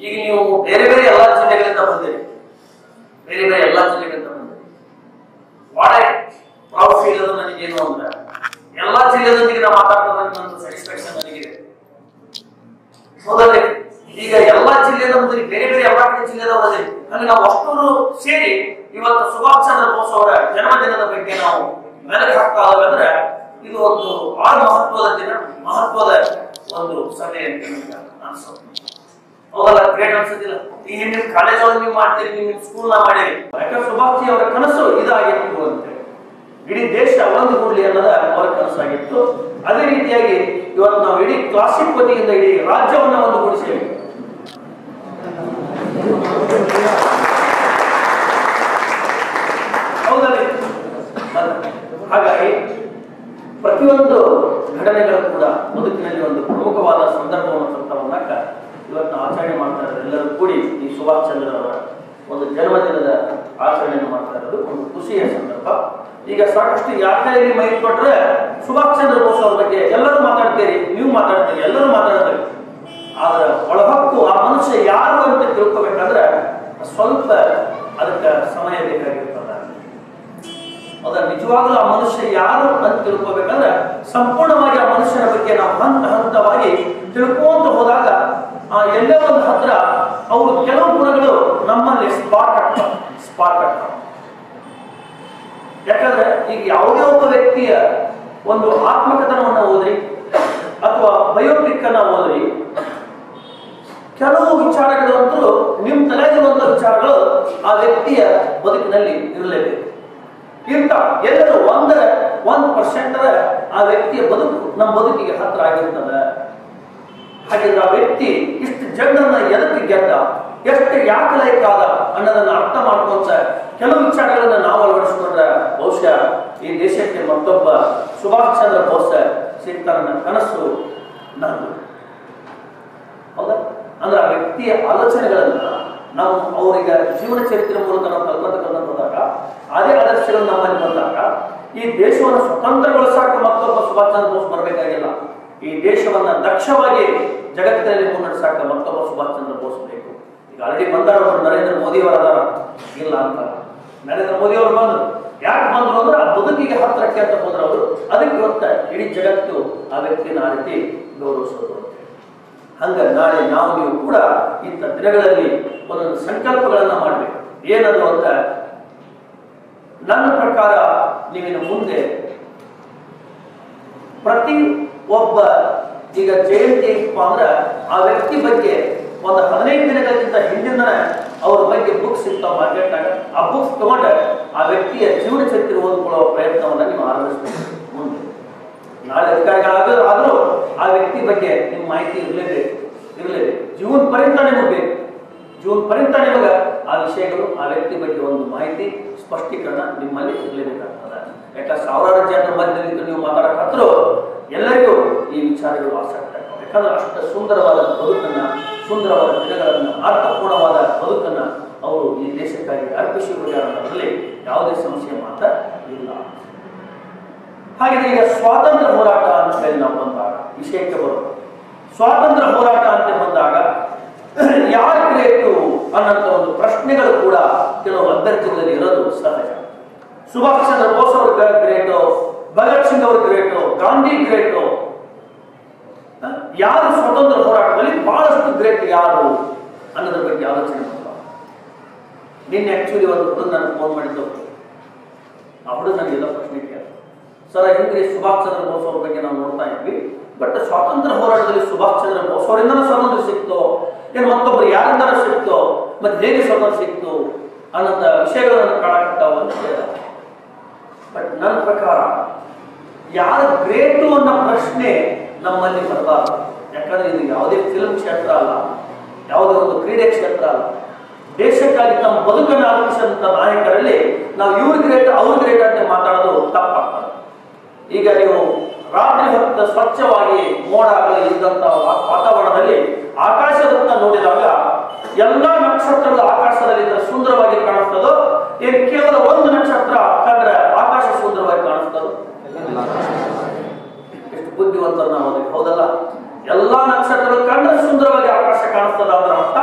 ಈಗ ನೀವು ಬೇರೆ ಬೇರೆ ಎಲ್ಲಾ ಜಿಲ್ಲೆಗಳಿಂದ ಬಂದಿರಿ. ಬೇರೆ ಬೇರೆ ಎಲ್ಲಾ ಜಿಲ್ಲೆಗಳಿಂದ ಬಂದಿರಿ. ಐ ಪ್ರೌಡ್ ಫೀಲ್ ಅದು ನನಗೇನು ಅಂದ್ರೆ ಎಲ್ಲಾ ಜಿಲ್ಲೆದೊಂದಿಗೆ ನಾವು ಮಾತಾಡ್ತಾ ಒಂದು ಸ್ಯಾಟಿಸ್ಫ್ಯಾಕ್ಷನ್ ನನಗಿದೆ. ಹೌದಲ್ರಿ? ಈಗ ಎಲ್ಲಾ ಜಿಲ್ಲೆದ ಬಂದಿರಿ ಬೇರೆ ಬೇರೆ ಎಲ್ಲಾ ಕಡೆ ಜಿಲ್ಲೆದ ಬಂದಿರಿ ಹಂಗೆ ನಾವು ಅಷ್ಟೂರು ಸೇರಿ ಇವತ್ತು ಸುಭಾಷ್ ಚಂದ್ರ ಬೋಸ್ ಅವರ ಜನ್ಮದಿನದ ಬಗ್ಗೆ ನಾವು ಮೆಲುಕು ಹಾಕ್ತಾ ಹೋದ್ರೆ ಇದು ಒಂದು ಬಹಳ ಮಹತ್ವದ ದಿನ, ಮಹತ್ವದ ಒಂದು ಸಭೆ ಅಂತ ಹೌದಲ್ಲ, ಗ್ರೇಟ್ ಅನ್ಸುತ್ತಿಲ್ಲ. ಈ ಹಿಂದಿನ ಕಾಲೇಜ್ ಒಳಗೆ ನೀವು ಮಾಡ್ತೀರಿ, ನೀವು ನಿಮ್ ಸ್ಕೂಲ್ನ ಮಾಡಿರಿ. ಡಾಕ್ಟರ್ ಸುಭಾಷ್ ಅವರ ಕನಸು ಇದಾಗಿತ್ತು ಅಂತ ಇಡೀ ದೇಶ ಒಂದು ಕೂಡಲಿ ಅನ್ನೋದ ಅವರ ಕನಸಾಗಿತ್ತು. ಅದೇ ರೀತಿಯಾಗಿ ಇವತ್ತು ನಾವು ಇಡೀ ಕ್ಲಾಸಿಕ್ ವತಿಯಿಂದ ಇಡೀ ರಾಜ್ಯವನ್ನ ಒಂದು ಗೂಡಿಸೇವೆ ಹೌದಲ್ಲ? ಹಾಗಾಗಿ ಪ್ರತಿಯೊಂದು ಘಟನೆಗಳು ಕೂಡ ಬದುಕಿನಲ್ಲಿ ಒಂದು ಪ್ರಮುಖವಾದ ಸಂದರ್ಭವನ್ನು ತಂತವನ್ನಾಕ ಇವತ್ತು ಆಚರಣೆ ಮಾಡ್ತಾ ಇರೋದು ಎಲ್ಲರೂ ಕೂಡಿ ಈ ಸುಭಾಷ್ ಚಂದ್ರ ಅವರ ಒಂದು ಜನ್ಮದಿನದ ಆಚರಣೆಯನ್ನು ಮಾಡ್ತಾ ಇರೋದು ಒಂದು ಖುಷಿಯ ಸಂದರ್ಭ. ಈಗ ಸಾಕಷ್ಟು ಯಾಕೆ ಮೈ ಕೊಟ್ರೆ ಸುಭಾಷ್ ಚಂದ್ರ ಬೋಸ್ ಅವ್ರ ಬಗ್ಗೆ ಎಲ್ಲರೂ ಮಾತಾಡ್ತೀರಿ, ನೀವು ಮಾತಾಡ್ತೀರಿ, ಎಲ್ಲರೂ ಮಾತಾಡ್ತೀರಿ. ಆದ್ರೆ ಒಳಹಕ್ಕು ಆ ಮನುಷ್ಯ ಯಾರು ಅಂತ ತಿಳ್ಕೋಬೇಕಂದ್ರೆ ಸ್ವಲ್ಪ ಅದಕ್ಕೆ ಸಮಯ ಬೇಕಾಗಿರ್ತದೆ ಹೌದಾ ನಿಜವಾಗಲೂ ಆ ಮನುಷ್ಯ ಯಾರು ಅಂತ ತಿಳ್ಕೊಬೇಕಂದ್ರೆ ಸಂಪೂರ್ಣವಾಗಿ ಆ ಮನುಷ್ಯನ ಬಗ್ಗೆ ನಾವು ಹಂತ ಹಂತವಾಗಿ ತಿಳ್ಕೊಂತ ಹೋದಾಗ, ಆ ಎಲ್ಲ ಒಂದು ಹತ್ರ ಅವರು ಕೆಲವು ಗುಣಗಳು ನಮ್ಮಲ್ಲಿ ಸ್ಪಾಟ್ ಆಗ್ತವೆ ಸ್ಪಾಟ್ ಆಗ್ತವೆ. ಯಾಕಂದ್ರೆ ಈಗ ಯಾವುದೇ ಒಬ್ಬ ವ್ಯಕ್ತಿಯ ಒಂದು ಆತ್ಮಕಥನವನ್ನ ಓದ್ರಿ, ಅಥವಾ ಬಯೋಪಿಕ್ ಅನ್ನ ಓದ್ರಿ, ಕೆಲವು ವಿಚಾರಗಳು ನಿಮ್ಮ ನಿಮ್ ತಲೆಗಿರುವಂತ ವಿಚಾರಗಳು ಆ ವ್ಯಕ್ತಿಯ ಬದುಕಿನಲ್ಲಿ ಇರಲೇಬೇಕು. ಇರ್ತಾವ ಎಲ್ಲರೂ ಒಂದರ, ಒಂದು ಪರ್ಸೆಂಟ್ ಆ ವ್ಯಕ್ತಿಯ ಬದುಕು ನಮ್ಮ ಬದುಕಿಗೆ ಹತ್ರ ಆಗಿರ್ತದ. ಹಾಗಿದ್ರೆ ಆ ವ್ಯಕ್ತಿ ಇಷ್ಟು ಜನರನ್ನ ಎದಕ್ಕೆ ಗೆದ್ದ? ಎಷ್ಟು ಯಾಕೆ ಲೈಕ್ ಆದ ಅನ್ನೋದನ್ನ ಅರ್ಥ ಮಾಡ್ಕೊಂತ ಕೆಲವು ವಿಚಾರಗಳನ್ನ ನಾವು ಅಳವಡಿಸ್ಕೊಂಡ್ರೆ ಬಹುಶಃ ಈ ದೇಶಕ್ಕೆ ಮತ್ತೊಬ್ಬ ಸುಭಾಷ್ ಚಂದ್ರ ಬೋಸ್ ಸಿಗ್ತಾರನ್ನ ಕನಸು ನಂದು ಹೌದಾ? ಅಂದ್ರೆ ಆ ವ್ಯಕ್ತಿಯ ಆಲೋಚನೆಗಳನ್ನ ನಾವು ಅವರಿಗೆ ಜೀವನ ಚರಿತ್ರೆ ಮೂಲಕ ನಾವು ಕಲ್ಪನೆ ಹೋದಾಗ ಅದೇ ಆದರ್ಶಗಳು ನಮ್ಮಲ್ಲಿ ಬಂದಾಗ, ಈ ದೇಶವನ್ನು ಸ್ವತಂತ್ರಗೊಳಿಸಾಕ ಮತ್ತೊಬ್ಬ ಸುಭಾಷ್ ಚಂದ್ರ ಬೋಸ್ ಬರಬೇಕಾಗಿಲ್ಲ. ಈ ದೇಶವನ್ನ ದಕ್ಷವಾಗಿ ಜಗತ್ತಿನಲ್ಲಿ ಮುನ್ನಡೆಸಾಕ ಮತ್ತೊಬ್ಬ ಸುಭಾಷ್ ಚಂದ್ರ ಬೋಸ್ ಬೇಕು. ಈಗ ಆಲ್ರೆಡಿ ಬಂದಾರ ನರೇಂದ್ರ ಮೋದಿ ಅವರ ಇಲ್ಲ ಅಂತ. ನರೇಂದ್ರ ಮೋದಿ ಅವರು ಬಂದ್ರು. ಯಾಕೆ ಬಂದ್ರು ಅಂದ್ರೆ, ಆ ಬದುಕಿಗೆ ಹತ್ತಿರಕ್ಕೆ ಅಂತ ಹೋದ್ರ ಅವರು. ಅದಕ್ಕೆ ಗೊತ್ತ, ಇಡೀ ಜಗತ್ತು ಆ ವ್ಯಕ್ತಿನ ಆ ರೀತಿ ಗೌರವಿಸೋದು. ಹಂಗ ನಾಳೆ ನಾವು ನೀವು ಕೂಡ ಇಂಥ ದಿನಗಳಲ್ಲಿ ಒಂದೊಂದು ಸಂಕಲ್ಪಗಳನ್ನ ಮಾಡ್ಬೇಕು. ಏನದು ಅಂತ ನನ್ನ ಪ್ರಕಾರ ನೀವಿನ ಮುಂದೆ ಪ್ರತಿ ಒಬ್ಬ ಈಗ ಜಯಂತಿ ಏನಪ್ಪ ಅಂದ್ರೆ ಆ ವ್ಯಕ್ತಿ ಬಗ್ಗೆ ಒಂದು ಹದಿನೈದು ದಿನಗಳಿಗಿಂತ ಹಿಂದಿನ ಅವ್ರ ಬಗ್ಗೆ ಬುಕ್ಸ್ ಮಾರ್ಕೆಟ್ ಮಾರ್ಕೆಟ್ನಾಗ ಆ ಬುಕ್ಸ್ ತಗೊಂಡ ಆ ವ್ಯಕ್ತಿಯ ಜೀವನ ಚರಿತ್ರೆ ಓದ್ಕೊಳ್ಳೋ ಪ್ರಯತ್ನವನ್ನ ನೀವು ಆರಂಭಿಸ್ತೀವಿ ಮುಂದೆ. ನಾಳೆ ಅಧಿಕಾರಿಗಳಾದ್ರೂ ಆ ವ್ಯಕ್ತಿ ಬಗ್ಗೆ ನಿಮ್ಮ ಮಾಹಿತಿ ಇರಲೇಬೇಕು ಇರಲೇಬೇಕು. ಜೀವನ ಪರ್ಯಂತ ನಿಮಗೆ ಬೇಕು. ಜೀವನ ಪರ್ಯಂತ ನಿಮಗೆ ಆ ವಿಷಯಗಳು, ಆ ವ್ಯಕ್ತಿ ಬಗ್ಗೆ ಒಂದು ಮಾಹಿತಿ, ಸ್ಪಷ್ಟೀಕರಣ ನಿಮ್ಮಲ್ಲಿ ಇರಲೇಬೇಕಾಗ್ತದೆ. ಯಾಕಂದ್ರೆ ಸಾವಿರಾರು ಜನರ ಮಧ್ಯದಲ್ಲಿ ನೀವು ಮಾತಾಡಕ್ಕಾದ್ರೂ ಎಲ್ಲರಿಗೂ ಈ ವಿಚಾರಗಳು ಆಸಕ್ತಿ. ಯಾಕಂದ್ರೆ ಅಷ್ಟು ಸುಂದರವಾದ ಬದುಕನ್ನ, ಸುಂದರವಾದ ದಿನಗಳನ್ನು ಅರ್ಥಪೂರ್ಣವಾದ ಬದುಕನ್ನ ಅವರು ಈ ದೇಶಕ್ಕಾಗಿ ಅರ್ಪಿಸಿರುತ್ತಾರೆ ಅನ್ನೋದ್ರಲ್ಲಿ ಯಾವುದೇ ಸಮಸ್ಯೆ ಮಾತ್ರ ಇಲ್ಲ. ಹಾಗೆ ಈಗ ಸ್ವಾತಂತ್ರ್ಯ ಹೋರಾಟ ಅಂತ ಹೇಳಿ ನಾವು ಬಂದಾಗ, ವಿಷಯಕ್ಕೆ ಬರೋದು. ಸ್ವಾತಂತ್ರ್ಯ ಹೋರಾಟ ಅಂತ ಬಂದಾಗ, ಯಾರು ಗ್ರೇಟು ಅನ್ನೋಂಥ ಒಂದು ಪ್ರಶ್ನೆಗಳು ಕೂಡ ಕೆಲವು ಅಭ್ಯರ್ಥಿಗಳಲ್ಲಿ ಇರೋದು ಸಹಜ ಸುಭಾಷ್ ಚಂದ್ರ ಬೋಸ್ ಅವರು ಗ್ರೇಟು, ಭಗತ್ ಸಿಂಗ್ ಅವರು ಗ್ರೇಟು, ಗಾಂಧಿ ಗ್ರೇಟು ಯಾರು ಸ್ವತಂತ್ರ ಹೋರಾಟದಲ್ಲಿ ಬಹಳಷ್ಟು ಗ್ರೇಟ್ ಯಾರು ಅನ್ನೋದ್ರ ಬಗ್ಗೆ ಆಲೋಚನೆ ಮಾಡುವ ನಿನ್ನೆ ಆಕ್ಚುಲಿ ಒಂದು ಹುಡುಗ ನನಗೆ ಫೋನ್ ಮಾಡಿದ್ದು. ಅವಳು ನನಗೆಲ್ಲ ಪ್ರಶ್ನೆ ಕೇಳ ಸರ್ ಹಿಂಗೆ ಸುಭಾಷ್ ಚಂದ್ರ ಬೋಸ್ ಅವ್ರ ಬಗ್ಗೆ ನಾವು ನೋಡ್ತಾ ಇದ್ವಿ. ಬಟ್ ಸ್ವಾತಂತ್ರ್ಯ ಹೋರಾಟದಲ್ಲಿ ಸುಭಾಷ್ ಚಂದ್ರ ಬೋಸ್ ಅವರಿಂದ ಸ್ವಾತಂತ್ರ್ಯ ಸಿಕ್ತೋ. ಏನು ಮತ್ತೊಬ್ಬರು ಯಾರಿಂದ ಸಿಕ್ತು? ಮತ್ತೆ ಹೇಗೆ ಸ್ವಾತಂತ್ರ್ಯ ಸಿಕ್ತು ಅನ್ನೋಂಥ ವಿಷಯಗಳನ್ನು ಕಾಣಕತ್ತಾವ ಅಂತ ಬಟ್ ನನ್ನ ಪ್ರಕಾರ ಯಾರು ಗ್ರೇಟು ಅನ್ನೋ ಪ್ರಶ್ನೆ ನಮ್ಮಲ್ಲಿ ಬರಬಾರ್ದು. ಯಾಕಂದ್ರೆ ಇದು ಯಾವುದೇ ಫಿಲ್ಮ್ ಕ್ಷೇತ್ರ ಅಲ್ಲ, ಯಾವುದೇ ಒಂದು ಕ್ರೀಡೆ ಕ್ಷೇತ್ರ ಅಲ್ಲ. ದೇಶಕ್ಕಾಗಿ ತಮ್ಮ ಬದುಕನ್ನು ಅರ್ಪಿಸಿದಂಥ ನಾಯಕರಲ್ಲಿ ನಾವು ಇವ್ರ ಗ್ರೇಟ್, ಅವ್ರ ಗ್ರೇಟ್ ಅಂತ ಮಾತಾಡೋದು ತಪ್ಪಾಗ್ತದೆ. ಈಗ ನೀವು ರಾತ್ರಿ ಹೊತ್ತ ಸ್ವಚ್ಛವಾಗಿ ಮೋಡ ಆಗಲಿ ಇದ್ದಂತ ವಾತಾವರಣದಲ್ಲಿ ಆಕಾಶದತ್ತ ನೋಡಿದಾಗ ಎಲ್ಲಾ ನಕ್ಷತ್ರಗಳು ಆಕಾಶದಲ್ಲಿ ಸುಂದರವಾಗಿ ಕಾಣಿಸ್ತದೋ ಏನು ಕೇವಲ ಒಂದು ನಕ್ಷತ್ರ ಕಂಡ್ರೆ ಆಕಾಶ ಸುಂದರವಾಗಿ ಕಾಣಿಸ್ತದೋ? ಎಷ್ಟು ಬುದ್ಧಿವಂತರು ನಾವು ಹೌದಲ್ಲ? ಎಲ್ಲಾ ನಕ್ಷತ್ರಗಳು ಕಂಡ್ರೆ ಸುಂದರವಾಗಿ ಆಕಾಶ ಕಾಣಿಸ್ತದ ಅದರ ಅರ್ಥ.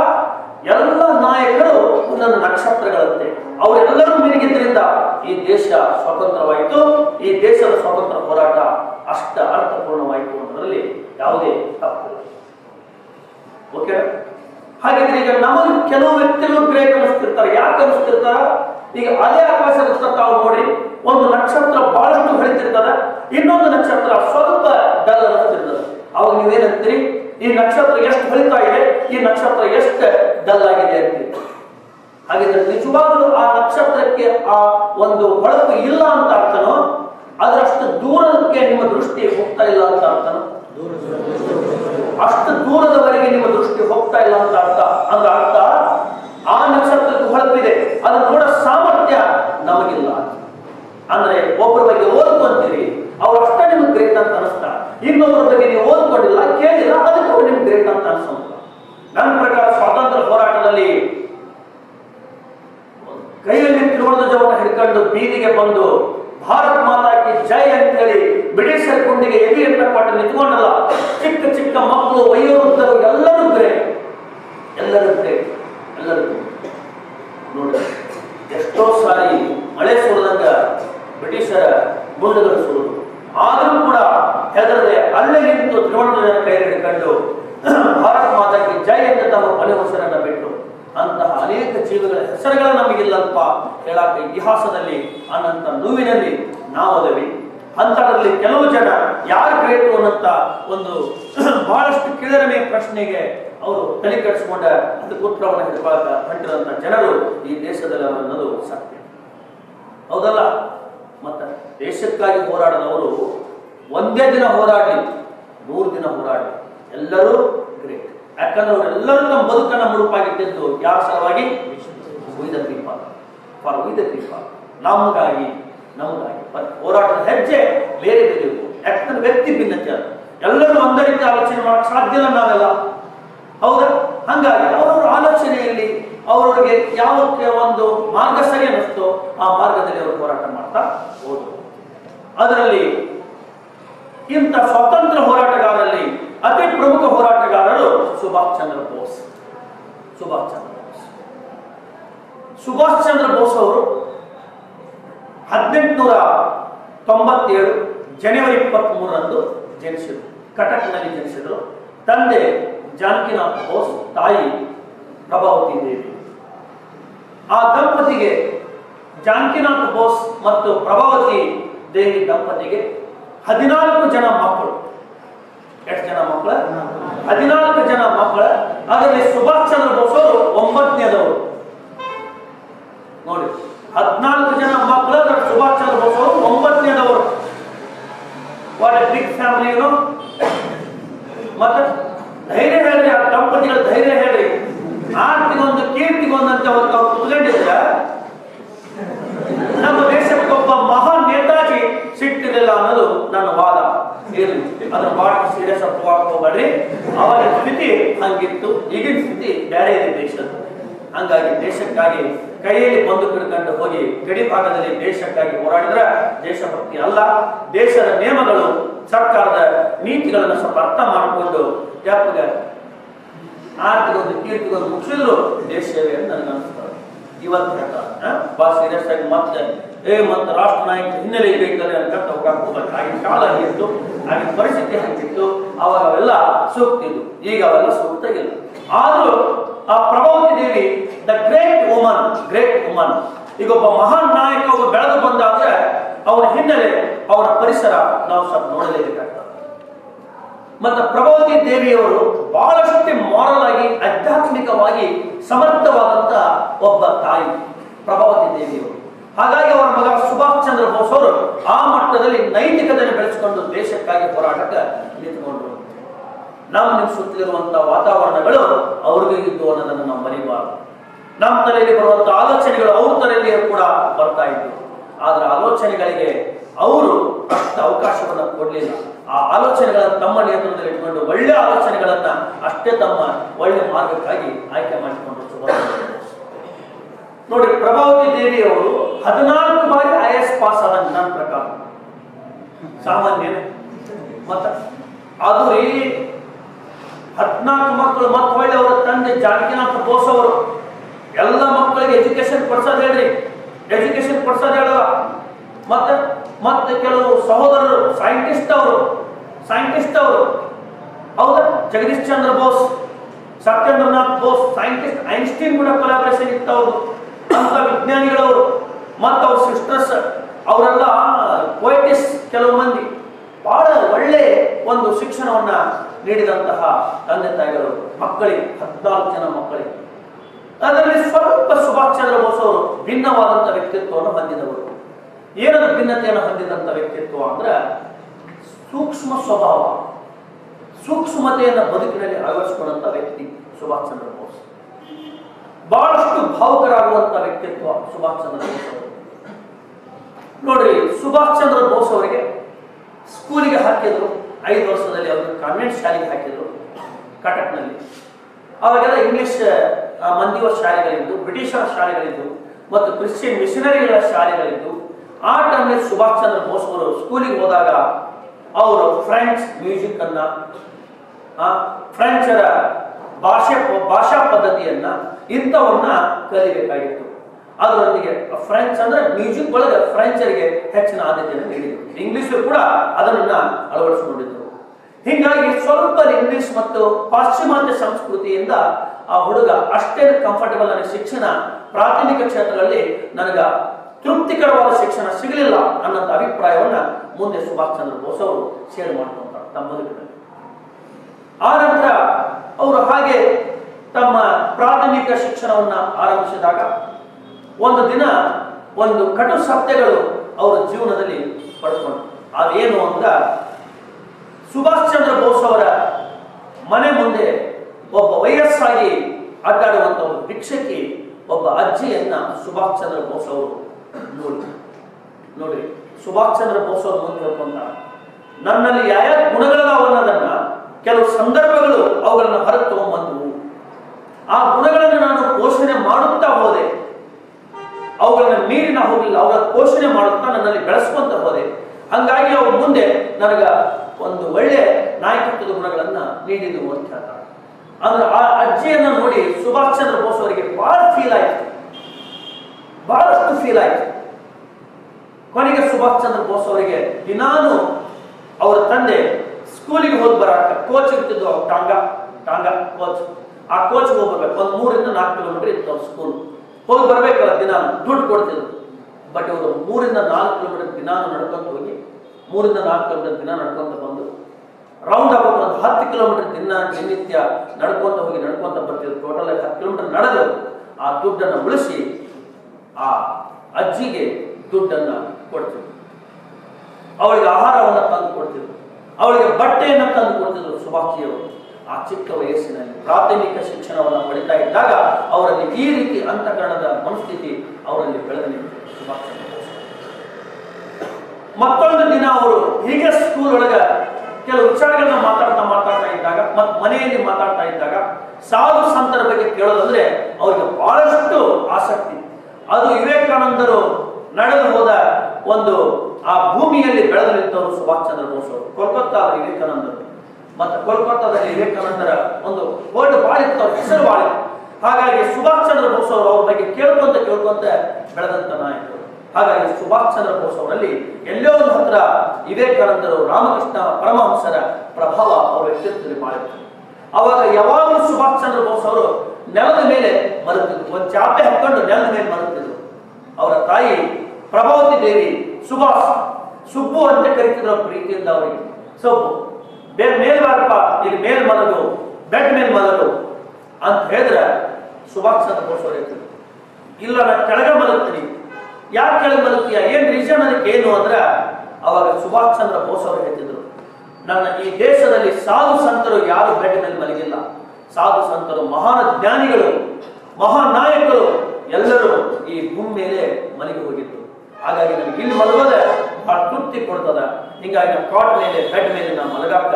ಎಲ್ಲ ನಾಯಕರು ಒಂದೊಂದು ನಕ್ಷತ್ರಗಳಂತೆ. ಅವರೆಲ್ಲರೂ ಮಿನಿಗಿದ್ರಿಂದ ಈ ದೇಶ ಸ್ವತಂತ್ರವಾಯಿತು ಈ ದೇಶದ ಸ್ವತಂತ್ರ ಹೋರಾಟ ಅಷ್ಟ ಅರ್ಥಪೂರ್ಣವಾಯಿತು ಅನ್ನೋದರಲ್ಲಿ ಯಾವುದೇ ತಪ್ಪಿಲ್ಲ ಓಕೆ ಹಾಗಿದ್ರೆ ಈಗ ನಮಗೆ ಕೆಲವು ವ್ಯಕ್ತಿಗಳು ಗ್ರೇಟ್ ಅನಿಸ್ತಿರ್ತಾರೆ ಯಾಕೆ ಅನಿಸ್ತಿರ್ತಾರ ಈಗ ಅದೇ ಆಕಾಶದ ತಾವು ನೋಡಿ, ಒಂದು ನಕ್ಷತ್ರ ಬಹಳಷ್ಟು ಬೆಳಿತಿರ್ತದೆ. ಇನ್ನೊಂದು ನಕ್ಷತ್ರ ಸ್ವಲ್ಪ ಡಲ್ ಅನಿಸ್ತಿರ್ತದೆ ಅವಾಗ ನೀವೇನಂತೀರಿ? ಈ ನಕ್ಷತ್ರ ಎಷ್ಟು ಹೊಳಿತಾ ಇದೆ? ಈ ನಕ್ಷತ್ರ ಎಷ್ಟು ಡಲ್ ಆಗಿದೆ ಅಂತೀರಿ? ಹಾಗಿದ್ರೆ ನಿಜವಾಗ್ಲೂ ಆ ನಕ್ಷತ್ರಕ್ಕೆ ಆ ಒಂದು ಹೊಳಪು ಇಲ್ಲ ಅಂತ ಅರ್ಥನೋ, ಅದರಷ್ಟು ದೂರಕ್ಕೆ ನಿಮ್ಮ ದೃಷ್ಟಿ ಹೋಗ್ತಾ ಇಲ್ಲ ಅಂತ ಅರ್ಥನೋ? ಅಷ್ಟು ದೂರದವರೆಗೆ ನಿಮ್ಮ ದೃಷ್ಟಿ ಹೋಗ್ತಾ ಇಲ್ಲ ಅಂತ ಅರ್ಥ. ಅಂದ್ರೆ ಅರ್ಥ, ಆ ನಕ್ಷತ್ರಕ್ಕೆ ಹೊಳಪಿದೆ ಅದು ನೋಡೋ ಸಾಮರ್ಥ್ಯ ನಮಗಿಲ್ಲ. ಅಂದ್ರೆ ಒಬ್ಬರ ಬಗ್ಗೆ ಓದ್ಕೊಂತೀರಿ ಅಷ್ಟೇ ನಿಮ್ಗೆ ಗ್ರೇಟ್ ಅಂತ ಅನಿಸ್ತಾ. ಇನ್ನೊಬ್ಬರ ಬಗ್ಗೆ ನೀವು ಓದ್ಕೊಂಡಿಲ್ಲ, ಕೇಳಿಲ್ಲ, ಅದಕ್ಕೆ ಅವ್ರು ನಿಮ್ಗೆ ಗ್ರೇಟ್ ಅಂತ ಅನ್ಸೋದು. ನನ್ನ ಪ್ರಕಾರ ಸ್ವಾತಂತ್ರ್ಯ ಹೋರಾಟದಲ್ಲಿ ಕೈಯಲ್ಲಿ ತ್ರಿವರ್ಣಜವನ್ನು ಹಿಡ್ಕೊಂಡು ಬೀದಿಗೆ ಬಂದು ಭಾರತ್ ಮಾತಾಕಿ ಜೈ ಅಂತ ಹೇಳಿ ಬ್ರಿಟಿಷರ ಗುಂಡಿಗೆ ಎದುರಿಯಂತ ಪಾಠ ನಿಂತ್ಕೊಂಡಲ್ಲ, ಚಿಕ್ಕ ಚಿಕ್ಕ ಮಕ್ಕಳು, ವಯೋವೃದ್ಧರು ಎಲ್ಲರೂ ಬ್ರೇ ಎಲ್ಲರೂ ಬ್ರೇ ಎಲ್ಲರೂ ನೋಡಿ, ಎಷ್ಟೋ ಸಾರಿ ಮಳೆ ಸುರಿದಂಗ ಬ್ರಿಟಿಷರ ಗುಂಡುಗಳು ಸುರು ಆದರೂ ಕೂಡ ಹೆದರದೆ ಅಲ್ಲೇ ನಿಂತು ತ್ರಿವರ್ಣಜನ ಕೈ ಹಿಡಿದುಕೊಂಡು ಭಾರತ ಮಾತಾ ಕಿ ಜೈ ಅಂತ ತಮ್ಮ ಕೊನೆ ಉಸಿರನ್ನ ಬಿಟ್ಟು ಅಂತಹ ಅನೇಕ ಜೀವಿಗಳ ಹೆಸರುಗಳ ನಮಗಿಲ್ಲಪ್ಪ. ಹೇಳಾಕ ಇತಿಹಾಸದಲ್ಲಿ ಅನ್ನಂತ ನೋವಿನಲ್ಲಿ ನಾವದವಿ ಅಂತಹದಲ್ಲಿ ಕೆಲವು ಜನ ಯಾರು ಗ್ರೇಟು ಅನ್ನಂತ ಒಂದು ಬಹಳಷ್ಟು ಕೀಳರಿಮೆ ಪ್ರಶ್ನೆಗೆ ಅವರು ತಲೆ ಕೆಡಿಸ್ಕೊಂಡ ಅದಕ್ಕೆ ಉತ್ತರವನ್ನು ಹಿಡ್ಕೊಳಕ ಜನರು ಈ ದೇಶದಲ್ಲಿ ಅನ್ನೋದು ಸಾಧ್ಯ. ಹೌದಲ್ಲ? ಮತ್ತ ದೇಶಕ್ಕಾಗಿ ಹೋರಾಡದವರು ಒಂದೇ ದಿನ ಹೋರಾಡಿ ನೂರು ದಿನ ಹೋರಾಡಿ ಎಲ್ಲರೂ ಗ್ರೇಟ್. ಯಾಕಂದ್ರೆ ಅವರೆಲ್ಲರೂ ನಮ್ಮ ಬದುಕನ್ನ ಮುಡುಪಾಗಿಟ್ಟಿದ್ದು ಯಾರ ಸಲುವಾಗಿ? ಉಯ್ದ ದೀಪ ಫಾರ್ ಉಯ್ದ ದೀಪ ನಮಗಾಗಿ ನಮಗಾಗಿ. ಹೋರಾಟದ ಹೆಜ್ಜೆ ಬೇರೆ ಬೇರೆ. ಯಾಕಂದ್ರೆ ವ್ಯಕ್ತಿ ಭಿನ್ನತೆ ಅದು. ಎಲ್ಲರೂ ಒಂದೇ ರೀತಿ ಆಲೋಚನೆ ಮಾಡಕ್ ಸಾಧ್ಯ ನಾವೆಲ್ಲ. ಹೌದಾ? ಹಂಗಾಗಿ ಅವರವರ ಆಲೋಚನೆಯಲ್ಲಿ ಅವರವರಿಗೆ ಯಾವಕ್ಕೆ ಒಂದು ಮಾರ್ಗ ಸರಿ ಅನ್ನಿಸ್ತೋ ಆ ಮಾರ್ಗದಲ್ಲಿ ಅವರು ಹೋರಾಟ ಮಾಡ್ತಾ ಹೋದರು. ಅದರಲ್ಲಿ ಇಂಥ ಸ್ವತಂತ್ರ ಹೋರಾಟಗಾರರಲ್ಲಿ ಅತಿ ಪ್ರಮುಖ ಹೋರಾಟಗಾರರು ಸುಭಾಷ್ ಚಂದ್ರ ಬೋಸ್. ಸುಭಾಷ್ ಚಂದ್ರ ಬೋಸ್. ಸುಭಾಷ್ ಚಂದ್ರ ಬೋಸ್ ಅವರು ಹದಿನೆಂಟುನೂರ ತೊಂಬತ್ತೇಳು ಜನವರಿ ಇಪ್ಪತ್ತ್ ಮೂರರಂದು ಜನಿಸಿದರು. ಕಟಕ್ನಲ್ಲಿ ಜನಿಸಿದರು. ತಂದೆ ಜಾನಕಿನಾಥ್ ಬೋಸ್, ತಾಯಿ ಪ್ರಭಾವತಿ ದೇವಿ. ಆ ದಂಪತಿಗೆ ಜಾನಕಿನಾಥ್ ಬೋಸ್ ಮತ್ತು ಪ್ರಭಾವತಿ ದೇವಿ ದಂಪತಿಗೆ ಹದಿನಾಲ್ಕು ಜನ ಮಕ್ಕಳು. ಎಷ್ಟು ಜನ ಮಕ್ಕಳ? ಹದಿನಾಲ್ಕು ಜನ ಮಕ್ಕಳ. ಅದರಲ್ಲಿ ಸುಭಾಷ್ ಚಂದ್ರ ಬೋಸ್ ಅವರು ಒಂಬತ್ತನೇದವರು. ನೋಡಿ, ಹದಿನಾಲ್ಕು ಜನ ಮಕ್ಕಳು ಸುಭಾಷ್ ಚಂದ್ರ ಬೋಸ್ ಅವರು ಒಂಬತ್ತನೇದವರು. ವಾಟ್ ಬಿಗ್ ಫ್ಯಾಮಿಲಿ ಏನು ಮತ್ತೆ ಧೈರ್ಯ ಹೇಳಿ ಆ ದಂಪತಿಗಳ ಧೈರ್ಯ ಹೇಳಿ ಆರ್ತಿಗೊಂದು, ಕೀರ್ತಿಗೊಂದಂತೆ ಅವ್ರು ಕುತ್ಕೊಂಡಿದ್ರ? ನಮ್ಮ ದೇಶಕ್ಕೊಬ್ಬ ಮಹಾನ್ ನೇತಾಜಿ ಸಿಟ್ಟಿರಲಿಲ್ಲ ಅನ್ನೋದು ನನ್ನ ವಾದ. ಇರ್ಲಿ ಅದ್ರ ಬಹಳ ಸೀರಿಯಸ್ ಅವಾಗ ಹೋಗ್ಬೇಡ್ರಿ ಸ್ಥಿತಿ ಹಂಗಿತ್ತು. ಈಗಿನ ಸ್ಥಿತಿ ಬೇರೆ ಇದೆ ದೇಶದ ಹಂಗಾಗಿ ದೇಶಕ್ಕಾಗಿ ಕೈಯಲ್ಲಿ ಬಂದು ಹಿಡ್ಕೊಂಡು ಹೋಗಿ ಗಡಿ ಭಾಗದಲ್ಲಿ ದೇಶಕ್ಕಾಗಿ ಹೋರಾಡಿದ್ರೆ ದೇಶಭಕ್ತಿ ಅಲ್ಲ. ದೇಶದ ನಿಯಮಗಳು, ಸರ್ಕಾರದ ನೀತಿಗಳನ್ನು ಸ್ವಲ್ಪ ಅರ್ಥ ಮಾಡಿಕೊಂಡು ಯಾಕೆ ಆರ್ತಿಗೊಂದು ಕೀರ್ತಿಗೊಂದು ಮುಗಿಸಿದ್ರು ಸೇವೆ ಅಂತ ನನಗೆ ಅನಿಸ್ತದೆ ಇವತ್ತು ಹೇಳ್ತಾರೆ ಭಾಳ ಸೀರಿಯಸ್ ಆಗಿ ಮತ್ತೆ ಏ, ಮತ್ತು ರಾಷ್ಟ್ರ ನಾಯಕ ಹಿನ್ನೆಲೆ ಬೇಕಲ್ಲ ಅಂತ ಹೋಗಕ್ಕೆ ಆಗಿನ ಕಾಲ ಆಗಿತ್ತು ಆಗಿನ ಪರಿಸ್ಥಿತಿ ಹಾಕಿತ್ತು, ಅವಾಗ ಅವೆಲ್ಲ ಸೂಕ್ತ ಇದ್ವು ಈಗ ಅವೆಲ್ಲ ಸೂಕ್ತ ಇಲ್ಲ. ಆದರೂ ಆ Prabhavati Devi the great woman great woman ಈಗ ಒಬ್ಬ ಮಹಾನ್ ನಾಯಕ ಒಬ್ಬ ಬೆಳೆದು ಬಂದ ಅವರ ಹಿನ್ನೆಲೆ ಅವರ ಪರಿಸರ ನಾವು ಸ್ವಲ್ಪ ನೋಡಲೇಬೇಕಾಗ್ತದೆ. ಮತ್ತು ಪ್ರಭಾವತಿ ದೇವಿಯವರು ಬಹಳಷ್ಟು ಮಾರಲ್ ಆಗಿ, ಆಧ್ಯಾತ್ಮಿಕವಾಗಿ ಸಮರ್ಥವಾದಂತ ಒಬ್ಬ ತಾಯಿ ಪ್ರಭಾವತಿ ದೇವಿಯವರು. ಹಾಗಾಗಿ ಅವರ ಮಗ ಸುಭಾಷ್ ಚಂದ್ರ ಬೋಸ್ ಅವರು ಆ ಮಟ್ಟದಲ್ಲಿ ನೈತಿಕತೆಯನ್ನು ಬೆಳೆಸಿಕೊಂಡು ದೇಶಕ್ಕಾಗಿ ಹೋರಾಟಕ್ಕೆ ನಿಂತುಕೊಂಡರು. ನಾವು ನಿಮ್ಮ ಸುತ್ತಲಿರುವಂತಹ ವಾತಾವರಣಗಳು ಅವ್ರಿಗೆ ಇದ್ದು ಅನ್ನೋದನ್ನು ನಾವು ಮರಿಬಾರದು. ನಮ್ಮ ತಲೆಯಲ್ಲಿ ಬರುವಂತ ಆಲೋಚನೆಗಳು ಅವ್ರ ತಲೆಯಲ್ಲಿಯೂ ಕೂಡ ಬರ್ತಾ ಇತ್ತು ಆದ್ರೆ ಆಲೋಚನೆಗಳಿಗೆ ಅವರು ಅಷ್ಟು ಅವಕಾಶವನ್ನು ಕೊಡಲಿಲ್ಲ. ಆ ಆಲೋಚನೆಗಳನ್ನು ತಮ್ಮ ನಿಯಂತ್ರಣದಲ್ಲಿ ಇಟ್ಕೊಂಡು ಒಳ್ಳೆ ಆಲೋಚನೆಗಳನ್ನ ಅಷ್ಟೇ ತಮ್ಮ ಒಳ್ಳೆ ಮಾರ್ಗಕ್ಕಾಗಿ ಆಯ್ಕೆ ಮಾಡಿಕೊಂಡು. ನೋಡಿ, ಪ್ರಭಾವತಿ ದೇವಿ ಅವರು ಹದಿನಾಲ್ಕು ಬಾರಿ ಐ ಎಸ್ ಪಾಸ್ ಆದ ನನ್ನ ಪ್ರಕಾರ. ಸಾಮಾನ್ಯ ಮತ ಅದು ರೀ ಹದಿನಾಲ್ಕು ಮಕ್ಕಳು, ಮತ್ತೆ ಹೊಳ್ಳಿ ಅವರ ತಂದೆ ಜಾನಕಿನಾಥ ಬೋಸ್ ಅವರು, ಎಲ್ಲ ಮಕ್ಕಳಿಗೆ ಎಜುಕೇಶನ್ ಕೊಡ್ಸೋದು ಹೇಳ್ರಿ. ಎಜುಕೇಶನ್ ಕೊಡ್ಸೋದು ಹೇಳಲ್ಲ. ಮತ್ತೆ ಮತ್ತೆ ಕೆಲವು ಸಹೋದರರು ಸೈಂಟಿಸ್ಟ್ ಅವರು ಸೈಂಟಿಸ್ಟ್ ಅವರು. ಹೌದಾ? ಜಗದೀಶ್ ಚಂದ್ರ ಬೋಸ್, ಸತ್ಯೇಂದ್ರನಾಥ್ ಬೋಸ್ ಸೈಂಟಿಸ್ಟ್ ಐನ್ಸ್ಟೀನ್ ಕೂಡ ಕೊಲಾಬರೇಷನ್ ಇತ್ತು ಅವರು ಅಂತ ವಿಜ್ಞಾನಿಗಳವರು ಮತ್ತು ಅವ್ರ ಸಿಸ್ಟರ್ಸ್, ಅವರೆಲ್ಲ ಪೊಯಿಟಿಸ್ ಕೆಲವು ಮಂದಿ ಬಹಳ ಒಳ್ಳೆ ಒಂದು ಶಿಕ್ಷಣವನ್ನ ನೀಡಿದಂತಹ ತಂದೆ ತಾಯಿಗಳು, ಮಕ್ಕಳಿಗೆ, ಹದಿನಾಲ್ಕು ಜನ ಮಕ್ಕಳಿಗೆ. ಅದರಲ್ಲಿ ಸ್ವಲ್ಪ ಸುಭಾಷ್ ಚಂದ್ರ ಬೋಸ್ ಅವರು ಭಿನ್ನವಾದಂಥ ವ್ಯಕ್ತಿತ್ವವನ್ನು ಹೊಂದಿದವರು. ಏನದು ಭಿನ್ನತೆಯನ್ನು ಹೊಂದಿದಂಥ ವ್ಯಕ್ತಿತ್ವ ಅಂದ್ರೆ ಸೂಕ್ಷ್ಮ ಸ್ವಭಾವ, ಸೂಕ್ಷ್ಮತೆಯನ್ನು ಬದುಕಿನಲ್ಲಿ ಅಳವಡಿಸಿಕೊಂಡಂತ ವ್ಯಕ್ತಿ ಸುಭಾಷ್ ಚಂದ್ರ ಬೋಸ್. ಬಹಳಷ್ಟು ಭಾವುಕರಾಗುವಂತ ವ್ಯಕ್ತಿತ್ವ ಸುಭಾಷ್ ಚಂದ್ರ ಬೋಸ್ ಅವರು. ನೋಡ್ರಿ ಸುಭಾಷ್ ಚಂದ್ರ ಬೋಸ್ ಅವರಿಗೆ ಸ್ಕೂಲಿಗೆ ಹಾಕಿದ್ರು ಐದು ವರ್ಷದಲ್ಲಿ ಅವರು ಕಾನ್ವೆಂಟ್ ಶಾಲೆಗೆ ಹಾಕಿದ್ರು ಕಟಕ್ನಲ್ಲಿ. ಅವಾಗೆಲ್ಲ ಇಂಗ್ಲಿಷ್ ಆ, ಮಂದಿವ ಶಾಲೆಗಳಿದ್ದು ಬ್ರಿಟಿಷರ ಶಾಲೆಗಳಿದ್ದು ಮತ್ತು ಕ್ರಿಶ್ಚಿಯನ್ ಮಿಷನರಿಗಳ ಶಾಲೆಗಳಿದ್ದು ಆ ಟೈಮ್ನಲ್ಲಿ ಸುಭಾಷ್ ಚಂದ್ರ ಬೋಸ್ ಅವರು ಸ್ಕೂಲಿಗೆ ಹೋದಾಗ ಅವರು ಫ್ರೆಂಚ್ ಮ್ಯೂಸಿಕ್ ಅನ್ನ ಫ್ರೆಂಚರ ಭಾಷೆ, ಭಾಷಾ ಪದ್ಧತಿಯನ್ನ ಇಂಥವನ್ನ ಕಲಿಬೇಕಾಗಿತ್ತು. ಅದರೊಂದಿಗೆ ಫ್ರೆಂಚ್ ಅಂದ್ರೆ ಮ್ಯೂಸಿಕ್ ಒಳಗೆ ಫ್ರೆಂಚರಿಗೆ ಹೆಚ್ಚಿನ ಆದ್ಯತೆಯನ್ನು ನೀಡಿದರು. ಇಂಗ್ಲಿಷ್ ಕೂಡ ಅದನ್ನ ಅಳವಡಿಸಿಕೊಂಡಿದ್ರು. ಹೀಗಾಗಿ ಸ್ವಲ್ಪ ಇಂಗ್ಲಿಷ್ ಮತ್ತು ಪಾಶ್ಚಿಮಾತ್ಯ ಸಂಸ್ಕೃತಿಯಿಂದ ಆ ಹುಡುಗ ಅಷ್ಟೇ ಕಂಫರ್ಟಬಲ್ ನನಗೆ ಶಿಕ್ಷಣ, ಪ್ರಾಥಮಿಕ ಕ್ಷೇತ್ರದಲ್ಲಿ ನನಗ ತೃಪ್ತಿಕರವಾದ ಶಿಕ್ಷಣ ಸಿಗಲಿಲ್ಲ ಅನ್ನೋಂಥ ಅಭಿಪ್ರಾಯವನ್ನ ಮುಂದೆ ಸುಭಾಷ್ ಚಂದ್ರ ಬೋಸ್ ಅವರು ಶೇರ್ ಮಾಡ್ಕೊಂತಾರೆ. ತಮ್ಮ ಬದುಕಿನಲ್ಲಿ ಆ ನಂತರ ಅವರು ಹಾಗೆ ತಮ್ಮ ಪ್ರಾಥಮಿಕ ಶಿಕ್ಷಣವನ್ನು ಆರಂಭಿಸಿದಾಗ ಒಂದು ದಿನ ಒಂದು ಕಟು ಸತ್ಯಗಳು ಅವರ ಜೀವನದಲ್ಲಿ ಪಡ್ಕೊಂಡು ಅದೇನು ಅಂತ ಸುಭಾಷ್ ಚಂದ್ರ ಬೋಸ್ ಅವರ ಮನೆ ಮುಂದೆ ಒಬ್ಬ ವಯಸ್ಸಾಗಿ ಅಡ್ಡಾಡುವಂತ ಒಂದು ಭಿಕ್ಷಕಿ ಒಬ್ಬ ಅಜ್ಜಿಯನ್ನ ಸುಭಾಷ್ ಚಂದ್ರ ಬೋಸ್ ಅವರು ನೋಡಿ. ನೋಡಿ, ಸುಭಾಷ್ ಚಂದ್ರ ಬೋಸ್ ಅವರು ಮುಂದೆ ನನ್ನಲ್ಲಿ ಯಾವ ಕೆಲವು ಸಂದರ್ಭಗಳು ಅವುಗಳನ್ನು ಹೊರತು ತಗೊಂಡ್ಬಂದವು ಆ ಗುಣಗಳನ್ನು ನಾನು ಪೋಷಣೆ ಮಾಡುತ್ತಾ ಹೋದೆ. ಅವುಗಳನ್ನು ಮೀರಿ ನಾ ಹೋಗಲಿಲ್ಲ ಅವರ ಪೋಷಣೆ ಮಾಡುತ್ತಾ ನನ್ನಲ್ಲಿ ಬೆಳೆಸ್ಕೊಂತ ಹೋದೆ. ಹಂಗಾಗಿ ಅವ್ರ ಮುಂದೆ ನನಗ ಒಂದು ಒಳ್ಳೆ ನಾಯಕತ್ವದ ಗುಣಗಳನ್ನ ನೀಡಿದ್ರು ಅಂತ ಹೇಳ್ತಾರೆ. ಅಂದ್ರೆ ಆ ಅಜ್ಜಿಯನ್ನು ನೋಡಿ ಸುಭಾಷ್ ಚಂದ್ರ ಬೋಸ್ ಅವರಿಗೆ ಬಹಳ ಫೀಲ್ ಆಯ್ತು. ಬಹಳಷ್ಟು ಫೀಲ್ ಆಯ್ತು. ಕೊನೆಗೆ ಸುಭಾಷ್ ಚಂದ್ರ ಬೋಸ್ ಅವರಿಗೆ ದಿನಾನು ಅವರ ತಂದೆ ಸ್ಕೂಲಿಗೆ ಹೋಗಿ ಬರಾಕ ಕೋಚ್ ಇರ್ತಿದ್ವು ಅವ್ರು, ಟಾಂಗ ಟಾಂಗ ಕೋಚ್ ಆ ಕೋಚ್ ಹೋಗ್ಬರ್ಬೇಕು ಒಂದು ಮೂರಿಂದ ನಾಲ್ಕು ಕಿಲೋಮೀಟರ್ ಇತ್ತು ಅವ್ರ ಸ್ಕೂಲ್ ಹೋಗಿ ಬರ್ಬೇಕಲ್ಲ ದಿನ ದುಡ್ಡು ಕೊಡ್ತಿದ್ರು. ಬಟ್ ಇವರು ಮೂರಿಂದ ನಾಲ್ಕು ಕಿಲೋಮೀಟರ್ ದಿನ ನಡ್ಕೊಂತ ಹೋಗಿ, ಮೂರಿಂದ ನಾಲ್ಕು ಕಿಲೋಮೀಟರ್ ದಿನ ನಡ್ಕೊಂತ ಬಂದು ರೌಂಡ್ ಅಬೌಟ್ ಒಂದು ಹತ್ತು ಕಿಲೋಮೀಟರ್ ದಿನ ದಿನನಿತ್ಯ ನಡ್ಕೊಂತ ಹೋಗಿ, ನಡ್ಕೊಂತ ಬರ್ತಿದ್ರು. ಟೋಟಲ್ ಆಗಿ ಹತ್ತು ಕಿಲೋಮೀಟರ್ ನಡೆದು ಆ ದುಡ್ಡನ್ನು ಉಳಿಸಿ ಆ ಅಜ್ಜಿಗೆ ದುಡ್ಡನ್ನು ಕೊಡ್ತಿದ್ರು. ಅವಳಿಗೆ ಆಹಾರವನ್ನು ತಂದು ಕೊಡ್ತಿದ್ರು. ಅವಳಿಗೆ ಬಟ್ಟೆಯನ್ನು ತಂದು ಕೊಡ್ತಿದ್ರು ಸುಭಾಷಿಯವರು ಆ ಚಿಕ್ಕ ವಯಸ್ಸಿನಲ್ಲಿ ಪ್ರಾಥಮಿಕ ಶಿಕ್ಷಣವನ್ನು ಪಡಿತಾ ಇದ್ದಾಗ ಅವರಲ್ಲಿ ಈ ರೀತಿ ಅಂತಃಕರಣದ ಮನಸ್ಥಿತಿ ಅವರಲ್ಲಿ ಬೆಳೆದು ನಿಂತು ಮತ್ತೊಂದು ದಿನ ಅವರು ಹೀಗೆ ಸ್ಕೂಲ್ ಒಳಗ ಕೆಲವು ವಿಚಾರಗಳನ್ನ ಮಾತಾಡ್ತಾ ಮಾತಾಡ್ತಾ ಇದ್ದಾಗ ಮತ್ತು ಮನೆಯಲ್ಲಿ ಮಾತಾಡ್ತಾ ಇದ್ದಾಗ ಸಾಧು ಸಂತರ ಬಗ್ಗೆ ಕೇಳೋದಂದ್ರೆ ಅವರಿಗೆ ಬಹಳಷ್ಟು ಆಸಕ್ತಿ. ಅದು ವಿವೇಕಾನಂದರು ನಡೆದು ಹೋದ ಒಂದು ಆ ಭೂಮಿಯಲ್ಲಿ ಬೆಳೆದು ನಿಂತವರು ಸುಭಾಷ್ ಚಂದ್ರ ಬೋಸ್ ಅವರು. ಕೋಲ್ಕತ್ತಾದ ವಿವೇಕಾನಂದರು. ಮತ್ತು ಕೋಲ್ಕತ್ತಾದಲ್ಲಿ ವಿವೇಕಾನಂದರ ಒಂದು ವರ್ಡ್ ಬಾಳಿತ್ತು ಹೆಸರು ಬಾಳಿತ್ತು ಹಾಗಾಗಿ ಸುಭಾಷ್ ಚಂದ್ರ ಬೋಸ್ ಅವರು ಅವ್ರ ಬಗ್ಗೆ ಕೇಳ್ಕೊಂತ ಕೇಳ್ಕೊಂತ ಬೆಳೆದಂತ ನಾಯಕರು. ಹಾಗಾಗಿ ಸುಭಾಷ್ ಚಂದ್ರ ಬೋಸ್ ಅವರಲ್ಲಿ ಎಲ್ಲೋ ಒಂದು ಹತ್ರ ವಿವೇಕಾನಂದರು ರಾಮಕೃಷ್ಣ ಪರಮಹಂಸರ ಪ್ರಭಾವ ಅವರ ವ್ಯಕ್ತಿತ್ವದಲ್ಲಿ ಬಾಳಿತ್ತು ಅವಾಗ ಯಾವಾಗಲೂ ಸುಭಾಷ್ ಚಂದ್ರ ಬೋಸ್ ಅವರು ನೆಲದ ಮೇಲೆ ಮರುತ್ತಿದ್ರು ಒಂದು ಚಾಪೆ ಹಾಕೊಂಡು ನೆಲದ ಮೇಲೆ ಮರುತ್ತಿದ್ರು ಅವರ ತಾಯಿ ಪ್ರಭಾವತಿ ದೇವಿ, ಸುಭಾಷ್, ಸುಬ್ಬು ಅಂತ ಕರಿತಿದ್ರು ಪ್ರೀತಿಯಿಂದ ಅವರಿಗೆ. ಸೊಬ್ಬು ಬೇರೆ ಮೇಲ್ ಬಾರಪ್ಪ, ಇಲ್ಲಿ ಮೇಲ್ ಮಲಗು, ಬೆಡ್ ಮೇಲೆ ಮಲಗು ಅಂತ ಹೇಳಿದ್ರೆ ಸುಭಾಷ್ ಚಂದ್ರ ಬೋಸ್ ಅವರು ಇಲ್ಲ ನಾನು ಕೆಳಗೆ ಮಲಗ್ತೀನಿ. ಯಾಕೆ ಕೆಳಗೆ ಮಲಗ್ತೀಯ? ಏನ್ ರೀಸನ್ ಅದಕ್ಕೆ ಏನು ಅಂದ್ರೆ ಅವಾಗ ಸುಭಾಷ್ ಚಂದ್ರ ಬೋಸ್ ಅವರು ಹೇಳ್ತಿದ್ರು. ನನ್ನ ಈ ದೇಶದಲ್ಲಿ ಸಾಧು ಸಂತರು ಯಾರು ಬೆಡ್ ಮೇಲೆ ಮಲಗಿಲ್ಲ. ಸಾಧು ಸಂತರು ಮಹಾನ್ ಜ್ಞಾನಿಗಳು, ಮಹಾನ್ ನಾಯಕರು ಎಲ್ಲರೂ ಈ ಭೂಮಿ ಮೇಲೆ ಮಲಗಿ ಹೋಗಿದ್ರು. ಹಾಗಾಗಿ ನನಗೆ ಇಲ್ಲಿ ಮಲಗೋದೆ ಬಹಳ ತೃಪ್ತಿ ಕೊಡ್ತದ. ಹಿಂಗಾಗಿ ನಮ್ಮ ಕಾಟ್ ಮೇಲೆ, ಬೆಡ್ ಮೇಲೆ ನಾವು ಮಲಗಾಕ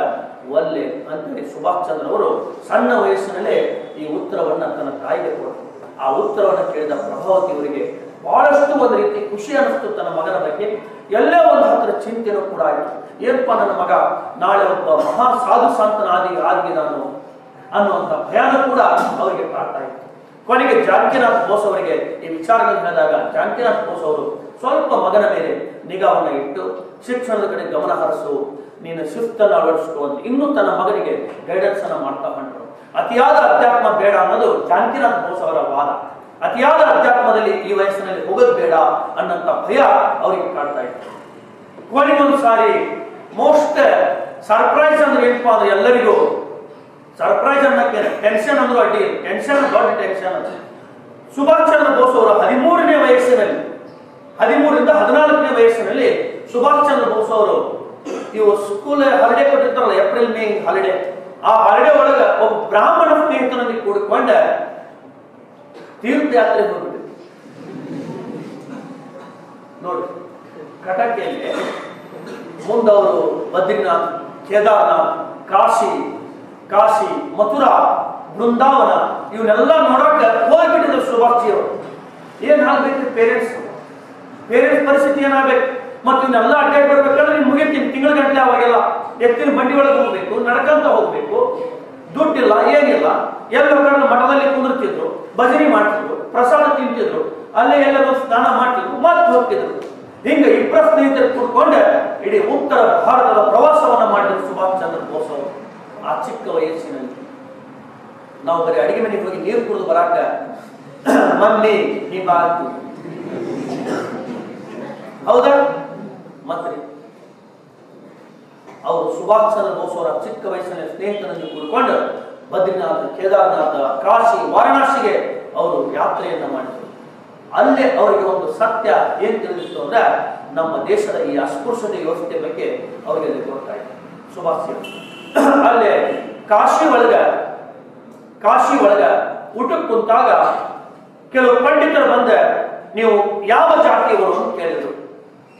ಒಲ್ಲೆ ಅಂತೇಳಿ ಸುಭಾಷ್ ಚಂದ್ರ ಅವರು ಸಣ್ಣ ವಯಸ್ಸಿನಲ್ಲೇ ಈ ಉತ್ತರವನ್ನ ತನ್ನ ತಾಯಿಗೆ ಕೊಟ್ಟರು. ಆ ಉತ್ತರವನ್ನು ಕೇಳಿದ ಪ್ರಭಾವತಿ ಅವರಿಗೆ ಬಹಳಷ್ಟು ಒಂದು ರೀತಿ ಖುಷಿ ಅನಿಸ್ತು ತನ್ನ ಮಗನ ಬಗ್ಗೆ. ಎಲ್ಲೇ ಒಂದು ಹತ್ರ ಚಿಂತೆನೂ ಕೂಡ ಆಯಿತು. ಏನಪ್ಪ ನನ್ನ ಮಗ, ನಾಳೆ ಒಬ್ಬ ಮಹಾ ಸಾಧು ಸಂತನಾದಿ ಆಗಿ ನಾನು ಅನ್ನುವಂಥ ಭಯಾನ ಕೂಡ ಅವರಿಗೆ ಕಾಡ್ತಾ ಇತ್ತು. ಕೊನೆಗೆ ಜಾಂಕಿನಾಥ್ ಬೋಸ್ ಅವರಿಗೆ ಈ ವಿಚಾರಗಳನ್ನು ಹೇಳಿದಾಗ ಜಾಂಕಿನಾಥ್ ಬೋಸ್ ಅವರು ಸ್ವಲ್ಪ ಮಗನ ಮೇಲೆ ನಿಗಾವನ್ನು ಇಟ್ಟು ಶಿಕ್ಷಣದ ಕಡೆ ಗಮನ ಹರಿಸು. ನೀನು ಶಿಸ್ತನ್ನು ಅಳವಡಿಸಿಕೊ ಅಂತ. ಇನ್ನೂ ತನ್ನ ಮಗನಿಗೆ ಗೈಡೆನ್ಸ್ ಅನ್ನ ಮಾಡ್ತಾ ಹೊಂಟರು ಅತಿಯಾದ ಅಧ್ಯಾತ್ಮ ಬೇಡ ಅನ್ನೋದು ಜಾನಕಿನಾಥ್ ಬೋಸ್ ಅವರ ವಾದ. ಅತಿಯಾದ ಅಧ್ಯಾತ್ಮದಲ್ಲಿ ಈ ವಯಸ್ಸಿನಲ್ಲಿ ಹೋಗೋದು ಬೇಡ ಅನ್ನಂತ ಭಯ ಅವರಿಗೆ ಕಾಡ್ತಾ ಇತ್ತು. ಕೊನೆಗೊಂದು ಸಾರಿ ಮೋಸ್ಟ್ ಸರ್ಪ್ರೈಸ್ ಅಂದ್ರೆ ಏನಪ್ಪ ಅಂದ್ರೆ ಎಲ್ಲರಿಗೂ ಸರ್ಪ್ರೈಸ್ ಅನ್ನಕ್ಕೆ ಟೆನ್ಷನ್ ಅಂದ್ರೂ ಅಡ್ಡಿ. ಟೆನ್ಷನ್ ದೊಡ್ಡ ಟೆನ್ಷನ್ ಸುಭಾಷ್ ಚಂದ್ರ ಬೋಸ್ ಅವರ ಹದಿಮೂರನೇ ವಯಸ್ಸಿನಲ್ಲಿ ಹದಿಮೂರರಿಂದ ಹದಿನಾಲ್ಕನೇ ವಯಸ್ಸಿನಲ್ಲಿ ಸುಭಾಷ್ ಚಂದ್ರ ಬೋಸ್ ಅವರು ಇವು ಸ್ಕೂಲ್ ಹಾಲಿಡೇ ಕೊಟ್ಟಿರ್ತಾರಲ್ಲ ಏಪ್ರಿಲ್ ಮೇ ಹಾಲಿಡೇ ಆ ಹಾಲಿಡೇ ಒಳಗ ಒಬ್ಬ ಬ್ರಾಹ್ಮಣ ಸ್ನೇಹಿತನೊಂದಿಗೆ ಕೂಡಿಕೊಂಡ ತೀರ್ಥಯಾತ್ರೆ ಹೋಗ್ಬಿಟ್ಟು ನೋಡಿ, ಕಟಕಿಯಲ್ಲಿ ಮುಂದವರು ಬದ್ರಿನಾಥ್, ಕೇದಾರ್ನಾಥ್, ಕಾಶಿ ಕಾಶಿ, ಮಥುರಾ, ಬೃಂದಾವನ, ಇವನ್ನೆಲ್ಲ ನೋಡಕ್ಕೆ ಹೋಗ್ಬಿಟ್ಟಿದ್ರು ಸುಭಾಷ್ಜಿ ಅವರು ಏನ್ ಆಗ್ಬೇಕು ಪೇರೆಂಟ್ಸ್ ಪೇರೆಂಟ್ಸ್ ಪರಿಸ್ಥಿತಿ ಏನಾಗಬೇಕು? ಮತ್ತು ಇನ್ನೆಲ್ಲ ಅಡ್ಡಾಡಿ ಬರ್ಬೇಕಾದ್ರೆ ನೀವು ಮುಗಿತೀನಿ. ತಿಂಗಳ ಗಂಟೆ ಅವಾಗೆಲ್ಲ ಎತ್ತಿನ ಬಂಡಿ ಒಳಗೆ ಹೋಗ್ಬೇಕು, ನಡ್ಕಂತ ಹೋಗ್ಬೇಕು. ದುಡ್ಡಿಲ್ಲ, ಏನಿಲ್ಲ. ಎಲ್ಲ ಮಠದಲ್ಲಿ ಕುಂದಿರ್ತಿದ್ರು, ಭಜನೆ ಮಾಡ್ತಿದ್ರು, ಪ್ರಸಾದ ತಿಂತಿದ್ರು. ಅಲ್ಲೇ ಎಲ್ಲರೂ ಸ್ನಾನ ಮಾಡ್ತಿದ್ರು, ಮತ್ತೆ ಹೋಗ್ತಿದ್ರು. ಹಿಂಗೆ ಇಬ್ಬರ ಸ್ನೇಹಿತರು ಕೂತ್ಕೊಂಡು, ಇಡೀ ಉತ್ತರ ಭಾರತದ ಪ್ರವಾಸವನ್ನ ಮಾಡಿದ್ರು ಸುಭಾಷ್ ಚಂದ್ರ ಬೋಸ್ ಅವರು, ಆ ಚಿಕ್ಕ ವಯಸ್ಸಿನಲ್ಲಿ. ನಾವು ಬರೀ ಅಡಿಗೆ ಮನೆಗೆ ಹೋಗಿ ನೀರು ಕುಡಿದು ಬರಾಕ. ಮಮ್ಮಿ, ನೀ. ಹೌದಾ? ಮತ್ರಿ ಅವರು ಸುಭಾಷ್ ಚಂದ್ರ ಬೋಸ್ ಅವರ ಚಿಕ್ಕ ವಯಸ್ಸಿನ ಸ್ನೇಹಿತರನ್ನು ಕೂಡಿಕೊಂಡು ಬದ್ರಿನಾಥ, ಕೇದಾರನಾಥ, ಕಾಶಿ, ವಾರಣಾಸಿಗೆ ಅವರು ಯಾತ್ರೆಯನ್ನು ಮಾಡಿದರು. ಅಲ್ಲೇ ಅವರಿಗೆ ಒಂದು ಸತ್ಯ ಏನ್ ತಿಳಿದಿತ್ತು ಅಂದ್ರೆ ನಮ್ಮ ದೇಶದ ಈ ಅಸ್ಪೃಶ್ಯತೆ ವ್ಯವಸ್ಥೆ ಬಗ್ಗೆ ಅವರಿಗೆ ಅಲ್ಲಿ ಇದೆ ಸುಭಾಷ್ ಅಲ್ಲೇ ಕಾಶಿ ಒಳಗ ಕಾಶಿ ಒಳಗ ಊಟಕ್ಕೆ ಕುಂತಾಗ ಕೆಲವು ಪಂಡಿತರು ಬಂದ, ನೀವು ಯಾವ ಜಾತಿಯವರು? ಕೇಳಿದ್ರು.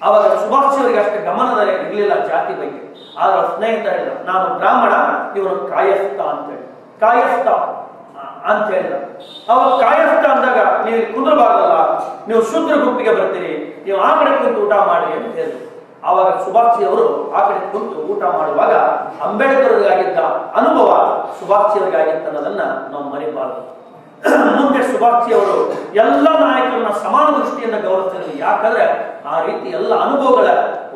ಅವಾಗ ಸುಭಾಷಿಯವರಿಗೆ ಅಷ್ಟು ಗಮನದ ಇರಲಿಲ್ಲ ಜಾತಿ ಬಗ್ಗೆ. ಆದ್ರೆ ಅವ್ರ ಸ್ನೇಹಿತ ಹೇಳಿದ ನಾನು ಬ್ರಾಹ್ಮಣ, ಇವನು ಕಾಯಸ್ಥ ಅಂತ ಹೇಳಿ ಕಾಯಸ್ಥ ಅಂತ ಹೇಳಿದ ಅವಾಗ ಕಾಯಸ್ಥ ಅಂದಾಗ ನೀವು ಇಲ್ಲಿ ಕುಂದ್ರಬಾರ್ದಲ್ಲ ನೀವು ಶುದ್ರ ಗುಂಪಿಗೆ ಬರ್ತೀರಿ, ನೀವು ಆ ಕಡೆ ಕುಂತು ಊಟ ಮಾಡಿ ಅಂತ ಹೇಳಿದ್ರು. ಆವಾಗ ಸುಭಾಷಿ ಅವರು ಆ ಕಡೆ ಕುಂತು ಊಟ ಮಾಡುವಾಗ ಅಂಬೇಡ್ಕರ್ಗಾಗಿದ್ದ ಅನುಭವ ಸುಭಾಷಿಯವರಿಗಾಗಿತ್ತು ಅನ್ನೋದನ್ನ ನಾವು ಮರಿಬಾರದು. ಮುಂದೆ ಸುಭಾಕ್ಷಿ ಅವರು ಎಲ್ಲ ನಾಯಕರನ್ನ ಸಮಾನ ದೃಷ್ಟಿಯನ್ನು ಗೌರವಿಸಿದ್ರು. ಯಾಕಂದ್ರೆ ಆ ರೀತಿ ಎಲ್ಲ ಅನುಭವಗಳ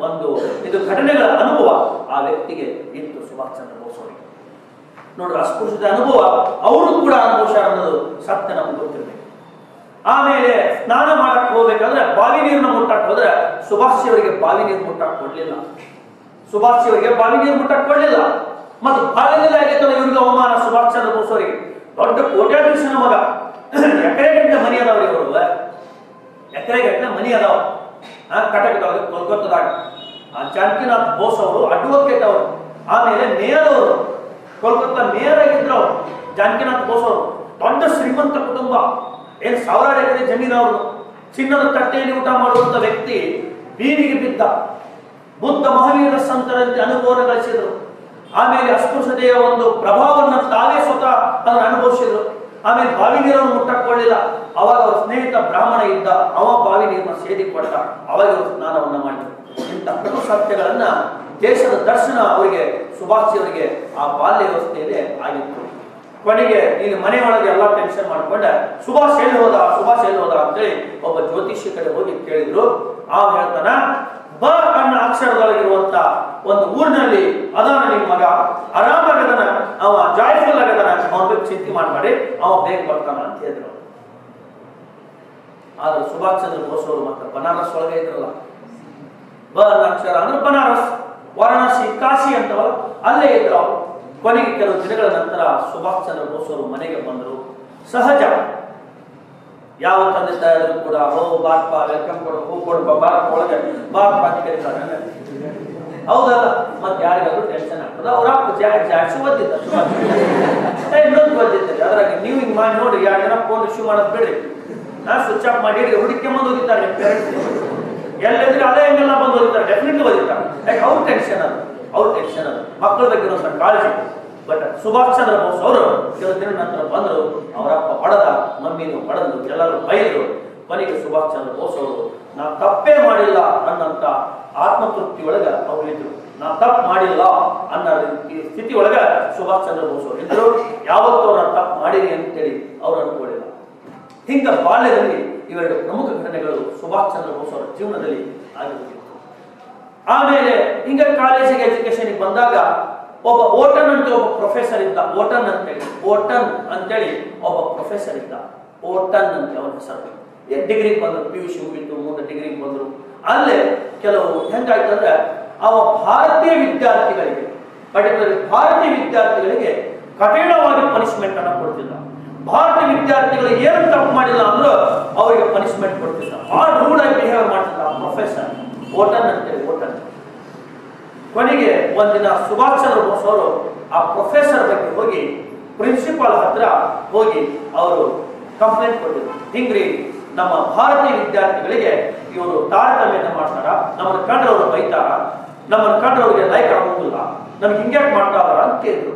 ಒಂದು ಇದು ಘಟನೆಗಳ ಅನುಭವ ಆ ವ್ಯಕ್ತಿಗೆ ಇತ್ತು ಸುಭಾಷ್ ಚಂದ್ರ ಬೋಸ್ ಅವರಿಗೆ. ನೋಡ್ರಿ ಅಸ್ಪೃಶ್ಯದ ಅನುಭವ ಅವರು ಕೂಡ ಅನುಭವಿಸ್ಯಾರ ಅನ್ನೋದು ಸತ್ಯ ನಮ್ಗೆ ಗೊತ್ತಿರಬೇಕು. ಆಮೇಲೆ ಸ್ನಾನ ಮಾಡಕ್ ಹೋಗ್ಬೇಕಂದ್ರೆ ಬಾವಿ ನೀರನ್ನ ಮುಟ್ಟಾಕ್ ಹೋದ್ರೆ ಸುಭಾಷ್ ಅವರಿಗೆ ಬಾವಿ ನೀರು ಮುಟ್ಟಾಕ್ ಕೊಡ್ಲಿಲ್ಲ. ಸುಭಾಷ್ ಅವರಿಗೆ ಬಾವಿ ನೀರು ಮುಟ್ಟಾಕ್ ಕೊಡ್ಲಿಲ್ಲ. ಮತ್ತು ಬಾಲ್ಯದಲ್ಲಿ ಆಗಿತ್ತು ಇವ್ರಿಗೆ ಅವಮಾನ ಸುಭಾಷ್ ಚಂದ್ರ ಬೋಸ್ ಅವರಿಗೆ. ದೊಡ್ಡ ಕೋಟ್ಯಾಧೀಶನ ಮಗ. ಎಕರೆ ಗಂಟೆ ಮನಿ ಅದಾವ್ರಿ ಅವರು ಎಕರೆ ಗಂಟೆ ಮನಿ ಅದಾವ. ಕಟಕದಾಗ ಕೋಲ್ಕತ್ತಾದಾಗ. ಜಾನಕಿನಾಥ್ ಬೋಸ್ ಅವರು ಅಡ್ವೊಕೇಟ್ ಅವರು. ಆಮೇಲೆ ಮೇಯರ್ ಅವರು. ಕೋಲ್ಕತ್ತಾ ಮೇಯರ್ ಆಗಿದ್ರು ಅವರು. ಜಾನಕಿನಾಥ್ ಬೋಸ್ ಅವರು. ದೊಡ್ಡ ಶ್ರೀಮಂತ ಕುಟುಂಬ. ಏನ್ ಸಾವಿರಾರು ಎಕರೆ ಜಮೀನ ಅವರು. ಚಿನ್ನದ ತಟ್ಟೆಯಲ್ಲಿ ಊಟ ಮಾಡುವಂತ ವ್ಯಕ್ತಿ ಬೀದಿಗೆ ಬಿದ್ದ. ಬುದ್ಧ ಮಹಾವೀರ ಸಂತರಂತೆ ಅನುಭವ ಗಳಿಸಿದರು ಆಮೇಲೆ ಅಸ್ಪೃಶ್ಯತೆಯ ಒಂದು ಪ್ರಭಾವವನ್ನು ತಾವೇ ಸ್ವತಃ ಅದನ್ನು ಅನುಭವಿಸಿದ್ರು. ಆಮೇಲೆ ಬಾವಿ ನೀರನ್ನು ಮುಟ್ಟಕೊಳ್ಳಿಲ್ಲ. ಅವಾಗ ಅವರ ಸ್ನೇಹಿತ ಬ್ರಾಹ್ಮಣ ಇದ್ದ, ಅವ ಬಾವಿ ನೀರನ್ನು ಸೇದಿ ಕೊಟ್ಟ ಅವಾಗ ಅವರು ಸ್ನಾನವನ್ನ ಮಾಡಿದ್ರು. ಇಂಥ ಸತ್ಯಗಳನ್ನ ದೇಶದ ದರ್ಶನ ಅವರಿಗೆ, ಸುಭಾಷ್ ಅವರಿಗೆ ಆ ಬಾಲ್ಯ ವ್ಯವಸ್ಥೆಯಲ್ಲಿ ಆಗಿತ್ತು. ಕೊನೆಗೆ ಇಲ್ಲಿ ಮನೆಯೊಳಗೆ ಎಲ್ಲ ಟೆನ್ಷನ್ ಮಾಡಿಕೊಂಡೆ, ಸುಭಾಷ್ ಎಲ್ಲಿ ಹೋದ, ಸುಭಾಷ್ ಎಲ್ಲಿ ಹೋದ ಅಂತೇಳಿ ಒಬ್ಬ ಜ್ಯೋತಿಷಿ ಕಡೆ ಹೋಗಿ ಕೇಳಿದ್ರು. ಆ ಹೇಳ್ತಾನ, ಬ ಅನ್ನ ಅಕ್ಷರದೊಳಗಿರುವಂತ ಒಂದು ಊರಿನಲ್ಲಿ ಅದಾನ ನಿಮ್ಮ ಮಗ. ಆರಾಮಾಗದನ ಅವ ಜಾಯ್ಫುಲ್ ಆಗದನ ಅವನ ಬಗ್ಗೆ ಚಿಂತೆ ಮಾಡಬೇಡಿ ಅವ ಬೇಗ ಬರ್ತಾನ ಅಂತ ಹೇಳಿದ್ರು ಆದ್ರೆ ಸುಭಾಷ್ ಚಂದ್ರ ಬೋಸ್ ಅವರು ಮಾತ್ರ ಬನಾರಸ್ ಒಳಗೆ ಇದ್ರಲ್ಲ. ಬ ಅನ್ನೋ ಅಂದ್ರೆ ಬನಾರಸ್, ವಾರಣಾಸಿ, ಕಾಶಿ ಅಂತವಲ್ಲ, ಅಲ್ಲೇ ಇದ್ರು ಅವರು. ಕೊನೆಗೆ ಕೆಲವು ದಿನಗಳ ನಂತರ ಸುಭಾಷ್ ಚಂದ್ರ ಬೋಸ್ ಅವರು ಮನೆಗೆ ಬಂದರು. ಸಹಜ. ಯಾವ ತಂದೆ ತಾಯಿದ್ರು ಕೂಡ, ಹೋ ಬಾಪ್ಪ ವೆಲ್ಕಮ್ ಕೊಡು, ಹೂ ಕೊಡು ಒಳಗೆ ಬಾರಪ್ಪ ಅಂತ ಕರೀತಾರೆ ಹೌದಲ್ಲ, ಮತ್ತೆ ಯಾರಿಗಾದ್ರೂ ಟೆನ್ಷನ್ ಆಗ್ತದೆ? ಅವ್ರ ಅಪ್ಪ ಜಾಡ್ ಜಾಡ್ಸಿ ಓದಿದ್ದ ಇನ್ನೊಂದು ಓದಿದ್ದಾರೆ ಅದ್ರಾಗ ನೀವು ಹಿಂಗ್ ಮಾಡಿ ನೋಡಿ, ಎರಡು ಜನ ಫೋನ್ ಇಶ್ಯೂ ಮಾಡೋದು ಬಿಡ್ರಿ. ನಾ ಸ್ವಿಚ್ ಆಫ್ ಮಾಡಿ ಹುಡುಕಿ ಬಂದು ಹೋಗಿದ್ದಾರೆ ಎಲ್ಲಿದ್ರೆ ಅದೇ ಹೆಂಗೆಲ್ಲ ಬಂದು ಹೋಗಿದ್ದಾರೆ ಡೆಫಿನೆಟ್ಲಿ ಓದಿತಾರೆ ಯಾಕೆ, ಅವ್ರ ಟೆನ್ಷನ್ ಅದು. ಅವ್ರ ಟೆನ್ಷನ್ ಅದು. ಮಕ್ಕಳ ಬಗ್ಗೆ ಸಣ್ಣ ಕಾಳಜಿ. ಬಟ್ ಸುಭಾಷ್ ಚಂದ್ರ ಬೋಸ್ ಅವರು ಕೆಲವು ದಿನ ನಂತರ ಬಂದರು ಅವರಪ್ಪ ಹೊಡೆದ ಮಮ್ಮಿನು ಹೊಡೆದು, ಎಲ್ಲರೂ ಬೈದರು. ಕೊನೆಗೆ ಸುಭಾಷ್ ಚಂದ್ರ ಬೋಸ್ ಅವರು, ನಾ ತಪ್ಪೇ ಮಾಡಿಲ್ಲ ಅನ್ನಂತ ಆತ್ಮತೃಪ್ತಿ ಒಳಗ ಅವ್ರು ಇದ್ರು. ನಾ ತಪ್ಪು ಮಾಡಿಲ್ಲ ಅನ್ನೋ ಸ್ಥಿತಿ ಒಳಗ ಸುಭಾಷ್ ಚಂದ್ರ ಬೋಸ್ ಅವರು ಇದ್ರು. ಯಾವತ್ತೂ ಅವ್ರ ತಪ್ಪು ಮಾಡಿರಿ ಅಂತೇಳಿ ಅವ್ರು ಅನ್ಕೊಳ್ಳಿಲ್ಲ ಹಿಂಗ ಬಾಲ್ಯದಲ್ಲಿ ಇವೆರಡು ಪ್ರಮುಖ ಘಟನೆಗಳು ಸುಭಾಷ್ ಚಂದ್ರ ಬೋಸ್ ಅವರ ಜೀವನದಲ್ಲಿ ಆಗಿರುತ್ತಿತ್ತು ಆಮೇಲೆ ಹಿಂಗ ಕಾಲೇಜಿಗೆ ಎಜುಕೇಶನ್ ಬಂದಾಗ ಒಬ್ಬ ಓಟನ್ ಅಂತ ಒಬ್ಬ ಪ್ರೊಫೆಸರ್ ಇದ್ದ. ಓಟನ್ ಅಂತೇಳಿ. ಓಟನ್ ಅಂತೇಳಿ ಒಬ್ಬ ಪ್ರೊಫೆಸರ್ ಇದ್ದ. ಓಟನ್ ಅಂತ ಅವನ ಹೆಸರು? ಡಿಗ್ರಿಗೆ ಬಂದ್ರು. ಪಿ ಯು ಸಿ ಮುಗಿತು ಮೂರು ಡಿಗ್ರಿಗೆ ಬಂದ್ರು. ಅಲ್ಲೇ ಕೆಲವು ಹೆಂಗಾಯ್ತು ಅಂದ್ರೆ ಅವ ಭಾರತೀಯ ವಿದ್ಯಾರ್ಥಿಗಳಿಗೆ ಪರ್ಟಿಕ್ಯುಲರ್ ಭಾರತೀಯ ವಿದ್ಯಾರ್ಥಿಗಳಿಗೆ ಕಠಿಣವಾಗಿ ಪನಿಷ್ಮೆಂಟ್ ಅನ್ನ ಕೊಡ್ತಿದ್ದ ಭಾರತೀಯ ವಿದ್ಯಾರ್ಥಿಗಳು ಏನು ತಪ್ಪು ಮಾಡಿಲ್ಲ ಅಂದ್ರೂ ಅವರಿಗೆ ಪನಿಷ್ಮೆಂಟ್ ಕೊಡ್ತಿಲ್ಲ. ಆ ಆಗಿ ಬಿಹೇವ್ ಮಾಡ್ತಿದ್ದ ಪ್ರೊಫೆಸರ್ ಓಟನ್ ಅಂತೇಳಿ ಓಟನ್ ಕೊನೆಗೆ ಒಂದಿನ ಸುಭಾಷ್ ಚಂದ್ರ ಬೋಸ್ ಅವರು ಆ ಪ್ರೊಫೆಸರ್ ಬಗ್ಗೆ ಹೋಗಿ ಪ್ರಿನ್ಸಿಪಾಲ್ ಹತ್ರ ಹೋಗಿ ಅವರು ಕಂಪ್ಲೇಂಟ್ ಕೊಟ್ಟಿದ್ರು. ಹಿಂಗ್ರಿ ನಮ್ಮ ಭಾರತೀಯ ವಿದ್ಯಾರ್ಥಿಗಳಿಗೆ ಇವರು ತಾರತಮ್ಯನ ಮಾಡ್ತಾರ. ನಮ್ಮನ್ನ ಕಂಡ್ರವ್ರು ಬೈತಾರ. ನಮ್ಮನ್ನ ಕಂಡ್ರವ್ರಿಗೆ ಲೈಕ್ ಆಗೋದಿಲ್ಲ ನಮ್ಗೆ ಹಿಂಗ್ಯಾಕ್ ಮಾಡ್ತಾ ಇದಾರ ಅಂತ ಕೇಳಿದ್ರು.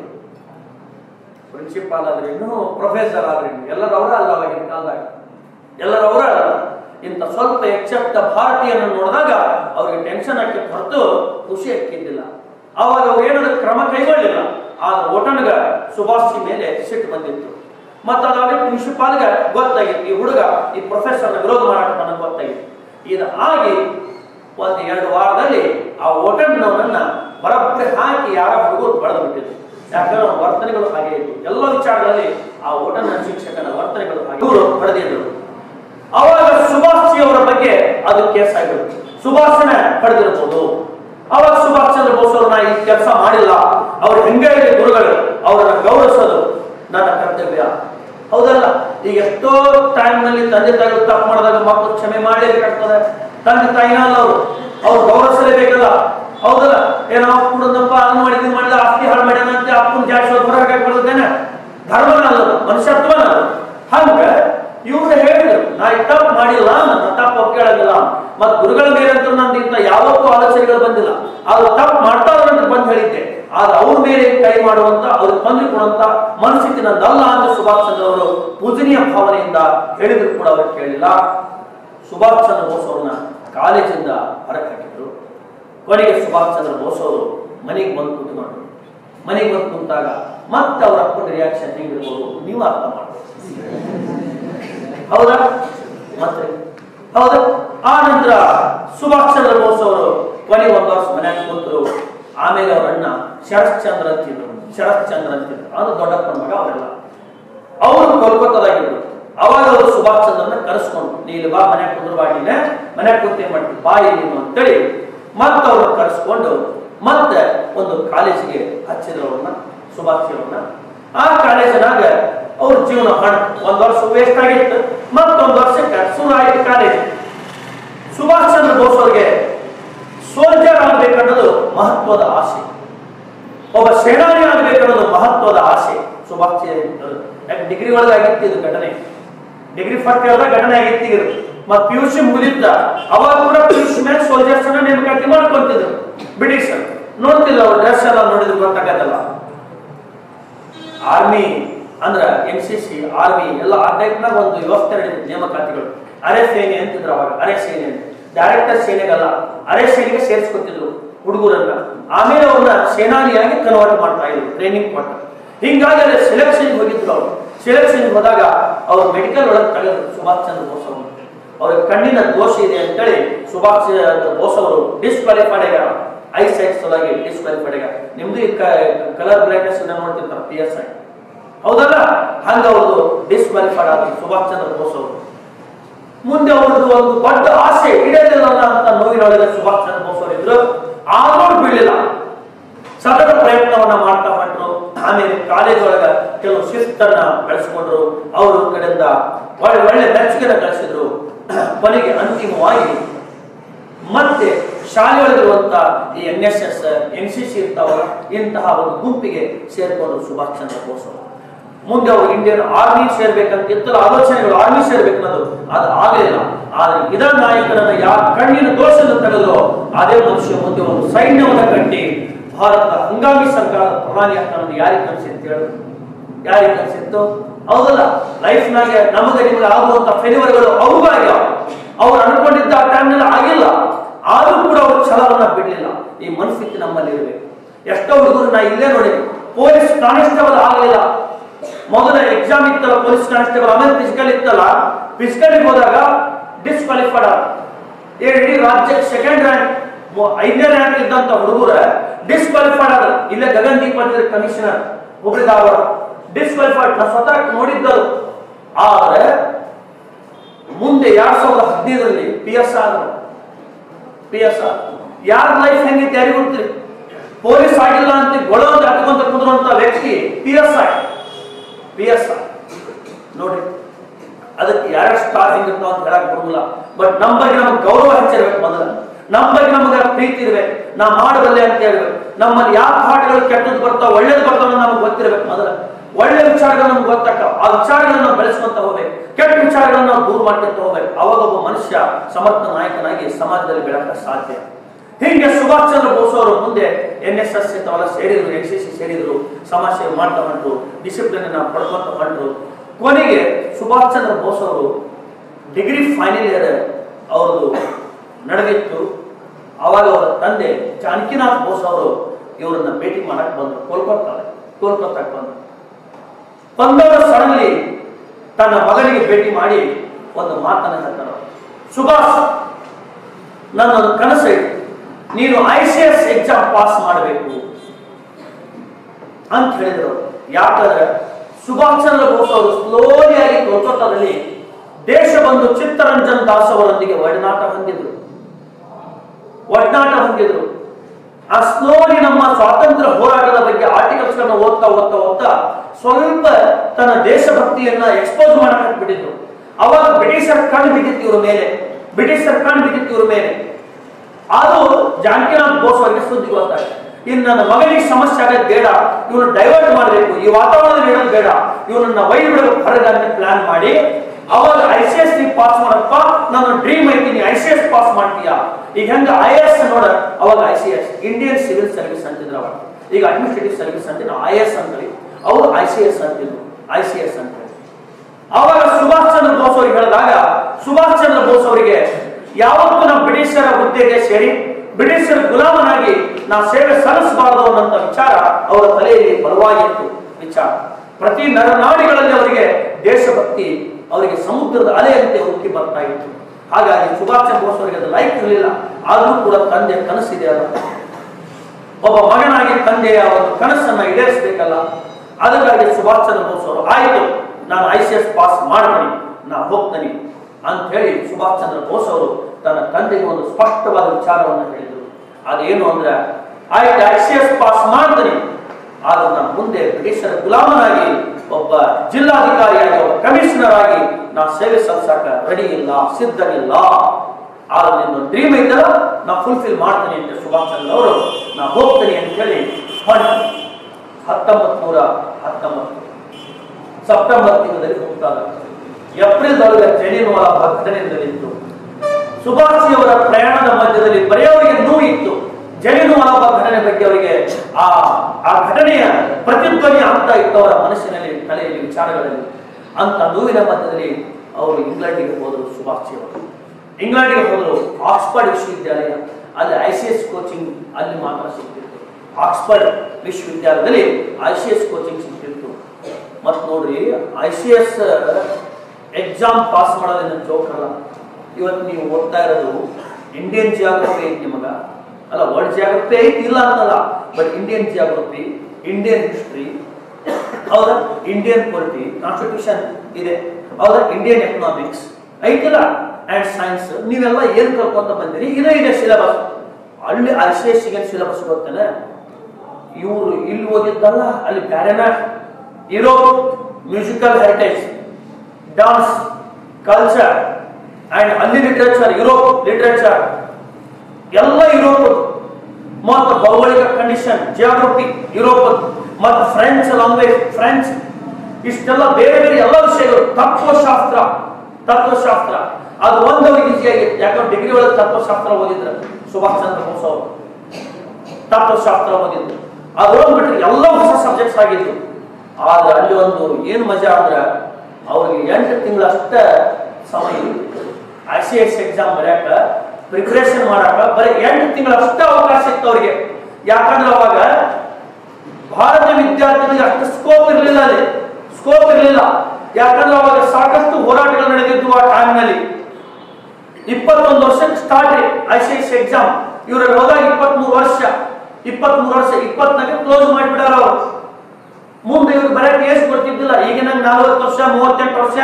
ಪ್ರಿನ್ಸಿಪಾಲ್ ಆದ್ರೇನು ಪ್ರೊಫೆಸರ್ ಆದ್ರೇನು ಎಲ್ಲರೂ ಎಲ್ಲರವರ ಅಲ್ಲ ಅವಾಗಿನ ಕಾಲದಾಗ. ಎಲ್ಲರವರ ಇಂಥ ಸ್ವಲ್ಪ ಎಕ್ಸೆಪ್ಟ್ ಭಾರತೀಯನ್ನು ನೋಡಿದಾಗ ಅವ್ರಿಗೆ ಟೆನ್ಷನ್ ಹಾಕಿ ಹೊರತು ಖುಷಿ ಹಾಕಿದ್ದಿಲ್ಲ ಅವಾಗ ಅವ್ರು ಏನಾದ್ರು ಕ್ರಮ ಕೈಗೊಳ್ಳಿಲ್ಲ. ಆದ್ರೆ ಒಟನ್ಗ ಸುಭಾಷಿ ಮೇಲೆ ಸಿಟ್ಟು ಬಂದಿತ್ತು. ಮತ್ತೆ ಅದಾದ್ರೆ ಪ್ರಿನ್ಸಿಪಾಲ್ಗೆ ಗೊತ್ತಾಗಿತ್ತು ಈ ಹುಡುಗ, ಈ ಪ್ರೊಫೆಸರ್ನ ವಿರೋಧ ಮಾಡಕ್ಕೆ ನನಗೆ ಗೊತ್ತಾಗಿತ್ತು ಇದು ಆಗಿ ಒಂದು ಎರಡು ವಾರದಲ್ಲಿ ಆ ಓಟಣ್ಣವನನ್ನ ಬರಬ್ಬರಿ ಹಾಕಿ ಯಾರ ಹುಡುಗರು ಬಳದ ಬಿಟ್ಟಿದ್ರು ಯಾಕಂದ್ರೆ ವರ್ತನೆಗಳು ಹಾಗೆ ಇತ್ತು. ಎಲ್ಲ ವಿಚಾರಗಳಲ್ಲಿ ಆ ಓಟಣ್ಣ ಶಿಕ್ಷಕನ ವರ್ತನೆಗಳು ಇವರು ಪಡೆದಿದ್ದರು ಅವಾಗ ಸುಭಾಷ್ ಅವರ ಬಗ್ಗೆ ಅದು ಕೇಸ್ ಆಗಿರುತ್ತೆ ಸುಭಾಷನ ಪಡೆದಿರ್ಬೋದು ಅವಾಗ ಸುಭಾಷ್ ಚಂದ್ರ ಬೋಸ್ ಅವ್ರನ್ನ ಈ ಕೆಲಸ ಮಾಡಿಲ್ಲ. ಅವ್ರು ಹೆಂಗೆ ಗುರುಗಳು, ಅವರನ್ನ ಗೌರವಿಸೋದು. ನನ್ನ ಕರ್ತವ್ಯ. ಹೌದಲ್ಲ, ಈಗ ಎಷ್ಟೋ ಟೈಮ್ನಲ್ಲಿ ತಂದೆ ತಾಯಿ ತಪ್ಪು ಮಾಡಿದಾಗ ಮಕ್ಕಳು ಕ್ಷಮೆ ಮಾಡಲೇಬೇಕಾಗ್ತದೆ ತಂದೆ ತಾಯಿನ ಅಲ್ಲ ಅವರು? ಅವ್ರು ಗೌರವಿಸಲೇಬೇಕಲ್ಲ ಹೌದಲ್ಲ, ಏನೋ ಕುಡದಪ್ಪ, ಅದನ್ನು ಮಾಡಿದ್ ಮಾಡಿದ ಆಸ್ತಿ ಹಾಳು ಮಾಡ್ಯಾನ ಅಂತ ಅಪ್ಪನ ಜಾಸ್ತಿ ಹೊರಗೆ ಬರ್ತೇನೆ ಧರ್ಮನ ಅಲ್ಲ ಮನುಷ್ಯತ್ವನ ಅಲ್ಲ ಹಂಗ ಇವ್ರನ್ನ ಹೇಳಿದ್ರು, ನಾ ತಪ್ಪು ಮಾಡಿಲ್ಲ, ನನ್ನ ತಪ್ಪು ಕೇಳಲಿಲ್ಲ. ಮತ್ ಗುರುಗಳ ಮೇಲೆ ಅಂತ ನಂದು ಇಂಥ ಯಾವತ್ತೂ ಆಲೋಚನೆಗಳು ಬಂದಿಲ್ಲ. ಅದು ತಪ್ಪು ಮಾಡ್ತಾ ಅಂತ ಬಂದು ಹೇಳಿದ್ದೆ. ಆದ್ರೆ ಅವ್ರ ಮೇಲೆ ಕೈ ಮಾಡುವಂತ, ಅವ್ರಿಗೆ ಬಂದು ಕೊಡುವಂತ ಮನಸ್ಥಿತಿ ಅಂತ ಸುಭಾಷ್ ಚಂದ್ರ ಅವರು ಪೂಜನೀಯ ಭಾವನೆಯಿಂದ ಹೇಳಿದ್ರು ಕೂಡ ಅವ್ರು ಕೇಳಿಲ್ಲ. ಸುಭಾಷ್ ಚಂದ್ರ ಬೋಸ್ ಅವ್ರನ್ನ ಕಾಲೇಜಿಂದ ಹೊರಗೆ ಹಾಕಿದ್ರು ಕೊನೆಗೆ ಸುಭಾಷ್ ಚಂದ್ರ ಬೋಸ್ ಅವರು ಮನೆಗೆ ಬಂದು ಕೂತ್ಕೊಂಡ್ರು ಮನೆಗೆ ಬಂದು ಕುಂತಾಗ ಮತ್ತೆ ಅವ್ರ ಅಪ್ಪನ ರಿಯಾಕ್ಷನ್ ಹೇಗಿರ್ಬೋದು ನೀವು ಅರ್ಥ ಮಾಡ್ಬೋದು ಹೌದಾ? ಮತ್ತೆ? ಹೌದಾ. ಆ ನಂತರ ಸುಭಾಷ್ ಚಂದ್ರ ಬೋಸ್ ಅವರು ಕೊನೆ ಒಂದು ವರ್ಷ ಕೂತರು. ಆಮೇಲೆ ಅವ್ರ ಅಣ್ಣ ಶರತ್ ಚಂದ್ರ ಅಂತಿದ್ರು ಶರಶ್ಚಂದ್ರ ಅಂತಿದ್ರು ಅದು ದೊಡ್ಡಪ್ಪನ ಮಗ, ಅವರೆಲ್ಲ. ಅವರು ಕೋಲ್ಕತ್ತಾದಾಗಿದ್ರು. ಅವಾಗ ಅವರು ಸುಭಾಷ್ ಚಂದ್ರನ ಕರೆಸ್ಕೊಂಡು ನೀ ಇಲ್ಲಿ ಬಾ ಮನೆ ಕುಂದ್ರು ಬಾ ಕೂತೇ ಏನ್ ಮಾಡ್ತೀವಿ ಬಾ ನೀನು ಅಂತೇಳಿ. ಮತ್ತೆ ಅವರು ಕರೆಸ್ಕೊಂಡು ಮತ್ತೆ ಒಂದು ಕಾಲೇಜಿಗೆ ಹಚ್ಚಿದ್ರು ಅವ್ರನ್ನ ಸುಭಾಷ್ ಅವ್ರನ್ನ ಆ ಕಾಲೇಜಿನಾಗ ಅವ್ರ ಜೀವನ ಹಣ ಒಂದ್ ವರ್ಷ ವೇಸ್ಟ್ ಆಗಿತ್ತು. ಮತ್ತೊಂದು ವರ್ಷಕ್ಕೆ ಶುರು ಆಯ್ತು ಕಾಲೇಜ್. ಸುಭಾಷ್ ಚಂದ್ರ ಬೋಸ್ ಅವ್ರಿಗೆ ಸೋಲ್ಜರ್ ಆಗ್ಬೇಕನ್ನೋದು ಮಹತ್ವದ ಆಸೆ. ಒಬ್ಬ ಸೇನಾನಿ ಆಗ್ಬೇಕನ್ನೋದು ಮಹತ್ವದ ಆಸೆ. ಸುಭಾಷ್ ಡಿಗ್ರಿ ಒಳಗಾಗಿತ್ತು ಇದು ಘಟನೆ? ಡಿಗ್ರಿ ಫಸ್ಟ್ ಇಯರ್ ಘಟನೆ ಆಗಿತ್ತು ಇದು. ಮತ್ ಪಿ ಯು ಸಿ ಮುಗಿದಿದ್ದ, ಅವಾಗ ಕೂಡ ಪಿ ಯು ಸಿ ಮೇಲೆ ಸೋಲ್ಜರ್ಸ್ ಅನ್ನ ನೇಮಕಾತಿ ಮಾಡ್ಕೊಂತಿದ್ರು. ಬ್ರಿಟಿಷ್ ನೋಡ್ತಿಲ್ಲ ಅವ್ರ ಡ್ರೆಸ್ ಎಲ್ಲ ನೋಡಿದ್ರು ಗೊತ್ತಾಗತ್ತಲ್ಲ ಆರ್ಮಿ ಅಂದ್ರ ಎನ್ ಸಿ ಸಿ ಆರ್ಮಿ ಎಲ್ಲ ಆ ಟೈಪ್ನಾಗ ಒಂದು ವ್ಯವಸ್ಥೆ ನಡೆದಿದೆ ನೇಮಕಾತಿಗಳು. ಅರೆ ಸೇನೆ ಅಂತಿದ್ರು ಅವಾಗ, ಅರೆ ಸೇನೆ ಅಂತ. ಡೈರೆಕ್ಟರ್ ಸೇನೆಗಲ್ಲ, ಅರೆ ಸೇನೆಗೆ ಸೇರಿಸ್ಕೊತಿದ್ರು ಹುಡುಗರನ್ನ. ಆಮೇಲೆ ಅವ್ರನ್ನ ಸೇನಾನಿಯಾಗಿ ಕನ್ವರ್ಟ್ ಮಾಡ್ತಾ ಇದ್ರು ಟ್ರೈನಿಂಗ್ ಮಾಡ್ತಾ ಹಿಂಗಾಗಿ ಅಲ್ಲಿ ಸೆಲೆಕ್ಷನ್ ಹೋಗಿದ್ರು ಅವರು. ಸೆಲೆಕ್ಷನ್ ಹೋದಾಗ ಅವ್ರು ಮೆಡಿಕಲ್ ಒಳಗೆ ತೆಗೆದ್ರು, ಸುಭಾಷ್ ಚಂದ್ರ ಬೋಸ್ ಅವರು. ಅವ್ರ ಕಣ್ಣಿನ ದೋಷ ಇದೆ ಅಂತೇಳಿ ಸುಭಾಷ್ ಚಂದ್ರ ಬೋಸ್ ಅವರು ಡಿಸ್ಕ್ವಾಲಿಫೈಡ್ ಆಗ್ಯಾರ. ಐ ಸೈಟ್ ಸಲುವಾಗಿ ಡಿಸ್ಕ್ವಾಲಿಫೈಡ್ ಆಗ್ಯಾರ. ನಿಮ್ದು ಕಲರ್ ಬ್ಲೈಂಡ್ನೆಸ್ ನೋಡ್ತಿರ್ತಾರೆ ಪಿ ಎಸ್ ಐ ಹೌದಲ್ಲ? ಹಂಗ ಅವರು ಡಿಸ್ಕ್ವಾಲಿಫೈಡ್ ಆದ್ರು ಸುಭಾಷ್ ಚಂದ್ರ ಬೋಸ್ ಅವರು. ಮುಂದೆ ಅವ್ರದ್ದು ಒಂದು ದೊಡ್ಡ ಆಸೆ ಈಡೇರಿಲ್ಲ ಅಂತ ನೋವಿನೊಳಗೆ ಸುಭಾಷ್ ಚಂದ್ರ ಬೋಸ್ ಅವರು ಇದ್ರು. ಆದ್ರೂ ಬೀಳಿಲ್ಲ. ಸತತ ಪ್ರಯತ್ನವನ್ನ ಮಾಡ್ತಾ ಮಾಡ್ರು. ಆಮೇಲೆ ಕಾಲೇಜ್ ಒಳಗ ಕೆಲವು ಶಿಸ್ತನ್ನ ಬೆಳೆಸ್ಕೊಂಡ್ರು. ಅವರ ಕಡೆಯಿಂದ ಒಳ್ಳೆ ಒಳ್ಳೆ ಮೆಚ್ಚುಗೆನ ಕಳಿಸಿದ್ರು. ಕೊನೆಗೆ ಅಂತಿಮವಾಗಿ ಮತ್ತೆ ಶಾಲೆಯೊಳಗಿರುವಂತ ಈ N S S N C C ಇಂತಹ ಒಂದು ಗುಂಪಿಗೆ ಸೇರ್ಕೊಂಡು ಸುಭಾಷ್ ಚಂದ್ರ ಬೋಸ್ ಅವರು. ಮುಂದೆ ಅವರು ಇಂಡಿಯನ್ ಆರ್ಮಿ ಸೇರ್ಬೇಕಂತ ಎತ್ತಲ ಆಲೋಚನೆಗಳು ಆರ್ಮಿ ಸೇರ್ಬೇಕನ್ನೋದು ಅದು ಆಗಲಿಲ್ಲ. ಆದ್ರೆ ಇದರ ನಾಯಕರನ್ನ ಯಾವ ಕಣ್ಣಿನ ದೋಷವನ್ನು ತೆಗೆದ್ರು ಅದೇ ಮನುಷ್ಯ ಮುಂದೆ ಒಂದು ಸೈನ್ಯವನ್ನ ಕಟ್ಟಿ ಭಾರತದ ಹಂಗಾಮಿ ಸರ್ಕಾರದ ಪ್ರಧಾನಿ ಅಂತ ಯಾರಿಗೆ ಕನಸಿತ್ತು ಹೇಳು? ಯಾರಿಗೆ ಕನಸಿತ್ತು ಹೌದಲ್ಲ ಲೈಫ್ ನಾಗೆ ನಮಗೆ ನಿಮಗೆ ಆಗುವಂತ ಫೇಲ್ಯೂರ್ಗಳು ಅವ್ರಿಗಾಗ್ಯಾವ ಅವ್ರು ಅನ್ಕೊಂಡಿದ್ದ ಆ ಟೈಮ್ನಲ್ಲಿ ಆಗಿಲ್ಲ. ಆದ್ರೂ ಕೂಡ ಅವ್ರು ಛಲವನ್ನ ಬಿಡಲಿಲ್ಲ. ಈ ಮನಸ್ಥಿತಿ ನಮ್ಮಲ್ಲಿ ಇರಬೇಕು ಎಷ್ಟೋ ಹುಡುಗರು ನಾ ಇಲ್ಲೇ ನೋಡಿ, ಪೊಲೀಸ್ ಕಾನ್ಸ್ಟೇಬಲ್ ಆಗಲಿಲ್ಲ. ಮೊದಲ ಎಕ್ಸಾಮ್ ಇತ್ತಲ್ಲ ಪೊಲೀಸ್ ಕಾನ್ಸ್ಟೇಬಲ್ ಆಮೇಲೆ ಫಿಸಿಕಲ್ ಇತ್ತಲ್ಲ ಫಿಸಿಕಲ್ ಹೋದಾಗ ಡಿಸ್ಕ್ವಾಲಿಫೈಡ್ ಆದ ಇಡೀ ರಾಜ್ಯಕ್ಕೆ ಸೆಕೆಂಡ್ ರ್ಯಾಂಕ್ ಐದನೇ ರ್ಯಾಂಕ್ ಇದ್ದಂತ ಹುಡುಗರ ಡಿಸ್ಕ್ವಾಲಿಫೈಡ್ ಆದ ಇಲ್ಲೇ ಗಗನ್ದೀಪ್ ಅಂತ ಕಮಿಷನರ್ ಹುಬ್ಳಿದಾವ ಡಿಸ್ಕ್ವಾಲಿಫೈಡ್ ನಾ ಸ್ವತಃ ನೋಡಿದ್ದದು. ಆದ್ರೆ, ಮುಂದೆ ಎರಡ್ ಸಾವಿರದ ಹದಿನೈದರಲ್ಲಿ P S R P S R ಯಾರ ಲೈಫ್ ಹೆಂಗಿತ್ತು ಯಾರಿಗೆ ಗೊತ್ತಿರಿ ಪೊಲೀಸ್ ಆಗಿಲ್ಲ ಅಂತ ಗೊಳ ಅಂತ ಹತ್ಕೊಂತ ಕುಂದ್ರಂತ ವ್ಯಕ್ತಿ P S I P S I ನೋಡಿ, ಅದಕ್ಕೆ ಯಾರ್ಯಾರು ಸ್ಟಾರ್ ಹೆಂಗಿರ್ತಾವ ಅಂತ ಹೇಳಕ್ ಬರುದಿಲ್ಲ. ಬಟ್ ನಮ್ಮ ಬಗ್ಗೆ ನಮಗೆ ಗೌರವ ಹೆಚ್ಚಿರ್ಬೇಕು ಮೊದಲ. ನಮ್ಮ ಬಗ್ಗೆ ನಮಗೆ ಪ್ರೀತಿ ಇರ್ಬೇಕು. ನಾ ಮಾಡಬಲ್ಲೆ ಅಂತ ಹೇಳ್ಬೇಕು. ನಮ್ಮಲ್ಲಿ ಯಾವ ಪಾಠಗಳು ಕೆಟ್ಟದ್ದು ಬರ್ತಾವ, ಒಳ್ಳೇದು ಬರ್ತಾವ ನಮ್ಗೆ ಗೊತ್ತಿರ್ಬೇಕು ಮೊದಲ. ಒಳ್ಳೆ ವಿಚಾರಗಳು ನಮ್ಗೆ ಗೊತ್ತಾಗ್ತಾವ. ಆ ವಿಚಾರಗಳನ್ನ ಬೆಳೆಸ್ಕೊಂತ ಹೋಗ್ಬೇಕು. ಕೆಟ್ಟ ವಿಚಾರಗಳನ್ನ ನಾವು ದೂರ ಮಾಡ್ಕೊಂತ ಹೋಗ್ಬೇಕು. ಅವಾಗ ಒಬ್ಬ ಮನುಷ್ಯ ಸಮರ್ಥ ನಾಯಕನಾಗಿ ಸಮಾಜದಲ್ಲಿ ಬೆಳಕ ಸಾಧ್ಯ. ಹೀಗೆ ಸುಭಾಷ್ ಚಂದ್ರ ಬೋಸ್ ಅವರು ಮುಂದೆ ಎನ್ ಎಸ್ ಎಸ್ ಇಂಥವೆಲ್ಲ ಸೇರಿದ್ರು ಎನ್ ಸಿ ಸಿ ಸೇರಿದ್ರು ಸಮಾಜ ಸೇವೆ ಮಾಡ್ತಾ ಬಂದ್ರು ಡಿಸಿಪ್ಲಿನ್ ಪಡ್ಕೊಂತ ಬಂದ್ರು. ಕೊನೆಗೆ ಸುಭಾಷ್ ಚಂದ್ರ ಬೋಸ್ ಅವರು ಡಿಗ್ರಿ ಫೈನಲ್ ಇಯರ್ ಅವ್ರದ್ದು ನಡೆದಿತ್ತು. ಅವಾಗ ಅವರ ತಂದೆ ಜಾನಕಿನಾಥ್ ಬೋಸ್ ಅವರು ಇವರನ್ನ ಭೇಟಿ ಮಾಡಕ್ ಬಂದ್ರು ಕೋಲ್ಕತ್ತಾ ಕೋಲ್ಕತ್ತಾಕ್ ಬಂದ್ರು. ಬಂದವರ ಸಡನ್ಲಿ ತನ್ನ ಮಗನಿಗೆ ಭೇಟಿ ಮಾಡಿ ಒಂದು ಮಾತನ್ನ ಹೇಳ್ತಾರೆ ಸುಭಾಷ್ ನನ್ನ ಕನಸು ನೀನು I C S exam pass ಮಾಡಬೇಕು ಅಂತ ಹೇಳಿದ್ರು. ಯಾಕಂದ್ರೆ ಸುಭಾಷ್ ಚಂದ್ರ ಬೋಸ್ ಅವರು ಸ್ಲೋಲಿ ಆಗಿ ಕೋಲ್ಕತ್ತಾದಲ್ಲಿ ದೇಶಬಂಧು ಚಿತ್ತರಂಜನ್ ದಾಸ್ ಅವರೊಂದಿಗೆ ಒಡನಾಟ ಹೊಂದಿದ್ರು. ಒಡನಾಟ ಹೊಂದಿದ್ರು. ಆ ಸ್ಲೋಲಿ ನಮ್ಮ ಸ್ವಾತಂತ್ರ್ಯ ಹೋರಾಟದ ಬಗ್ಗೆ ಆರ್ಟಿಕಲ್ಸ್ ಗಳನ್ನ ಓದ್ತಾ ಓದ್ತಾ ಓದ್ತಾ ಸ್ವಲ್ಪ ತನ್ನ ದೇಶಭಕ್ತಿಯನ್ನ ಎಕ್ಸ್ಪೋಸ್ ಮಾಡಕ್ ಬಿಟ್ಟಿದ್ರು ಅವಾಗ ಬ್ರಿಟಿಷರ್ ಕಣ್ ಬಿದ್ದಿತ್ತು ಇವ್ರ ಮೇಲೆ. ಬ್ರಿಟಿಷರ್ ಕಣ್ ಬಿದ್ದಿತ್ತು ಇವ್ರ ಮೇಲೆ. ಅದು ಜಾನಕಿನಾಥ್ ಬೋಸ್ ಅವರಿಗೆ ಸುದ್ದಿ ಗೊತ್ತಾಗ್ತದೆ ಇನ್ನು ನನ್ನ ಮಗನಿಗೆ ಸಮಸ್ಯೆ ಆಗೋದು ಬೇಡ, ಇವನು ಡೈವರ್ಟ್ ಮಾಡಬೇಕು, ಈ ವಾತಾವರಣದಲ್ಲಿ ಇಡೋದು ಬೇಡ ಇವನನ್ನ ಒಯ್ದು ಬಿಡಬೇಕು ಪ್ಲಾನ್ ಮಾಡಿ, ಅವಾಗ ಐ ಸಿ ಎಸ್ ನೀ ಪಾಸ್ ಮಾಡಪ್ಪ ನಾನು ಡ್ರೀಮ್ ಐತಿ, ನೀ ಐ ಸಿ ಎಸ್ ಪಾಸ್ ಮಾಡ್ತೀಯಾ? ಈಗ ಹೆಂಗ ಐ ಎಸ್ ನೋಡ, ಅವಾಗ I C S Indian civil service ಅಂತಿದ್ರು ಅವಾಗ. ಈಗ ಅಡ್ಮಿನಿಸ್ಟ್ರೇಟಿವ್ ಸರ್ವಿಸ್ ಅಂತ ನಾವು ಐ ಎಸ್ ಅಂತೇಳಿ ಅವರು ಐ ಸಿ ಎಸ್ ಅಂತಿದ್ರು ಐ ಸಿ ಎಸ್ ಅಂತ ಅವಾಗ ಸುಭಾಷ್ ಚಂದ್ರ ಬೋಸ್ ಅವ್ರಿಗೆ ಹೇಳಿದಾಗ, ಸುಭಾಷ್ ಚಂದ್ರ ಬೋಸ್ ಅವರಿಗೆ ಯಾವತ್ತೂ ನಮ್ಮ ಬ್ರಿಟಿಷರ ಹುದ್ದೆಗೆ ಸೇರಿ ಬ್ರಿಟಿಷರ ಗುಲಾಮನಾಗಿ ನಾ ಸೇವೆ ಸಲ್ಲಿಸಬಾರದು ಅನ್ನೋಂಥ ವಿಚಾರ ಅವರ ತಲೆಯಲ್ಲಿ ಬಲವಾಗಿತ್ತು ವಿಚಾರ. ಪ್ರತಿ ನರನಾಡಿಗಳಲ್ಲಿ ಅವರಿಗೆ ದೇಶಭಕ್ತಿ, ಅವರಿಗೆ ಸಮುದ್ರದ ಅಲೆಯಂತೆ ಹುಕ್ಕಿ ಬರ್ತಾ ಇತ್ತು. ಹಾಗಾಗಿ ಸುಭಾಷ್ ಚಂದ್ರ ಬೋಸ್ ಅವರಿಗೆ ಅದು ಲೈಕ್ ಇರಲಿಲ್ಲ. ಆದರೂ ಕೂಡ ತಂದೆ ಕನಸಿದೆ ಅಲ್ಲ ಒಬ್ಬ ಮಗನಾಗಿ ತಂದೆಯ ಒಂದು ಕನಸನ್ನ ಈಡೇರಿಸಬೇಕಲ್ಲ. ಅದಕ್ಕಾಗಿ ಸುಭಾಷ್ ಚಂದ್ರ ಬೋಸ್ ಅವರು, ಆಯಿತು, ನಾನು ಐ ಸಿ ಎಸ್ ಪಾಸ್ ಮಾಡ್ತೀನಿ, ನಾ ಹೋಗ್ತೀನಿ. ಅಂತ ಹೇಳಿ ಸುಭಾಷ್ ಚಂದ್ರ ಬೋಸ್ ಅವರು ತನ್ನ ತಂದೆಗೆ ಒಂದು ಸ್ಪಷ್ಟವಾದ ವಿಚಾರವನ್ನು ಹೇಳಿದರು. ಅದೇನು ಅಂದ್ರೆ ಆಯ್ತು ಐ ಸಿ ಎಸ್ ಪಾಸ್ ಮಾಡ್ತೀನಿ ಆದ್ರೆ ನಾನು ಮುಂದೆ ಬ್ರಿಟಿಷರ ಗುಲಾಮನಾಗಿ, ಒಬ್ಬ ಜಿಲ್ಲಾಧಿಕಾರಿಯಾಗಿ, ಒಬ್ಬ ಕಮಿಷನರ್ ಆಗಿ ನಾ ಸೇವೆ ಸಲ್ಲಿಸಕ ರೆಡಿ ಇಲ್ಲ ಸಿದ್ಧನಿಲ್ಲ. ಆದ್ರೆ ನಿನ್ನ ಡ್ರೀಮ್ ಐತಲ್ಲ, ನಾ ಫುಲ್ಫಿಲ್ ಮಾಡ್ತೀನಿ ಅಂತ ಸುಭಾಷ್ ಚಂದ್ರ ಅವರು. ನಾ ಹೋಗ್ತೀನಿ ಅಂತ ಹೇಳಿ ಹತ್ತೊಂಬತ್ ನೂರ ಹತ್ತೊಂಬತ್ತು, ಸೆಪ್ಟೆಂಬರ್ ತಿಂಗಳಲ್ಲಿ ಹೋಗ್ತಾರೆ ಏಪ್ರಿಲ್ ಒಳಗೆ ಜನಿವಾರ ಭಕ್ತನಿಂದಲಿತ್ತು ಸುಭಾಷಿಯವರ ಪ್ರಯಾಣದ ಮಧ್ಯದಲ್ಲಿ ಬರೆಯವರಿಗೆ ನೋವಿತ್ತು ಇತ್ತು. ಜಲಿಯನ್ ಘಟನೆ ಬಗ್ಗೆ ಅವರಿಗೆ ಆ ಆ ಘಟನೆಯ ಪ್ರತಿಧ್ವನಿ ಆಗ್ತಾ ಇತ್ತು ಅವರ ಮನಸ್ಸಿನಲ್ಲಿ, ತಲೆಯಲ್ಲಿ, ವಿಚಾರಗಳಲ್ಲಿ. ಅಂತ ನೋವಿನ ಮಧ್ಯದಲ್ಲಿ ಅವರು ಇಂಗ್ಲೆಂಡಿಗೆ ಹೋದರು ಸುಭಾಷಿಯವರು. ಇಂಗ್ಲೆಂಡಿಗೆ ಹೋದರು ಆಕ್ಸ್ಫರ್ಡ್ ವಿಶ್ವವಿದ್ಯಾಲಯ. ಅಲ್ಲಿ ಐ ಸಿ ಎಸ್ ಕೋಚಿಂಗ್ ಅಲ್ಲಿ ಮಾತ್ರ ಸಿಗ್ತಿತ್ತು. ಆಕ್ಸ್ಫರ್ಡ್ ವಿಶ್ವವಿದ್ಯಾಲಯದಲ್ಲಿ ಐ ಸಿ ಎಸ್ ಕೋಚಿಂಗ್ ಸಿಗ್ತಿತ್ತು. ಮತ್ತು ನೋಡ್ರಿ, I C S exam pass ಮಾಡೋದೇನು joke ಅಲ್ಲ ಇವತ್ತು ನೀವು ಓದ್ತಾ ಇರೋದು ಇಂಡಿಯನ್ ಜಿಯಾಗ್ರಫಿ ಐತಿ ನಿಮಗ. ಅಲ್ಲ ವರ್ಲ್ಡ್ ಜಿಯಾಗ್ರಫಿ ಐತಿ ಇಲ್ಲ ಅಂತಲ್ಲ but Indian geography Indian history ಅವರ ಇಂಡಿಯನ್ ಪೊಲಿಟಿ ಕಾನ್ಸ್ಟಿಟ್ಯೂಷನ್ ಇದೆ. ಅವರ ಇಂಡಿಯನ್ ಎಕನಾಮಿಕ್ಸ್ ಐತಿಲ್ಲ. ಅಂಡ್ ಸೈನ್ಸ್ ನೀವೆಲ್ಲ ಏನ್ ಕಲ್ಕೊಂತ ಬಂದಿರಿ? ಇದೇ ಇದೆ ಸಿಲೆಬಸ್ ಅಲ್ಲಿ ಎಸ್ ಸಿಲೆಬಸ್ ಗೊತ್ತೇನೆ? ಇವರು ಇಲ್ಲಿ ಓದಿದ್ದಲ್ಲ, ಅಲ್ಲಿ ಬ್ಯಾರೆನ Europe musical heritage dance culture and ಅಲ್ಲಿ ಲಿಟ್ರೇಚರ್ ಯುರೋಪ್ ಲಿಟ್ರೇಚರ್ ಎಲ್ಲ ಯುರೋಪ್ ಮತ್ತು ಭೌಗೋಳಿಕ ಕಂಡೀಷನ್ ಜಿಯಾಗ್ರಫಿ ಯುರೋಪ್ ಮತ್ತು ಫ್ರೆಂಚ್ ಲ್ಯಾಂಗ್ವೇಜ್ ಫ್ರೆಂಚ್ ಇಷ್ಟೆಲ್ಲ ಬೇರೆ ಬೇರೆ ಎಲ್ಲ ವಿಷಯಗಳು. ತತ್ವಶಾಸ್ತ್ರ ತತ್ವಶಾಸ್ತ್ರ. ಅದು ಒಂದು ಅವ್ರಿಗೆ ಈಸಿ ಯಾಕಂದ್ರೆ ಡಿಗ್ರಿ ಒಳಗೆ ತತ್ವಶಾಸ್ತ್ರ ಓದಿದ್ರು. ಸುಭಾಷ್ ಚಂದ್ರ ಬೋಸ್ ಅವರು. ತತ್ವಶಾಸ್ತ್ರ ಓದಿದ್ರು. ಅದೊಂದು ಬಿಟ್ಟರೆ ಎಲ್ಲ ಹೊಸ ಸಬ್ಜೆಕ್ಟ್ಸ್ ಆಗಿತ್ತು. ಆದ್ರೆ ಅಲ್ಲಿ ಒಂದು ಏನು ಮಜಾ ಅಂದ್ರೆ ಅವ್ರಿಗೆ ಎಂಟು ತಿಂಗಳಷ್ಟ ಸಮಯ ಐ ಸಿ ಎಸ್ ಎಕ್ಸಾಮ್ ಬರ್ಯಾಕ ಪ್ರಿಪರೇಷನ್ ಮಾಡಾಕ ಬರೀ ಎಂಟು ತಿಂಗಳಷ್ಟ ಅವಕಾಶ ಇತ್ತು ಅವ್ರಿಗೆ. ಯಾಕಂದ್ರೆ ಅವಾಗ ಭಾರತ ವಿದ್ಯಾರ್ಥಿಗಳಿಗೆ ಅಷ್ಟು ಸ್ಕೋಪ್ ಇರಲಿಲ್ಲ ಅಲ್ಲಿ. ಸ್ಕೋಪ್ ಇರಲಿಲ್ಲ. ಯಾಕಂದ್ರೆ ಅವಾಗ ಸಾಕಷ್ಟು ಹೋರಾಟಗಳು ನಡೆದಿದ್ದು ಆ ಟೈಮ್ನಲ್ಲಿ ಇಪ್ಪತ್ತೊಂದು ವರ್ಷಕ್ಕೆ start I C S exam ಇವರ ಹೋದಾಗ ಇಪ್ಪತ್ಮೂರು ವರ್ಷ. ಇಪ್ಪತ್ಮೂರು ವರ್ಷ ಇಪ್ಪತ್ನಾಲ್ಕು ಕ್ಲೋಸ್ ಮಾಡಿಬಿಡಾರ ಅವರು. ಮುಂದೆ ಇವ್ರು ಬರೀ ಕೇಸ್ ಕೊಡ್ತಿದ್ದಿಲ್ಲ. ಈಗಿನ ನಲ್ವತ್ತು ವರ್ಷ, ಮೂವತ್ತೆಂಟು ವರ್ಷ,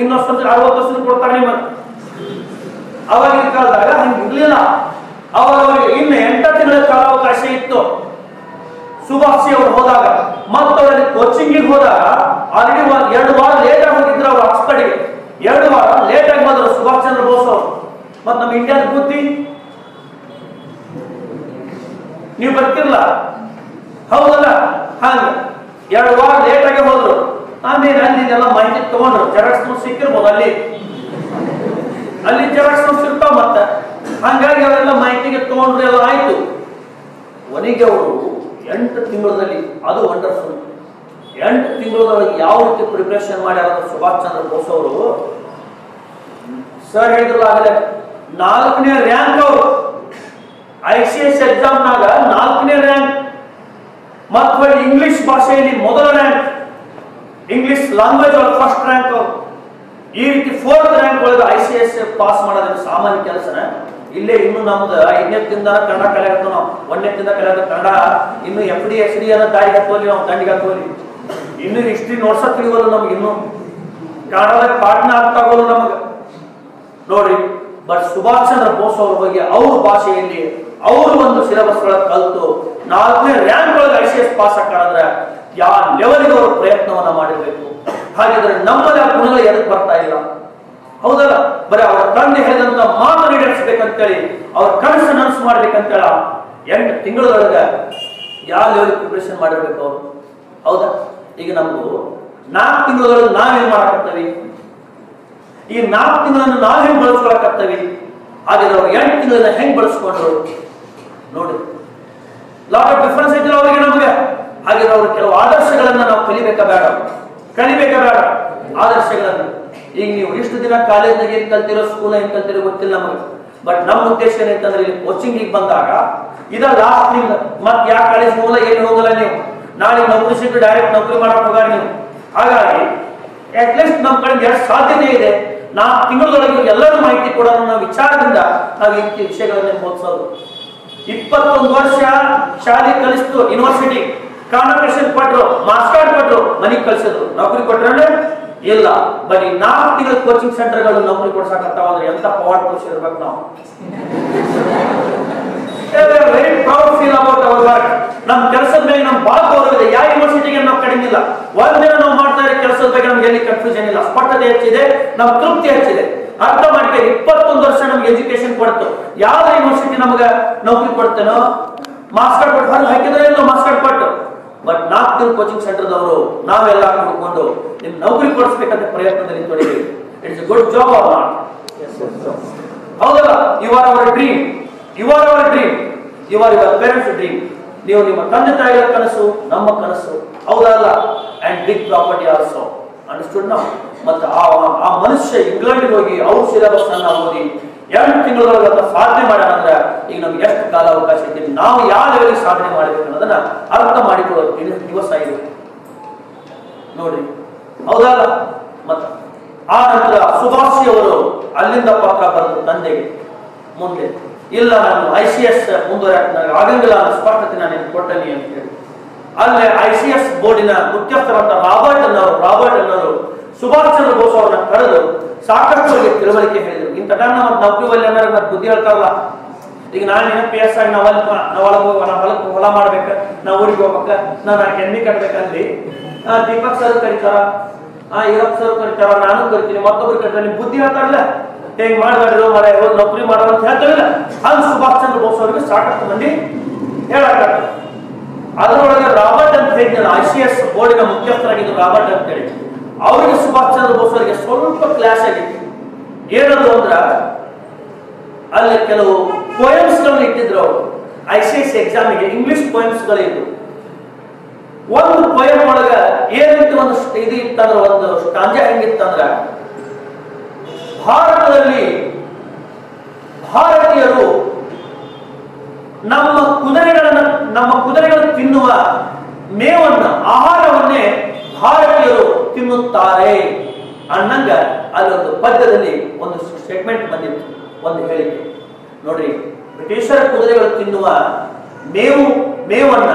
ಇನ್ನೊಂದು ವರ್ಷ ಅರವತ್ತು ವರ್ಷ ಕೊಡ್ತಾರೆ ನಿಮ್ಮ ಅವಾಗಿನ ಕಾಲದಾಗ ಹಂಗೆ ಇರ್ಲಿಲ್ಲ. ಅವಾಗ ಅವರಿಗೆ ಇನ್ನು ಎಂಟು ತಿಂಗಳ ಕಾಲಾವಕಾಶ ಇತ್ತು. ಸುಭಾಷಿ ಅವರು ಹೋದಾಗ ಮತ್ತು ಅವರಲ್ಲಿ ಕೋಚಿಂಗಿಗೆ ಹೋದಾಗ ಆಲ್ರೆಡಿ ಎರಡು ವಾರ ಲೇಟ್ ಆಗಿ ಹೋಗಿದ್ರು ಅವರು ಆಕ್ಸ್ಫರ್ಡ್ಗೆ ಎರಡು ವಾರ ಲೇಟ್ ಆಗಿ ಬಂದರು ಸುಭಾಷ್ ಚಂದ್ರ ಬೋಸ್ ಅವರು. ಮತ್ತು ನಮ್ಮ ಇಂಡಿಯಾದ ಬುದ್ಧಿ ನೀವು ಬರ್ತಿರ್ಲ? ಹೌದಲ್ಲ? ಹಂಗ. ಎರಡು ವಾರ ಲೇಟ್ ಆಗಿ ಹೋದ್ರು. ಆಮೇಲೆ ಅಲ್ಲಿ ಮಾಹಿತಿ ತಗೊಂಡ್ರು. ಜೆರಾಕ್ಸ್ ಸಿಕ್ಕಿರ್ಬೋದು ಅಲ್ಲಿ. ಅಲ್ಲಿ ಜೆರಾಕ್ಸ್ ಸಿಗ್ತಾವ ಮತ್ತೆ. ಹಂಗಾಗಿ ಅವರೆಲ್ಲ ಮಾಹಿತಿಗೆ ತಗೊಂಡ್ರೆ ಎಲ್ಲ ಆಯ್ತು. ಕೊನೆಗೆ ಅವರು ಎಂಟು ತಿಂಗಳಲ್ಲಿ ಅದು ವಂಡರ್ಫುಲ್ ಎಂಟು ತಿಂಗಳೊಳಗೆ ಯಾವ ರೀತಿ ಪ್ರಿಪರೇಷನ್ ಮಾಡ್ಯಾರ ಸುಭಾಷ್ ಚಂದ್ರ ಬೋಸ್ ಅವರು? ಸರ್ ಹೇಳಿದ್ರು ಆಗಲೇ ನಾಲ್ಕನೇ ರ್ಯಾಂಕ್ ಅವರು. ಐ ಸಿ ಎಸ್ ಎಕ್ಸಾಮ್ನಾಗ ನಾಲ್ಕನೇ ರ್ಯಾಂಕ್ ಮತ್ತು ಇಂಗ್ಲಿಷ್ ಭಾಷೆಯಲ್ಲಿ ಮೊದಲ ರ್ಯಾಂಕ್ ಇಂಗ್ಲಿಷ್ ಲ್ಯಾಂಗ್ವೇಜ್ ಅವ್ರ ಫಸ್ಟ್ ರ್ಯಾಂಕ್ ಈ ರೀತಿ ಫೋರ್ತ್ ರ್ಯಾಂಕ್ ಒಳಗೆ ಐ ಸಿ ಎಸ್ ಪಾಸ್ ಮಾಡೋದಕ್ಕೆ ಸಾಮಾನ್ಯ ಕೆಲಸನ. ಇಲ್ಲೇ ಇನ್ನು ನಮ್ದು ಐದನೇ ತಿಂದ ಕನ್ನಡ ಕಲಿಯತ್ತ ನಾವು ಒಂದನೇ ಕಲೆ ಕನ್ನಡ, ಇನ್ನು ಎಫ್ ಡಿ ಎಸ್ ಡಿ ಅನ್ನೋ ದಾರಿ ಹತ್ತೋಲಿ ನಾವು ದಂಡಿಗೆ ಹತ್ತೋಲಿ ಇನ್ನು ಹಿಸ್ಟ್ರಿ ನೋಡ್ಸಕ್ ತಿಳಿಯೋದು ನಮ್ಗೆ ಇನ್ನು. ಕನ್ನಡದ ಪಾಠನ ಆಗೋದು ನಮಗೆ. ನೋಡಿ ಬಟ್ ಸುಭಾಷ್ ಚಂದ್ರ ಬೋಸ್ ಅವ್ರ ಬಗ್ಗೆ ಅವ್ರ ಭಾಷೆಯಲ್ಲಿ ಅವರು ಒಂದು ಸಿಲೆಬಸ್ ಒಳಗೆ ಕಲಿತು ನಾಲ್ಕನೇ ರ್ಯಾಂಕ್ ಒಳಗೆ ಐ ಸಿ ಎಸ್ ಪಾಸ್ ಹಾಕಾದ್ರೆ ಯಾವ ಲೆವೆಲ್ಗೆ ಅವರು ಪ್ರಯತ್ನವನ್ನ ಮಾಡಿರ್ಬೇಕು. ಹಾಗಿದ್ರೆ ನಮ್ಮಲ್ಲಿ ಆ ಗುಣಗಳು ಎದಕ್ಕೆ ಬರ್ತಾ ಇಲ್ಲ? ಹೌದಲ್ಲ? ಬರೀ ಅವರ ತಂದೆ ಹೇಳಿದಂತ ಮಾತು ಈಡೇರಿಸ್ಬೇಕಂತೇಳಿ, ಅವ್ರ ಕನಸು ನನಸು ಮಾಡ್ಬೇಕಂತೇಳ ಎಂಟು ತಿಂಗಳೊಳಗೆ ಯಾವ ಲೆವೆಲ್ ಪ್ರಿಪರೇಷನ್ ಮಾಡಿರ್ಬೇಕು ಅವರು? ಹೌದಾ? ಈಗ ನಮ್ದು ನಾಲ್ಕು ತಿಂಗಳೊಳಗೆ ನಾವೇನ್ ಮಾಡಕತ್ತೀವಿ? ಈ ನಾಲ್ಕು ತಿಂಗಳನ್ನು ನಾವು ಹೆಂಗೆ ಬಳಸ್ಕೊಳಕತ್ತೀವಿ? ಹಾಗಾದ್ರೆ ಅವ್ರು ಎಂಟು ತಿಂಗಳನ್ನ ಹೆಂಗ್ ಬಳಸ್ಕೊಂಡ್ರು? ನೋಡಿ. ಲಾಟ್ ಆಫ್ ಡಿಫರೆನ್ಸ್ ಐತಿಲ್ಲ ಅವರಿಗೆ ನಮಗೆ. ಹಾಗೆ ಅವರು ಕೆಲವು ಆದರ್ಶಗಳನ್ನ ನಾವು ಕಲಿಬೇಕ ಬೇಡ. ಕಲಿಬೇಕ ಬೇಡ. ಆದರ್ಶಗಳನ್ನ. ಈಗ ನೀವು ಇಷ್ಟು ದಿನ ಕಾಲೇಜ್ನಾಗ ಏನ್ ಕಲ್ತಿರೋ ಸ್ಕೂಲ್ ಏನ್ ಕಲ್ತಿರೋ ಗೊತ್ತಿಲ್ಲ ನಮಗೆ. ಬಟ್ ನಮ್ಮ ಉದ್ದೇಶ ಏನೈತಂದ್ರೆ ಇಲ್ಲಿ ಕೋಚಿಂಗ್ ಬಂದಾಗ, ಇದ ಲಾಸ್ಟ್ ನಿಮ್ದು. ಮತ್ ಯಾವ ಕಾಲೇಜ್ ಮೂಲ ಏನು ಹೋಗಲ್ಲ ನೀವು. ನಾಳೆ ನೌಕರಿ ಸಿಟ್ಟು ಡೈರೆಕ್ಟ್ ನೌಕರಿ ಮಾಡಕ್ ಹೋಗ ನೀವು. ಹಾಗಾಗಿ ಅಟ್ಲೀಸ್ಟ್ ನಮ್ಮ ಕಡೆ ಎಷ್ಟು ಸಾಧ್ಯತೆ ಇದೆ. ನಾ ತಿಂಗಳೊಳಗೆ ಎಲ್ಲರೂ ಮಾಹಿತಿ ಕೊಡೋಣ ವಿಚಾರದಿಂದ ನಾವು ಈ ವಿಷಯಗಳನ್ನೇ ಬೋಧಿಸೋದು ಇಪ್ಪತ್ತೊಂದು ವರ್ಷ ಶಾಲೆ ಕಲಿಸ್ತು ಯೂನಿವರ್ಸಿಟಿ ಕಾನ್ವರ್ಸೇಷನ್ ಕೊಟ್ರು ಮಾಸ್ಟರ್ ಕೊಟ್ರು, ಮನೆಗೆ ಕಲಿಸಿದ್ರು ನೌಕರಿ ಕೊಟ್ರೆ ಇಲ್ಲ. ಬರೀ ನಾಲ್ಕು ತಿಂಗಳ ಕೋಚಿಂಗ್ ಸೆಂಟರ್ಗಳು ನೌಕರಿ ಕೊಡ್ಸಕತ್ತಾವ ಅಂದ್ರೆ ಎಂತ ಪವರ್ ಪುರುಷ ಇರ್ಬೇಕು ನಾವು? Very proud feel about our work ನಮ್ ಕೆಲಸದ ಮೇಲೆ ನಮ್ ಬಹಳ ಗೌರವ ಯಾವ ಯೂನಿವರ್ಸಿಟಿಗೆ ನಾವು ಕಡಿಮೆ ಇಲ್ಲ. ಒಂದಿನ ನಾವು ಮಾಡ್ತಾ ಇರೋ ಕೆಲಸದ ಬಗ್ಗೆ ನಮ್ಗೆ ಎಲ್ಲಿ ಕನ್ಫ್ಯೂಷನ್ ಇಲ್ಲ. ಸ್ಪಷ್ಟತೆ ಹೆಚ್ಚಿದೆ ನಮ್ ತೃಪ್ತಿ ಹೆಚ್ಚಿದೆ. ಅರ್ಥ ಮಾಡ್ಕೆ, ಇಪ್ಪತ್ತೊಂದು ವರ್ಷ ನಮ್ಗೆ ಎಜುಕೇಶನ್ ಕೊಡ್ತು ಯಾವ ಯೂನಿವರ್ಸಿಟಿ ನಮಗೆ ನೌಕರಿ ಕೊಡ್ತೇನೋ? ಮಾರ್ಕ್ಸ್ ಕಾರ್ಡ್ ಕೊಟ್ಟು ಹೊರಗೆ ಹಾಕಿದ್ರೆ ಮಾರ್ಕ್ಸ್ ಕಾರ್ಡ್ ಕೊಟ್ಟು. ಬಟ್ ನಾಲ್ಕು ದಿನ ಕೋಚಿಂಗ್ ಸೆಂಟರ್ದವರು ನಾವೆಲ್ಲ ಹುಡ್ಕೊಂಡು ನಿಮ್ ನೌಕರಿ ಕೊಡಿಸ್ಬೇಕಂತ ಪ್ರಯತ್ನದಲ್ಲಿ ತೊಡಗಿ it's good job or not ಹೌದಲ್ಲ? You are our dream you are our dream you are your parents dream ನೀವು ನಿಮ್ಮ ತಂದೆ ತಾಯಿಯ ಕನಸು ನಮ್ಮ ಕನಸು. ಹೌದಲ್ಲ and big property also understood ನಾವು ಮತ್ತೆ ಆ ಆ ಮನುಷ್ಯ ಇಂಗ್ಲೆಂಡ್ಗೆ ಹೋಗಿ ಅವ್ರ ಸಿಲೆಬಸ್ ಅನ್ನ ಓದಿ ಎರಡು ತಿಂಗಳೊಳಗೆ ಅದನ್ನು ಸಾಧನೆ ಮಾಡೋಣ ಈಗ ನಮ್ಗೆ ಎಷ್ಟು ಕಾಲ ಅವಕಾಶ ಇದೆ, ನಾವು ಯಾವ ಲೆವೆಲ್ಗೆ ಸಾಧನೆ ಮಾಡಬೇಕು ಅನ್ನೋದನ್ನ ಅರ್ಥ ಮಾಡಿಕೊಳ್ಳೋ ದಿನ- ದಿವಸ ಇದು. ನೋಡಿ, ಹೌದಲ್ಲ? ಮತ್ತ ಆ ನಂತರ ಸುಭಾಷಿ ಅವರು ಅಲ್ಲಿಂದ ಪಕ್ಕ ಬಂದು ತಂದೆಗೆ ಮುಂದೆ, ಇಲ್ಲ, ನಾನು ಐ ಸಿ ಎಸ್ ಮುಂದುವರೆಯಕ್ಕೆ ನನಗೆ ಆಗಂಗಿಲ್ಲ ಅನ್ನೋ ಸ್ಪಷ್ಟತೆ ನಾನು ಕೊಟ್ಟನಿ ಅಂತ ಹೇಳಿ. ಅಲ್ಲೇ ಐ ಸಿ ಎಸ್ ಬೋರ್ಡಿನ ಮುಖ್ಯಸ್ಥರಂತ ರಾಬರ್ಟ್ ಅನ್ನೋರು ರಾಬರ್ಟ್ ಅನ್ನೋರು ಸುಭಾಷ್ ಚಂದ್ರ ಬೋಸ್ ಅವರನ್ನ ಕರೆದು ಸಾಕಷ್ಟು ತಿಳುವಳಿಕೆ ಹೇಳಿದ್ರು. ಇಂಥ ಟೈಮ್ ನಾವು ಒಳ್ಳೆ ಅನ್ನೋರು ಮತ್ತೆ ಬುದ್ಧಿ ಹೇಳ್ತಾರಲ್ಲ ಈಗ ನಾನು ಏನೋ ಪಿ ಎಸ್ ಆಗಿ ನಾವು ಅಲ್ಲಿ ನಾವು ಹೋಗ ನಾವು ಹೊಲಕ್ಕೆ ಹೊಲ ಮಾಡ್ಬೇಕ ನಾವು ಊರಿಗೆ ಹೋಗ್ಬೇಕ ನಾನು ಎಣ್ಣೆ ಕಟ್ಬೇಕಂದ್ರಿ ಆ, ದೀಪಕ್ ಸರ್ ಕರೀತಾರ ಆ ಈರಪ್ಪ ಸರ್ ಕರೀತಾರ ನಾನು ಕರಿತೀನಿ ಮತ್ತೊಬ್ರು ಕರಿತಾರೆ. ಬುದ್ಧಿ ಹೇಳ್ತಾರಲ್ಲ ಹೇಗ್ ಮಾಡಬೇಡ್ರು ಮರ ಹೋಗಿ ನೌಕರಿ ಮಾಡೋ ಅಂತ ಹೇಳ್ತಾರಲ್ಲ ಹಂಗ ಸುಭಾಷ್ ಚಂದ್ರ ಬೋಸ್ ಅವರಿಗೆ ಸಾಕಷ್ಟು ಮಂದಿ ಹೇಳಕ್ಕಾಗ ಅದರೊಳಗೆ ರಾಬರ್ಟ್ ಅಂತ ಹೇಳಿ ಐ ಸಿ ಎಸ್ ಬೋರ್ಡಿನ ಮುಖ್ಯಸ್ಥರಾಗಿದ್ದು ರಾಬರ್ಟ್ ಅಂತ ಹೇಳಿ ಅವರಿಗೆ ಸುಭಾಷ್ ಚಂದ್ರ ಬೋಸ್ ಅವರಿಗೆ ಸ್ವಲ್ಪ ಕ್ಲಾಸ್ ಆಗಿತ್ತು. ಏನದು ಅಂದ್ರ, ಅಲ್ಲಿ ಕೆಲವು ಪೋಯಮ್ಸ್ ಗಳನ್ನ ಇಟ್ಟಿದ್ರು ಅವರು. ಐ ಸಿ ಎಸ್ ಎಕ್ಸಾಮಿಗೆ ಇಂಗ್ಲಿಷ್ ಪೋಯಮ್ಸ್ ಗಳಿದ್ದು ಒಂದು ಪೊಯಮ್ ಒಳಗ ಏನಿತ್ತು ಒಂದು ಇದು ಇತ್ತಂದ್ರ, ಒಂದು ಸ್ಟಾಂಜ ಹೆಂಗಿತ್ತಂದ್ರ, ಭಾರತದಲ್ಲಿ ಭಾರತೀಯರು ನಮ್ಮ ಕುದುರೆಗಳನ್ನ, ನಮ್ಮ ಕುದುರೆಗಳನ್ನು ತಿನ್ನುವ ಮೇವನ್ನ, ಆಹಾರವನ್ನೇ ಭಾರತೀಯರು ತಿನ್ನುತ್ತಾರೆ. ಅನ್ನಂಗ ಅಲ್ಲೊಂದು ಪದ್ಯದಲ್ಲಿ ಒಂದು ಸ್ಟೇಟ್ಮೆಂಟ್ ಬಂದಿತ್ತು, ಒಂದು ಹೇಳಿಕೆ. ನೋಡ್ರಿ, ಬ್ರಿಟಿಷರ ಕುದುರೆಗಳು ತಿನ್ನುವ ಮೇವು, ಮೇವನ್ನ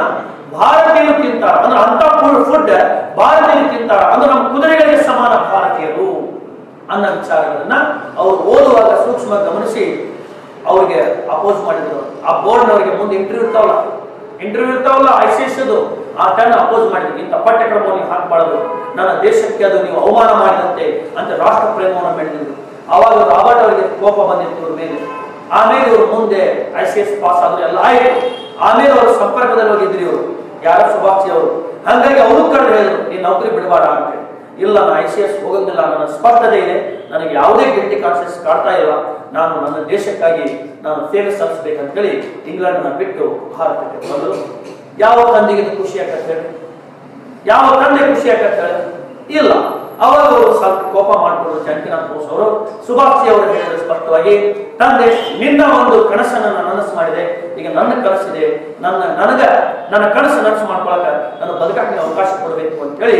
ಭಾರತೀಯರು ತಿಂತಾರ. ಅಂದ್ರೆ ಅಂತ ಫುಡ್ ಭಾರತೀಯರು ತಿಂತಾರ. ಅಂದ್ರೆ ನಮ್ಮ ಕುದುರೆಗಳಿಗೆ ಸಮಾನ ಭಾರತೀಯರು ಅನ್ನ ವಿಚಾರಗಳನ್ನ ಅವರು ಓದುವಾಗ ಸೂಕ್ಷ್ಮ ಗಮನಿಸಿ ಅವ್ರಿಗೆ ಅಪೋಸ್ ಮಾಡಿದ್ರು. ಆ ಬೋರ್ಡ್ನವರಿಗೆ ಮುಂದೆ ಇಂಟರ್ವ್ಯೂ ಇರ್ತಾವಲ್ಲ ಇಂಟರ್ವ್ಯೂ ಇರ್ತಾವಲ್ಲ ಐ ಸಿ ಎಸ್ ಆ ಟೈಮ್ ಅಪೋಸ್ ಮಾಡಿದ್ರು. ಇಂಥ ಪಠ್ಯಕ್ರಮವನ್ನು ಹಾಕಬಾರದು ನನ್ನ ದೇಶಕ್ಕೆ ಅದು ನೀವು ಅವಮಾನ ಮಾಡಿದಂತೆ ಅಂತ ರಾಷ್ಟ್ರ ಪ್ರೇಮವನ್ನು ಬೆಳೆದಿದ್ರು ಆವಾಗ ರಾಬರ್ಟ್ ಅವರಿಗೆ ಕೋಪ ಬಂದಿತ್ತು ಇವ್ರ ಮೇಲೆ. ಆಮೇಲೆ ಇವರು ಮುಂದೆ ಐ ಸಿ ಎಸ್ ಪಾಸ್ ಆದ್ರೆ ಎಲ್ಲ ಆಯ್ತು. ಆಮೇಲೆ ಅವರು ಸಂಪರ್ಕದಲ್ಲಿ ಹೋಗಿದ್ರಿ ಇವರು. ಯಾರ ಸುಭಾಷಿ ಅವರು. ಹಂಗಾಗಿ ಅವರು ಕಂಡು ಹೇಳಿದ್ರು ಈ ನೌಕರಿ ಬಿಡಬಾರ ಅಂತ ಇಲ್ಲ, ನಾನು ಐ ಸಿ ಎಸ್ ಹೋಗೋದಿಲ್ಲ ನನ್ನ ಸ್ಪಷ್ಟತೆ ಇದೆ. ನನಗೆ ಯಾವುದೇ ಗಿಲ್ಟಿ ಕಾನ್ಸಿಯಸ್ ಕಾಡ್ತಾ ಇಲ್ಲ. ನಾನು ನನ್ನ ದೇಶಕ್ಕಾಗಿ ನಾನು ಸೇವೆ ಸಲ್ಲಿಸಬೇಕಂತೇಳಿ ಇಂಗ್ಲೆಂಡ್ನ ಬಿಟ್ಟು ಭಾರತಕ್ಕೆ ಬಂದರು ಯಾವ ತಂದೆಗೆ ಖುಷಿ ಹೇಳಿ? ಯಾವ ತಂದೆ ಖುಷಿ ಹೇಳಿ? ಇಲ್ಲ. ಅವರು ಸ್ವಲ್ಪ ಕೋಪ ಮಾಡಿಕೊಂಡು ಜಂಕಿನಾಥ್ ಬೋಸ್ ಅವರು, ಸುಭಾಷಿ ಅವರು ಹೇಳಿದ ಸ್ಪಷ್ಟವಾಗಿ, ತಂದೆ, ನಿನ್ನ ಒಂದು ಕನಸನ್ನು ನಾನು ನನಸು ಮಾಡಿದೆ. ಈಗ ನನ್ನ ಕನಸಿದೆ. ನನ್ನ, ನನಗ ನನ್ನ ಕನಸು ನನಸು ಮಾಡ್ಕೊಳಕ ನನ್ನ ಬದುಕಕ್ಕೆ ಅವಕಾಶ ಕೊಡಬೇಕು ಅಂತ ಹೇಳಿ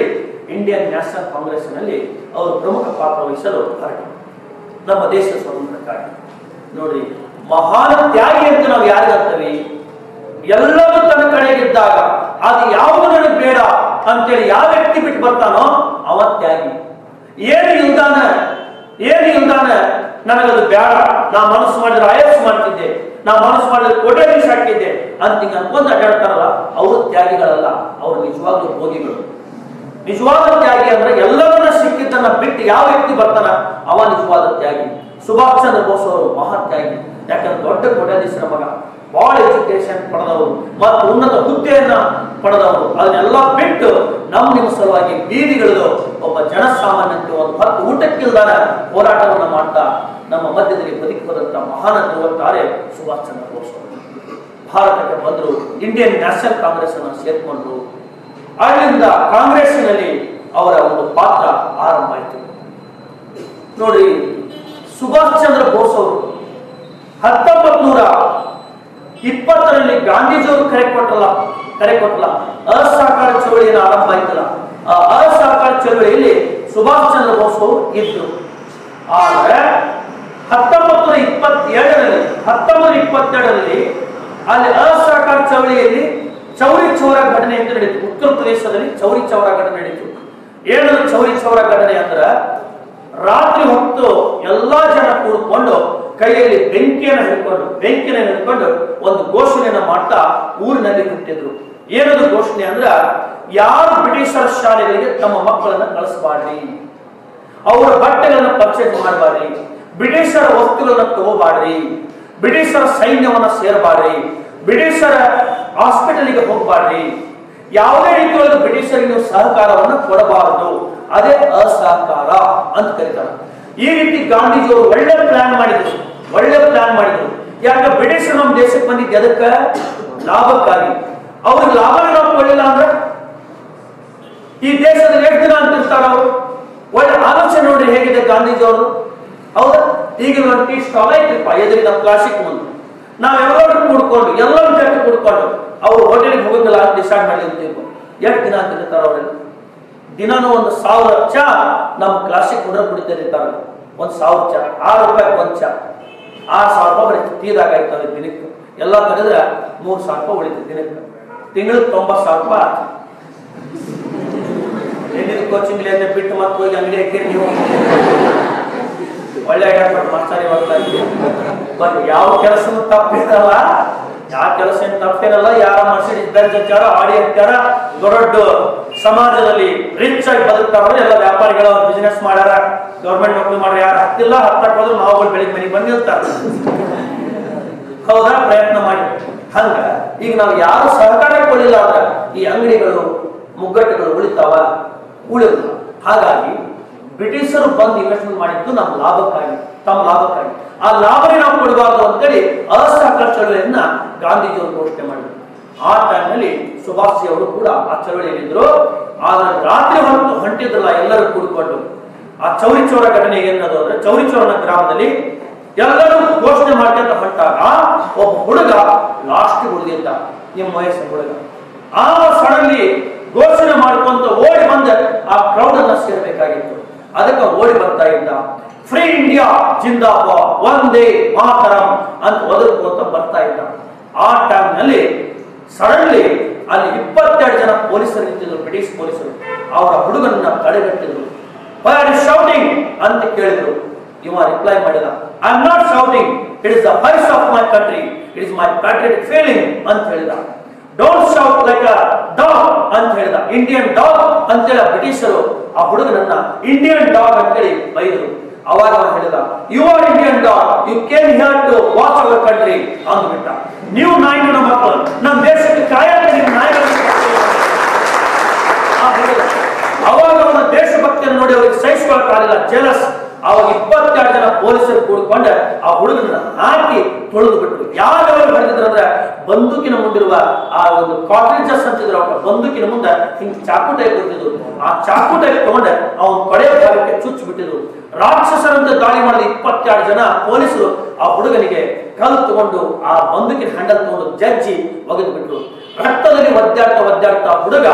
ಇಂಡಿಯನ್ ನ್ಯಾಷನಲ್ ಕಾಂಗ್ರೆಸ್ನಲ್ಲಿ ಅವರು ಪ್ರಮುಖ ಪಾತ್ರ ವಹಿಸಲು ಹೊರಟರು ನಮ್ಮ ದೇಶ ಸ್ವಾತಂತ್ರ್ಯಕ್ಕಾಗಿ. ನೋಡಿ, ಮಹಾನ್ ತ್ಯಾಗಿ ಅಂತ ನಾವು ಯಾರಿಗಂತೀವಿ ಎಲ್ಲರೂ ತನ್ನ ಕಡೆಗಿದ್ದಾಗ, ಅದು ಯಾವುದು ನನಗೆ ಬೇಡ ಅಂತೇಳಿ ಯಾವ ವ್ಯಕ್ತಿ ಬಿಟ್ಟು ಬರ್ತಾನೋ ಅವ ತ್ಯಾಗಿ. ಏನು ಇಲ್ದಾನ ಏನು ಇಲ್ದಾನ ನನಗದು ಬೇಡ. ನಾ ಮನಸ್ಸು ಮಾಡಿದ್ರೆ ಆಯಸ್ಸು ಮಾಡ್ತಿದ್ದೆ. ನಾ ಮನಸ್ಸು ಮಾಡಿದ್ರೆ ಕೊಡೆ ಹಾಕಿದ್ದೆ ಅಂತ ಹಿಂಗೆ ಅನ್ಕೊಂಡ್ ಅಡ್ಡಾಡ್ತಾರಲ್ಲ, ಅವರು ತ್ಯಾಗಿಗಳಲ್ಲ, ಅವರು ನಿಜವಾಗ್ಲೂ ಭೋಗಿಗಳು. ನಿಜವಾದ ತ್ಯಾಗಿ ಅಂದ್ರೆ ಎಲ್ಲವನ್ನ ಸಿಕ್ಕಿದ್ದನ್ನ ಬಿಟ್ಟು ಯಾವ ವ್ಯಕ್ತಿ ಬರ್ತಾನ? ಅವ ನಿಜವಾದ ತ್ಯಾಗಿ. ಸುಭಾಷ್ ಚಂದ್ರ ಬೋಸ್ ಅವರು ಮಹಾ ತ್ಯಾಗಿ. ಯಾಕಂದ್ರೆ ದೊಡ್ಡ ಕೋಟ್ಯಾಧೀಶರ ಮಗ. ಬಹಳ ಎಜುಕೇಶನ್ ಪಡೆದವರು ಮತ್ತು ಉನ್ನತ ಹುದ್ದೆಯನ್ನ ಪಡೆದವರು. ಅದನ್ನೆಲ್ಲ ಬಿಟ್ಟು ನಮ್ಮ ನಿಮ್ಮ ಸಲುವಾಗಿ ಬೀದಿಗಿಳಿದು ಒಬ್ಬ ಜನಸಾಮಾನ್ಯಕ್ಕೆ ಒಂದು ಹತ್ತು ಊಟಕ್ಕಿಲ್ದಾನ ಹೋರಾಟವನ್ನ ಮಾಡ್ತಾ ನಮ್ಮ ಮಧ್ಯದಲ್ಲಿ ಬದುಕಿ ಹೋದಂತ ಮಹಾನ ಧ್ರುವತಾರೆ ಸುಭಾಷ್ ಚಂದ್ರ ಬೋಸ್ ಭಾರತಕ್ಕೆ ಬಂದರು ಇಂಡಿಯನ್ ನ್ಯಾಷನಲ್ ಕಾಂಗ್ರೆಸ್ ಅನ್ನು ಸೇರ್ಕೊಂಡ್ರು ಅಲ್ಲಿಂದ ಕಾಂಗ್ರೆಸ್ಸಿನಲ್ಲಿ ಅವರ ಒಂದು ಪಾತ್ರ ಆರಂಭ ಆಯಿತು. ನೋಡಿ, ಸುಭಾಷ್ ಚಂದ್ರ ಬೋಸ್ ಅವರು ಹತ್ತೊಂಬತ್ ನೂರ ಇಪ್ಪತ್ತರಲ್ಲಿ ಗಾಂಧೀಜಿಯವರು ಕರೆ ಕೊಟ್ಟಲ್ಲ ಕರೆ ಕೊಟ್ಟಲ್ಲ ಅಸಹಕಾರ ಚಳವಳಿಯನ್ನು ಆರಂಭ ಆಯ್ತಲ್ಲ. ಆ ಅಸಹಕಾರ ಚಳವಳಿಯಲ್ಲಿ ಸುಭಾಷ್ ಚಂದ್ರ ಬೋಸ್ ಅವರು ಇದ್ರು. ಆದ್ರೆ ಹತ್ತೊಂಬತ್ತು ನೂರ ಇಪ್ಪತ್ತೇಳರಲ್ಲಿ ಹತ್ತೊಂಬತ್ತು ಇಪ್ಪತ್ತೆರಡರಲ್ಲಿ ಅಲ್ಲಿ ಅಸಹಕಾರ ಚಳವಳಿಯಲ್ಲಿ ಚೌರಿ ಚೌರ ಘಟನೆ ಅಂತ ನಡೀತು. ಉತ್ತರ ಪ್ರದೇಶದಲ್ಲಿ ಚೌರಿ ಚೌರ ಘಟನೆ ನಡೀತು. ಏನು ಚೌರಿ ಚೌರ ಘಟನೆ ಅಂದ್ರ? ರಾತ್ರಿ ಹೊತ್ತು ಎಲ್ಲಾ ಜನ ಕೂಡ್ಕೊಂಡು ಕೈಯಲ್ಲಿ ಬೆಂಕಿಯನ್ನು ಹಿಡ್ಕೊಂಡು ಬೆಂಕಿಯನ್ನು ಹಿಡ್ಕೊಂಡು ಒಂದು ಘೋಷಣೆಯನ್ನ ಮಾಡ್ತಾ ಊರಿನಲ್ಲಿ ಹುಟ್ಟಿದ್ರು. ಏನದು ಘೋಷಣೆ ಅಂದ್ರ, ಯಾರು ಬ್ರಿಟಿಷರ ಶಾಲೆಗಳಿಗೆ ತಮ್ಮ ಮಕ್ಕಳನ್ನ ಕಳಿಸಬಾರ್ರಿ ಅವರ ಬಟ್ಟೆಗಳನ್ನ ಪರ್ಚೇಸ್ ಮಾಡಬಾರ್ರಿ ಬ್ರಿಟಿಷರ ವಸ್ತುಗಳನ್ನ ತಗೋಬಾರ್ರಿ ಬ್ರಿಟಿಷರ ಸೈನ್ಯವನ್ನ ಸೇರಬಾರ್ರಿ ಬ್ರಿಟಿಷರ ಹಾಸ್ಪಿಟಲ್ಗೆ ಹೋಗಬಾರ್ರಿ. ಯಾವುದೇ ರೀತಿಯೊಳಗೆ ಬ್ರಿಟಿಷರಿಗೆ ನೀವು ಸಹಕಾರವನ್ನು ಕೊಡಬಾರದು. ಅದೇ ಅಸಹಕಾರ ಅಂತ ಕರೀತಾರೆ. ಈ ರೀತಿ ಗಾಂಧೀಜಿಯವರು ಒಳ್ಳೆ ಪ್ಲಾನ್ ಮಾಡಿದ್ರು. ಒಳ್ಳೆ ಪ್ಲಾನ್ ಮಾಡಿದ್ರು. ಯಾಕೆ ಬ್ರಿಟಿಷರು ನಮ್ಮ ದೇಶಕ್ಕೆ ಬಂದಿದ್ದು ಅದಕ್ಕೆ ಲಾಭಕ್ಕಾಗಿ. ಅವ್ರ ಲಾಭ ನಾವು ಕೊಡಲಿಲ್ಲ ಅಂದ್ರೆ? ಈ ದೇಶದ ಎಷ್ಟು ದಿನ ಅಂತಿರ್ತಾರ ಅವರು? ಒಳ್ಳೆ ಆಲೋಚನೆ ನೋಡಿ ಹೇಗಿದೆ ಗಾಂಧೀಜಿ ಅವರು ಹೌದಾ? ಈಗ ನಮ್ಮ ಟೀ ಸ್ಟಾಲ್ ಎದುರಿಗೆ ನಮ್ಮ ಕ್ಲಾಸಿಕ್ ಮುಂದೆ ನಾವೆಲ್ಲರೂ ಕೂಡ್ಕೊಂಡು, ಎಲ್ಲರೂ ಜೊತೆ ಕೂಡ್ಕೊಂಡು, ಅವರು ಹೋಟೆಲ್ಗೆ ಹೋಗೋದಿಲ್ಲ ಅಂತ ಡಿಸೈಡ್ ಮಾಡಿರ್ತೀವಿ. ಎಷ್ಟು ದಿನ ಅಂತ ಅವರೆಲ್ಲ ದಿನನೂ ಒಂದು ಸಾವಿರ ಚಾ ನಮ್ಮ ಕ್ಲಾಸಿಗೆ ಹುಡುಗ ಕುಡಿತಿರ್ತಾರೆ ಒಂದು ಸಾವಿರ ಚಾ, ಆರು ರೂಪಾಯಿ ಒಂದು ಚಾ. ಆರು ಸಾವಿರ ರೂಪಾಯಿ ಬರೀ ತೀದಾಗ ಆಯ್ತದೆ ದಿನಕ್ಕೆ. ಎಲ್ಲ ತೆಗೆದ್ರೆ ಮೂರು ಸಾವಿರ ರೂಪಾಯಿ ಉಳಿತು ದಿನಕ್ಕೆ. ತಿಂಗಳಿಗೆ ತೊಂಬತ್ತು ಸಾವಿರ ರೂಪಾಯಿ ಆಯ್ತು ಕೋಚಿಂಗ್ ಬಿಟ್ಟು ಮತ್ತೆ ಹೋಗಿ ಅಂಗಡಿ ಹಾಕಿರಿ ನೀವು? ಒಳ್ಳೆ ಐಡಿಯಾ ಮಾಡ್ತಾರೆ ಬರ್ತಾ ಬಟ್ ಯಾವ ಕೆಲಸನೂ ತಪ್ಪಿರಲ್ಲ. ಯಾವ ಕೆಲಸ ಏನು ತಪ್ಪಿರಲ್ಲ. ಯಾರ ಮರ್ಸಿಡಿಸ್ ಬೆಂಚ್ ಆಡಿಯಂತಾರ ದೊಡ್ಡ ಸಮಾಜದಲ್ಲಿ ರಿಚ್ ಆಗಿ ಬದುಕ್ತಾವ್ರೆ ಎಲ್ಲ ವ್ಯಾಪಾರಿಗಳ ಬಿಸಿನೆಸ್ ಮಾಡ್ಯಾರ ಗೌರ್ಮೆಂಟ್ ನೌಕರಿ ಮಾಡ್ಯಾರ, ಯಾರು ಹತ್ತಿಲ್ಲ ಹತ್ತಕ್ಕೆ ಹೋದ್ರೆ ನಾವು ಬೆಳಿಗ್ಗೆ ಮನೆಗೆ ಬಂದಿರ್ತಾರೆ. ಹೌದಾ? ಪ್ರಯತ್ನ ಮಾಡಿ. ಹಂಗ. ಈಗ ನಾವು ಯಾರು ಸಹಕಾರ ಕೊಡಲಿಲ್ಲ ಅಂದ್ರೆ ಈ ಅಂಗಡಿಗಳು, ಮುಗ್ಗಟ್ಟುಗಳು ಉಳಿತಾವ ಉಳಿದ ಹಾಗಾಗಿ ಬ್ರಿಟಿಷರು ಬಂದು ಇನ್ವೆಸ್ಟ್ಮೆಂಟ್ ಮಾಡಿದ್ದು ನಮ್ಮ ಲಾಭಕ್ಕಾಗಿ, ತಮ್ಮ ಲಾಭಕ್ಕಾಗಿ. ಆ ಲಾಭನೇ ನಾವು ಕೊಡಬಾರ್ದು ಅಂತೇಳಿ ಅಸಹಕಾರ ಚಳವಳಿಯನ್ನ ಗಾಂಧೀಜಿಯವರು ಘೋಷಣೆ ಮಾಡಿದ್ರು. ಆ ಟೈಮ್ನಲ್ಲಿ ಸುಭಾಷ್ ಅವರು ಕೂಡ ಆ ಚಳವಳಿಯಲ್ಲಿದ್ದರು ಆದ್ರೆ ರಾತ್ರಿ ಹೊತ್ತು ಹೊಂಟಿದ್ರಲ್ಲ ಎಲ್ಲರೂ ಕೂಡಿಕೊಂಡು, ಆ ಚೌರಿ ಚೋರ ಘಟನೆ ಏನದು ಅಂದ್ರೆ ಚೌರಿ ಚೋರನ ಗ್ರಾಮದಲ್ಲಿ ಎಲ್ಲರೂ ಘೋಷಣೆ ಮಾಡ್ಕೊಂತ ಹೊಂಟಾಗ ಒಬ್ಬ ಹುಡುಗ ಲಾಸ್ಟ್ ಉಳಿದಿದ್ದ ನಿಮ್ಮ ವಯಸ್ಸಿನ ಹುಡುಗ. ಆ ಸಡನ್ಲಿ ಘೋಷಣೆ ಮಾಡ್ಕೊಂತ ಓಡಿ ಬಂದ ಆ ಕ್ರೌಡ್ ಅನ್ನ ಸೇರ್ಬೇಕಾಗಿತ್ತು. ಅದಕ್ಕೆ ಓಡಿ ಬರ್ತಾ ಇದ್ದ. ಫ್ರೀ ಇಂಡಿಯಾ ಜಿಂದಾಬಾದ್ ಒಂದೇ ಮಾತರಂ ಅಂತ ಒದಗುವಂತ ಬರ್ತಾ ಇದ್ದ. ಆ ಟೈಮ್ನಲ್ಲಿ ಸಡನ್ಲಿ ಅಲ್ಲಿ ಇಪ್ಪತ್ತೆರಡು ಜನ ಪೊಲೀಸರು ನಿಂತಿದ್ರು ಬ್ರಿಟಿಷ್ ಪೊಲೀಸರು. ಅವರ ಹುಡುಗನನ್ನ ತಡೆಗಟ್ಟಿದ್ರು. ವೈ ಶೌಟಿಂಗ್ ಅಂತ ಕೇಳಿದ್ರು. ಇವ ರಿಪ್ಲೈ ಮಾಡಿದ I am not shouting it is the voice of my country it is my patriot feeling ಅಂತ ಹೇಳಿದ. Don't shout like a dog ಅಂತ ಹೇಳಿದ. ಇಂಡಿಯನ್ ಡಾಗ್ ಅಂತೇಳಿ ಬ್ರಿಟಿಷರು ಆ ಹುಡುಗನನ್ನ ಇಂಡಿಯನ್ ಡಾಗ್ ಅಂತೇಳಿ ಬೈದರು. ಅವಾಗ ಅವನು ಹೇಳಿದ you are Indian dog you came here to watch our country ಅಂದ್ಬಿಟ್ಟ ನೀವು ನಾಯಿನ ಮಕ್ಕಳು. ನಮ್ಮ ದೇಶಕ್ಕೆ ಕಾಯಕ ನಿಮ್ಮ ಹುಡುಗ ಅವಾಗ ಅವನ ದೇಶಭಕ್ತಿಯನ್ನು ನೋಡಿ ಅವರಿಗೆ ಸಹಿಸಿಕೊಳ್ಳಕ್ಕಾಗಲಿಲ್ಲ ಜಲಸ್ ಅವಾಗ ಇಪ್ಪತ್ತೆರಡು ಜನ ಪೊಲೀಸರು ಕೂಡಿಕೊಂಡು ಆ ಹುಡುಗನ ಹಾಕಿ ತೊಳೆದು ಬಿಟ್ರು ಯಾವ ಬರೆದಿದ್ರು ಅಂದ್ರೆ ಬಂದೂಕಿನ ಮುಂದಿರುವ ಆ ಒಂದು ಕಾಟ್ರಿಜಸ್ ಅಂತಿದ್ರು ಅವ್ರ. ಬಂದೂಕಿನ ಮುಂದೆ ಹಿಂಗ್ ಚಾಕು ಟೈಪ್ ಆ ಚಾಕು ಟೈಪ್ ತಗೊಂಡೆ ಅವನ ಕೊಡೆ ಭಾಗಕ್ಕೆ ಚುಚ್ಚು ಬಿಟ್ಟಿದ್ರು ರಾಕ್ಷಸರಂತೆ ದಾಳಿ ಮಾಡಿದ ಇಪ್ಪತ್ತೆರಡು ಜನ ಪೊಲೀಸರು ಆ ಹುಡುಗನಿಗೆ ಕಲ್ಲು ತಗೊಂಡು ಆ ಬಂದೂಕಿನ ಹ್ಯಾಂಡಲ್ ತಗೊಂಡು ಜಜ್ಜಿ ಒಗೆದು ಬಿಟ್ರು ರಕ್ತದಲ್ಲಿ ಒದ್ದಾಡ್ತಾ ಒದ್ದಾಡ್ತಾ ಹುಡುಗ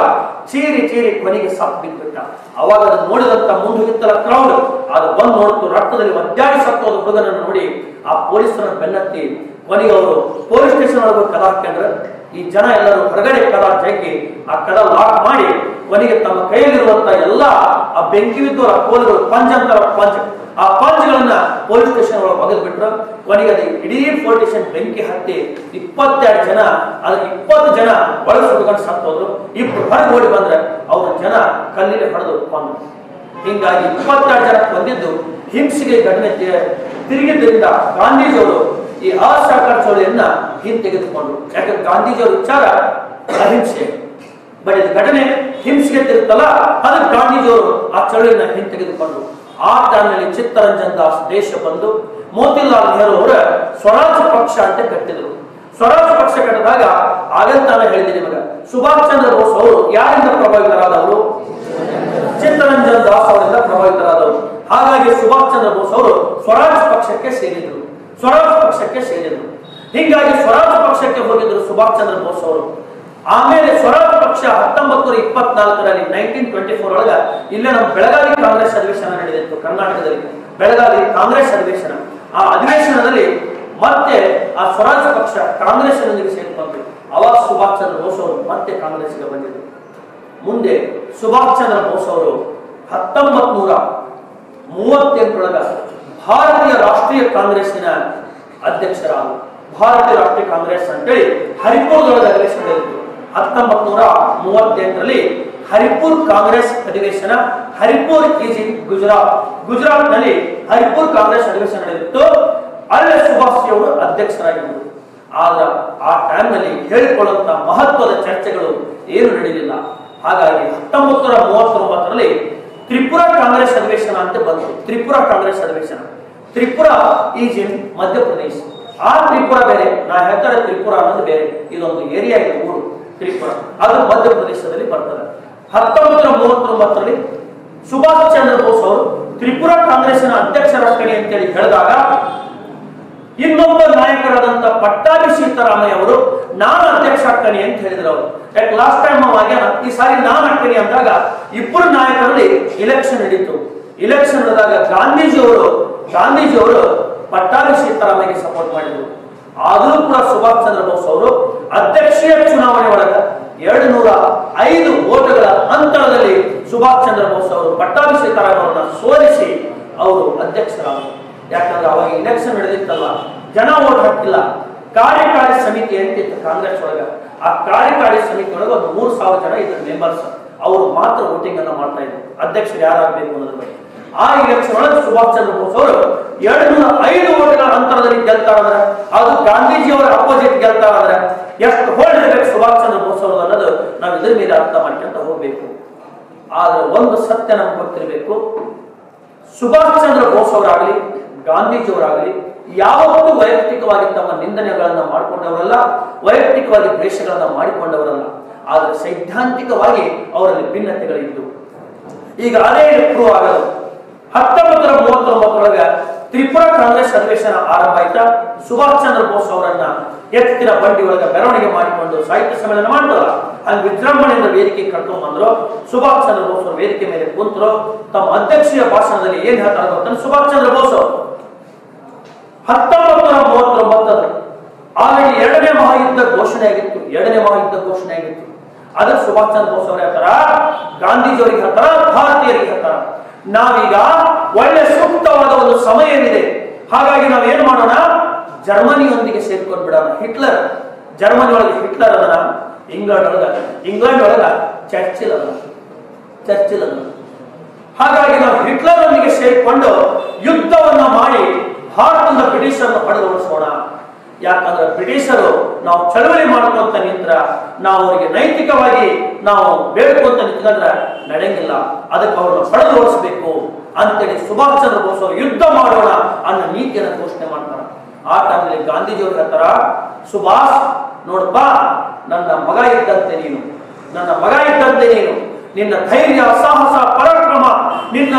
ಚೀರಿ ಚೀರಿ ಕೊನೆಗೆ ಸತ್ತು ಬಿದ್ದುಬಿಟ್ಟ. ಅವಾಗ ಅದನ್ನು ನೋಡಿದಂತ ಮುಂದೆ ಕ್ರೌಡ್ ಅದು ಬಂದು ನೋಡ್ತು ರಕ್ತದಲ್ಲಿ ಒದ್ದಾಡಿ ಸತ್ತೋದ ಹುಡುಗನನ್ನು ನೋಡಿ ಆ ಪೊಲೀಸರನ್ನು ಬೆನ್ನತ್ತಿ ಕೊನೆಗೆ ಅವರು ಪೊಲೀಸ್ ಸ್ಟೇಷನ್ ಒಳಗೆ ಕದ ಹಾಕೊಂಡ್ರೆ ಈ ಜನ ಎಲ್ಲರೂ ಹೊರಗಡೆ ಕದ ಜಗ್ಗಿ ಆ ಕದ ಲಾಕ್ ಮಾಡಿ ಕೊನೆಗೆ ತಮ್ಮ ಕೈಯಲ್ಲಿರುವಂತ ಎಲ್ಲ ಆ ಬೆಂಕಿ ಬಿದ್ದು ಆ ಕೋಲುಗಳು ಪಂಚ್ ಅಂತ ಪಂಚ್ ಆ ಪಂಚ್ಗಳನ್ನ ಪೊಲೀಸ್ ಸ್ಟೇಷನ್ ಒಳಗೆ ಒಗೆದು ಬಿಟ್ರು. ಕೊನೆಗೆ ಅದು ಇಡೀ ಪೊಲೀಸ್ ಸ್ಟೇಷನ್ ಬೆಂಕಿ ಹತ್ತಿ ಇಪ್ಪತ್ತೆರಡು ಜನ ಅದಕ್ಕೆ ಇಪ್ಪತ್ತು ಜನ ಒಳಗೆ ಸುಟ್ಕೊಂಡು ಸತ್ತೋದ್ರು ಇಬ್ರು ಹೊರಗೆ ಓಡಿ ಬಂದ್ರೆ ಅವ್ರ ಜನ ಕಲ್ಲಿಗೆ ಹೊಡೆದು ಕೊಂದು ಹಿಂಗಾಗಿ ಇಪ್ಪತ್ತೆರಡು ಜನ ಕೊಂದಿದ್ದು ಹಿಂಸೆಗೆ ಘಟನೆ ತಿರುಗಿದ್ದರಿಂದ ಗಾಂಧೀಜಿಯವರು ಈ ಅಸಹಕಾರ ಚಳವಳಿಯನ್ನ ಹಿಂತೆಗೆದುಕೊಂಡ್ರು. ಯಾಕಂದ್ರೆ ಗಾಂಧೀಜಿಯವರ ವಿಚಾರ? ಅಹಿಂಸೆ. ಬಟ್ ಇದು ಘಟನೆ ಹಿಂಸೆಗೆ ತಿರುತ್ತಲ್ಲ ಅದಕ್ಕೆ ಗಾಂಧೀಜಿಯವರು ಆ ಚಳವಳಿಯನ್ನ ಹಿಂತೆಗೆದುಕೊಂಡ್ರು. ಆ ಟೈಮ್ನಲ್ಲಿ ಚಿತ್ತರಂಜನ್ ದಾಸ್ ದೇಶ ಬಂದು ಮೋತಿಲಾಲ್ ನೆಹರು ಅವರ ಸ್ವರಾಜ್ಯ ಪಕ್ಷ ಅಂತ ಕಟ್ಟಿದ್ರು. ಸ್ವರಾಜ್ಯ ಪಕ್ಷ ಕಟ್ಟಿದಾಗ ಆಗಂತಾನೆ ಹೇಳಿದೆ ನಿಮಗೆ. ಸುಭಾಷ್ ಚಂದ್ರ ಬೋಸ್ ಅವರು ಯಾರಿಂದ ಪ್ರಭಾವಿತರಾದವರು? ಚಿತ್ತರಂಜನ್ ದಾಸ್ ಅವರಿಂದ ಪ್ರಭಾವಿತರಾದವರು. ಹಾಗಾಗಿ ಸುಭಾಷ್ ಚಂದ್ರ ಬೋಸ್ ಅವರು ಸ್ವರಾಜ್ ಪಕ್ಷಕ್ಕೆ ಸೇರಿದ್ರು. ಸ್ವರಾಜ್ ಪಕ್ಷಕ್ಕೆ ಸೇರಿದ್ರು. ಹೀಗಾಗಿ ಸ್ವರಾಜ್ ಪಕ್ಷಕ್ಕೆ ಹೋಗಿದ್ರು ಸುಭಾಷ್ ಚಂದ್ರ ಬೋಸ್ ಅವರು. ಆಮೇಲೆ ಸ್ವರಾಜ್ ಪಕ್ಷ ಹತ್ತೊಂಬತ್ತು ಇಪ್ಪತ್ನಾಲ್ಕರಲ್ಲಿ ನೈನ್ಟೀನ್ ಟ್ವೆಂಟಿ ಫೋರ್ ಒಳಗ ಇಲ್ಲೇ ನಮ್ಮ ಬೆಳಗಾವಿ ಕಾಂಗ್ರೆಸ್ ಅಧಿವೇಶನ ನಡೆದಿತ್ತು ಕರ್ನಾಟಕದಲ್ಲಿ. ಬೆಳಗಾವಿ ಕಾಂಗ್ರೆಸ್ ಅಧಿವೇಶನ. ಆ ಅಧಿವೇಶನದಲ್ಲಿ ಮತ್ತೆ ಆ ಸ್ವರಾಜ್ ಪಕ್ಷ ಕಾಂಗ್ರೆಸ್ನೊಂದಿಗೆ ಸೇರಿಕೊಂಡು ಅವಾಗ ಸುಭಾಷ್ ಚಂದ್ರ ಬೋಸ್ ಅವರು ಮತ್ತೆ ಕಾಂಗ್ರೆಸ್ಗೆ ಬಂದಿದ್ರು. ಮುಂದೆ ಸುಭಾಷ್ ಚಂದ್ರ ಬೋಸ್ ಅವರು ಹತ್ತೊಂಬತ್ ನೂರ ಮೂವತ್ತೆಂಟರೊಳಗ ಭಾರತೀಯ ರಾಷ್ಟ್ರೀಯ ಕಾಂಗ್ರೆಸ್ಸಿನ ಅಧ್ಯಕ್ಷರಾದರು. ಭಾರತೀಯ ರಾಷ್ಟ್ರೀಯ ಕಾಂಗ್ರೆಸ್ ಅಂತೇಳಿ ಹರಿಪುರದೊಳಗೆ ಅಧಿವೇಶನ ನಡೆಯಿತು ಹತ್ತೊಂಬತ್ ನೂರ ಮೂವತ್ತೆಂಟರಲ್ಲಿ ಹರಿಪುರ್ ಕಾಂಗ್ರೆಸ್ ಅಧಿವೇಶನ, ಹರಿಪುರ್ ಇನ್ ಗುಜರಾತ್. ಗುಜರಾತ್ನಲ್ಲಿ ಹರಿಪುರ್ ಕಾಂಗ್ರೆಸ್ ಅಧಿವೇಶನ ನಡೆದಿತ್ತು. ಅಲ್ಲೇ ಸುಭಾಷ್ ಅವರು ಅಧ್ಯಕ್ಷರಾಗಿದ್ದರು. ಆಗ ಆ ಟೈಮ್ನಲ್ಲಿ ಹೇಳಿಕೊಳ್ಳುವಂತ ಮಹತ್ವದ ಚರ್ಚೆಗಳು ಏನು ನಡೆಯಲಿಲ್ಲ ಹಾಗಾಗಿ ಹತ್ತೊಂಬತ್ತು ನೂರ ಮೂವತ್ತೊಂಬತ್ತರಲ್ಲಿ ತ್ರಿಪುರ ಕಾಂಗ್ರೆಸ್ ಅಧಿವೇಶನ ಅಂತ ಬಂತು. ತ್ರಿಪುರ ಕಾಂಗ್ರೆಸ್ ಅಧಿವೇಶನ. Tripura is in Madhya Pradesh. ಆ ತ್ರಿಪುರ ಬೇರೆ. ನಾ ಹೇಳ್ತಾರೆ ತ್ರಿಪುರ ಅನ್ನೋದು ಬೇರೆ. ಇದೊಂದು ಏರಿಯಾ, ಇದೆ ಊರು. ತ್ರಿಪುರ ಅದು ಮಧ್ಯಪ್ರದೇಶದಲ್ಲಿ ಬರ್ತದೆ. ಹತ್ತೊಂಬತ್ತು ಮೂವತ್ತೊಂಬತ್ತರಲ್ಲಿ ಸುಭಾಷ್ ಚಂದ್ರ ಬೋಸ್ ಅವರು ತ್ರಿಪುರ ನ ಅಧ್ಯಕ್ಷರಾಗ್ತೀನಿ ಅಂತೇಳಿ ಹೇಳಿದಾಗ, ಇನ್ನೊಬ್ಬ ನಾಯಕರಾದಂತ ಪಟ್ಟಾಭಿ ಸೀತಾರಾಮಯ್ಯ ಅವರು ನಾನು ಅಧ್ಯಕ್ಷ ಆಗ್ತಾನೆ ಅಂತ ಹೇಳಿದ್ರು ಅವರು. ಯಾಕೆ ಲಾಸ್ಟ್ ಟೈಮ್ ಅವಾಗ ಈ ಸಾರಿ ನಾನು ಆಗ್ತೀನಿ ಅಂದಾಗ ಇಬ್ಬರು ನಾಯಕರಲ್ಲಿ ಇಲೆಕ್ಷನ್ ನಡೀತು. ಇಲೆಕ್ಷನ್ ನಡೆದಾಗ ಗಾಂಧೀಜಿ ಅವರು ಗಾಂಧೀಜಿ ಅವರು ಪಟ್ಟಾಭಿ ಸೀತಾರಾಮಯ್ಯಗೆ ಸಪೋರ್ಟ್ ಮಾಡಿದ್ರು. ಆದರೂ ಕೂಡ ಸುಭಾಷ್ ಚಂದ್ರ ಬೋಸ್ ಅವರು ಅಧ್ಯಕ್ಷೀಯ ಚುನಾವಣೆ ಒಳಗ ಎರಡು ನೂರ ಐದು ಓಟುಗಳ ಅಂತರದಲ್ಲಿ ಸುಭಾಷ್ ಚಂದ್ರ ಬೋಸ್ ಅವರು ಪಟ್ಟಾಭಿ ಸೀತಾರಾಮ್ ಸೋಲಿಸಿ ಅವರು ಅಧ್ಯಕ್ಷರಾದರು. ಯಾಕಂದ್ರೆ ಅವಾಗ ಇಲೆಕ್ಷನ್ ನಡೆದಿತ್ತಲ್ಲ ಜನ ಓಟ್ ಹಾಕಿಲ್ಲ. ಕಾರ್ಯಕಾರಿ ಸಮಿತಿ ಅಂತಿತ್ತು ಕಾಂಗ್ರೆಸ್ ಒಳಗ. ಆ ಕಾರ್ಯಕಾರಿ ಸಮಿತಿ ಒಳಗೆ ಒಂದು ಮೂರು ಸಾವಿರ ಜನ ಇದ್ರ ಮೆಂಬರ್ಸ್ ಅವರು ಮಾತ್ರ ವೋಟಿಂಗ್ ಅನ್ನ ಮಾಡ್ತಾ ಇದ್ರು. ಅಧ್ಯಕ್ಷರು ಯಾರಾಗಬೇಕು ಅನ್ನೋದ್ರ ಬಗ್ಗೆ. ಆ ಒಳಗೆ ಸುಭಾಷ್ ಚಂದ್ರ ಬೋಸ್ ಅವರು ಎರಡು ನೂರ ಐದು ಓಟ್ಗಳ ಅಂತರದಲ್ಲಿ ಗೆಲ್ತಾರಂದ್ರೆ, ಅದು ಗಾಂಧೀಜಿ ಅವರ ಅಪೋಸಿಟ್ ಗೆಲ್ತಾರಂದ್ರೆ ಎಷ್ಟು ಹೋಳಿರ್ಬೇಕು ಸುಭಾಷ್ ಚಂದ್ರ ಬೋಸ್ ಅವರು ಅನ್ನೋದು ನಾವು ಇದ್ರ ಮೇಲೆ ಅರ್ಥ ಮಾಡ್ಕೊಂತ ಹೋಗ್ಬೇಕು. ಆದ್ರೆ ಒಂದು ಸತ್ಯ ನಮ್ಗೆ ಗೊತ್ತಿರಬೇಕು ಸುಭಾಷ್ ಚಂದ್ರ ಬೋಸ್ ಅವರಾಗಲಿ ಗಾಂಧೀಜಿಯವರಾಗಲಿ ಯಾವತ್ತೂ ವೈಯಕ್ತಿಕವಾಗಿ ತಮ್ಮ ನಿಂದನೆಗಳನ್ನ ಮಾಡಿಕೊಂಡವರಲ್ಲ, ವೈಯಕ್ತಿಕವಾಗಿ ದ್ವೇಷಗಳನ್ನ ಮಾಡಿಕೊಂಡವರಲ್ಲ. ಆದ್ರೆ ಸೈದ್ಧಾಂತಿಕವಾಗಿ ಅವರಲ್ಲಿ ಭಿನ್ನತೆಗಳಿದ್ದು. ಈಗ ಅದೇ ಪ್ರೂವ್ ಆಗದು. ಹತ್ತೊಂಬತ್ತರ ಮೂವತ್ತೊಂಬತ್ತರೊಳಗ ತ್ರಿಪುರ ಕಾಂಗ್ರೆಸ್ ಅಧಿವೇಶನ ಆರಂಭ ಆಯ್ತಾ? ಸುಭಾಷ್ ಚಂದ್ರ ಬೋಸ್ ಅವರನ್ನ ಎತ್ತಿನ ಬಂಡಿ ಒಳಗ ಮೆರವಣಿಗೆ ಮಾಡಿಕೊಂಡು ಸಾಹಿತ್ಯ ಸಮ್ಮೇಳನ ಮಾಡ್ತಾರ. ಅಲ್ಲಿ ವಿಜೃಂಭಣೆಯಿಂದ ವೇದಿಕೆ ಕರ್ಕೊಂಡ್ ಬಂದ್ರು. ಸುಭಾಷ್ ಚಂದ್ರ ಬೋಸ್ ಅವರು ವೇದಿಕೆ ಮೇಲೆ ಕುಂತರು. ತಮ್ಮ ಅಧ್ಯಕ್ಷೀಯ ಭಾಷಣದಲ್ಲಿ ಏನ್ ಹೇಳ್ತಾರೆ ಗೊತ್ತಂದ್ರೆ ಸುಭಾಷ್ ಚಂದ್ರ ಬೋಸ್ ಅವರು. ಹತ್ತೊಂಬತ್ತು ನೂರ ಎರಡನೇ ಮಹಾಯುದ್ಧ ಘೋಷಣೆ ಆಗಿತ್ತು. ಎರಡನೇ ಮಹಾಯುದ್ಧ ಘೋಷಣೆ ಆಗಿತ್ತು. ಅದ್ರ ಸುಭಾಷ್ ಚಂದ್ರ ಬೋಸ್ ಅವರ ಹೇಳ್ತಾರ, ಗಾಂಧೀಜಿಯವರಿಗೆ ಹೇಳ್ತಾರ, ಭಾರತೀಯರಿಗೆ ಹೇಳ್ತಾರ. ನಾವೀಗ ಒಳ್ಳೆ ಸೂಕ್ತವಾದ ಒಂದು ಸಮಯ ಏನಿದೆ ಹಾಗಾಗಿ ನಾವು ಏನ್ ಮಾಡೋಣ? ಜರ್ಮನಿಯೊಂದಿಗೆ ಸೇರ್ಕೊಂಡು ಬಿಡೋಣ. ಹಿಟ್ಲರ್ ಜರ್ಮನಿ ಒಳಗೆ ಹಿಟ್ಲರ್ ಅದನ ಇಂಗ್ಲೆಂಡ್ ಒಳಗ ಇಂಗ್ಲೆಂಡ್ ಒಳಗ ಚರ್ಚಿಲ್ ಅದ ಚರ್ಚಿಲ್ ಅದ ಹಾಗಾಗಿ ನಾವು ಹಿಟ್ಲರ್ ಒಂದಿಗೆ ಸೇರಿಕೊಂಡು ಯುದ್ಧವನ್ನ ಮಾಡಿ ಭಾರತದ ಬ್ರಿಟಿಷರನ್ನು ಹೊಡೆದೋಡಿಸೋಣ ಯಾಕಂದ್ರೆ ಬ್ರಿಟಿಷರು ನಾವು ಚಳವಳಿ ಮಾಡ್ಕೊಂತ ನಿಂತ್ರ ನಾವು ಅವರಿಗೆ ನೈತಿಕವಾಗಿ ನಾವು ಬೇಡ್ಕೊಂತ ನಿಂತ್ಕೊಂಡ್ರೆ ನಡೆಯಂಗಿಲ್ಲ ಅದಕ್ಕೆ ಅವ್ರನ್ನ ಪಡೆದು ಓಡಿಸ್ಬೇಕು ಅಂತೇಳಿ ಸುಭಾಷ್ ಚಂದ್ರ ಬೋಸ್ ಅವರು ಯುದ್ಧ ಮಾಡೋಣ ಅನ್ನೋ ನೀತಿಯನ್ನು ಘೋಷಣೆ ಮಾಡ್ತಾರೆ. ಆ ಟೈಮಲ್ಲಿ ಗಾಂಧೀಜಿಯವರು ಹೇಳ್ತಾರ ಸುಭಾಷ್, ನೋಡಪ್ಪ, ನನ್ನ ಮಗ ಇದ್ದಂತೆ ನೀನು. ನನ್ನ ಮಗ ಇದ್ದಂತೆ ನೀನು. ನಿನ್ನ ಧೈರ್ಯ, ಸಾಹಸ, ಪರಾಕ್ರಮ, ನಿನ್ನ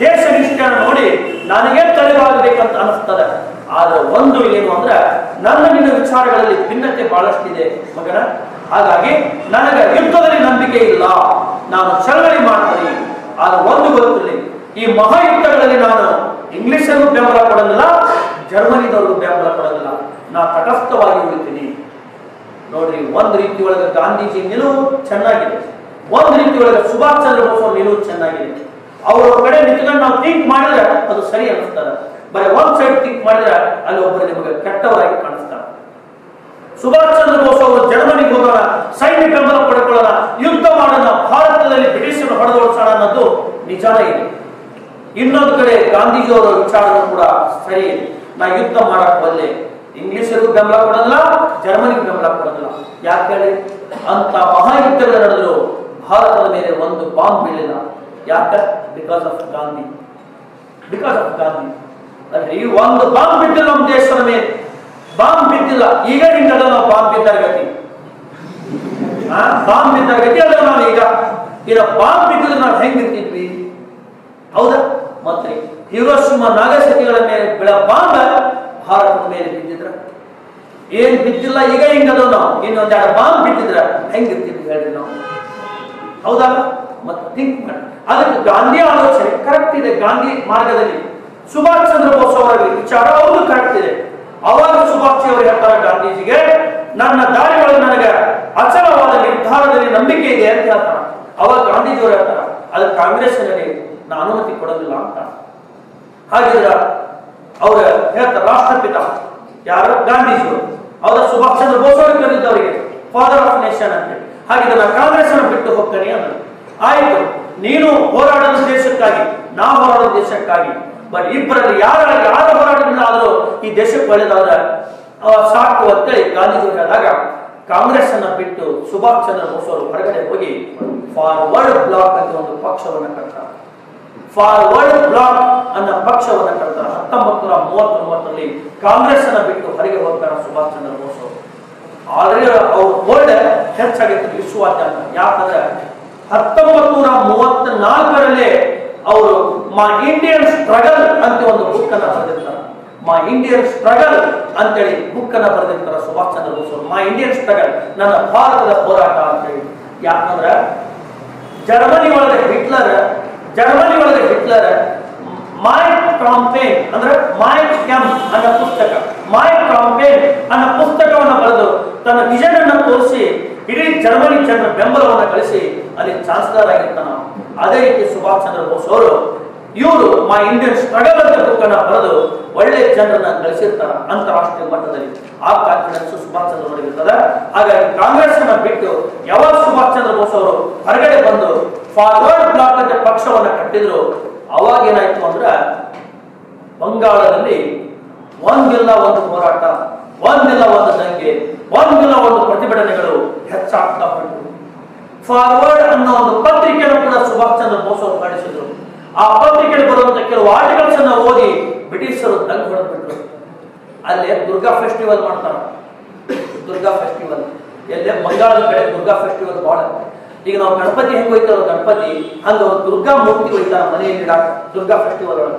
ದೇಶ ನಿಷ್ಠೆಯನ್ನು ನೋಡಿ ನನಗೆ ತಲೆವಾಗಬೇಕಂತ ಅನಿಸ್ತದೆ. ಆದ್ರೆ ಒಂದು ಏನು ಅಂದ್ರೆ, ನನ್ನ ನಿನ್ನ ವಿಚಾರಗಳಲ್ಲಿ ಭಿನ್ನತೆ ಬಹಳಷ್ಟಿದೆ ಮಗನ. ಹಾಗಾಗಿ ನನಗೆ ಯುದ್ಧದಲ್ಲಿ ನಂಬಿಕೆ ಇಲ್ಲ. ನಾನು ಚಳವಳಿ ಮಾಡ್ತೀನಿ. ಆದ್ರೆ ಒಂದು ಗೊತ್ತಿರಲಿ ಈ ಮಹಾಯುದ್ಧಗಳಲ್ಲಿ ನಾನು ಇಂಗ್ಲಿಷರಿಗೂ ಬೆಂಬಲ ಕೊಡಲಿಲ್ಲ ಜರ್ಮನಿದವರು ಬೆಂಬಲ ಕೊಡಲಿಲ್ಲ. ನಾ ತಟಸ್ಥವಾಗಿ ಉಳಿತೀನಿ. ನೋಡ್ರಿ, ಒಂದ್ ರೀತಿ ಒಳಗೆ ಗಾಂಧೀಜಿ ನಿಲುವು ಚೆನ್ನಾಗಿದೆ. ಒಂದ್ ರೀತಿ ಒಳಗೆ ಸುಭಾಷ್ ಚಂದ್ರ ಬೋಸ್ ನಿಲುವು ಚೆನ್ನಾಗಿದೆ. ಅವರ ಕಡೆ ನಿಂತ್ಕೊಂಡು ನಾವು ಥಿಂಕ್ ಮಾಡಿದ್ರೆ ಅದು ಸರಿ ಅನಿಸ್ತದೆ ಬರೀ ಒಂದ್ ಸೈಡ್ ಥಿಂಕ್ ಮಾಡಿದ್ರೆ ಅಲ್ಲಿ ಒಬ್ಬರು ನಿಮಗೆ ಕೆಟ್ಟವರಾಗಿ ಕಾಣಿಸ್ತಾರೆ ಸುಭಾಷ್ ಚಂದ್ರ ಬೋಸ್ ಅವರು ಜರ್ಮನಿಗೆ ಹೋಗೋಣ, ಸೈನ್ಯ ಬೆಂಬಲ ಪಡ್ಕೊಳ್ಳೋಣ, ಯುದ್ಧ ಮಾಡೋಣ, ಭಾರತದಲ್ಲಿ ಬ್ರಿಟಿಷರು ಹೊಡೆದೋಡ್ಸೋಣ ಅನ್ನೋದು ನಿಜಾನ ಇದೆ. ಇನ್ನೊಂದು ಕಡೆ ಗಾಂಧೀಜಿಯವರ ವಿಚಾರ ಕೂಡ ಸರಿ. ನಾ ಯುದ್ಧ ಮಾಡಕ್ ಬಂದೆ ಇಂಗ್ಲಿಷರಿಗೂ ಬೆಂಬಲ ಕೊಡೋದಿಲ್ಲ ಜರ್ಮನಿಗೆ ಬೆಂಬಲ ಕೊಡೋದಿಲ್ಲ ಯಾಕೆ ಹೇಳಿ? ಅಂತ ಮಹಾಯುದ್ಧಗಳು ನಡೆದ್ರು ಭಾರತದ ಮೇಲೆ ಒಂದು ಬಾಂಬ್ ಬೀಳಿಲ್ಲ ಯಾಕೆ? Because of Gandhi because of Gandhi ಅಲ್ರಿ ಒಂದು ಬಾಂಬ್ ಬಿಟ್ಟಿಲ್ಲ ನಮ್ಮ ದೇಶದ ಮೇಲೆ. ಬಾಂಬ್ ಬಿದ್ದಿಲ್ಲ ಈಗ ಹಿಂಗದ ನಾವು ಬಾಂಬ್ ಬಿದ್ದಾರ ಗತಿ ಬಾಂಬ್ ಬಿದ್ದಾರ ಗತಿ ಅದ ನಾವು ಈಗ ಈಗ ಬಾಂಬ್ ಬಿದ್ದಿದ್ರೆ ನಾವು ಹೆಂಗಿರ್ತಿದ್ವಿ ಹೌದಾ? ಮತ್ತೆ ಹಿರೋಶಿಮಾ ನಾಗಸಕಿಗಳ ಮೇಲೆ ಬಿಳ ಬಾಂಬ್ ಭಾರತದ ಮೇಲೆ ಬಿದ್ದಿದ್ರ. ಏನ್ ಬಿದ್ದಿಲ್ಲ, ಈಗ ಹಿಂಗದ ನಾವು? ಇನ್ನೊಂದೆರಡು ಬಾಂಬ್ ಬಿದ್ದಿದ್ರ ಹೆಂಗಿರ್ತಿದ್ವಿ ಹೇಳ್ರಿ ನಾವು? ಹೌದಾ? ಮತ್ತೆ ಥಿಂಕ್ ಅದಕ್ಕೆ ಗಾಂಧಿ ಆಲೋಚನೆ ಕರೆಕ್ಟ್ ಇದೆ ಗಾಂಧಿ ಮಾರ್ಗದಲ್ಲಿ. ಸುಭಾಷ್ ಚಂದ್ರ ಬೋಸ್ ಅವರ ವಿಚಾರ ಅವರು ಕಾಣ್ತಿದೆ ಅವಾಗ ಸುಭಾಷ್ ಅವರು ಹೇಳ್ತಾರೆ ಗಾಂಧೀಜಿಗೆ, ನನ್ನ ದಾರಿಗಳು ನನಗೆ ಅಚಲವಾದ ನಿರ್ಧಾರದಲ್ಲಿ ನಂಬಿಕೆ ಇದೆ ಅಂತ ಹೇಳ್ತಾರೆ ಅವಾಗ ಗಾಂಧೀಜಿಯವರು ಹೇಳ್ತಾರೆ, ಅದು ಕಾಂಗ್ರೆಸ್ನಲ್ಲಿ ನಾನು ಅನುಮತಿ ಕೊಡೋದಿಲ್ಲ ಅಂತ. ಹಾಗಿದ್ರ ಅವ್ರ ಹೇಳ್ತಾರೆ, ರಾಷ್ಟ್ರಪಿತ ಯಾರು? ಗಾಂಧೀಜಿಯವರು ಅವರ. ಸುಭಾಷ್ ಚಂದ್ರ ಬೋಸ್ ಅವರು ಕರೆದಿದ್ದವರಿಗೆ ಫಾದರ್ ಆಫ್ ನೇಷನ್ ಅಂತ ಹಾಗಿದ್ರೆ ನಾನು ಕಾಂಗ್ರೆಸ್ ಬಿಟ್ಟು ಹೋಗ್ತೇನೆ ಅಂದ್ರೆ ಆಯ್ತು, ನೀನು ಹೋರಾಡೋದು ದೇಶಕ್ಕಾಗಿ, ನಾ ಹೋರಾಡೋದು ದೇಶಕ್ಕಾಗಿ ಬಟ್ ಇಬ್ಬರಲ್ಲಿ ಯಾರ ಯಾರ ಹೋರಾಟದಿಂದ ಆದರೂ ಈ ದೇಶಕ್ಕೆ ಒಳ್ಳೆದಾದ್ರೆ ಅವ ಸಾಕು ಅಂತೇಳಿ ಗಾಂಧೀಜಿ ಹೇಳಿದಾಗ ಕಾಂಗ್ರೆಸ್ ಅನ್ನ ಬಿಟ್ಟು ಸುಭಾಷ್ ಚಂದ್ರ ಬೋಸ್ ಅವರು ಹೊರಗಡೆ ಹೋಗಿ ಫಾರ್ವರ್ಡ್ ಬ್ಲಾಕ್ ಅಂತ ಒಂದು ಪಕ್ಷವನ್ನು ಕಟ್ತಾರೆ ಫಾರ್ವರ್ಡ್ ಬ್ಲಾಕ್ ಅನ್ನ ಪಕ್ಷವನ್ನು ಕಟ್ತಾರೆ ಹತ್ತೊಂಬತ್ತು ನೂರ ಮೂವತ್ತೊಂಬತ್ತರಲ್ಲಿ ಕಾಂಗ್ರೆಸ್ ಅನ್ನ ಬಿಟ್ಟು ಹೊರಗೆ ಹೋಗ್ತಾರೆ ಸುಭಾಷ್ ಚಂದ್ರ ಬೋಸ್ ಅವರು. ಆದ್ರೆ ಅವ್ರ ಹೋಲ್ಡ್ ಹೆಚ್ಚಾಗಿತ್ತು ವಿಶ್ವಾದ್ಯಂತ. ಯಾಕಂದ್ರೆ ಹತ್ತೊಂಬತ್ತು ನೂರ ಮೂವತ್ತ ನಾಲ್ಕರಲ್ಲಿ ಅವರು, ಮಾ ಇಂಡಿಯನ್ ಸ್ಟ್ರಗಲ್ ಅಂತ ಒಂದು ಬುಕ್ ಅನ್ನ ಬರೆದಿರ್ತಾರೆ. ಮಾ ಇಂಡಿಯನ್ ಸ್ಟ್ರಗಲ್ ಅಂತೇಳಿ ಬುಕ್ ಅನ್ನ ಬರೆದಿರ್ತಾರೆ ಸುಭಾಷ್ ಚಂದ್ರ ಬೋಸ್ ಮಾ ಇಂಡಿಯನ್ ಸ್ಟ್ರಗಲ್, ನನ್ನ ಭಾರತದ ಹೋರಾಟ ಅಂತೇಳಿ. ಯಾಕಂದ್ರೆ, ಜರ್ಮನಿ ಒಳಗೆ ಹಿಟ್ಲರ್, ಜರ್ಮನಿ ಒಳಗೆ ಹಿಟ್ಲರ್ ಮೈ ಕಾಂಪೇನ್ ಅಂದ್ರೆ ಮೈ ಕ್ಯಾಂಪ್ ಅನ್ನೋ ಪುಸ್ತಕ. ಮೈ ಕಾಂಪೇನ್ ಅನ್ನೋ ಪುಸ್ತಕವನ್ನು ಬರೆದು ತನ್ನ ವಿಜನ್ ಅನ್ನು ತೋರಿಸಿ, ಇಡೀ ಜರ್ಮನಿ ಜನ ಬೆಂಬಲವನ್ನು ಕಳಿಸಿ ಅಲ್ಲಿ ಚಾನ್ಸಲರ್ ಆಗಿರ್ತಾನ ಅದೇ ರೀತಿ ಸುಭಾಷ್ ಚಂದ್ರ ಬೋಸ್ ಅವರು, ಇವರು ಮೈ ಇಂಡಿಯನ್ ಸ್ಟ್ರಗಲ್ ಅಂತ ಬುಕ್ ಅನ್ನ ಬರೆದು ಒಳ್ಳೆ ಜನರನ್ನ ಗಳಿಸಿರ್ತಾರ ಅಂತಾರಾಷ್ಟ್ರೀಯ ಮಟ್ಟದಲ್ಲಿ. ಆ ಕಾನ್ಫಿಡೆನ್ಸ್ ಸುಭಾಷ್ ಚಂದ್ರ ಅವರಿಗಿರ್ತದೆ ಹಾಗಾಗಿ ಕಾಂಗ್ರೆಸ್ ಅನ್ನ ಬಿಟ್ಟು ಯಾವಾಗ ಸುಭಾಷ್ ಚಂದ್ರ ಬೋಸ್ ಅವರು ಹೊರಗಡೆ ಬಂದು ಫಾರ್ವರ್ಡ್ ಬ್ಲಾಕ್ ಅಂತ ಪಕ್ಷವನ್ನ ಕಟ್ಟಿದ್ರು, ಅವಾಗ ಏನಾಯ್ತು ಅಂದ್ರೆ ಬಂಗಾಳದಲ್ಲಿ ಒಂದಿಲ್ಲ ಒಂದು ಹೋರಾಟ, ಒಂದಿಲ್ಲ ಒಂದು ದಂಗೆ, ಒಂದಿಲ್ಲ ಒಂದು ಪ್ರತಿಭಟನೆಗಳು ಹೆಚ್ಚಾಗ್ತಾ ಹೊರಟು ಫಾರ್ವರ್ಡ್ ಅನ್ನೋ ಒಂದು ಪತ್ರಿಕೆಯನ್ನು ಕೂಡ ಸುಭಾಷ್ ಚಂದ್ರ ಬೋಸ್ ಅವರು ಮಾಡಿಸಿದ್ರು. ಆ ಪತ್ರಿಕೆಯಲ್ಲಿ ಬರುವಂತ ಕೆಲವು ಆರ್ಟಿಕಲ್ಸ್ ಅನ್ನ ಓದಿ ಬ್ರಿಟಿಷರು ದಂಗ್ ಹೊಡೆದ್ಬಿಟ್ರು. ಅಲ್ಲೇ ದುರ್ಗಾ ಫೆಸ್ಟಿವಲ್ ಮಾಡ್ತಾರ. ದುರ್ಗಾ ಫೆಸ್ಟಿವಲ್ ಎಲ್ಲೇ ಬಂಗಾಳದ ಕಡೆ ದುರ್ಗಾ ಫೆಸ್ಟಿವಲ್ ಬಹಳ ಈಗ ನಾವು ಗಣಪತಿ ಹೆಂಗ್ ಹೋಯ್ತಾರೋ ಗಣಪತಿ, ಹಂಗ ದುರ್ಗಾ ಮೂರ್ತಿ ಹೋಯ್ತಾರ ಮನೆಯಲ್ಲಿ ದುರ್ಗಾ ಫೆಸ್ಟಿವಲ್ ಒಳಗೆ.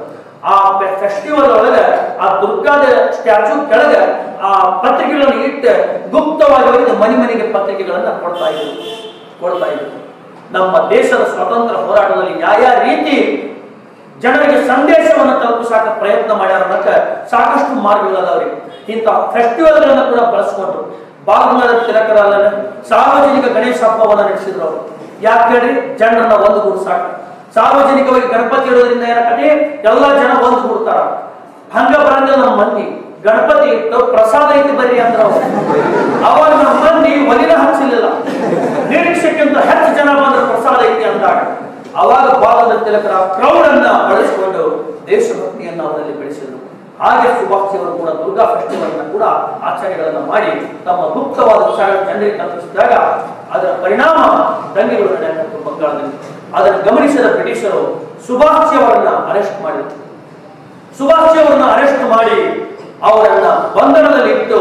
ಆ ಫೆಸ್ಟಿವಲ್ ಒಳಗೆ, ಆ ದುರ್ಗಾದ ಸ್ಟ್ಯಾಚು ಕೆಳಗೆ ಆ ಪತ್ರಿಕೆಗಳನ್ನು ಇಟ್ಟು ಗುಪ್ತವಾಗಿ ಮನೆ ಮನೆಗೆ ಪತ್ರಿಕೆಗಳನ್ನ ಕೊಡ್ತಾ ಇದ್ರು. ಕೊಡ್ತಾ ಇದ್ರು. ನಮ್ಮ ದೇಶದ ಸ್ವತಂತ್ರ ಹೋರಾಟದಲ್ಲಿ ಯಾವ ಯಾವ ರೀತಿ ಜನರಿಗೆ ಸಂದೇಶವನ್ನು ತಲುಪಿಸಾಕ ಪ್ರಯತ್ನ ಮಾಡ್ಯಾರ ಅನ್ನಕ ಸಾಕಷ್ಟು ಮಾರ್ಗಗಳದಾವ್ರಿ ಇಂಥ ಫೆಸ್ಟಿವಲ್ಗಳನ್ನು ಕೂಡ ಬಳಸ್ಕೊಂಡ್ರು ಬಾಲಗಂಗಾಧರ ತಿಲಕರಲ್ಲ ಸಾರ್ವಜನಿಕ ಗಣೇಶ ಹಬ್ಬವನ್ನು ನಡೆಸಿದ್ರು ಅವರು. ಯಾಕೆ ಹೇಳ್ರಿ? ಜನರನ್ನ ಸಾಕು. ಸಾರ್ವಜನಿಕವಾಗಿ ಗಣಪತಿ ಇಡೋದ್ರಿಂದ ಏನಕ್ಕೆ ಎಲ್ಲ ಜನ ಒಂದು ಗುರುತಾರ ಹಂಗ ಬರಂಗ ನಮ್ಮ ಮಂದಿ. ಗಣಪತಿ ಇಟ್ಟು ಪ್ರಸಾದ ಐತಿ ಬರ್ರಿ ಅಂತ ಅವಾಗ ನಮ್ಮ ಮಂದಿ ಒಲಿನ ಹಚ್ಚಲಿಲ್ಲ ನಿರೀಕ್ಷಕ್ಕಿಂತ ಹೆಚ್ಚು ಜನ ಬಂದ್ರೆ, ಪ್ರಸಾದ ಐತಿ ಅಂದಾಗ. ಅವಾಗ ಬಾಲದ ತಿಲಕರ ಕ್ರೌಡ್ ಬಳಸಿಕೊಂಡು ದೇಶಭಕ್ತಿಯನ್ನು ಅವರಲ್ಲಿ ಬೆಳೆಸಿದರು. ಹಾಗೆ ಸುಭಾಷ್ ಅವರು ಕೂಡ ದುರ್ಗಾ ಫೆಸ್ಟಿವಲ್ ಕೂಡ ಆಚರಣೆಗಳನ್ನು ಮಾಡಿ ತಮ್ಮ ಗುಪ್ತವಾದ ಜನರಿಗೆ ತಲುಪಿಸಿದಾಗ ಅದರ ಪರಿಣಾಮ ದಂಗೆಗಳು ನಡೆಯಬೇಕು ಬಂಗಾಳದಲ್ಲಿ. ಅದನ್ನು ಗಮನಿಸಿದ ಬ್ರಿಟಿಷರು ಸುಭಾಷ್ಯವರನ್ನ ಅರೆಸ್ಟ್ ಮಾಡಿದರು. ಸುಭಾಷ್ಯವರನ್ನ ಅರೆಸ್ಟ್ ಮಾಡಿ ಅವರನ್ನ ಬಂಧನದಲ್ಲಿ ಇಟ್ಟು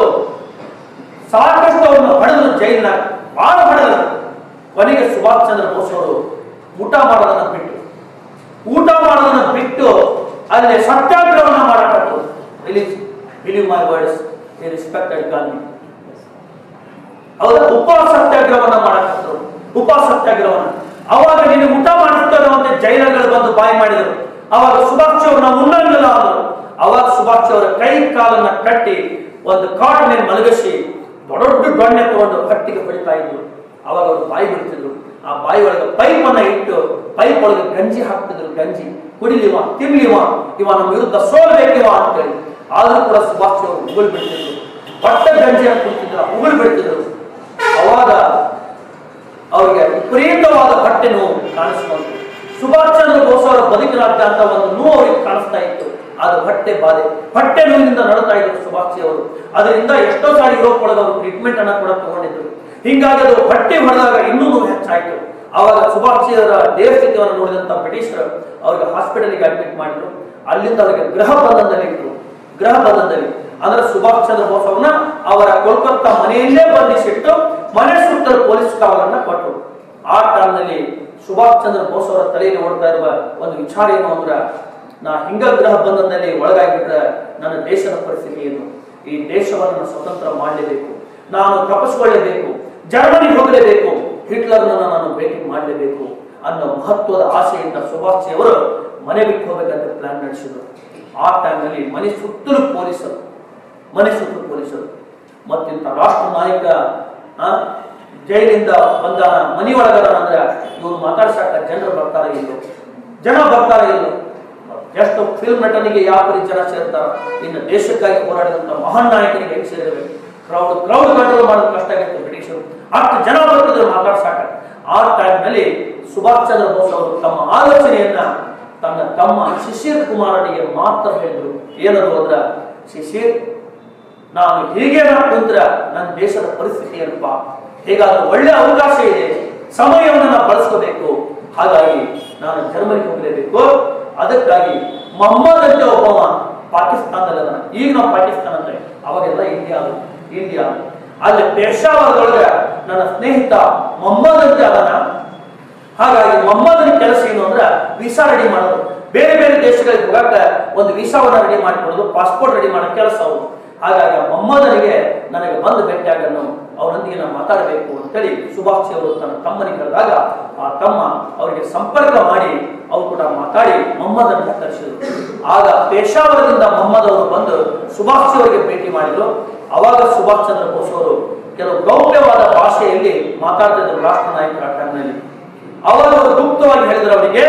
ಸಾಕಷ್ಟು ಅವರನ್ನು ಹೊಡೆದ್ರು ಜೈಲಿನ ಬಹಳ ಹಡೆದರು ಕೊನೆಗೆ ಸುಭಾಷ್ ಚಂದ್ರ ಬೋಸ್ ಅವರು ಊಟ ಮಾಡೋದನ್ನ ಬಿಟ್ಟು, ಊಟ ಮಾಡೋದನ್ನ ಬಿಟ್ಟು ಅಲ್ಲಿ ಸತ್ಯಾಗ್ರಹವನ್ನ ಮಾಡಬೇಕು ರಿಲೀಸ್ ಮೈ ವರ್ಡ್ಸ್ ಈ ಗಾಂಧಿ ಹೌದಾ? ಉಪವಾಸ ಸತ್ಯಾಗ್ರಹವನ್ನ ಮಾಡಕತ್ತರು ಉಪ ಸತ್ಯಾಗ್ರಹವನ್ನ. ಅವಾಗ ನೀನು ಊಟ ಮಾಡಿಸ್ತಾರೆ ಅಂತ ಜೈಲಗಳು ಬಂದು ಬಾಯಿ ಮಾಡಿದರು. ಅವಾಗ ಸುಭಾಷ್ ಅವ್ರನ್ನ ಉಲ್ಲಂಘಿಲ್ಲ ಅಂದರು. ಅವಾಗ ಸುಭಾಷ್ ಅವರ ಕೈ ಕಾಲನ್ನ ಕಟ್ಟಿ ಒಂದು ಕಾಡ್ ಮೇಲೆ ಮಲಗಿಸಿ ದೊಡ್ಡ ದೊಣ್ಣೆ ತಗೊಂಡು ಕಟ್ಟಿಗೆ ಹೊಡಿತಾ ಇದ್ರು. ಅವಾಗ ಅವರು ಬಾಯಿ ಬಿಡ್ತಿದ್ರು ಆ ಬಾಯಿ ಒಳಗೆ ಪೈಪ್ ಅನ್ನ ಇಟ್ಟು ಪೈಪ್ ಒಳಗೆ ಗಂಜಿ ಹಾಕ್ತಿದ್ರು ಗಂಜಿ. ಕುಡಿಲಿವ, ತಿನ್ಲಿವ, ಇವ ನಮ್ಮ ವಿರುದ್ಧ ಸೋಲ್ಬೇಕಿವ ಅಂತೇಳಿ. ಆದ್ರೂ ಕೂಡ ಸುಭಾಷ್ ಅವರು ಉಗುಳು ಬಿಡ್ತಿದ್ರು. ಬಟ್ಟೆ ಗಂಜಿಯನ್ನು ಕುಡ್ತಿದ್ರು, ಉಗುಳು ಬಿಡ್ತಿದ್ರು. ಅವಾಗ ಅವರಿಗೆ ವಿಪರೀತವಾದ ಹೊಟ್ಟೆ ನೋವು ಕಾಣಿಸ್ಕೊಂಡು ಸುಭಾಷ್ ಚಂದ್ರ ಬೋಸ್ ಅವರ ಬದುಕಿನಾದ್ಯಂತ ಒಂದು ನೋವು ಅವರಿಗೆ ಕಾಣಿಸ್ತಾ ಇತ್ತು. ಅದು ಹೊಟ್ಟೆ ಬಾಧೆ. ಹೊಟ್ಟೆ ನೋವಿನಿಂದ ನಡುತ್ತಾ ಇದ್ರು ಸುಭಾಷಿ ಅವರು. ಅದರಿಂದ ಎಷ್ಟೋ ಸಾರಿ ಯುರೋಪ್ ಅವರು ಟ್ರೀಟ್ಮೆಂಟ್ ಅನ್ನ ಕೂಡ ತಗೊಂಡಿದ್ರು. ಹಿಂಗಾಗಿ ಅದು ಹೊಟ್ಟೆ ಹೊಡೆದಾಗ ಇನ್ನೂ ಹೆಚ್ಚಾಯಿತು. ಸುಭಾಷ್ ಅವರ ದೇಹ ಸ್ಥಿತಿಯನ್ನು ನೋಡಿದಂತ ಬ್ರಿಟಿಷರು ಅವರಿಗೆ ಹಾಸ್ಪಿಟಲ್ಗೆ ಅಡ್ಮಿಟ್ ಮಾಡಿದ್ರು. ಅಲ್ಲಿಂದ ಅವರಿಗೆ ಗೃಹ ಬಂಧನದಲ್ಲಿ ಇದ್ರು. ಗೃಹ ಬಂಧನದಲ್ಲಿ. ಅಂದ್ರೆ ಸುಭಾಷ್ ಚಂದ್ರ ಬೋಸ್ ಅವ್ರನ್ನ ಅವರ ಕೋಲ್ಕತ್ತಾ ಮನೆಯಲ್ಲೇ ಬಂಧಿಸಿಟ್ಟು ಮನೆ ಸುತ್ತಲೂ ಪೊಲೀಸ್ ಕಾವಲನ್ನ ಕೊಟ್ಟರು. ಆ ಕಾಲದಲ್ಲಿ ಸುಭಾಷ್ ಚಂದ್ರ ಬೋಸ್ ಅವರ ತಲೆಯಲ್ಲಿ ಓಡ್ತಾ ಇರುವ ಒಂದು ವಿಚಾರ ಏನು ಅಂದ್ರೆ ನಾ ಹಿಂಗ ಗ್ರಹ ಬಂಧನದಲ್ಲಿ ಒಳಗಾಗಿಬಿಟ್ರೆ ನನ್ನ ದೇಶದ ಪರಿಸ್ಥಿತಿ ಏನು? ಈ ದೇಶವನ್ನು ಸ್ವತಂತ್ರ ಮಾಡಲೇಬೇಕು. ನಾನು ತಪ್ಪಿಸ್ಕೊಳ್ಳೇಬೇಕು. ಜರ್ಮನಿ ಹೋಗಲೇಬೇಕು. ಹಿಟ್ಲರ್ನ ನಾನು ಭೇಟಿ ಮಾಡಲೇಬೇಕು ಅನ್ನೋ ಮಹತ್ವದ ಆಸೆಯಿಂದ ಸುಭಾಷ್ ಅವರು ಮನೆ ಬಿಟ್ಟು ಹೋಗಬೇಕಂತ ಪ್ಲಾನ್ ನಡೆಸಿದ್ರು. ಆ ಟೈಮ್ನಲ್ಲಿ ಮನೆ ಸುತ್ತಲೂ ಪೊಲೀಸರು. ಮನೆ ಸುತ್ತಲೂ ಪೊಲೀಸರು. ಮತ್ತಿಂತ ರಾಷ್ಟ್ರ ನಾಯಕ ಜೈಲಿಂದ ಬಂದ ಮನಿ ಒಳಗದ ಅಂದ್ರೆ ಇವ್ರು ಮಾತಾಡ್ಸಾಕ ಜನರು ಬರ್ತಾರೆ ಇಲ್ಲೋ ಜನ ಬರ್ತಾರೆ ಇಲ್ಲೋ ಎಷ್ಟು ಫಿಲ್ಮ್ ನಟನಿಗೆ ಯಾವ ಪರಿ ಜನ ಸೇರ್ತಾರ ಇನ್ನು ದೇಶಕ್ಕಾಗಿ ಹೋರಾಡಿದಂತ ಮಹಾನ್ ನಾಯಕನಿಗೆ ಹೆಂಗ್ ಸೇರಬೇಕು ಕ್ರೌಡ್ ಕ್ರೌಡ್ ಕಂಟ್ರೋಲ್ ಮಾಡೋದು ಕಷ್ಟ ಆಗಿತ್ತು ಬ್ರಿಟಿಷರು. ಅಷ್ಟು ಜನ ಬರ್ತಿದ್ರು ಮಾತಾಡ್ಸಾಕ. ಆ ಟೈಮ್ನಲ್ಲಿ ಸುಭಾಷ್ ಚಂದ್ರ ಬೋಸ್ ಅವರು ತಮ್ಮ ಆಲೋಚನೆಯನ್ನ ತನ್ನ ತಮ್ಮ ಶಿಶಿರ್ ಕುಮಾರನಿಗೆ ಮಾತ್ರ ಹೇಳಿದ್ರು. ಏನದು ಅಂದ್ರ, ಶಿಶಿರ್, ನಾನು ಹೀಗೆ ಕುಂತ್ರ ನನ್ನ ದೇಶದ ಪರಿಸ್ಥಿತಿ ಏನಪ್ಪ? ಹೇಗಾದ್ರೂ ಒಳ್ಳೆ ಅವಕಾಶ ಇದೆ. ಸಮಯವನ್ನು ನಾನು ಬಳಸ್ಕೋಬೇಕು. ಹಾಗಾಗಿ ನಾನು ಜರ್ಮನಿಗೆ ಹೋಗಲೇಬೇಕು. ಅದಕ್ಕಾಗಿ ಮೊಹಮ್ಮದ್ ಅಂತ ಒಬ್ಬವ ಪಾಕಿಸ್ತಾನದಲ್ಲಿ. ಈಗ ನಾವು ಪಾಕಿಸ್ತಾನ ಅಂದ್ರೆ ಅವಾಗೆಲ್ಲ ಇಂಡಿಯಾ ಇಂಡಿಯಾ. ಅಲ್ಲಿ ಪೇಶಾವರದೊಳಗೆ ನನ್ನ ಸ್ನೇಹಿತ ಮೊಹಮ್ಮದ್ ಅಂತ ಅದನ ಹಾಗಾಗಿ ಮೊಹಮ್ಮದನ ಕೆಲಸ ಏನು ಅಂದ್ರೆ ವೀಸಾ ರೆಡಿ ಮಾಡೋದು. ಬೇರೆ ಬೇರೆ ದೇಶಗಳಿಗೆ ಹೋಗಕ್ಕೆ ಒಂದು ವೀಸಾವನ್ನ ರೆಡಿ ಮಾಡಿಕೊಡೋದು ಪಾಸ್ಪೋರ್ಟ್ ರೆಡಿ ಮಾಡೋ ಕೆಲಸ ಅವರು ಹಾಗಾಗಿ ಆ ಮೊಹಮ್ಮದನಿಗೆ ನನಗೆ ಬಂದು ಭೇಟಿಯಾಗನ್ನು ಅವರೊಂದಿಗೆ ನಾನು ಮಾತಾಡಬೇಕು ಅಂತೇಳಿ ಸುಭಾಷ್ ಅವರು ತನ್ನ ತಮ್ಮನಿಗೆ ಕರೆದಾಗ, ಆ ತಮ್ಮ ಅವರಿಗೆ ಸಂಪರ್ಕ ಮಾಡಿ ಅವರು ಕೂಡ ಮಾತಾಡಿ ಮೊಹಮ್ಮದನ್ನ ಕರೆಸಿದರು. ಆಗ ಪೇಶಾವರದಿಂದ ಮೊಹಮ್ಮದ್ ಅವರು ಬಂದು ಸುಭಾಷ್ ಅವರಿಗೆ ಭೇಟಿ ಮಾಡಿದ್ರು. ಅವಾಗ ಸುಭಾಷ್ ಚಂದ್ರ ಬೋಸ್ ಅವರು ಕೆಲವು ಗೌಪ್ಯವಾದ ಭಾಷೆಯಲ್ಲಿ ಮಾತಾಡ್ತಿದ್ದರು ರಾಷ್ಟ್ರ ನಾಯಕರ ಟೈಮ್ನಲ್ಲಿ ಅವರು ಗುಪ್ತವಾಗಿ ಹೇಳಿದ್ರು ಅವರಿಗೆ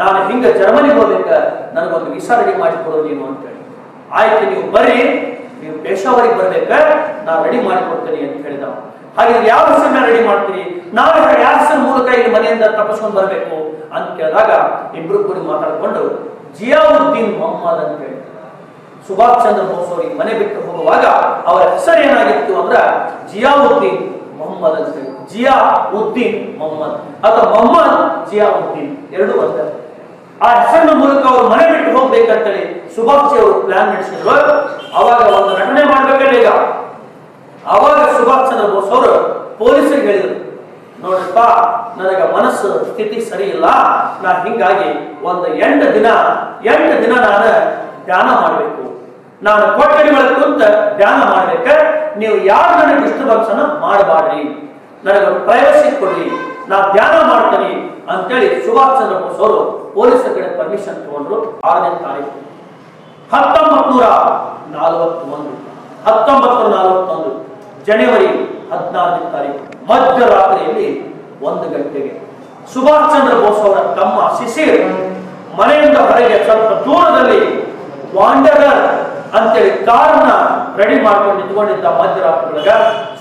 ನಾನು ಹಿಂಗ ಜರ್ಮನಿಗೆ ಹೋಗ್ಲಿಕ್ಕೆ ನನಗೊಂದು ವಿಸಾ ರೆಡಿ ಮಾಡಿಕೊಡೋ ನೀನು ಅಂತೇಳಿ. ಆಯ್ತು, ನೀವು ಬರ್ರಿ ನೀವು ಪೇಶಾವರಿಗೆ ಬರ್ಬೇಕ ನಾ ರೆಡಿ ಮಾಡಿ ಕೊಡ್ತೀನಿ ಅಂತ ಹೇಳಿದ ಹಾಗೆ ಯಾವ ಹೆಸರನ್ನ ರೆಡಿ ಮಾಡ್ತೀರಿ? ನಾವು ಯಾವ ಹೆಸರು ಮೂಲಕ ಇಲ್ಲಿ ಮನೆಯಿಂದ ತಪ್ಪಿಸ್ಕೊಂಡು ಬರಬೇಕು ಅಂತ ಕೇಳಿದಾಗ ಇಬ್ರು ಕೂಡಿ ಮಾತಾಡ್ಕೊಂಡು ಜಿಯಾವುದ್ದೀನ್ ಮೊಹಮ್ಮದ್ ಅಂತ ಹೇಳಿ. ಸುಭಾಷ್ ಚಂದ್ರ ಬೋಸ್ ಅವರಿಗೆ ಮನೆ ಬಿಟ್ಟು ಹೋಗುವಾಗ ಅವರ ಹೆಸರು ಏನಾಗಿತ್ತು ಅಂದ್ರ ಜಿಯಾವುದ್ದೀನ್ ಮೊಹಮ್ಮದ್ ಅಂತ ಹೇಳಿ. ಜಿಯಾ ಉದ್ದೀನ್ ಮೊಹಮ್ಮದ್. ಅಥವಾ ಮೊಹಮ್ಮದ್ ಜಿಯಾ ಉದ್ದೀನ್ ಎರಡು ಒಂದೇ. ಆ ಹೆಸರಿನ ಮೂಲಕ ಅವರು ಮನೆ ಬಿಟ್ಟು ಹೋಗ್ಬೇಕಂತೇಳಿ ಸುಭಾಷ್ ಅವರು ಪ್ಲಾನ್ ನಡೆಸಿದ್ರು. ಅವಾಗ ಒಂದು ನಟನೆ ಮಾಡ್ಬೇಕಲ್ಲ ಈಗ. ಅವಾಗ ಸುಭಾಷ್ ಚಂದ್ರ ಬೋಸ್ ಅವರು ಪೊಲೀಸರಿಗೆ ಹೇಳಿದರು, ನೋಡ್ರಪ್ಪ, ನನಗ ಮನಸ್ಸು, ಸ್ಥಿತಿ ಸರಿ ಇಲ್ಲ. ನಾನು ಹಿಂಗಾಗಿ ಒಂದು ಎಂಟು ದಿನ ಎಂಟು ದಿನ ನಾನು ಧ್ಯಾನ ಮಾಡಬೇಕು. ನಾನು ಕೊಠಡಿ ಒಳಗೆ ಕುಂತ ಧ್ಯಾನ ಮಾಡ್ಬೇಕ. ನೀವು ಯಾರು ನನಗೆ ಡಿಸ್ಟರ್ಬೆನ್ಸ್ ಮಾಡಬಾರ್ರಿ? ನನಗೆ ಪ್ರೈವಸಿ ಕೊಡ್ರಿ. ನಾ ಧ್ಯಾನ ಮಾಡ್ತೀನಿ. ಅಂತೇಳಿ ಸುಭಾಷ್ ಚಂದ್ರ ಬೋಸ್ ಅವರು ಪೊಲೀಸರ ಕಡೆ ಪರ್ಮಿಷನ್ ತಗೊಂಡ್ರು. ಆರನೇ ತಾರೀಕು. ಹತ್ತೊಂಬತ್ ನೂರ ನಲವತ್ತೊಂದು ಹತ್ತೊಂಬತ್ತು ನಲವತ್ತೊಂದು ಜನವರಿ ಹದಿನಾಲ್ಕನೇ ತಾರೀಕು, ಮಧ್ಯರಾತ್ರಿಯಲ್ಲಿ ಒಂದು ಗಂಟೆಗೆ ಸುಭಾಷ್ ಚಂದ್ರ ಬೋಸ್ ಅವರ ತಮ್ಮ ಶಿಶಿರ್ ಮನೆಯಿಂದ ಹೊರಗೆ ಸ್ವಲ್ಪ ದೂರದಲ್ಲಿ ವಾಂಡರರ್ ಅಂತೇಳಿ ಕಾರನ್ನ ರೆಡಿ ಮಾಡ್ಕೊಂಡು ನಿಂತ್ಕೊಂಡಿದ್ದ ಮಧ್ಯರಾತ್ರಿಯೊಳಗ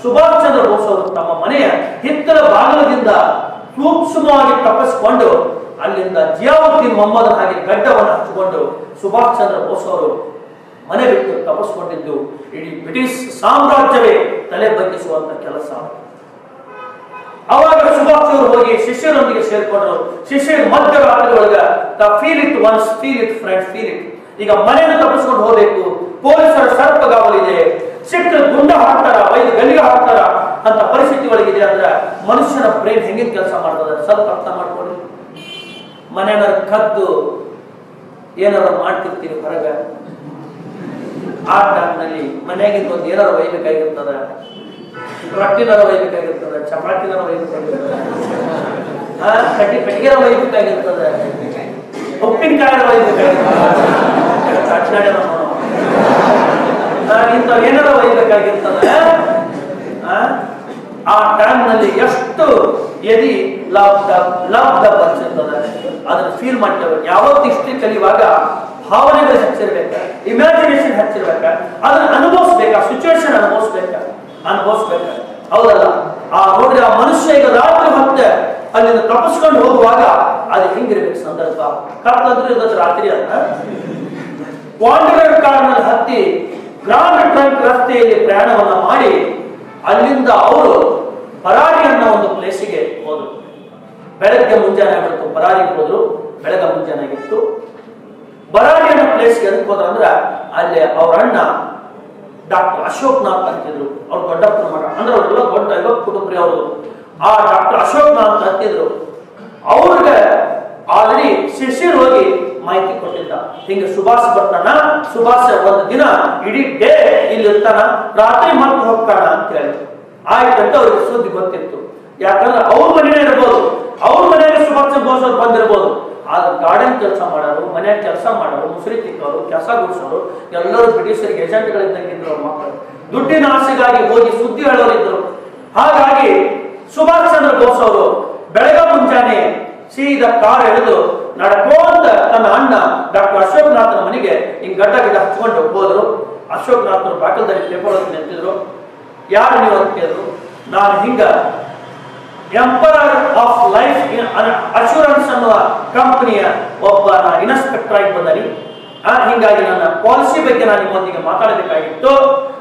ಸುಭಾಷ್ ಚಂದ್ರ ಬೋಸ್ ಅವರು ತಮ್ಮ ಮನೆಯ ಹಿತ್ತಲ ಬಾಗಿಲದಿಂದ ಸೂಕ್ಷ್ಮವಾಗಿ ತಪ್ಪಿಸಿಕೊಂಡು ಅಲ್ಲಿಂದ ಜಿಯಾವುದ್ದೀನ್ ಮೊಹಮ್ಮದ್ ಹಾಗೆ ಗಡ್ಡವನ್ನು ಹಚ್ಚಿಕೊಂಡು ಸುಭಾಷ್ ಚಂದ್ರ ಬೋಸ್ ಅವರು ಮನೆ ಬಿಟ್ಟು ತಪಸ್ಕೊಂಡಿದ್ದು ಇಡೀ ಬ್ರಿಟಿಷ್ ಸಾಮ್ರಾಜ್ಯವೇ ತಲೆ ಬಗ್ಗಿಸುವಂತ ಕೆಲಸ. ಅವಾಗ ಸುಭಾಷ್ ಅವರು ಹೋಗಿ ಶಿಷ್ಯರೊಂದಿಗೆ ಸೇರ್ಕೊಂಡ್ರು ಶಿಷ್ಯರ ಮಧ್ಯರಾತ್ರಿ ಒಳಗ feel it once, feel it friend, feel it. ಈಗ ಮನೆಯನ್ನು ತಪ್ಪಿಸ್ಕೊಂಡು ಹೋಗ್ಬೇಕು. ಪೊಲೀಸರ ಸರ್ಪಗಾವಲಿದೆ. ಸಿಕ್ಕ ಗುಂಡ ಹಾಕ್ತಾರ, ವೈದ್ಯ ಗಲ್ಲಿಗೆ ಹಾಕ್ತಾರ ಅಂತ ಪರಿಸ್ಥಿತಿ ಒಳಗಿದೆ ಅಂದ್ರೆ ಮನುಷ್ಯನ ಬ್ರೈನ್ ಹೆಂಗಿನ ಕೆಲಸ ಮಾಡ್ತದೆ ಸ್ವಲ್ಪ ಅರ್ಥ ಮಾಡ್ಕೊಳ್ಳಿ. ಮನೆಯನ್ನ ಕದ್ದು ಏನಾರ ಮಾಡ್ತಿರ್ತೀರಿ ಹೊರಗ. ಆ ಟೈಮ್ನಲ್ಲಿ ಮನೆಯಾಗಿಂದ ಒಂದು ಏನಾರ ಒಯ್ಬೇಕಾಗಿರ್ತದ? ರೊಟ್ಟಿನಾರ ಒಯ್ಬೇಕಾಗಿರ್ತದ? ಚಪಾತಿನಾರ ಒಯ್ಬೇಕಾಗಿರ್ತದ? ಕಟ್ಟಿ ಕಟ್ಟಿಗೆರ ಒಯ್ಬೇಕಾಗಿರ್ತದ? ಉಪ್ಪಿನಕಾಯಿ ಒಯ್ಬೇಕಾಗಿರ್ತದ? ಚಟ್ನಾಡಿ ಇಂಥವ್ ಏನಾರ ಒಯ್ಬೇಕಾಗಿರ್ತದ? ಆ ಟೈಮ್ನಲ್ಲಿ ಎಷ್ಟು ಎದಿ ಲವ್ ದ ಲವ್ ದ ಬರ್ಸಿರ್ತದೆ ಅದನ್ನ ಫೀಲ್ ಮಾಡ್ತೇವೆ. ಯಾವತ್ತು ಇಷ್ಟೇ ಕಲಿಯುವಾಗ ಭಾವನೆಗಳು ಹೆಚ್ಚಿರ್ಬೇಕು ಇಮ್ಯಾಜಿನೇಷನ್ ಹೆಚ್ಚಿರ್ಬೇಕ, ಅದನ್ನ ಅನುಭವಿಸ್ಬೇಕಾ ಸಿಚುವೇಶನ್ ಅನುಭವಿಸ್ಬೇಕ, ಅನುಭವಿಸ್ಬೇಕು. ಹೌದಲ್ಲ? ಆ ನೋಡಿದ್ರೆ ಆ ಮನುಷ್ಯ ಈಗ ರಾತ್ರಿ ಮತ್ತೆ ಅಲ್ಲಿಂದ ತಪ್ಪಿಸ್ಕೊಂಡು ಹೋಗುವಾಗ ಅದು ಹೆಂಗಿರ್ಬೇಕು ಸಂದರ್ಭ? ಕತ್ತಂದ್ರೆ ರಾತ್ರಿ ಅಂತ ವಾಂಡರ್ ಕಾರಣ ಹತ್ತಿ ಗ್ರಾಂಡ್ ಟ್ರಂಕ್ ರಸ್ತೆಯಲ್ಲಿ ಪ್ರಯಾಣವನ್ನ ಮಾಡಿ ಅಲ್ಲಿಂದ ಅವರು ಪರಾರಿ ಅನ್ನೋ ಒಂದು ಪ್ಲೇಸಿಗೆ ಹೋದ್ರು. ಬೆಳಗ್ಗೆ ಮುಂಜಾನೆ ಆಗಿತ್ತು ಬರಾರಿಗೆ ಹೋದ್ರು ಬೆಳಗ್ಗೆ ಮುಂಜಾನೆ ಆಗಿತ್ತು. ಬರಾರಿ ಅನ್ನೋ ಪ್ಲೇಸ್ಗೆ ಎದಕ್ಕೆ ಹೋದ್ರ ಅಂದ್ರೆ, ಅಲ್ಲಿ ಅವ್ರ ಅಣ್ಣ ಡಾಕ್ಟರ್ ಅಶೋಕ್ ನಾಥ್ ಅಂತಿದ್ರು ಅವ್ರ ದೊಡ್ಡಪ್ಪನ ಮಗ. ಅಂದ್ರೆ ಅವರೆಲ್ಲ ದೊಡ್ಡ ಐವತ್ತು ಕುಟುಂಬರಿ ಅವರು ಆ ಡಾಕ್ಟರ್ ಅಶೋಕ್ ನಾಥ್ ಅಂತಿದ್ರು ಅವ್ರಿಗೆ ಆಲ್ರೆಡಿ ಶಿಷ್ಯರು ಹೋಗಿ ಮಾಹಿತಿ ಕೊಟ್ಟಿದ್ದ. ಹಿಂಗೆ ಸುಭಾಷ್ ಬರ್ತಾನ ಸುಭಾಷ್ ಒಂದು ದಿನ ಇಡೀ ಡೇ ಇಲ್ಲಿ ಇರ್ತಾನ, ರಾತ್ರಿ ಮತ್ತೆ ಹೋಗ್ತಾನ ಅಂತ ಹೇಳಿ. ಆಯ್ತಂತ ಅವ್ರಿಗೆ ಸುದ್ದಿ ಗೊತ್ತಿತ್ತು. ಯಾಕಂದ್ರೆ ಅವ್ರ ಮನೇನೆ ಇರ್ಬೋದು. ಅವ್ರ ಮನೆಯಲ್ಲಿ ಸುಭಾಷ್ ಬೋಸ್ ಅವ್ರು ಬಂದಿರ್ಬೋದು. ಆದ್ರೆ ಗಾರ್ಡನ್ ಕೆಲಸ ಮಾಡೋರು ಮನೆಯ ಕೆಲಸ ಮಾಡೋರು, ಮುಸುರಿ ತಿಕ್ಕೋರು ಕೆಲಸ ಗುಡಿಸೋರು, ಎಲ್ಲರೂ ಬ್ರಿಟಿಷರಿಗೆ ಏಜೆಂಟ್ಗಳಿದ್ದಂಗಿದ್ರು ಅವ್ರ ಮಕ್ಕಳು ದುಡ್ಡಿನ ಆಸೆಗಾಗಿ ಹೋಗಿ ಸುದ್ದಿ ಹೇಳೋರಿದ್ರು ಹಾಗಾಗಿ ಸುಭಾಷ್ ಚಂದ್ರ ಬೋಸ್ ಅವರು ಬೆಳಗ ಮುಂಜಾನೆ ಸೀದ ಕಾರ್ ಎಳೆದು ನಡಕೋಂತ ತನ್ನ ಅಣ್ಣ ಡಾಕ್ಟರ್ ಅಶೋಕ್ನಾಥನ ಮನೆಗೆ ಹಿಂಗ್ ಗಡ್ಡ ಗಿಡ ಹಚ್ಕೊಂಡು ಹೋದ್ರು. ಅಶೋಕ್ನಾಥರು ಬಾಕಲ್ದಲ್ಲಿ ಪೇಪರ್ ನಿಂತಿದ್ರು ಯಾರು ನೀವು ಅಂತ ಕೇಳಿದ್ರು? ನಾನು ಹಿಂಗ ಎಂಪರರ್ ಆಫ್ ಲೈಫ್ ಅಶೂರೆನ್ಸ್ ಅನ್ನುವ ಕಂಪನಿಯ ಒಬ್ಬ ಇನ್ಸ್ಪೆಕ್ಟರ್ ಆಗಿ ಆ, ಹಿಂಗಾಗಿ ನನ್ನ ಪಾಲಿಸಿ ಬಗ್ಗೆ ನಾನು ನಿಮ್ಮೊಂದಿಗೆ ಮಾತಾಡಬೇಕಾಗಿತ್ತು.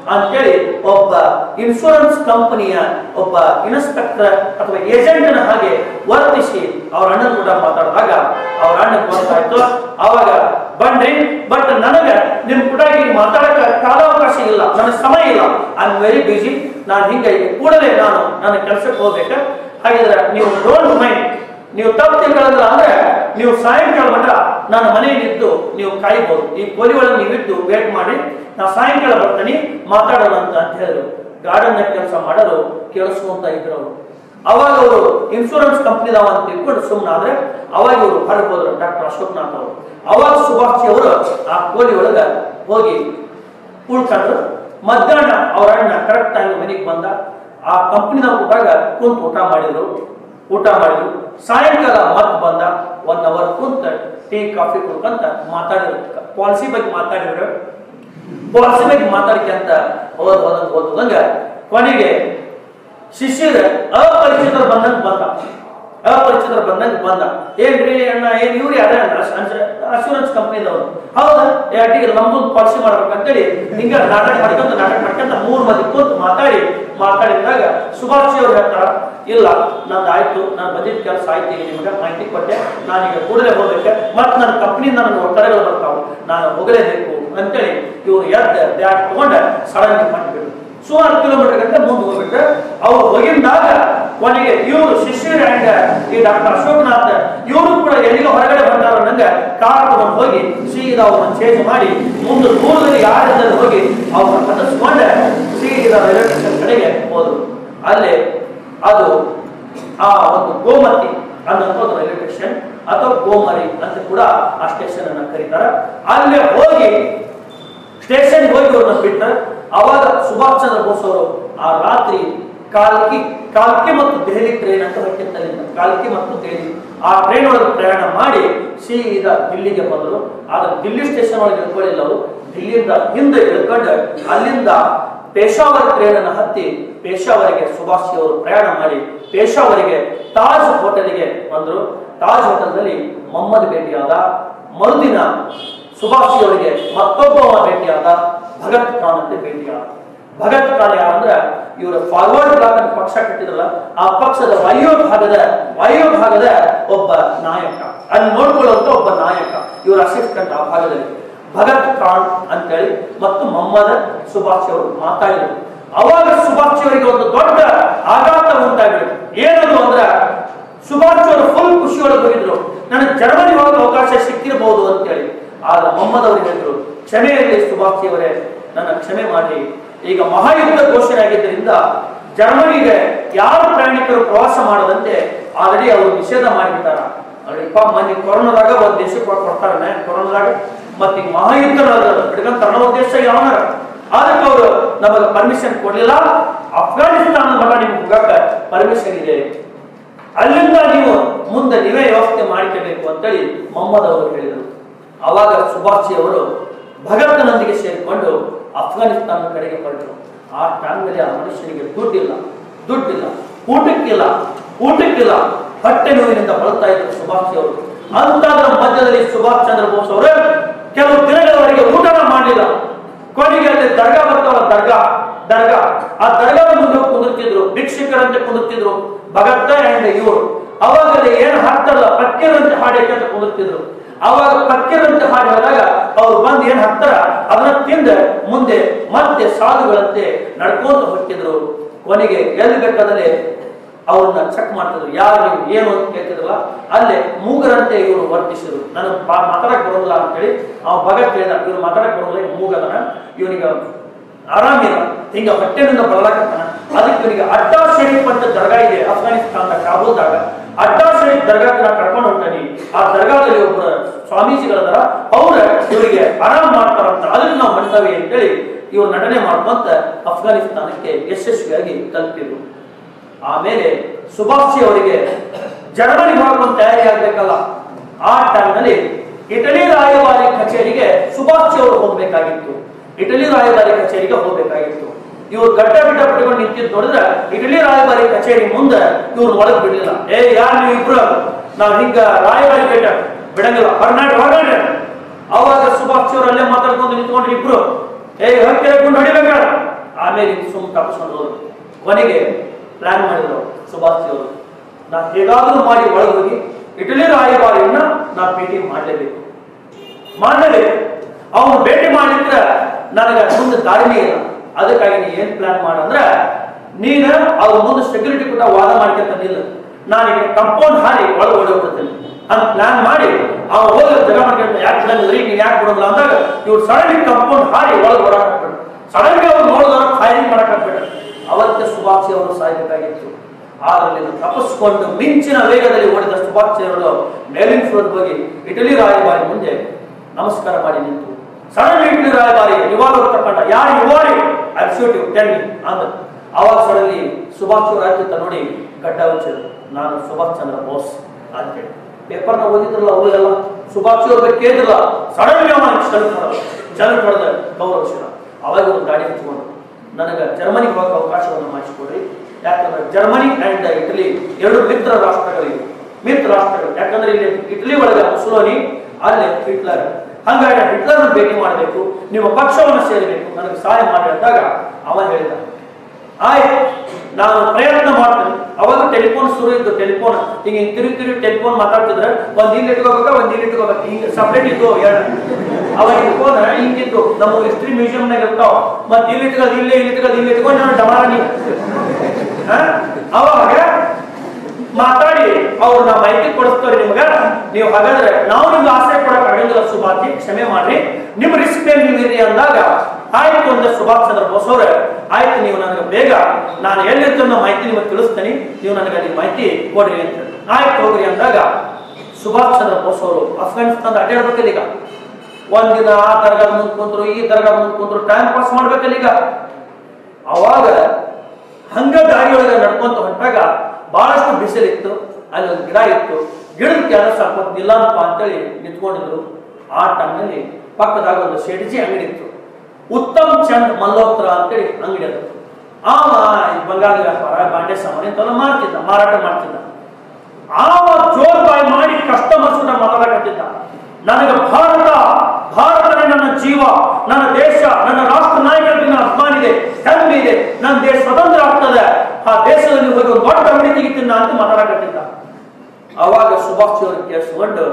ಅಂತೇಳಿ ಒಬ್ಬ ಇನ್ಶೂರೆನ್ಸ್ ಕಂಪನಿಯ ಒಬ್ಬ ಇನ್ಸ್ಪೆಕ್ಟರ್ ಅಥವಾ ಏಜೆಂಟ್ನ ಹಾಗೆ ವರ್ತಿಸಿ ಅವ್ರ ಅಣ್ಣನ ಕೂಡ ಮಾತಾಡಿದಾಗ ಅವ್ರ ಅಣ್ಣ ಗೊತ್ತಾಯ್ತು. ಅವಾಗ ಬನ್ರಿ ಬಟ್ ನನಗೆ ನಿಮ್ ಕೂಡ ಮಾತಾಡಕ ಕಾಲಾವಕಾಶ ಇಲ್ಲ. ನನಗೆ ಸಮಯ ಇಲ್ಲ. ಐ ಆಮ್ ವೆರಿ ಬ್ಯುಸಿ ನಾನು ಹಿಂಗಾಗಿ ಕೂಡಲೇ ನಾನು ನನ್ನ ಕೆಲಸಕ್ಕೆ ಹೋಗ್ಬೇಕು. ಹಾಗಿದ್ರೆ ನೀವು ಡೋಂಟ್ ಮೈಂಡ್ ನೀವು ತಪ್ಪು ತಿಳ್ಕೊಳ್ಳಲ್ಲ ಅಂದ್ರೆ ನೀವು ಸಾಯಂಕಾಲ ಮಟ್ಟ ನಾನು ಮನೆಯಲ್ಲಿದ್ದು ನೀವು ಕಾಯ್ಬೋದು. ಈ ಕೋಲಿಗಳನ್ನು ನೀವಿದ್ದು ವೇಟ್ ಮಾಡಿ, ನಾ ಸಾಯಂಕಾಲ ಬರ್ತೀನಿ, ಮಾತಾಡೋಣ ಅಂತ ಅಂತ ಹೇಳಿದ್ರು. ಗಾರ್ಡನ್ ಕೆಲಸ ಮಾಡಲು ಕೇಳಿಸುವಂತ ಇದ್ರು ಅವರು. ಅವಾಗ ಅವರು ಇನ್ಶೂರೆನ್ಸ್ ಕಂಪ್ನಿದವ ಅಂತ ತಿಳ್ಕೊಂಡು ಸುಮ್ಮನಾದ್ರೆ ಅವಾಗ ಇವರು ಹೊರಗೆ ಹೋದ್ರು, ಡಾಕ್ಟರ್ ಅಶೋಕ್ನಾಥ್ ಅವರು. ಅವಾಗ ಸುಭಾಷಿ ಅವರು ಆ ಕೋಲಿ ಒಳಗ ಹೋಗಿ ಉಳ್ಕೊಂಡ್ರು ಮಧ್ಯಾಹ್ನ ಅವರ ಅಣ್ಣ ಕರೆಕ್ಟ್ ಆಗಿ ಮನೆಗೆ ಬಂದ. ಆ ಕಂಪ್ನಿನ ಊಟಾಗ ಕುಂತು ಊಟ ಮಾಡಿದ್ರು. ಊಟ ಮಾಡಿದ್ರು. ಸಾಯಂಕಾಲ ಮತ್ ಬಂದ ಒನ್ ಅವರ್ ಕುಂತ ಟೀ, ಕಾಫಿ ಕುಡ್ಕಂತ ಮಾತಾಡಿದ್ರು. ಪಾಲಿಸಿ ಬಗ್ಗೆ ಮಾತಾಡಿದ್ರು. ಪಾಲಿಸಿ ಬಗ್ಗೆ ಮಾತಾಡ್ಕೊಂತ ಹೋದ್ ಹೋದಂಗ ಹೋದಂಗ ಕೊನೆಗೆ ಶಿಷ್ಯರ ಅಪರಿಚಿತರು ಬಂದಂತ ಬಂದ. ಅಪರಿಚಿತರು ಬಂದಂಗೆ ಬಂದ. ಏನ್ರಿ ಅಣ್ಣ, ಏನ್ ಇವ್ರಿ ಅದೇ ಅಶೂರೆನ್ಸ್ ಕಂಪ್ನಿದವರು ಹೌದಾ? ಯಾಟಿಗೆ ನಮ್ದೊಂದು ಪಾಲಿಸಿ ಮಾಡ್ಬೇಕಂತೇಳಿ ಹಿಂಗ ನಾಟಕ ಮಾಡ್ಕೊಂತ ನಾಟಕ ಮಾಡ್ಕೊಂತ ಮೂರ್ ಮಂದಿ ಕೂತು ಮಾತಾಡಿ ಮಾತಾಡಿದಾಗ ಸುಭಾಷ್ ಅವ್ರು ಹೇಳ್ತಾರ, ಇಲ್ಲ ನಂದು ಆಯ್ತು ನಾನು ಬಂದಿದ್ದ ಕೆಲಸ ಆಯ್ತು ನಿಮ್ಗೆ ಮಾಹಿತಿ ಕೊಟ್ಟೆ, ನಾನೀಗ ಕೂಡಲೇ ಹೋಗಕ್ಕೆ ಮತ್ ನನ್ನ ಕಂಪ್ನಿಯಿಂದ ನನಗೆ ಒತ್ತಡಗಳು ಬರ್ತಾವ. ನಾನು ಹೋಗಲೇಬೇಕು. ಅಂತೇಳಿ ಇವ್ರು ಎದ್ದ ಬ್ಯಾಗ್ ತಗೊಂಡ ಸಡನ್ ಮಾಡಿಬಿಟ್ಟು ಸುಮಾರು ಕಿಲೋಮೀಟರ್ ಗಂಟೆ ಮುಂದೆ ಹೋಗ್ಬಿಟ್ಟು ಅವ್ರು ಹೋಗಿದ್ದಾಗ ಕೊನೆಗೆ ಇವರು ಶಿಷ್ಯರ ಅಂಡ್ ಈ ಡಾಕ್ಟರ್ ಅಶೋಕನಾಥ್, ಇವರು ಕೂಡ ಎಲ್ಲಿಗೆ ಹೊರಗಡೆ ಬಂದಾರ ನಂಗೆ ಕಾರ್ ತಗೊಂಡು ಹೋಗಿ ಸೀದಾ ಅವ್ರನ್ನ ಚೇಂಜ್ ಮಾಡಿ ಮುಂದೆ ದೂರದಲ್ಲಿ ಯಾರಿದ್ದಲ್ಲಿ ಹೋಗಿ ಅವ್ರನ್ನ ಕಟ್ಟಿಸ್ಕೊಂಡೆ. ಸೀದಾ ರೈಲ್ವೆ ಸ್ಟೇಷನ್ ಕಡೆಗೆ ಹೋದ್ರು. ಅಲ್ಲಿ ಅದು ಆ ಒಂದು ಗೋಮತಿ ಅನ್ನೋದು ರೈಲ್ವೆ ಸ್ಟೇಷನ್ ಅಥವಾ ಗೋಮರಿ ಅಂತ ಕೂಡ ಆ ಸ್ಟೇಷನ್ ಅನ್ನ ಕರೀತಾರೆ. ಅಲ್ಲೇ ಹೋಗಿ ಸ್ಟೇಷನ್ ಹೋಗಿ ಅವ್ರನ್ನ ಬಿಟ್ಟ ಅವಾಗ ಸುಭಾಷ್ ಚಂದ್ರ ಬೋಸ್ ಅವರು ಆ ರಾತ್ರಿ ಕಾಲ್ಕಿ ಕಾಲ್ಕಿ ಮತ್ತು ದೆಹಲಿ ಟ್ರೈನ್ ಅಂತ ಹೊರಟಿತ್ತಲ್ಲಿಂದ ಕಾಲ್ಕಿ ಮತ್ತು ದೆಹಲಿ ಆ ಟ್ರೈನ್ ಒಳಗೆ ಪ್ರಯಾಣ ಮಾಡಿ ಸೀದಾ ದಿಲ್ಲಿಗೆ ಬಂದರು. ಆದ್ರೆ ದಿಲ್ಲಿ ಸ್ಟೇಷನ್ ಒಳಗೆ ಇಳ್ಕೊಳ್ಳಿಲ್ಲ ಅವರು. ದಿಲ್ಲಿಯಿಂದ ಹಿಂದೆ ಇಳ್ಕೊಂಡು ಅಲ್ಲಿಂದ ಪೇಶಾವರ್ ಟ್ರೈನ್ ಅನ್ನು ಹತ್ತಿ ಪೇಶಾವರಿಗೆ ಸುಭಾಷ್ ಅವರು ಪ್ರಯಾಣ ಮಾಡಿ ಪೇಶಾವರಿಗೆ ತಾಜ್ ಹೋಟೆಲ್ಗೆ ಬಂದರು. ತಾಜ್ ಹೋಟೆಲ್ನಲ್ಲಿ ಮೊಹಮ್ಮದ್ ಭೇಟಿಯಾದ ಮರುದಿನ ಸುಭಾಷಿ ಅವರಿಗೆ ಮತ್ತೊಬ್ಬ ಭೇಟಿಯಾದ ಭಗತ್ ಅಂತ ಭೇಟಿಯಾದ. ಭಗತ್ ಖಾನ್ ಯಾರಂದ್ರೆ ಇವರು ಫಾರ್ವರ್ಡ್ ಬ್ಲಾಕ್ ಅಂತ ಪಕ್ಷ ಕಟ್ಟಿದ್ರಲ್ಲ, ಆ ಪಕ್ಷದ ವಾಯು ಭಾಗದ ವಾಯು ಭಾಗದ ಒಬ್ಬ ನಾಯಕ. ಅಲ್ಲಿ ನೋಡ್ಕೊಳ್ಳುವಂತ ಒಬ್ಬ ನಾಯಕ ಇವರ ಅಸಿಸ್ಟೆಂಟ್ ಆ ಭಾಗದಲ್ಲಿ. ಭಗತ್ ಖಾನ್ ಅಂತೇಳಿ ಮತ್ತು ಮೊಹಮ್ಮದ್ ಸುಭಾಷ್ ಅವರು ಮಾತಾಡಿದರು. ಅವಾಗ ಸುಭಾಷ್ ಅವರಿಗೆ ಒಂದು ದೊಡ್ಡ ಆಘಾತ ಉಂಟಾಗಿರುತ್ತೆ ಏನದು ಅಂದ್ರೆ ಸುಭಾಷ್ ಅವರು ಫುಲ್ ಖುಷಿಯೊಳಗೆ ಹೋಗಿದ್ರು ನನಗೆ ಜರ್ಮನಿ ಹೋಗೋ ಅವಕಾಶ ಸಿಕ್ಕಿರಬಹುದು ಅಂತೇಳಿ ಆದ್ರೆ ಮೊಹಮ್ಮದ್ ಅವರು ಹೇಳಿದ್ರು ಸುಭಾಷಿಯವರೇ ನನ್ನ ಕ್ಷಮೆ ಮಾಡಿ. ಈಗ ಮಹಾಯುದ್ಧ ಘೋಷಣೆ ಆಗಿದ್ದರಿಂದ ಜರ್ಮನಿಗೆ ಯಾವ ಪ್ರಯಾಣಿಕರು ಪ್ರವಾಸ ಮಾಡದಂತೆ ಆಲ್ರೆಡಿ ಅವರು ನಿಷೇಧ ಮಾಡಿಬಿಟ್ಟಾರ. ಅಲ್ಲಿಪ್ಪ ಮೊನ್ನೆ ಕೊರೋನಾದಾಗ ಒಂದ್ ದೇಶಕ್ಕೆ ಕೊಡ್ತಾರೆ ಕೊಡ್ತಾರನೆ ಕೊರೋನಾದಾಗ. ಮತ್ತೆ ಈ ಮಹಾಯುದ್ಧ ಬಿಡ್ಕಂತ ತನ್ನ ಉದ್ದೇಶ ಯಾವನಾರ. ಅದಕ್ಕೆ ಅವರು ನಮಗೆ ಪರ್ಮಿಷನ್ ಕೊಡ್ಲಿಲ್ಲ. ಅಫ್ಘಾನಿಸ್ತಾನ ಮಠ ನಿಮ್ಗೆ ಹೋಗಕ್ಕ ಪರ್ಮಿಷನ್ ಇದೆ. ಅಲ್ಲಿಂದ ನೀವು ಮುಂದೆ ನೀವೇ ವ್ಯವಸ್ಥೆ ಮಾಡಿಕೊಳ್ಬೇಕು ಅಂತೇಳಿ ಮೊಹಮ್ಮದ್ ಅವರು ಹೇಳಿದರು. ಅವಾಗ ಸುಭಾಷಿ ಅವರು ಭಗತ್ನೊಂದಿಗೆ ಸೇರಿಕೊಂಡು ಅಫ್ಘಾನಿಸ್ತಾನ ಕಡೆಗೆ ಹೊರಟರು. ಆ ಟೈಮ್ನಲ್ಲಿ ಆ ಮನುಷ್ಯನಿಗೆ ದುಡ್ಡಿಲ್ಲ ದುಡ್ಡಿಲ್ಲ, ಊಟಕ್ಕಿಲ್ಲ ಊಟಕ್ಕಿಲ್ಲ, ಹೊಟ್ಟೆ ನೋವಿನಿಂದ ಬಳಲ್ತಾ ಇದ್ರು ಸುಭಾಷ್ ಅವರು. ಅಂತಾದ್ರ ಮಧ್ಯದಲ್ಲಿ ಸುಭಾಷ್ ಚಂದ್ರ ಬೋಸ್ ಅವರು, ಕೆಲವು ದಿನಗಳವರೆಗೆ ಊಟನ ಮಾಡಲಿಲ್ಲ. ಕೊನೆಗೆ ಅಲ್ಲಿ ದರ್ಗಾ ಬರ್ತಾವ ದರ್ಗಾ ದರ್ಗಾ. ಆ ದರ್ಗಾದ ಮುಂದೆ ಕುದುರ್ತಿದ್ರು, ಭಿಕ್ಷಕರಂತೆ ಕುದುರ್ತಿದ್ರು, ಭಗತ್ತ ಅಂಡ್ ಇವರು. ಅವಾಗಲೇ ಏನು ಹಾಕ್ತಲ್ಲ ಪಕ್ಕಿರಂತೆ ಹಾಡಕ್ಕೆ ಅಂತ ಕುಂದಿರ್ತಿದ್ರು. ಅವಾಗ ಪಕ್ಕದಂತೆ ಹಾಡಿ ಹೋದಾಗ ಅವ್ರು ಬಂದು ಏನ್ ಹಾಕ್ತಾರ? ಅದನ್ನ ತಿಂದ ಮುಂದೆ ಮತ್ತೆ ಸಾಲುಗಳಂತೆ ನಡ್ಕೊಂತ ಹೊಟ್ಟಿದ್ರು ಕೊನೆಗೆ ಎಲ್ಲಿ ಬೇಕಾದಲ್ಲಿ ಅವ್ರನ್ನ ಚೆಕ್ ಮಾಡ್ತಿದ್ರು. ಯಾರು ಏನು ಅಂತ ಕೇಳ್ತಿದ್ರಲ್ಲ? ಅಲ್ಲೇ ಮೂಗರಂತೆ ಇವರು ವರ್ತಿಸಿದ್ರು. ನನ್ನ ಮಾತಾಡಕ್ ಬರೋದಿಲ್ಲ ಅಂತೇಳಿ ಅವ ಭಗತ್ ಹೇಳಿದ ಇವ್ರು ಮಾತಾಡಕ್ ಬರೋದಿಲ್ಲ ಮೂಗದನ. ಇವನಿಗೆ ಆರಾಮಿಲ್ಲ ಹಿಂಗ ಹೊಟ್ಟೆನಿಂದ ಬರಲಾಕತ್ತಾನ. ಅದಕ್ಕೆ ಇವನಿಗೆ ಅಡ್ಡಾ ಶರೀಫ್ ಅಂತ ದರ್ಗಾ ಇದೆ ಅಫ್ಘಾನಿಸ್ತಾನದ ಕಾಬೂಲ್ದಾಗ ಅಡ್ಡಾ ದರ್ಗಾಕ್ಕೆ ನಾ ಕರ್ಕೊಂಡು ಹೋಗ್ತೇನೆ ಆ ದರ್ಗಾದಲ್ಲಿ ಒಬ್ಬರ ಸ್ವಾಮೀಜಿಗಳದಾರ ಅವ್ರ ಇವರಿಗೆ ಆರಾಮ್ ಮಾಡ್ತಾರಂತ, ಅದನ್ನ ನಾವು ಅಂತ ಅಂತೇಳಿ ಇವರು ನಟನೆ ಮಾಡ್ಕೊಂತ ಅಫ್ಘಾನಿಸ್ತಾನಕ್ಕೆ ಯಶಸ್ವಿಯಾಗಿ ತಲುಪಿದ್ರು. ಆಮೇಲೆ ಸುಭಾಷಿ ಅವರಿಗೆ ಜರ್ಮನಿ ಹೋಗುವ ತಯಾರಿ ಆಗ್ಬೇಕಲ್ಲ ಆ ಟೈಮ್ನಲ್ಲಿ ಇಟಲಿ ರಾಯಭಾರಿ ಕಚೇರಿಗೆ ಸುಭಾಷಿ ಅವರು ಹೋಗ್ಬೇಕಾಗಿತ್ತು. ಇಟಲಿ ರಾಯಭಾರಿ ಕಚೇರಿಗೆ ಹೋಗ್ಬೇಕಾಗಿತ್ತು. ಇವ್ರು ಗಡ್ಡ ಬಿಟ್ಟ ಪಡ್ಕೊಂಡು ನಿಂತಿದ್ದು ನೋಡಿದ್ರೆ ಇಟಲಿ ರಾಯಭಾರಿ ಕಚೇರಿ ಮುಂದೆ ಇವ್ರು ಒಳಗೆ ಬಿಡಲಿಲ್ಲ. ಏ, ಯಾರು ನೀವು ಇಬ್ರು? ನಾವು ಹಿಂಗ ರಾಯಭಾರಿ ಬೇಟ ಬಿಡಂಗಿಲ್ಲ. ಹೊರನಾಡಿ ಹೊರನಾಡಿ. ಅವಾಗ ಸುಭಾಷ್ ಅವರು ಅಲ್ಲೇ ಮಾತಾಡ್ಕೊಂಡು ನಿಂತ್ಕೊಂಡ್ರಿ ಇಬ್ರು. ಏ ಹಕ್ಕಿ ಕೇಳ್ಕೊಂಡು ಹೊಡಿಬೇಕ ಆಮೇಲೆ ಸುಮ್ ತಪ್ಪಿಸ್ಕೊಂಡು ಹೋದ್ರು. ಕೊನೆಗೆ ಪ್ಲಾನ್ ಮಾಡಿದ್ರು ಸುಭಾಷ್ ಅವರು ನಾ ಹೇಗಾದ್ರೂ ಮಾಡಿ ಒಳಗೆ ಹೋಗಿ ಇಟಲಿ ರಾಯಭಾರಿಯನ್ನ ನಾ ಭೇಟಿ ಮಾಡಲೇಬೇಕು. ಮಾಡಲೇಬೇಕು. ಅವನು ಭೇಟಿ ಮಾಡಿದ್ರೆ ನನಗೆ ಮುಂದೆ ದಾರಿನೇ ಇಲ್ಲ. ಅದಕ್ಕಾಗಿ ನೀ ಏನ್ ಪ್ಲಾನ್ ಮಾಡಂದ್ರ ನೀನ ಅವ್ರ ಮುಂದೆ ಸೆಕ್ಯೂರಿಟಿ ಕೂಡ ವಾದ ಮಾಡ್ಕೊಂತ ನಾನು ನಾನೀಗ ಕಂಪೌಂಡ್ ಹಾರಿ ಒಳಗೆ ಓಡೋಗ್ತೀನಿ ಅಂತ ಪ್ಲಾನ್ ಮಾಡಿ ಅವ್ರು ಹೋಗಿ ಜಗ ಮಾಡ್ಕೊಂಡು ಯಾಕೆ ನೀವು ಯಾಕೆ ಬಿಡೋದಿಲ್ಲ ಅಂದಾಗ ಇವ್ರು ಸಡನ್ಲಿ ಕಂಪೌಂಡ್ ಹಾರಿ ಒಳಗೆ ಓಡಾಡ್ಬಿಟ್ಟು ಸಡನ್ಲಿ ಅವ್ರು ನೋಡಿದವ್ರು ಫೈರಿಂಗ್ ಮಾಡಕ್ಕಾಗ್ಬೇಡ ಅವತ್ತೇ ಸುಭಾಷಿ ಅವರು ಸಾಯ್ಬೇಕಾಗಿತ್ತು. ಆದ್ರಲ್ಲಿ ತಪ್ಪಿಸ್ಕೊಂಡು ಮಿಂಚಿನ ವೇಗದಲ್ಲಿ ಓಡಿದ ಸುಭಾಷ್ ಅವರು ಮೇಲಿನ ಫ್ಲೋರ್ ಹೋಗಿ ಇಟಲಿ ರಾಯಭಾರಿ ಮುಂದೆ ನಮಸ್ಕಾರ ಮಾಡಿ ನಿಂತು. ಸಡನ್ ಇಟಲಿ ಬಾರಿ ಇವಾಗ ತಕೊಂಡ ಯಾರು ಯುವಾರಿ ಅಬ್ಸ್ಯೂಟಿವ್ ಟೆನ್ ಅಂದ ಆವಾಗ ಸಡನ್ಲಿ ಸುಭಾಷ್ ರಾಜ್ಯತ ನೋಡಿ ಗಡ್ಡ ಉಚ್ಚಿದ್ರು ನಾನು ಸುಭಾಷ್ ಚಂದ್ರ ಬೋಸ್ ಅಂತೇಳಿ ಪೇಪರ್ನ ಓದಿದ್ರಲ್ಲ ಅವರೆಲ್ಲ? ಸುಭಾಷ್ ಅವ್ರ ಬಗ್ಗೆ ಕೇಳಿದ್ರಲ್ಲ? ಸಡನ್ಲಿ ಅವ ಚಲಟ್ ಹೊಡೆದ ಚಲಟ್ ಹೊಡೆದ ಗೌರವಿಸಿದ ಅವಾಗ ಒಂದು ಗಾಡಿ ಹಚ್ಕೊಂಡು ನನಗೆ ಜರ್ಮನಿಗೆ ಹೋಗಕ್ಕೆ ಅವಕಾಶವನ್ನು ಮಾಡಿಸಿಕೊಡ್ರಿ. ಯಾಕಂದ್ರೆ ಜರ್ಮನಿ ಅಂಡ್ ಇಟಲಿ ಎರಡು ಮಿತ್ರ ರಾಷ್ಟ್ರಗಳಿವೆ. ಮಿತ್ರ ರಾಷ್ಟ್ರಗಳು. ಯಾಕಂದ್ರೆ ಇಲ್ಲಿ ಇಟಲಿ ಒಳಗೆ ಮುಸ್ಲೋನಿ, ಅಲ್ಲಿ ಹಿಟ್ಲರ್. ಹಂಗಾಗಿ ಹಿಟ್ಲರ್ ಭೇಟಿ ಮಾಡಬೇಕು, ನಿಮ್ಮ ಪಕ್ಷವನ್ನು ಸೇರಬೇಕು, ನನಗೆ ಸಹಾಯ ಮಾಡಿ ಅಂದಾಗ ಅವ ಹೇಳಿದ. ಆಯ್ತು, ನಾನು ಪ್ರಯತ್ನ ಮಾಡ್ತೇನೆ. ಅವಾಗ ಟೆಲಿಫೋನ್ ಶುರು ಇದ್ದು ಟೆಲಿಫೋನ್. ಹಿಂಗೆ ತಿರು ತಿರು ಟೆಲಿಫೋನ್ ಮಾತಾಡ್ತಿದ್ರೆ, ಒಂದ್ ಇಲ್ಲಿ ಇಟ್ಕೋಬೇಕ, ಒಂದ್ ಇಲ್ಲಿ ಇಟ್ಕೋಬೇಕು? ಹಿಂಗೆ ಸಪ್ರೇಟ್ ಇದ್ದು ಎರಡು ಅವಾಗ ಇಟ್ಕೋದ್ರೆ ಹಿಂಗಿತ್ತು ನಮ್ಮ ಹಿಸ್ಟ್ರಿ ಮ್ಯೂಸಿಯಂನಾಗ ಇರ್ತಾವ. ಮತ್ತೆ ಇಲ್ಲಿ ಇಟ್ಕೋದು ಇಲ್ಲೇ, ಇಲ್ಲಿ ಇಟ್ಕೋದು ಇಲ್ಲಿ ಇಟ್ಕೊಂಡು ನಾನು ಡಮಾರಾಣಿ ಅವಾಗ ಮಾತಾಡಿ, ಅವ್ರನ್ನ ಮಾಹಿತಿ ಕೊಡಿಸ್ತಾರೆ ನಿಮ್ಗೆ. ನೀವು ಹಾಗಾದ್ರೆ ನಾವು ನಿಮ್ಗೆ ಆಸೆ ಕೊಡಕ್ ಆಗಂಗಿಲ್ಲ ಸುಭಾಷಿ ಕ್ಷಮೆ ಮಾಡ್ರಿ. ನಿಮ್ ರಿಸ್ಕ್ ಮೇಲೆ ನೀವು ಇರಿ ಅಂದಾಗ, ಆಯ್ತು ಅಂದ್ರೆ ಸುಭಾಷ್ ಚಂದ್ರ ಬೋಸ್ ಅವ್ರೆ. ಆಯ್ತು ನೀವು ನನಗೆ ಬೇಗ, ನಾನು ಎಲ್ಲಿರ್ತೇನೆ ಮಾಹಿತಿ ನಿಮಗೆ ತಿಳಿಸ್ತೇನೆ. ನೀವು ನನಗೆ ಅಲ್ಲಿ ಮಾಹಿತಿ ಕೊಡ್ರಿ ಅಂತ ಆಯ್ತು ಹೋಗ್ರಿ ಅಂದಾಗ ಸುಭಾಷ್ ಚಂದ್ರ ಬೋಸ್ ಅವರು ಅಫ್ಘಾನಿಸ್ತಾನ ಅಡ್ಡಾಡ್ಬೇಕಲ್ಲ ಈಗ. ಒಂದಿನ ಆ ತರಗ ಮುಂದ್ ಕುಂತ್ರು, ಈ ತರಗ ಮುಂದ್ ಕುಂತ್ರು ಟೈಮ್ ಪಾಸ್ ಮಾಡ್ಬೇಕಲ್ಲ ಈಗ. ಅವಾಗ ಹಂಗ ದಾರಿಯೊಳಗೆ ನಡ್ಕೊಂತ ಹೊಂಟಾಗ ಬಹಳಷ್ಟು ಬಿಸಿಲಿತ್ತು, ಅಲ್ಲಿ ಒಂದು ಗಿಡ ಇತ್ತು. ಗಿಡದ ಕೆಲಸ ನಿಲ್ಲಪ್ಪ ಅಂತೇಳಿ ನಿಂತ್ಕೊಂಡಿದ್ರು. ಆ ಟೈಮ್ನಲ್ಲಿ ಪಕ್ಕದಾಗ ಒಂದು ಶೆಡ್ಜಿ ಅಂಗಡಿ ಇತ್ತು. ಉತ್ತಮ್ ಚಂದ್ ಮಲ್ಲೋತ್ರ ಅಂತೇಳಿ ಅಂಗಡಿ ಅದು. ಆವ ಈ ಬಂಗಾಳ ವ್ಯಾಪಾರ, ಬಾಂಡೆ ಸಾಮಾನು ತನ್ನ ಮಾಡ್ತಿದ್ದ, ಮಾರಾಟ ಮಾಡ್ತಿದ್ದ. ಆವ ಜೋರ್ ಬಾಯಿ ಮಾಡಿ ಕಸ್ಟಮರ್ಸ್ ಮಾತಾಡಕತ್ತಿದ್ದ. ನನಗೆ ಭಾರತ, ಭಾರತನೇ ನನ್ನ ಜೀವ, ನನ್ನ ದೇಶ, ನನ್ನ ರಾಷ್ಟ್ರ ನಾಯಕರ ನನ್ನ ಅಭಿಮಾನ ಇದೆ, ಹೆಮ್ಮೆ ಇದೆ. ನನ್ನ ದೇಶ ಸ್ವತಂತ್ರ ಆಗ್ತದೆ. ಆ ದೇಶದಲ್ಲಿ ಹೋಗಿ ಒಂದು ದೊಡ್ಡ ಅಂಗಡಿ ತೆಗಿತೀನ ಅಂತ ಮಾತಾಡಕತ್ತಿದ್ದ. ಅವಾಗ ಸುಭಾಷ್ ಅವರು ಕೇಳಿಸ್ಕೊಂಡು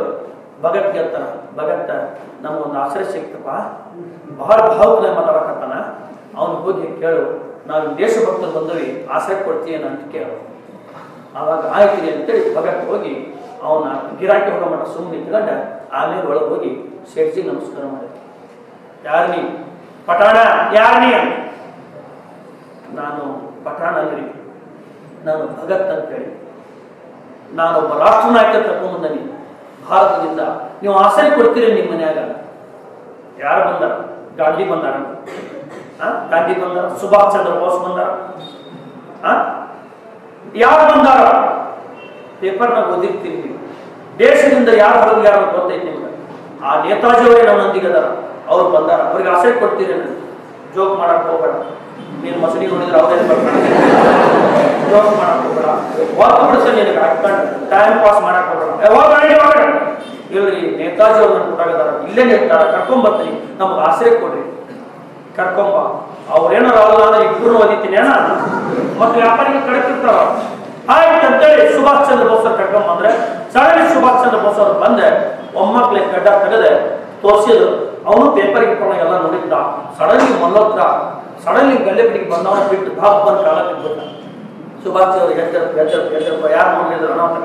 ಭಗತ್ ಗೆಲ್ತಾನ ಭಗತ್, ನಮಗೊಂದು ಆಶ್ರಯ ಸಿಕ್ತಪ್ಪ. ಬಹಳ ಭಾವನೆ ಮಾತಾಡಕತ್ತಾನ. ಅವನು ಹೋಗಿ ಕೇಳು ನಾವು ದೇಶಭಕ್ತರು ಬಂದವಿ, ಆಶ್ರಯ ಕೊಡ್ತೀನಿ ಅಂತ ಕೇಳು. ಆವಾಗ ಆಯ್ತು ಅಂತೇಳಿ ಭಗತ್ ಹೋಗಿ ಅವನ ಗಿರಾಕಿ ಹೋಗೋ ಮಟ್ಟ ಸುಮ್ಮನೆ ಇಟ್ಕೊಂಡ ಆಮೇಲೆ ಒಳಗೆ ಹೋಗಿ ಶೇಟ್ಜಿ ನಮಸ್ಕಾರ ಮಾಡಿ ಯಾರು ನೀ? ಪಟಾಣ ಯಾರು ನೀ? ನಾನು ಪಠಾಣ ಅಲ್ರಿ. ನಾನು ಭಗತ್ ಅಂತೇಳಿ ಒಬ್ಬ ರಾಷ್ಟ್ರ ನಾಯಕ ತಗೊಂಬಂದನಿ ಭಾರತದಿಂದ ನೀವು ಆಸರೆ ಕೊಡ್ತೀರಿ ನಿಮ್ಮ ಮನೆಯಾಗ. ಯಾರು ಬಂದಾರ? ಗಾಂಧಿ ಬಂದಾರ? ಗಾಂಧಿ ಬಂದಾರ, ಸುಭಾಷ್ ಚಂದ್ರ ಬೋಸ್ ಬಂದಾರ? ಯಾರು ಬಂದಾರ? ಪೇಪರ್ನಾಗ ಓದಿರ್ತೀನಿ ನೀವು. ದೇಶದಿಂದ ಯಾರು ಹೋಗಿ ಯಾರು ಗೊತ್ತೈತಿ ನಿಮ್ಗೆ. ಆ ನೇತಾಜಿ ಅವರೇ ನಮ್ಮೊಂದಿಗೆ ಅದಾರ. ಅವ್ರು ಬಂದಾರ. ಅವ್ರಿಗೆ ಆಸರೆ ಕೊಡ್ತೀರಿ ನಾನು ಜೋಕ್ ಮಾಡಕ್ ಹೋಗ್ಬೇಡ. ನೀನು ಮಸಡಿ ನೋಡಿದ್ರೆ ಅವ್ರೇನು ಜೋಕ್ ಮಾಡಕ್ ಹೋಗ್ಬೇಡ. ಒತ್ತು ಬಿಡ್ತೇನೆ ನಿನಗೆ ಹಾಕೊಂಡು ಟೈಮ್ ಪಾಸ್ ಮಾಡಕ್ ಹೋಗ್ಬೇಡ. ಗಾಡಿ ಹೋಗ್ಬೇಡ ಇಲ್ರಿ, ನೇತಾಜಿ ಅವ್ರನ್ನ ಕೊಟ್ಟಾಗದಾರ ಇಲ್ಲೇ ನಿಂತಾರ ಕರ್ಕೊಂಬರ್ತೀನಿ ನಮ್ಗೆ ಆಸರೆ ಕೊಡ್ರಿ. ಕರ್ಕೊಂಬ. ಅವ್ರೇನಾರ ಅಲ್ಲ ಅಂದ್ರೆ ಇಬ್ಬರು ಓದಿತೀನಿ ಅಣ್ಣ ಮತ್ತೆ ವ್ಯಾಪಾರಿಗೆ ಕಡಕಿರ್ತಾರ ಆಯ್ತು ಅಂತೇಳಿ ಸುಭಾಷ್ ಚಂದ್ರ ಬೋಸ್ ಅವ್ರು ಕರ್ಕೊಂಡ್ ಬಂದ್ರೆ, ಸಡನ್ಲಿ ಸುಭಾಷ್ ಚಂದ್ರ ಬೋಸ್ ಅವ್ರು ಬಂದೆ, ಒಮ್ಮಕ್ಲೆ ಗಡ್ಡ ತೆಗೆದೆ, ತೋರಿಸಿದ್ರು. ಅವನು ಪೇಪರ್ ಇಟ್ಕೊಂಡು ಎಲ್ಲ ನೋಡಿದ್ದ. ಸಡನ್ಲಿ ಮಲ್ಲೋತ್ರ ಸಡನ್ಲಿ ಗಲ್ಲೆ ಬಿಡಿಗೆ ಬಂದವ ಬಿಟ್ಟು ಭಾಗ ಬಂದ ಕಾಲ ಸುಭಾಷ್ ಅವರು ಹೆಚ್ಚರ್ ಹೆಚ್ಚರ್ ಎಚ್ಚರ ಯಾರು ನೋಡಿದ್ರು ಅನ್ನೋ ಅಂತ.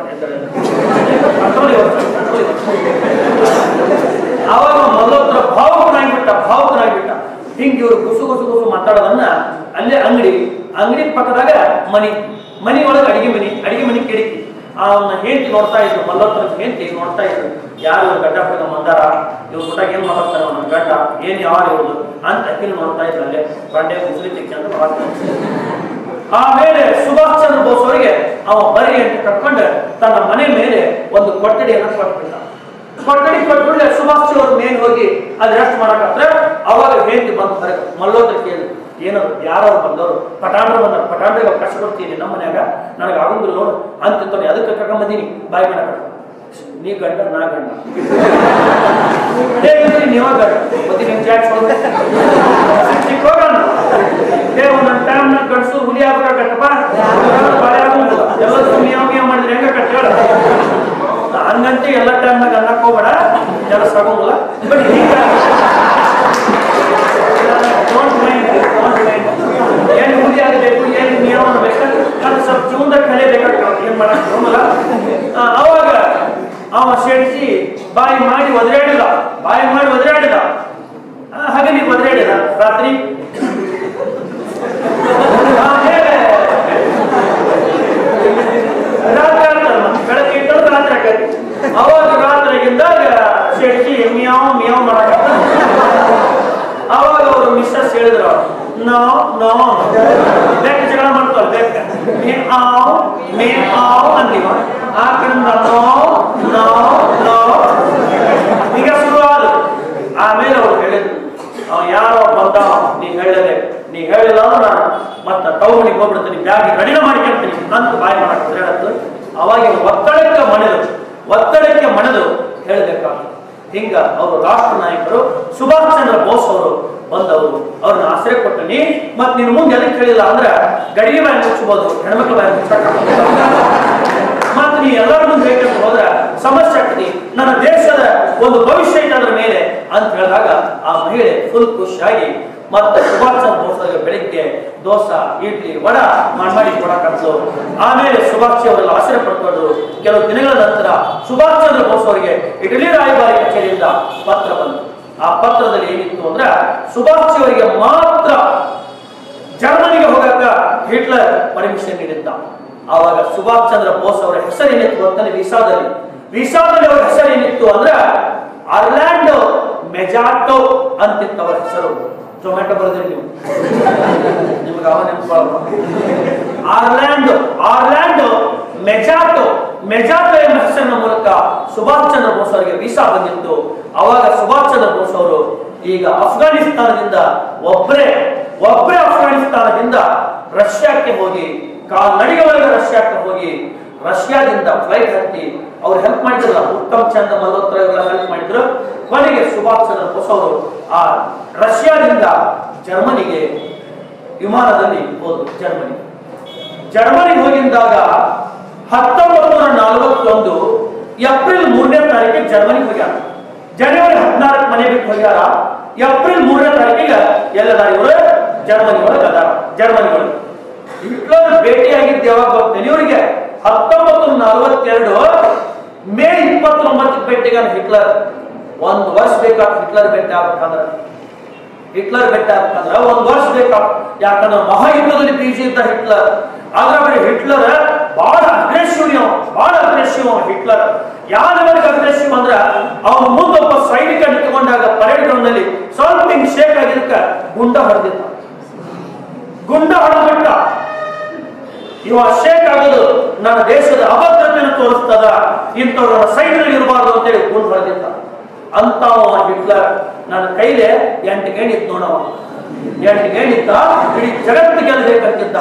ಆವಾಗ ಮಲ್ಲೋತ್ರ ಭಾವುಕನಾಗ್ಬಿಟ್ಟ ಭಾವುಕನಾಗ್ಬಿಟ್ಟ. ಹಿಂಗೆ ಇವರು ಗುಸು ಗುಸು ಗುಸು ಮಾತಾಡೋದನ್ನ ಅಲ್ಲೇ ಅಂಗಡಿ ಅಂಗಡಿ ಪಕ್ಕದಾಗ ಮನಿ ಮನಿ ಒಳಗೆ ಅಡಿಗೆ ಮನಿ ಅಡಿಗೆ ಮನಿ ಕಿಡಿಕಿ ಅವನ್ನ ಹೆಂಡತಿ ನೋಡ್ತಾ ಇದ್ರು ಮಲ್ಲೋತ್ರ ಹೆಂಡತಿ ನೋಡ್ತಾ ಇದ್ರು. ಯಾರು ಗಡ್ಡ ಪಡೆದ ಮಂದಾರ ಇವ್ರ ಊಟಾಗ ಏನ್ ಮಾತಾಡ್ತಾರೆ ಅವನ ಗಡ್ಡ ಏನ್ ಯಾರು ಇವ್ರು ಅಂತ ಅಕ್ಕಿಲ್ ನೋಡ್ತಾ ಇದ್ರು ಅಲ್ಲಿ. ಬಂಡೆ ಉಸಿರಿ ತಿಕ್ಕಿ ಅಂತ ಮಾತಾಡ್ತಾರೆ ಆಮೇಲೆ ಸುಭಾಷ್ ಚಂದ್ರ ಬೋಸ್ ಅವರಿಗೆ ಅವ ಬರಿ ಅಂತ ಕಟ್ಕೊಂಡು ತನ್ನ ಮನೆ ಮೇಲೆ ಒಂದು ಕೊಠಡಿಯನ್ನು ಕೊಟ್ಬಿಟ್ಟ. ಕೊಠಡಿ ಕೊಟ್ಬಿಡ್ಲೆ ಸುಭಾಷ್ ಅವ್ರ ಮೇಲೆ ಹೋಗಿ ಅದ್ ರೆಸ್ಟ್ ಮಾಡಕ್ಕೆ ಅವಾಗ ಹೆಂಡತಿ ಬಂದು ಮಲ್ಲೋದ್ರ ಕೇಳಿ ಯಾರಾದ್ರು ಯಾರು ಬಂದವರು ಪಟಾಂಡ್ರ ಬಂದ ಪಟಾಂಡ್ರಿಗೆ ಅವಕಾಶ ಕೊಡ್ತೀನಿ ನಮ್ಮ ಮನ್ಯಾಗ. ನನಗೆ ಆಗಂಗಿಲ್ಲ ನೋಡು. ಅಂತ ಅದಕ್ಕೆ ಕರ್ಕೊಂಬಂದೀನಿ ಬಾಯಿ ಮಾಡ ನೀ ಗಂಡ, ನಾ ಗಂಡ. ನೀವ ಗಂಡ. ಟೈಮ್ ನಾಗ ಹುಲಿ ಆಗ್ಬೇಕಾಗತ್ತಪ್ಪ. ಎಲ್ಲ ಮಾಡಿದ್ರೆ ಹೆಂಗಾಗತ್ತೆ ಹೇಳ. ಹಂಗಂತೆ ಎಲ್ಲ ಟೈಮ್ನಾಗ ಅನ್ನಕ್ ಹೋಗ್ಬೇಡ. ಕೆಲಸ ಆಗೋಂಗಿಲ್ಲ ಬಟ್ ಈಗ ಡೋಂಟ್ ಹೆಲ್ದಿ ಆಗಬೇಕು ಏನು ನಿಯಮ ಬೇಕಂದ್ರೆ ಸ್ವಲ್ಪ ಜೀವನದಾಗ ಕಲಿಯಬೇಕಾಗ್ತಾವ ಏನ್ ಮಾಡಕ್ ಹೋಗಲ್ಲ ಅವಾಗ ಅವ ಶೆಟ್ಜಿ ಬಾಯಿ ಮಾಡಿ ಒದರಾಡಿದ ಬಾಯಿ ಮಾಡಿ ಒದರಾಡಿದ ಹಾಗೆ ನೀವು ಒದರಾಡಿದ ರಾತ್ರಿ ಅವಾಗ ರಾತ್ರಿ ಆಗಿದ್ದಾಗ ಶೆಟ್ಜಿ ಮಿಯಾವ್ ಮಿಯಾವ್ ಮಾಡಕ ಅವಾಗ ಅವರು ಮಿಸ್ಸಸ್ ಹೇಳಿದ್ರು ಅವ್ರು ನೋ ನೋ ಬೆಕ್ಕ ಜಗಳ ಮಾಡ್ತಾರೆ ಬೆಕ್ಕ ಮೇ ಆವ್ ಮೇ ಆವ್ ಅಂತೀವ. ಆ ಕಡೆಯಿಂದ ನೋ ನೋ ನೋ. ಈಗ ಶುರು ಆದ್ರು ಆಮೇಲೆ ಅವ್ರು ಹೇಳಿದ್ರು. ಅವ ಯಾರೋ ಬಂದ, ನೀ ಹೇಳದೆ, ನೀ ಹೇಳಿಲ್ಲ ಅಂದ್ರೆ ನಾನು ಮತ್ತೆ ಟೌನಿಗೆ ಹೋಗ್ಬಿಡ್ತೀನಿ ಬ್ಯಾಗ್ ಕಡಿಮೆ ಮಾಡ್ಕೊಂತೀನಿ ಅಂತ ಬಾಯಿ ಮಾಡ್ತಾರೆ ಹೇಳತ್ತು. ಅವಾಗ ಒತ್ತಡಕ್ಕೆ ಮಣಿದು ಒತ್ತಡಕ್ಕೆ ಮಣಿದು ಹೇಳಬೇಕಾಗ್ತದೆ ಹಿಂಗ ಅವರು ರಾಷ್ಟ್ರ ನಾಯಕರು ಸುಭಾಷ್ ಚಂದ್ರ ಬೋಸ್ ಅವರು ಬಂದವರು. ಅವ್ರನ್ನ ಆಶ್ರಯ ಕೊಟ್ಟನಿ ಮತ್ ನಿನ್ ಮುಂದೆ ಎದಕ್ಕೆ ಕೇಳಿಲ್ಲ ಅಂದ್ರೆ ಗಡಿಗೆ ಬಾಯಿ ಮುಚ್ಚಬಹುದು ಹೆಣ್ಮಕ್ಳ ಬಾಯಿ ಮತ್ ನೀ ಎಲ್ಲರ ಮುಂದೆ ಬೇಕಂತ ಹೋದ್ರ ಸಮಸ್ಯೆ ಆಗ್ತದೆ. ನನ್ನ ದೇಶದ ಒಂದು ಭವಿಷ್ಯ ಇದ್ದಾದ್ರ ಮೇಲೆ ಅಂತ ಹೇಳಿದಾಗ ಆ ಮಹಿಳೆ ಫುಲ್ ಖುಷಿಯಾಗಿ ಮತ್ತೆ ಸುಭಾಷ್ ಚಂದ್ರ ಬೋಸ್ ಅವರಿಗೆ ಬೆಳಿಗ್ಗೆ ದೋಸೆ, ಇಡ್ಲಿ, ವಡ ಮಾಡಿ ಕೊಡಕಂತಲು ಆಮೇಲೆ ಸುಭಾಷ್ ಅವರೆಲ್ಲ ಆಶ್ರಯ ಪಡ್ಕೊಂಡು ಕೆಲವು ದಿನಗಳ ನಂತರ ಸುಭಾಷ್ ಚಂದ್ರ ಬೋಸ್ ಅವರಿಗೆ ಇಟಲಿ ರಾಯಭಾರಿ ಕಚೇರಿಯಿಂದ ಪತ್ರ ಬಂತು. ಆ ಪತ್ರದಲ್ಲಿ ಏನಿತ್ತು ಅಂದ್ರೆ ಸುಭಾಷ್ ಅವರಿಗೆ ಮಾತ್ರ ಜರ್ಮನಿಗೆ ಹೋಗಕ್ಕ ಹಿಟ್ಲರ್ ಪರ್ಮಿಷನ್ ನೀಡಿದ್ದ. ಆವಾಗ ಸುಭಾಷ್ ಚಂದ್ರ ಬೋಸ್ ಅವರ ಹೆಸರು ಏನಿತ್ತು ಅಂತಾನೆ ವಿಸಾದಲ್ಲಿ ವಿಸಾದಲ್ಲಿ ಅವರ ಹೆಸರು ಏನಿತ್ತು ಅಂದ್ರೆ ಅರ್ಲ್ಯಾಂಡೋ ಮೆಜಾಟೋ ಅಂತಿತ್ತು ಅವರ ಹೆಸರು. ಟೊಮೆಟೊ ಬರೆದ್ರಿ ನೀವು. ನಿಮ್ಗೆ ಅವ ಆರ್ಲ್ಯಾಂಡ್ ಆರ್ಲ್ಯಾಂಡ್, ಮೆಜಾಟೋ ಮೆಜಾಟೋ ಎಂಬ ಹೆಸರಿನ ಮೂಲಕ ಸುಭಾಷ್ ಚಂದ್ರ ಬೋಸ್ ಅವರಿಗೆ ವೀಸಾ ಬಂದಿತ್ತು. ಅವಾಗ ಸುಭಾಷ್ ಚಂದ್ರ ಬೋಸ್ ಅವರು ಈಗ ಅಫ್ಘಾನಿಸ್ತಾನದಿಂದ ಒಬ್ಬರೇ ಒಬ್ಬರೇ ಅಫ್ಘಾನಿಸ್ತಾನದಿಂದ ರಷ್ಯಾಕ್ಕೆ ಹೋಗಿ, ಕಾಲ್ನಡಿಗೆ ರಷ್ಯಾಕ್ಕೆ ಹೋಗಿ, ರಷ್ಯಾದಿಂದ ಫ್ಲೈಟ್ ಹತ್ತಿ ಅವ್ರು ಹೆಲ್ಪ್ ಮಾಡಿದ್ರಲ್ಲ, ಉತ್ತಮ್ ಚಂದ ಮಲ್ಹೋತ್ರ ಹೆಲ್ಪ್ ಮಾಡಿದ್ರು. ಕೊನೆಗೆ ಸುಭಾಷ್ ಚಂದ್ರ ಬೋಸ್ ಅವರು ಆ ರಷ್ಯಾದಿಂದ ಜರ್ಮನಿಗೆ ವಿಮಾನದಲ್ಲಿ ಹೋದ್ರು, ಜರ್ಮನಿ. ಜರ್ಮನಿಗೆ ಹೋಗಿದ್ದಾಗ ಹತ್ತೊಂಬತ್ತು ನೂರ ನಲವತ್ತೊಂದು ಏಪ್ರಿಲ್ ಮೂರನೇ ತಾರೀಕಿಗೆ ಜರ್ಮನಿಗೆ ಹೋಗ್ಯಾರ. ಜನವರಿ ಹದಿನಾಲ್ಕು ಮನೆ ಬಿಟ್ಟು ಹೋಗ್ಯಾರ. ಏಪ್ರಿಲ್ ಮೂರನೇ ತಾರೀಕಿಗೆ ಎಲ್ಲದ ಇವರು ಜರ್ಮನಿ ಒಳಗೆ ಅದಾರ. ಜರ್ಮನಿ ಒಳಗೆ ಹಿಟ್ಲರ್ ಭೇಟಿಯಾಗಿದ್ದು ಯಾವಾಗ ಗೊತ್ತೇನೆ ಇವರಿಗೆ ಹತ್ತೊಂಬತ್ತು ನಲವತ್ತೆರಡು ಮೇ ಇಪ್ಪತ್ತೊಂಬತ್ತು ಬೆಟ್ಟಿಗ ಹಿಟ್ಲರ್, ಒಂದು ವರ್ಷ ಬೇಕಾ ಹಿಟ್ಲರ್ ಬೆಟ್ಟ ಆಗ್ಬೇಕಂದ್ರೆ. ಹಿಟ್ಲರ್ ಬೆಟ್ಟ ಆಗ್ಬೇಕಂದ್ರ ಒಂದ್ ವರ್ಷ ಬೇಕಾ ಯಾಕಂದ್ರೆ ಮಹಾಯುದ್ಧದಲ್ಲಿ ಬೀಜ ಇದ್ದ ಹಿಟ್ಲರ್. ಆದ್ರೆ ಬರೀ ಹಿಟ್ಲರ್ ಬಹಳ ಅಗ್ರೆಸಿವ್ ನೀವು ಬಹಳ ಅಗ್ರೆಸಿವ್ ಹಿಟ್ಲರ್. ಯಾರವರೆಗೆ ಅಗ್ರೆಸಿವ್ ಅಂದ್ರ ಅವನ ಮುಂದೆ ಒಬ್ಬ ಸೈನಿಕ ನಿಂತುಕೊಂಡಾಗ ಪರೇಡ್ ಗ್ರೌಂಡ್ನಲ್ಲಿ ಸ್ವಲ್ಪ ಶೇಕ್ ಆಗಿದ್ದಕ್ಕ ಗುಂಡ ಹೊಡೆದಿದ್ದ ಗುಂಡ ಹೊಡೆದ್ಬಿಟ್ಟ ಇವ ಶೇಕ್ ಆಗೋದು ನನ್ನ ದೇಶದ ಅಭದ್ರತೆಯನ್ನು ತೋರಿಸ್ತದ. ಇಂಥವ್ರು ನನ್ನ ಸೈನ್ಯದಲ್ಲಿ ಇರಬಾರ್ದು ಅಂತೇಳಿ ಗುಂಡು ಹೊಡೆದಿದ್ದ ಅಂತ ಹಿಟ್ಲರ್. ನನ್ನ ಕೈಲೇ ಎಂಟು ಗೇಣ್ ಇತ್ತು ನೋಡವ. ಎಂಟು ಗೇಣಿ ಇದ್ದ ಇಡೀ ಜಗತ್ತು ಗೆಲ್ಲಬೇಕಂತಿದ್ದ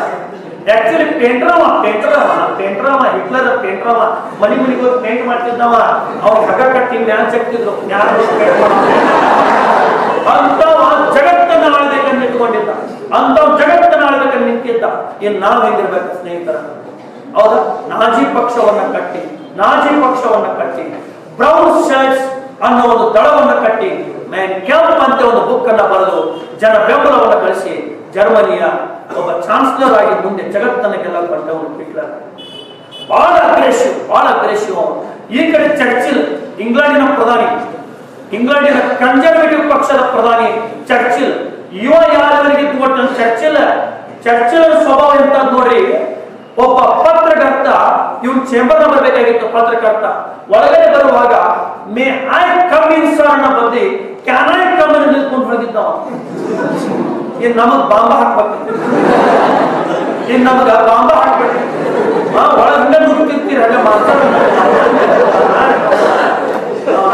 ಆಕ್ಚುಲಿ ಪೇಂಟ್ರಾಮ ಪೇಂಟ್ರಾಮ ಪೇಂಟರ್ ಅವ ಪೇಂಟರ್ ಅವ ಹಿಟ್ಲರ್ ಪೇಂಟ್ರಾಮ ಮನಿ ಮನಿಗೆ ಹೋಗಿ ಪೇಂಟ್ ಮಾಡ್ತಿದ್ದವ. ಅವ್ರು ಹಗ ಕಟ್ಟಿ ಮ್ಯಾನ್ ಚಕ್ತಿದ್ರು ಜ್ಞಾನ ಅಂತ ಜಗತ್ತನ್ನ ಆಳ್ಬೇಕಂತ ಇಟ್ಕೊಂಡಿದ್ದ ಅಂತ ಜಗತ್ತನ್ನ ಆಳ್ಬೇಕಂತ ನಿಂತಿದ್ದ ಇನ್ ನಾವ್ ಹೆಂಗಿರ್ಬೇಕು ಸ್ನೇಹಿತರ? ಹೌದಾ, ನಾಜಿ ಪಕ್ಷವನ್ನ ಕಟ್ಟಿ, ನಾಜಿ ಪಕ್ಷವನ್ನ ಕಟ್ಟಿ, ಬ್ರೌನ್ ಶರ್ಟ್ಸ್ ಅನ್ನೋ ಒಂದು ದಳವನ್ನ ಕಟ್ಟಿ, ಮ್ಯಾನ್ ಕ್ಯಾಂಪ್ ಅಂತ ಒಂದು ಬುಕ್ ಅನ್ನ ಬರೆದು ಜನ ಬೆಂಬಲವನ್ನ ಗಳಿಸಿ ಜರ್ಮನಿಯ ಒಬ್ಬ ಚಾನ್ಸಲರ್ ಆಗಿ ಮುಂದೆ ಜಗತ್ತನ್ನ ಗೆಲ್ಲಲ್ಪಟ್ಟವನು ಹಿಟ್ಲರ್. ಬಹಳ ಅಗ್ರೆಸಿವ್ ಬಹಳ ಅಗ್ರೆಸಿವ್ ಈ ಕಡೆ ಚರ್ಚಿಲ್, ಇಂಗ್ಲೆಂಡಿನ ಪ್ರಧಾನಿ, ಇಂಗ್ಲೆಂಡಿನ ಕನ್ಸರ್ವೇಟಿವ್ ಪಕ್ಷದ ಪ್ರಧಾನಿ ಚರ್ಚಿಲ್ ಇವ ಯಾರವರಿಗೆ ಚರ್ಚಿಲ್ ಚರ್ಚಿಲ್ ಸ್ವಭಾವ ಎಂತ ನೋಡ್ರಿ? ಒಬ್ಬ ಪತ್ರಕರ್ತ ಇವ್ನು ಚೇಂಬರ್ ಬರಬೇಕಾಗಿತ್ತು ಪತ್ರಕರ್ತ. ಒಳಗಡೆ ಬರುವಾಗ may I come in sir ಅನ್ನೋ ಬಂದು ಕ್ಯಾನ್ ಐ ಕಮ್ ಅಂತ ನಿಂತ್ಕೊಂಡು ಹೊಡೆದಿದ್ದವ ಇನ್ ನಮಗ್ ಬಾಂಬ ಹಾಕ್ಬೇಕು. ಇನ್ ನಮಗ ಬಾಂಬ ಹಾಕ್ಬೇಕು. ಆ, ನುಗ್ತಿರ್ತೀರ ಹಂಗ ಮಾತಾಡ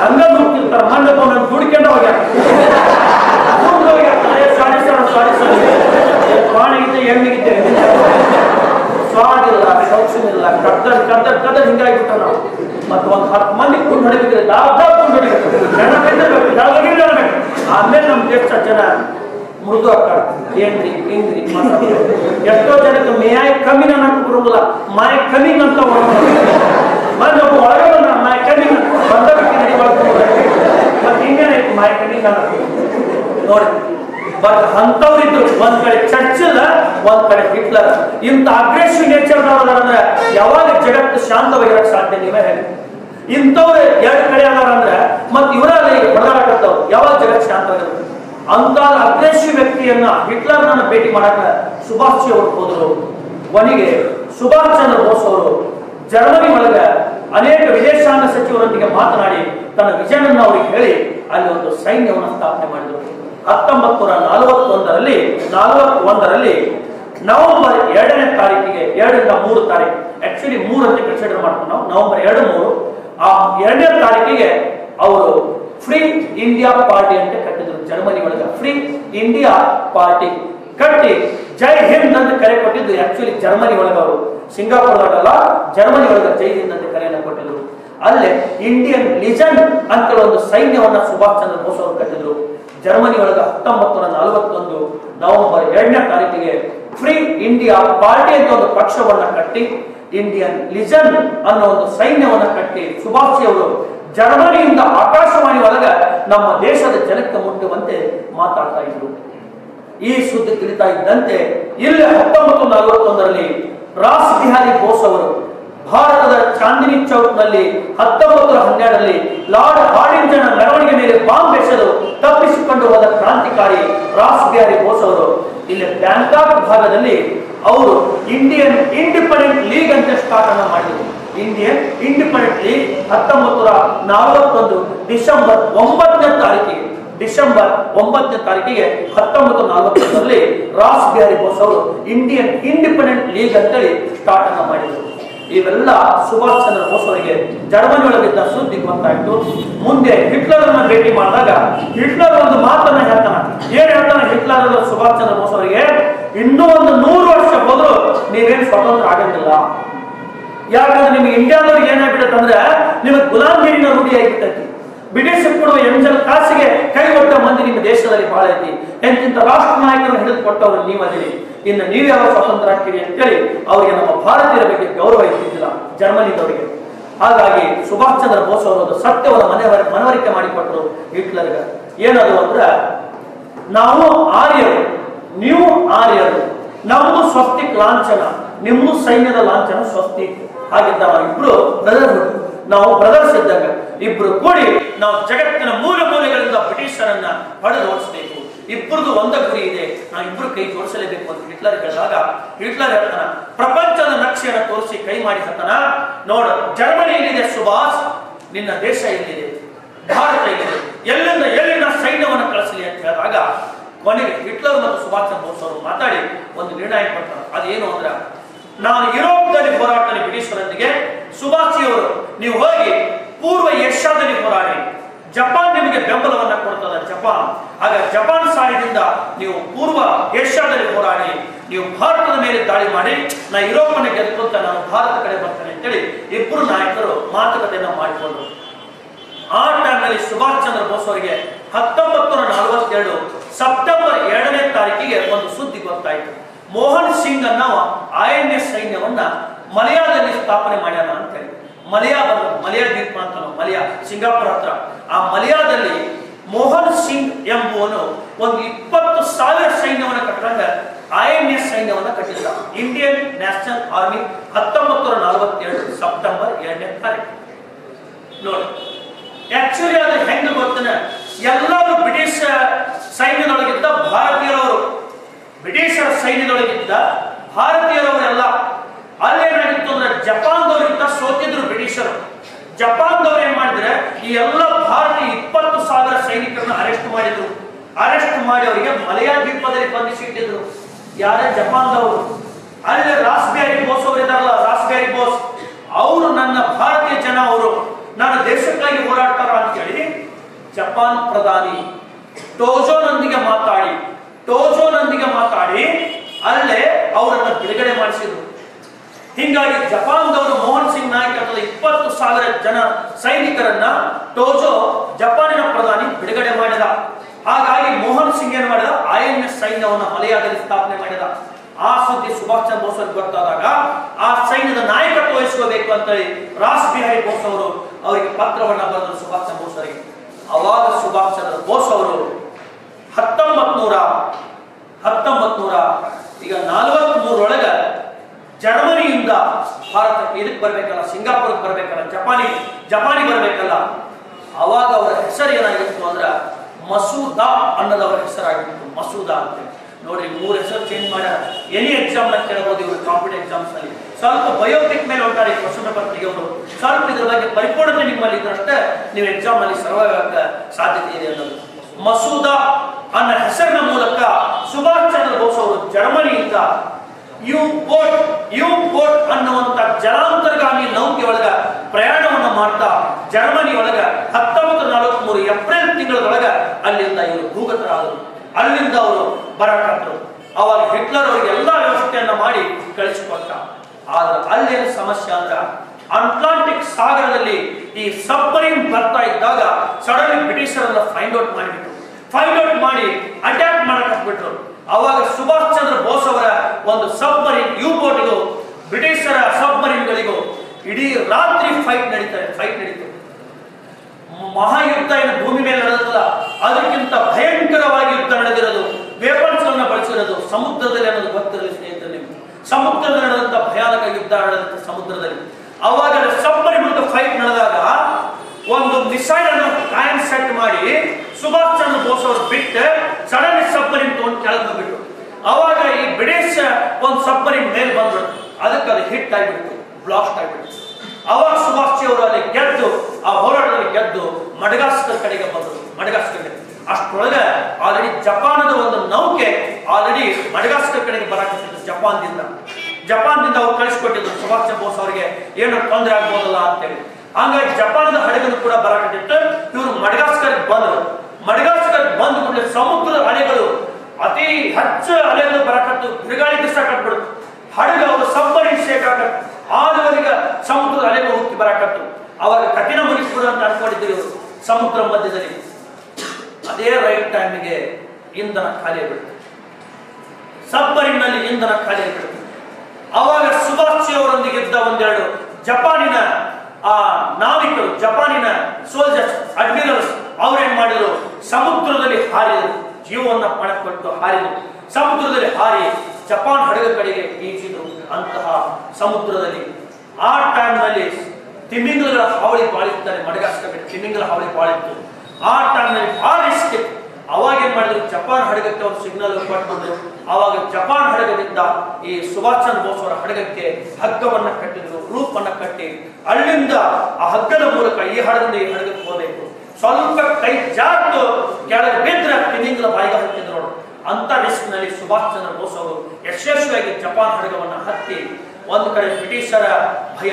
ಹಂಗ ನುಗ್ತಿರ್ತಾರ. ಮಣ್ಣು ದುಡ್ಕೊಂಡ ಹೋಗ್ಯಾರ. ಸಾರಿ ಸರ್ ಸಾರಿ ಸರ್ ಎಣ್ಣಿಗಿದ್ದೆ ಸ್ವಾದಿಲ್ಲ ಸೌಕ್ಷಮಿಲ್ಲ ಕದ್ದಡ್ ಕದ್ದಡ್ ಕದ್ದಡ್ ಹಿಂಗಾಗಿಬಿಟ್ಟ ನಾವು. ಮತ್ತೆ ಒಂದ್ ಹತ್ತು ಮಂದಿ ಕುಂಡ್ ಹೊಡಿಬೇಕ್ರಿ ದಾದ ಕುಂಡ್ ಹೊಡಿಬೇಕು ಆಮೇಲೆ ನಮ್ ದೇಶ ಜನ ಮೃದು ಆಗ್ತಾರೆ ಏನ್ರಿ ಹಿಂಗ್ರಿ. ಎಷ್ಟೋ ಜನಕ್ಕೆ ಮೇಯಾಯ ಕಮ್ಮಿ ನನ್ನ ಬರುವುದಿಲ್ಲ. ಮಾಯ ಕಮ್ಮಿ ಅಂತ ಮತ್ತೆ ಒಳಗೆ ಬಂದ ಮಾಯ ಕಮ್ಮಿ ಬಂದ ಬಿಟ್ಟು ನಡಿ ಮತ್ತೆ ಹಿಂಗೇನೆ ಮಾಯ ಕಮ್ಮಿ ನೋಡಿ. ಬಟ್ ಅಂತವ್ರಿದ್ರು ಒಂದ್ ಕಡೆ ಚರ್ಚಿಲ್ ಒಂದ್ ಕಡೆ ಹಿಟ್ಲರ್. ಇಂತ ಅಗ್ರೆಸಿವ್ ನೇಚರ್ ಅಂದ್ರೆ ಯಾವಾಗ ಜಗತ್ತು ಶಾಂತವಾಗಿರಕ್ ಸಾಧ್ಯ ನೀವೇ ಹೇಳಿ ಇಂಥವ್ರು ಎರಡು ಕಡೆ ಅದಾರ ಅಂದ್ರೆ, ಮತ್ತೆ ಇವರೆಲ್ಲ ಈಗ ಹೊಡೆದಾಡಕತ್ತವ್ರು ಯಾವಾಗ ಜಗತ್ತು ಶಾಂತ ಆಗುತ್ತೆ ಅಂತ ಅಗ್ರೆಸಿವ್ ವ್ಯಕ್ತಿಯನ್ನ ಹಿಟ್ಲರ್ನ ಭೇಟಿ ಮಾಡಕ ಸುಭಾಷ್ ಅವರು ಹೋದರು. ಕೊನೆಗೆ ಸುಭಾಷ್ ಚಂದ್ರ ಬೋಸ್ ಅವರು ಜರ್ಮನಿ ಒಳಗ ಅನೇಕ ವಿದೇಶಾಂಗ ಸಚಿವರೊಂದಿಗೆ ಮಾತನಾಡಿ ತನ್ನ ವಿಜಯನನ್ನ ಅವರಿಗೆ ಹೇಳಿ ಅಲ್ಲಿ ಒಂದು ಸೈನ್ಯವನ್ನು ಸ್ಥಾಪನೆ ಮಾಡಿದರು. ಹತ್ತೊಂಬತ್ತು ನೂರ ನಲವತ್ತೊಂದರಲ್ಲಿ ನಲವತ್ತೊಂದರಲ್ಲಿ ನವೆಂಬರ್ ಎರಡನೇ ತಾರೀಕಿಗೆ ಎರಡರಿಂದ ಮೂರು ತಾರೀಕು. ಆಕ್ಚುಲಿ ಮೂರು ಅಂತ ಕನ್ಸಿಡರ್ ಮಾಡ್ಕೊಂಡು ನಾವು. ನವೆಂಬರ್ ಎರಡು, ಮೂರು. ಆ ಎರಡನೇ ತಾರೀಕಿಗೆ ಅವರು ಫ್ರೀ ಇಂಡಿಯಾ ಪಾರ್ಟಿ ಅಂತ ಕಟ್ಟಿದ್ರು ಜರ್ಮನಿ ಒಳಗ. ಫ್ರೀ ಇಂಡಿಯಾ ಪಾರ್ಟಿ ಕಟ್ಟಿ ಜೈ ಹಿಂದ್ ಅಂತ ಕರೆ ಕೊಟ್ಟಿದ್ದು ಆಕ್ಚುಲಿ ಜರ್ಮನಿ ಒಳಗ ಅವರು. ಸಿಂಗಾಪುರದಾಗಲ್ಲ, ಜರ್ಮನಿ ಒಳಗ ಜೈ ಹಿಂದ್ ಅಂತ ಕರೆಯನ್ನು ಕೊಟ್ಟಿದ್ರು. ಅಲ್ಲೇ ಇಂಡಿಯನ್ ಲಿಜನ್ ಅಂತ ಒಂದು ಸೈನ್ಯವನ್ನ ಸುಭಾಷ್ ಚಂದ್ರ ಬೋಸ್ ಅವರು ಕಟ್ಟಿದ್ರು. ಜರ್ಮನಿ ಒಳಗ ಹತ್ತೊಂಬತ್ತು ನಲವತ್ತೊಂದು ನವೆಂಬರ್ ಎರಡನೇ ತಾರೀಕಿಗೆ ಫ್ರೀ ಇಂಡಿಯಾ ಪಾರ್ಟಿ ಅಂತ ಒಂದು ಪಕ್ಷವನ್ನ ಕಟ್ಟಿ, ಇಂಡಿಯನ್ ಲಿಜನ್ ಅನ್ನೋ ಒಂದು ಸೈನ್ಯವನ್ನ ಕಟ್ಟಿ ಸುಭಾಷ್ ಅವರು ಜರ್ಮನಿಯಿಂದ ಆಕಾಶವಾಣಿ ಒಳಗೆ ನಮ್ಮ ದೇಶದ ಜನಕ್ಕೆ ಮುಟ್ಟುವಂತೆ ಮಾತಾಡ್ತಾ ಇದ್ರು. ಈ ಸುದ್ದಿ ತಿಳಿತಾ ಇದ್ದಂತೆ, ಇಲ್ಲಿ ಹತ್ತೊಂಬತ್ತು ನಲವತ್ತೊಂದರಲ್ಲಿ ರಾಸ್ ಬಿಹಾರಿ ಬೋಸ್ ಅವರು ಭಾರತದ ಚಾಂದಿನಿ ಚೌಕ್ನಲ್ಲಿ ಹತ್ತೊಂಬತ್ತು ಹನ್ನೆರಡರಲ್ಲಿ ಲಾರ್ಡ್ ಹಾರ್ಡಿಂಗ್ಟನ್ ಮೆರವಣಿಗೆ ಮೇಲೆ ಬಾಂಬ್ ಎಸೆದು ತಪ್ಪಿಸಿಕೊಂಡು ಹೋದ ಕ್ರಾಂತಿಕಾರಿ ರಾಸ್ ಬಿಹಾರಿ ಬೋಸ್ ಅವರು. ಇಲ್ಲಿ ಬ್ಯಾಂಕಾಕ್ ಭಾಗದಲ್ಲಿ ಅವರು ಇಂಡಿಯನ್ ಇಂಡಿಪೆಂಡೆಂಟ್ ಲೀಗ್ ಅಂತ ಸ್ಟಾರ್ಟ್ ಮಾಡಿದರು. ಇಂಡಿಯನ್ ಇಂಡಿಪೆಂಡೆಂಟ್ ಲೀಗ್ ಹತ್ತೊಂಬತ್ತು ನಲವತ್ತೊಂದು ಡಿಸೆಂಬರ್ ಒಂಬತ್ತನೇ ತಾರೀಕಿಗೆ, ಡಿಸೆಂಬರ್ ಒಂಬತ್ತನೇ ತಾರೀಕಿಗೆ ಹತ್ತೊಂಬತ್ತು ನಲವತ್ತೊಂದರಲ್ಲಿ ರಾಸ್ ಬಿಹಾರಿ ಬೋಸ್ ಅವರು ಇಂಡಿಯನ್ ಇಂಡಿಪೆಂಡೆಂಟ್ ಲೀಗ್ ಅಂತೇಳಿ ಸ್ಟಾರ್ಟ್ ಮಾಡಿದರು. ಇವೆಲ್ಲ ಸುಭಾಷ್ ಚಂದ್ರ ಬೋಸ್ ಅವರಿಗೆ ಜರ್ಮನಿ ಒಳಗಿದ್ದ ಸುದ್ದಿ ಗೊತ್ತಾಯ್ತು. ಮುಂದೆ ಹಿಟ್ಲರ್ ಅನ್ನ ಭೇಟಿ ಮಾಡಿದಾಗ ಹಿಟ್ಲರ್ ಒಂದು ಮಾತನ್ನ ಹೇಳ್ತಾನ. ಏನ್ ಹೇಳ್ತಾನೆ ಹಿಟ್ಲರ್ ಸುಭಾಷ್ ಚಂದ್ರ ಬೋಸ್ ಅವರಿಗೆ? ಇನ್ನೂ ಒಂದು ನೂರು ವರ್ಷ ಹೋದ್ರು ನೀವೇನ್ ಸ್ವತಂತ್ರ ಆಗಂಗಿಲ್ಲ. ಯಾಕಂದ್ರೆ ನಿಮ್ಗೆ ಇಂಡಿಯಾದವ್ರಿಗೆ ಏನಾಗ್ಬಿಡುತ್ತೆ ಅಂದ್ರೆ ನಿಮಗೆ ಗುಲಾಮಗಿರಿನ ರೂಢಿ ಆಗಿರ್ತೈತಿ. ಬ್ರಿಟಿಷ್ ಕೊಡುವ ಎಂಜಲ್ ಕಾಸಿಗೆ ಕೈ ಕೊಟ್ಟ ಮಂದಿ ನಿಮ್ಮ ದೇಶದಲ್ಲಿ ಬಾಳೈತಿ. ಎಂತಿಂತ ರಾಷ್ಟ್ರ ನಾಯಕರನ್ನು ಹಿಡಿದು ಕೊಟ್ಟವರು ನೀವದಿರಿ ಇನ್ನು ನೀವು ಯಾವ ಅಂತ ಅಂತೇಳಿ ಅವರಿಗೆ ನಮ್ಮ ಭಾರತೀಯರ ಬಗ್ಗೆ ಗೌರವ ಇರ್ತಿದ್ದಿಲ್ಲ ಜರ್ಮನಿದವರಿಗೆ. ಹಾಗಾಗಿ ಸುಭಾಷ್ ಚಂದ್ರ ಬೋಸ್ ಅವರು ಸತ್ಯವನ್ನು ಮನವರಿ ಮನವರಿಕೆ ಮಾಡಿಕೊಟ್ಟರು ಹಿಟ್ಲರ್ಗೆ. ಏನದು ಅಂದ್ರೆ, ನಾವು ಆರ್ಯರು, ನೀವು ಆರ್ಯರು ನಮ್ಮದು ಸ್ವಸ್ತಿಕ್ ಲಾಂಛನ ನಿಮ್ಮ ಸೈನ್ಯದ ಲಾಂಛನ ಸ್ವಸ್ತಿ. ಹಾಗಿದ್ದ ಇಬ್ರು ಬ್ರದರ್ಹುಡ್ ನಾವು ಬ್ರದರ್ಸ್ ಇದ್ದಾಗ ಇಬ್ರು ಕೂಡಿ ನಾವು ಜಗತ್ತಿನ ಮೂಲ ಮೂಲೆಗಳಿಂದ ಬ್ರಿಟಿಷರನ್ನ ಹೊಡೆದು ಓಡಿಸಬೇಕು. ಇಬ್ಬರದು ಒಂದ ಗುರಿ ಇದೆ. ನಾವು ಇಬ್ಬರು ಕೈ ತೋರಿಸಲೇಬೇಕು ಅಂತ ಹಿಟ್ಲರ್ ಹೇಳಿದಾಗ ಹಿಟ್ಲರ್ ಹೇಳ್ತಾನ, ಪ್ರಪಂಚದ ನಕ್ಷೆಯನ್ನು ತೋರಿಸಿ ಕೈ ಮಾಡಿ ಹೇಳ್ತಾನ ನೋಡ, ಜರ್ಮನಿ ಎಲ್ಲಿದೆ ಸುಭಾಷ್? ನಿನ್ನ ದೇಶ ಎಲ್ಲಿದೆ? ಭಾರತ ಎಲ್ಲಿದೆ? ಎಲ್ಲಿಂದ ಎಲ್ಲಿನ ಸೈನ್ಯವನ್ನು ಕಳಿಸಲಿ ಅಂತ ಹೇಳಿದಾಗ ಕೊನೆಗೆ ಹಿಟ್ಲರ್ ಮತ್ತು ಸುಭಾಷ್ ಚಂದ್ರ ಬೋಸ್ ಅವರು ಮಾತಾಡಿ ಒಂದು ನಿರ್ಣಯ ಕೊಡ್ತಾರೆ. ಅದೇನು ಅಂದ್ರೆ, ನಾನು ಯುರೋಪ್ನಲ್ಲಿ ಹೋರಾಟದಲ್ಲಿ ಬ್ರಿಟಿಷರೊಂದಿಗೆ, ಸುಭಾಷಿಯವರು, ನೀವು ಹೋಗಿ ಪೂರ್ವ ಏಷ್ಯಾದಲ್ಲಿ ಹೋರಾಡಿ. ಜಪಾನ್ ನಿಮಗೆ ಬೆಂಬಲವನ್ನು ಕೊಡ್ತದ ಜಪಾನ್. ಆಗ ಜಪಾನ್ ಸಹಾಯದಿಂದ ನೀವು ಪೂರ್ವ ಏಷ್ಯಾದಲ್ಲಿ ಹೋರಾಡಿ, ನೀವು ಭಾರತದ ಮೇಲೆ ದಾಳಿ ಮಾಡಿ, ನಾ ಯುರೋಪನ್ನ ಗೆದ್ದುಕೊಂತ ನಾನು ಭಾರತ ಕಡೆ ಬರ್ತೇನೆ ಅಂತೇಳಿ ಇಬ್ಬರು ನಾಯಕರು ಮಾತುಕತೆಯನ್ನು ಮಾಡಿಕೊಂಡರು. ಆ ಟೈಮ್ನಲ್ಲಿ ಸುಭಾಷ್ ಚಂದ್ರ ಬೋಸ್ ಅವರಿಗೆ ಹತ್ತೊಂಬತ್ತು ನೂರ ನಲವತ್ತೆರಡು ಸೆಪ್ಟೆಂಬರ್ ಎರಡನೇ ತಾರೀಕಿಗೆ ಒಂದು ಸುದ್ದಿ ಗೊತ್ತಾಯಿತು. ಮೋಹನ್ ಸಿಂಗ್ ಅನ್ನೋ ಐ ಎನ್ ಎಸ್ ಸೈನ್ಯವನ್ನ ಮಲಯಾದಲ್ಲಿ ಸ್ಥಾಪನೆ ಮಾಡ್ಯಾನ ಅಂತ ಹೇಳಿ ಮಲಯಾ ಬರ್ತದೆ ಮಲಯಾ ದ್ವೀಪ ಅಂತ ಮಲಯಾ, ಸಿಂಗಾಪುರ ಹತ್ರ. ಆ ಮಲಯಾದಲ್ಲಿ ಮೋಹನ್ ಸಿಂಗ್ ಎಂಬುವನು ಒಂದು ಇಪ್ಪತ್ತು ಸಾವಿರ ಸೈನ್ಯವನ್ನು ಕಟ್ಟಂಗ ಐ ಎನ್ ಎಸ್ ಸೈನ್ಯವನ್ನು ಕಟ್ಟಿದ್ದ. ಇಂಡಿಯನ್ ನ್ಯಾಷನಲ್ ಆರ್ಮಿ ಹತ್ತೊಂಬತ್ತು ನೂರ ನಲವತ್ತೆರಡು ಸೆಪ್ಟೆಂಬರ್ ಎರಡನೇ ತಾರೀಕು. ನೋಡಿ ಆಕ್ಚುಲಿ ಅದು ಹೆಂಗ್ ಗೊತ್ತನ? ಎಲ್ಲರೂ ಬ್ರಿಟಿಷ್ ಸೈನ್ಯದೊಳಗಿದ್ದ ಭಾರತೀಯರವರು. ಬ್ರಿಟಿಷರ ಸೈನ್ಯದೊಳಗಿದ್ದ ಭಾರತೀಯರವರೆಲ್ಲ ಅಲ್ಲೇನಾಗಿತ್ತು ಅಂದ್ರೆ ಜಪಾನ್ದವರಿಂದ ಸೋತಿದ್ರು ಬ್ರಿಟಿಷರು. ಜಪಾನ್ದವ್ರು ಏನ್ ಮಾಡಿದ್ರೆ ಈ ಎಲ್ಲ ಭಾರತೀಯ ಇಪ್ಪತ್ತು ಸಾವಿರ ಸೈನಿಕರನ್ನ ಅರೆಸ್ಟ್ ಮಾಡಿದ್ರು. ಅರೆಸ್ಟ್ ಮಾಡಿ ಅವರಿಗೆ ಮಲಯಾ ದ್ವೀಪದಲ್ಲಿ ಬಂಧಿಸಿಟ್ಟಿದ್ರು. ಯಾರೇ ಜಪಾನ್ದವರು. ಅಲ್ಲಿ ರಾಸ್ಬಿಹಾರಿ ಬೋಸ್ ಅವರು ರಾಸ್ ಬಿಹಾರಿ ಬೋಸ್. ಅವರು ನನ್ನ ಭಾರತೀಯ ಜನ, ಅವರು. ನನ್ನ ದೇಶಕ್ಕಾಗಿ ಹೋರಾಡ್ತಾರ ಅಂತೇಳಿ ಜಪಾನ್ ಪ್ರಧಾನಿ ಟೋಜೋನೊಂದಿಗೆ ಮಾತಾಡಿ ಟೋಜೋನೊಂದಿಗೆ ಮಾತಾಡಿ ಅಲ್ಲೇ ಅವರನ್ನ ಬಿಡುಗಡೆ ಮಾಡಿಸಿದ್ರು. ಹೀಗಾಗಿ ಜಪಾನ್ದವರು ಮೋಹನ್ ಸಿಂಗ್ ನಾಯಕತ್ವದ ಇಪ್ಪತ್ತು ಸಾವಿರ ಜನ ಸೈನಿಕರನ್ನ ಟೋಜೋ ಜಪಾನಿನ ಪ್ರಧಾನಿ ಬಿಡುಗಡೆ ಮಾಡಿದ. ಹಾಗಾಗಿ ಮೋಹನ್ ಸಿಂಗ್ ಏನ್ ಮಾಡಿದ? ಐ ಎನ್ ಎಸ್ ಸೈನ್ಯವನ್ನು ಮಲಯಾದಲ್ಲಿ ಸ್ಥಾಪನೆ ಮಾಡಿದ. ಆ ಸುದ್ದಿ ಸುಭಾಷ್ ಚಂದ್ರ ಬೋಸ್ ಅವರಿಗೆ ಗೊತ್ತಾದಾಗ ಆ ಸೈನ್ಯದ ನಾಯಕತ್ವ ವಹಿಸ್ಕೋಬೇಕು ಅಂತೇಳಿ ರಾಸ್ ಬಿಹಾರಿ ಬೋಸ್ ಅವರು ಅವರಿಗೆ ಪತ್ರವನ್ನ ಬರೆದರು ಸುಭಾಷ್ ಚಂದ್ರ ಬೋಸ್ ಅವರಿಗೆ. ಅವಾಗ ಸುಭಾಷ್ ಚಂದ್ರ ಬೋಸ್ ಅವರು ಹತ್ತೊಂಬತ್ ನೂರ ಹತ್ತೊಂಬತ್ ನೂರ ಈಗ ನಲವತ್ತ್ ಮೂರೊಳಗ ಜರ್ಮನಿಯಿಂದ ಭಾರತಕ್ಕೆ ಬರ್ಬೇಕಲ್ಲ? ಸಿಂಗಾಪುರಕ್ಕೆ ಬರ್ಬೇಕಲ್ಲ? ಜಪಾನಿ ಜಪಾನಿ ಬರಬೇಕಲ್ಲ? ಅವಾಗ ಅವರ ಹೆಸರು ಏನಾಗಿತ್ತು ಅಂದ್ರೆ ಮಸೂದಾ ಅನ್ನೋದು ಅವರ ಹೆಸರಾಗಿತ್ತು. ಮಸೂದಾ ಅಂತ. ನೋಡಿ ಮೂರು ಹೆಸರು ಚೇಂಜ್ ಮಾಡ್ಯಾರ ಎನಿ ಎಕ್ಸಾಮ್ನ ಕೇಳಬಹುದು ಇವರು ಕಾಂಪಿಟ್ ಎಕ್ಸಾಮ್ಸ್ ಅಲ್ಲಿ. ಸ್ವಲ್ಪ ಬಯೋಟಿಕ್ ಮೇಲೆ ಹೊಂಟಾರೆ ಕ್ವಶನ್ ಪತ್ರಿಕೆ ಅವರು. ಸ್ವಲ್ಪ ಇದ್ರ ಬಗ್ಗೆ ಪರಿಪೂರ್ಣತೆ ನಿಮ್ಮಲ್ಲಿ ಇದ್ರಷ್ಟೇ ನೀವು ಎಕ್ಸಾಮ್ ಅಲ್ಲಿ ಸರ್ವಾಗಕ್ಕೆ ಸಾಧ್ಯತೆ ಇದೆ ಅನ್ನೋದು. ಮಸೂದಾ ಅನ್ನೋ ಹೆಸರಿನ ಮೂಲಕ ಸುಭಾಷ್ ಚಂದ್ರ ಬೋಸ್ ಅವರು ಜರ್ಮನಿಯಿಂದ ಯು ಬೋಟ್ ಯು ಬೋಟ್ ಅನ್ನುವಂತ ಜಲಾಂತರ್ಗಾಮಿ ನೌಕೆ ಒಳಗ ಪ್ರಯಾಣವನ್ನು ಮಾಡ್ತಾ ಜರ್ಮನಿ ಒಳಗ ಹತ್ತೊಂಬತ್ತು ನಲವತ್ಮೂರು ಏಪ್ರಿಲ್ ತಿಂಗಳೊಳಗ ಅಲ್ಲಿಂದ ಇವರು ಭೂಗತರಾದರು. ಅಲ್ಲಿಂದ ಅವರು ಬರಕಟ್ಟರು ಅವಾಗ ಹಿಟ್ಲರ್ ಅವರಿಗೆ ಎಲ್ಲಾ ವ್ಯವಸ್ಥೆಯನ್ನ ಮಾಡಿ ಕಳಿಸಿಕೊಟ್ಟ. ಆದ್ರೆ ಅಲ್ಲೇನು ಸಮಸ್ಯೆ ಅಂದ್ರ ಅಟ್ಲಾಂಟಿಕ್ ಸಾಗರದಲ್ಲಿ ಈ ಸಬ್ಮರೀನ್ ಬರ್ತಾ ಇದ್ದಾಗ ಸಡನ್ ಬ್ರಿಟಿಷರನ್ನ ಫೈಂಡ್ ಔಟ್ ಮಾಡಿಬಿಟ್ರು. ಫೈಂಡ್ ಔಟ್ ಮಾಡಿ ಅಟ್ಯಾಕ್ ಮಾಡಕ್ ಅವಾಗ ಸುಭಾಷ್ ಚಂದ್ರ ಬೋಸ್ ಅವರ ಒಂದು ಸಬ್ಮರೀನ್ ಯು ಬೋಟ್ಗೂ ಬ್ರಿಟಿಷರ ಸಬ್ಮರೀನ್ಗಳಿಗೂ ಇಡೀ ರಾತ್ರಿ ಫೈಟ್ ನಡೀತಾರೆ ಫೈಟ್ ನಡೀತು. ಮಹಾಯುದ್ಧ ಏನು ಭೂಮಿ ಮೇಲೆ ನಡೆದಲ್ಲ. ಅದಕ್ಕಿಂತ ಭಯಂಕರವಾಗಿ ಯುದ್ಧ ನಡೆದಿರೋದು ವೇಪನ್ಸ್ ಅನ್ನು ಬಳಸಿರೋದು ಸಮುದ್ರದಲ್ಲಿ ಅನ್ನೋದು ಗೊತ್ತಿರಲಿ ಸ್ನೇಹಿತರೆ ನಿಮ್ಗೆ. ಸಮುದ್ರದಲ್ಲಿ ನಡೆದಂತ ಭಯಾನಕ ಯುದ್ಧ ನಡೆದಂತ ಸಮುದ್ರದಲ್ಲಿ. ಅವಾಗ ಸಬ್ಮರಿನ್ ಮತ್ತು ಫೈಟ್ ನಡೆದಾಗ ಒಂದು ಮಿಸೈಲ್ ಅನ್ನು ಕಾಯಂ ಸೆಟ್ ಮಾಡಿ ಸುಭಾಷ್ ಚಂದ್ರ ಬೋಸ್ ಅವರು ಬಿಟ್ಟು ಸಡನ್ ಸಬ್ಮರಿನ್ ತಗೊಂಡು ಕೆಳಗೆ ಹೋಗ್ಬಿಟ್ರು ಅವಾಗ ಈ ಬ್ರಿಟಿಷ್ ಒಂದು ಸಬ್ಮರಿನ್ ಮೇಲೆ ಬಂದ್ರು. ಅದಕ್ಕೆ ಅದು ಹಿಟ್ ಆಗಿಬಿಡ್ತು, ಬ್ಲಾಸ್ಟ್ ಆಗಿಬಿಡ್ತು. ಅವಾಗ ಸುಭಾಷ್ ಅವರು ಅಲ್ಲಿ ಗೆದ್ದು, ಆ ಹೋರಾಟದಲ್ಲಿ ಗೆದ್ದು ಮಡಗಾಸ್ಕರ್ ಕಡೆಗೆ ಬಂದರು ಮಡಗಾಸ್ಕರ್ ಅಷ್ಟೊಳಗೆ ಆಲ್ರೆಡಿ ಜಪಾನದ ಒಂದು ನೌಕೆ ಆಲ್ರೆಡಿ ಮಡಗಾಸ್ಕರ್ ಕಡೆಗೆ ಬರಾಕಿತ್ತು ಜಪಾನ್ದಿಂದ. ಜಪಾನ್ದಿಂದ ಅವ್ರು ಕಳಿಸ್ಕೊಟ್ಟಿದ್ರು ಸುಭಾಷ್ ಬೋಸ್ ಅವರಿಗೆ, ಏನು ತೊಂದರೆ ಆಗ್ಬೋದಲ್ಲ ಅಂತೇಳಿ. ಹಂಗಾಗಿ ಜಪಾನದ ಹಡಗನ್ನು ಕೂಡ ಬರಾಕತ್ತಿತ್ತು ಇವರು ಮಡಗಾಸ್ಕರ್ ಬಂದರು. ಮಡಗಾಸ್ಕರ್ ಬಂದ ಕೂಡಲೇ ಸಮುದ್ರದ ಅಲೆಗಳು, ಅತಿ ಹೆಚ್ಚು ಅಲೆಗಳು ಬರಕತ್ತು, ಬಿರುಗಾಳಿ ಬಿಸಾಕಟ್ಬಿಡುತ್ತೆ ಹಡಗ ಅವರು ಸಬ್ಬರಿನ್ ಶೇಕ್ ಆದವರಿಗೆ ಸಮುದ್ರದ ಅಲೆಗಳು ಹುಟ್ಟಿ ಬರಕತ್ತು. ಅವಾಗ ಕಠಿಣ ಮುಗಿಸ್ಬಿಡು ಅಂತ ಅನ್ಕೊಂಡಿದ್ರು ಸಮುದ್ರ ಮಧ್ಯದಲ್ಲಿ. ಅದೇ ರೈಟ್ ಟೈಮಿಗೆ ಇಂಧನ ಖಾಲಿ ಬಿಡುತ್ತೆ. ಸಬ್ಬರಿನಲ್ಲಿ ಇಂಧನ ಖಾಲಿ ಬಿಡುತ್ತೆ. ಅವಾಗ ಸುಭಾಷ್ ಅವರೊಂದಿಗೆ ಇದ್ದ ಒಂದೆರಡು ಜಪಾನಿನ, ಆ ನಾವಿಕರು, ಜಪಾನಿನ ಸೋಲ್ಜರ್ಸ್ ಅಡ್ಮಿರಲ್ಸ್ ಅವ್ರೇನ್ ಮಾಡಿದ್ರು ಸಮುದ್ರದಲ್ಲಿ ಹಾರಿದರು ಜೀವವನ್ನ ಕೊಟ್ಟು ಹಾರಿದರು. ಸಮುದ್ರದಲ್ಲಿ ಹಾರಿ ಜಪಾನ್ ಹಡಗ ಕಡೆಗೆ ಈಜಿದ್ರು. ಅಂತಹ ಸಮುದ್ರದಲ್ಲಿ ಆ ಟೈಮ್ನಲ್ಲಿ ತಿಮಿಂಗಲಗಳ ಹಾವಳಿ ಬಾಳಿತ್ತಾರೆ ಮಡಗಾಸ್ಕರ್ ತಿಮಿಂಗಲ ಹಾವಳಿ ಬಾಳಿತ್ತು ಆ ಟೈಮ್ನಲ್ಲಿ ಭಾಳ ರಿಸ್ಕ್ ಅವಾಗ ಏನ್ ಮಾಡಿದ್ರು? ಜಪಾನ್ ಹಡಗಕ್ಕೆ ಅವರು ಸಿಗ್ನಲ್ ಕೊಟ್ಕೊಂಡ್ರು ಅವಾಗ ಜಪಾನ್ ಹಡಗದಿಂದ ಈ ಸುಭಾಷ್ ಚಂದ್ರ ಬೋಸ್ ಅವರ ಹಡಗಕ್ಕೆ ಹಗ್ಗವನ್ನ ಕಟ್ಟಿದ್ರು, ರೂಪನ್ನ ಕಟ್ಟಿ. ಅಲ್ಲಿಂದ ಆ ಹಗ್ಗದ ಮೂಲಕ ಈ ಹಡಗದಿಂದ ಈ ಹಡಗಕ್ಕೆ ಹೋಗಬೇಕು. ಸ್ವಲ್ಪ ಕೈ ಜಾತು ಕೆಳಗೆ ಬಿದ್ರೆ ತಿನಿಂಗ್ಲ ಬಾಯಿಗೆ ಹತ್ತಿದ್ರು ಅಂತ ರಿಸ್ಕ್ನಲ್ಲಿ ಸುಭಾಷ್ ಚಂದ್ರ ಬೋಸ್ ಅವರು ಯಶಸ್ವಿಯಾಗಿ ಜಪಾನ್ ಹಡಗವನ್ನು ಹತ್ತಿ, ಒಂದು ಕಡೆ ಬ್ರಿಟಿಷರ ಭಯ,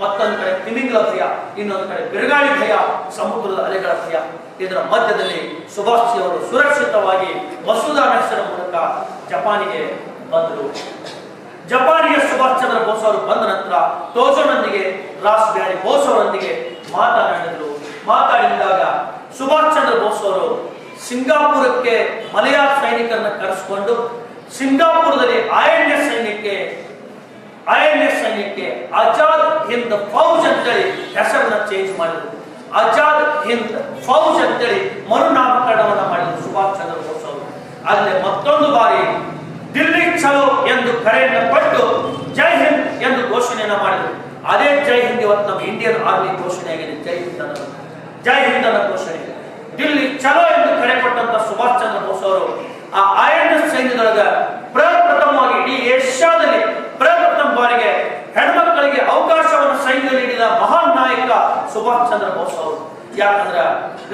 ಮತ್ತೊಂದು ಕಡೆ ತಿಮಿಂಗಲ ಭಯ, ಇನ್ನೊಂದು ಕಡೆ ಬಿರುಗಾಳಿ ಭಯ, ಸಮುದ್ರದ ಅಲೆಗಳ ಭಯ. ಇದರ ಮಧ್ಯದಲ್ಲಿ ಸುಭಾಷ್ ಅವರು ಸುರಕ್ಷಿತವಾಗಿ ಮಸೂದಾ ಹೆಸರ ಮೂಲಕ ಜಪಾನಿಗೆ ಬಂದರು. ಜಪಾನಿಗೆ ಸುಭಾಷ್ ಚಂದ್ರ ಬೋಸ್ ಅವರು ಬಂದ ನಂತರ ತೋಜೋನೊಂದಿಗೆ, ರಾಸ್ ಬ್ಯಾರಿ ಬೋಸ್ ಅವರೊಂದಿಗೆ ಮಾತನಾಡಿದರು. ಮಾತಾಡಿದಾಗ ಸುಭಾಷ್ ಚಂದ್ರ ಬೋಸ್ ಅವರು ಸಿಂಗಾಪುರಕ್ಕೆ ಮಲಯಾಳ ಸೈನಿಕರನ್ನ ಕರೆಸಿಕೊಂಡು ಸಿಂಗಾಪುರದಲ್ಲಿ ಐಎನ್ಎಸ್ ಸೈನ್ಯಕ್ಕೆ ಐಎನ್ಎಸ್ ಸೈನ್ಯಕ್ಕೆ ಆಜಾದ್ ಹಿಂದ್ ಫೌಜ್ ಅಂತೇಳಿ ಹೆಸರನ್ನ ಚೇಂಜ್ ಮಾಡಿದ್ರು. ಆಜಾದ್ ಹಿಂದ್ ಫೌಜ್ ಅಂತೇಳಿ ಮರುನಾಮಕರಣವನ್ನು ಮಾಡಿದ್ರು ಸುಭಾಷ್ ಚಂದ್ರ ಬೋಸ್ ಅವರು. ಅಲ್ಲಿ ಮತ್ತೊಂದು ಬಾರಿ ದಿಲ್ಲಿ ಚಲೋ ಎಂದು ಕರೆಯನ್ನು ಪಟ್ಟು ಜೈ ಹಿಂದ್ ಎಂದು ಘೋಷಣೆಯನ್ನು ಮಾಡಿದ್ರು. ಅದೇ ಜೈ ಹಿಂದ್ ಇವತ್ತು ನಮ್ಮ ಇಂಡಿಯನ್ ಆರ್ಮಿ ಘೋಷಣೆಯಾಗಿದೆ. ಜೈ ಹಿಂದ್ ಅನ್ನೋದು. ಜೈ ಹಿಂದನ ಘೋಷಣೆ. ದಿಲ್ಲಿ ಚಲೋ ಎಂದು ಕರೆ ಕೊಟ್ಟಂತ ಸುಭಾಷ್ ಚಂದ್ರ ಬೋಸ್ ಅವರು ಆ ಐಎನ್ಎಸ್ ಸೈನ್ಯದೊಳಗ ಪ್ರಪ್ರಥಮವಾಗಿ ಇಡೀ ಏಷ್ಯಾದಲ್ಲಿ ಪ್ರಪ್ರಥಮ ಬಾರಿಗೆ ಹೆಣ್ಮಕ್ಕಳಿಗೆ ಅವಕಾಶವನ್ನು ಸೈನ್ಯ ನೀಡಿದ ಮಹಾನ್ ನಾಯಕ ಸುಭಾಷ್ ಚಂದ್ರ ಬೋಸ್ ಅವರು. ಯಾಕಂದ್ರ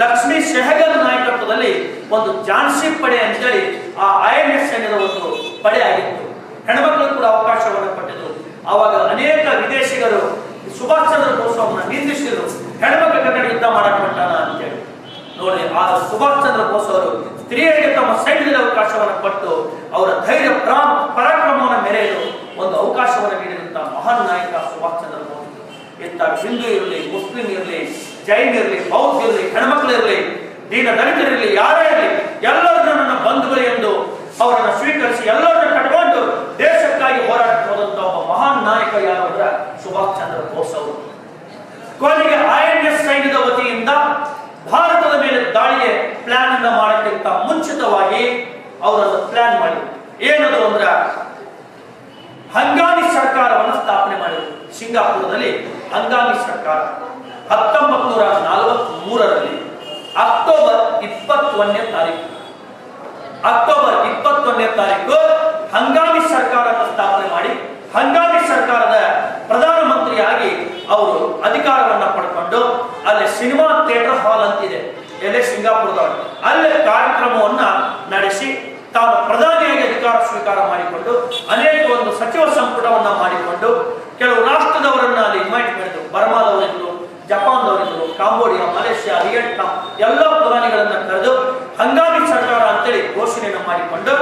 ಲಕ್ಷ್ಮೀ ಸೆಹಗಲ್ ನಾಯಕತ್ವದಲ್ಲಿ ಒಂದು ಜಾನ್ಸಿ ಪಡೆ ಅಂತ ಹೇಳಿ ಆ ಐಎನ್ಎಸ್ ಸೈನ್ಯದ ಒಂದು ಪಡೆ ಆಗಿತ್ತು. ಹೆಣ್ಮಕ್ಳಿಗೆ ಕೂಡ ಅವಕಾಶವನ್ನು ಪಟ್ಟಿದ್ರು ಅವಾಗ ಅನೇಕ ವಿದೇಶಿಗರು ಸುಭಾಷ್ ಚಂದ್ರ ಬೋಸ್ ಅವರನ್ನ ನಿಂದಿಸಿದ್ರು. ಹೆಣ್ಮಕ್ಳ ಕಡೆ ಯುದ್ಧ ಮಾಡಕ್ ಹೊಂಟಾನ ಅಂತೇಳಿ ನೋಡಿ ಆ ಸುಭಾಷ್ ಚಂದ್ರ ಬೋಸ್ ಅವರು ಸ್ತ್ರೀಯರಿಗೆ ತಮ್ಮ ಸೈನ್ಯದ ಅವಕಾಶವನ್ನು ಕೊಟ್ಟು ಅವರ ಧೈರ್ಯ ಪರಾಕ್ರಮವನ್ನು ಮೆರೆಯಲು ಒಂದು ಅವಕಾಶವನ್ನು ನೀಡಿದಂತಹ ಮಹಾನ್ ನಾಯಕ ಸುಭಾಷ್ ಚಂದ್ರ ಬೋಸ್. ಇಂಥ ಹಿಂದೂ ಇರಲಿ, ಮುಸ್ಲಿಂ ಇರಲಿ, ಜೈನ್ ಇರಲಿ, ಬೌದ್ಧ ಇರಲಿ, ಹೆಣ್ಮಕ್ಳು ಇರಲಿ, ದೀನ ದಲಿತರಿರಲಿ ಯಾರೇ ಇರಲಿ ಎಲ್ಲರನ್ನ ನನ್ನ ಬಂಧುಗಳು ಎಂದು ಅವರನ್ನು ಸ್ವೀಕರಿಸಿ ಎಲ್ಲರನ್ನ ಕಟ್ಕೊಂಡು ದೇಶಕ್ಕಾಗಿ ಹೋದಂತ ಒಬ್ಬ ಮಹಾನ್ ನಾಯಕ ಯಾರು ಅಂದ್ರೆ ಸುಭಾಷ್ ಚಂದ್ರ ಬೋಸ್ ಅವರು. ಕೊನೆಗೆ ಐಎನ್ಎಸ್ ಸೈನ್ಯದ ವತಿಯಿಂದ ಭಾರತದ ಮೇಲೆ ದಾಳಿಗೆ ಪ್ಲಾನ್ ಅನ್ನ ಮಾಡಕ್ಕಿಂತ ಮುಂಚಿತವಾಗಿ ಅವರನ್ನು ಪ್ಲಾನ್ ಮಾಡಿ ಏನದು ಅಂದ್ರ ಹಂಗಾಮಿ ಸರ್ಕಾರವನ್ನು ಸ್ಥಾಪನೆ ಮಾಡಿದರು. ಸಿಂಗಾಪುರದಲ್ಲಿ ಹಂಗಾಮಿ ಸರ್ಕಾರ. ಹತ್ತೊಂಬತ್ತು ನೂರ ನಲವತ್ತ್ ಮೂರರಲ್ಲಿ ಅಕ್ಟೋಬರ್ ಇಪ್ಪತ್ತೊಂದನೇ ತಾರೀಕು. ಅಕ್ಟೋಬರ್ ಇಪ್ಪತ್ತೊಂದನೇ ತಾರೀಕು ಹಂಗಾಮಿ ಸರ್ಕಾರವನ್ನು ಸ್ಥಾಪನೆ ಮಾಡಿ ಹಂಗಾಮಿ ಸರ್ಕಾರದ ಪ್ರಧಾನಮಂತ್ರಿಯಾಗಿ ಅವರು ಅಧಿಕಾರವನ್ನ ಪಡ್ಕೊಂಡು ಅಲ್ಲಿ ಸಿನಿಮಾ ಥಿಯೇಟರ್ ಹಾಲ್ ಅಂತಿದೆ ಎಲ್ಲೇ ಸಿಂಗಾಪುರದವರು ಅಲ್ಲಿ ಕಾರ್ಯಕ್ರಮವನ್ನ ನಡೆಸಿ ತಾನು ಪ್ರಧಾನಿಯಾಗಿ ಅಧಿಕಾರ ಸ್ವೀಕಾರ ಮಾಡಿಕೊಂಡು, ಅನೇಕ ಒಂದು ಸಚಿವ ಸಂಪುಟವನ್ನ ಮಾಡಿಕೊಂಡು, ಕೆಲವು ರಾಷ್ಟ್ರದವರನ್ನ ಅಲ್ಲಿ ಇನ್ವೈಟ್ ಮಾಡಿದ್ರು. ಬರ್ಮಾದವರಿದ್ರು, ಜಪಾನ್ದವರಿದ್ರು, ಕಾಂಬೋಡಿಯಾ, ಮಲೇಷ್ಯಾ, ವಿಯೆಟ್ನಾಂ, ಎಲ್ಲ ಪ್ರಧಾನಿಗಳನ್ನ ಕರೆದು ಹಂಗಾಮಿ ಸರ್ಕಾರ ಅಂತೇಳಿ ಘೋಷಣೆಯನ್ನು ಮಾಡಿಕೊಂಡು,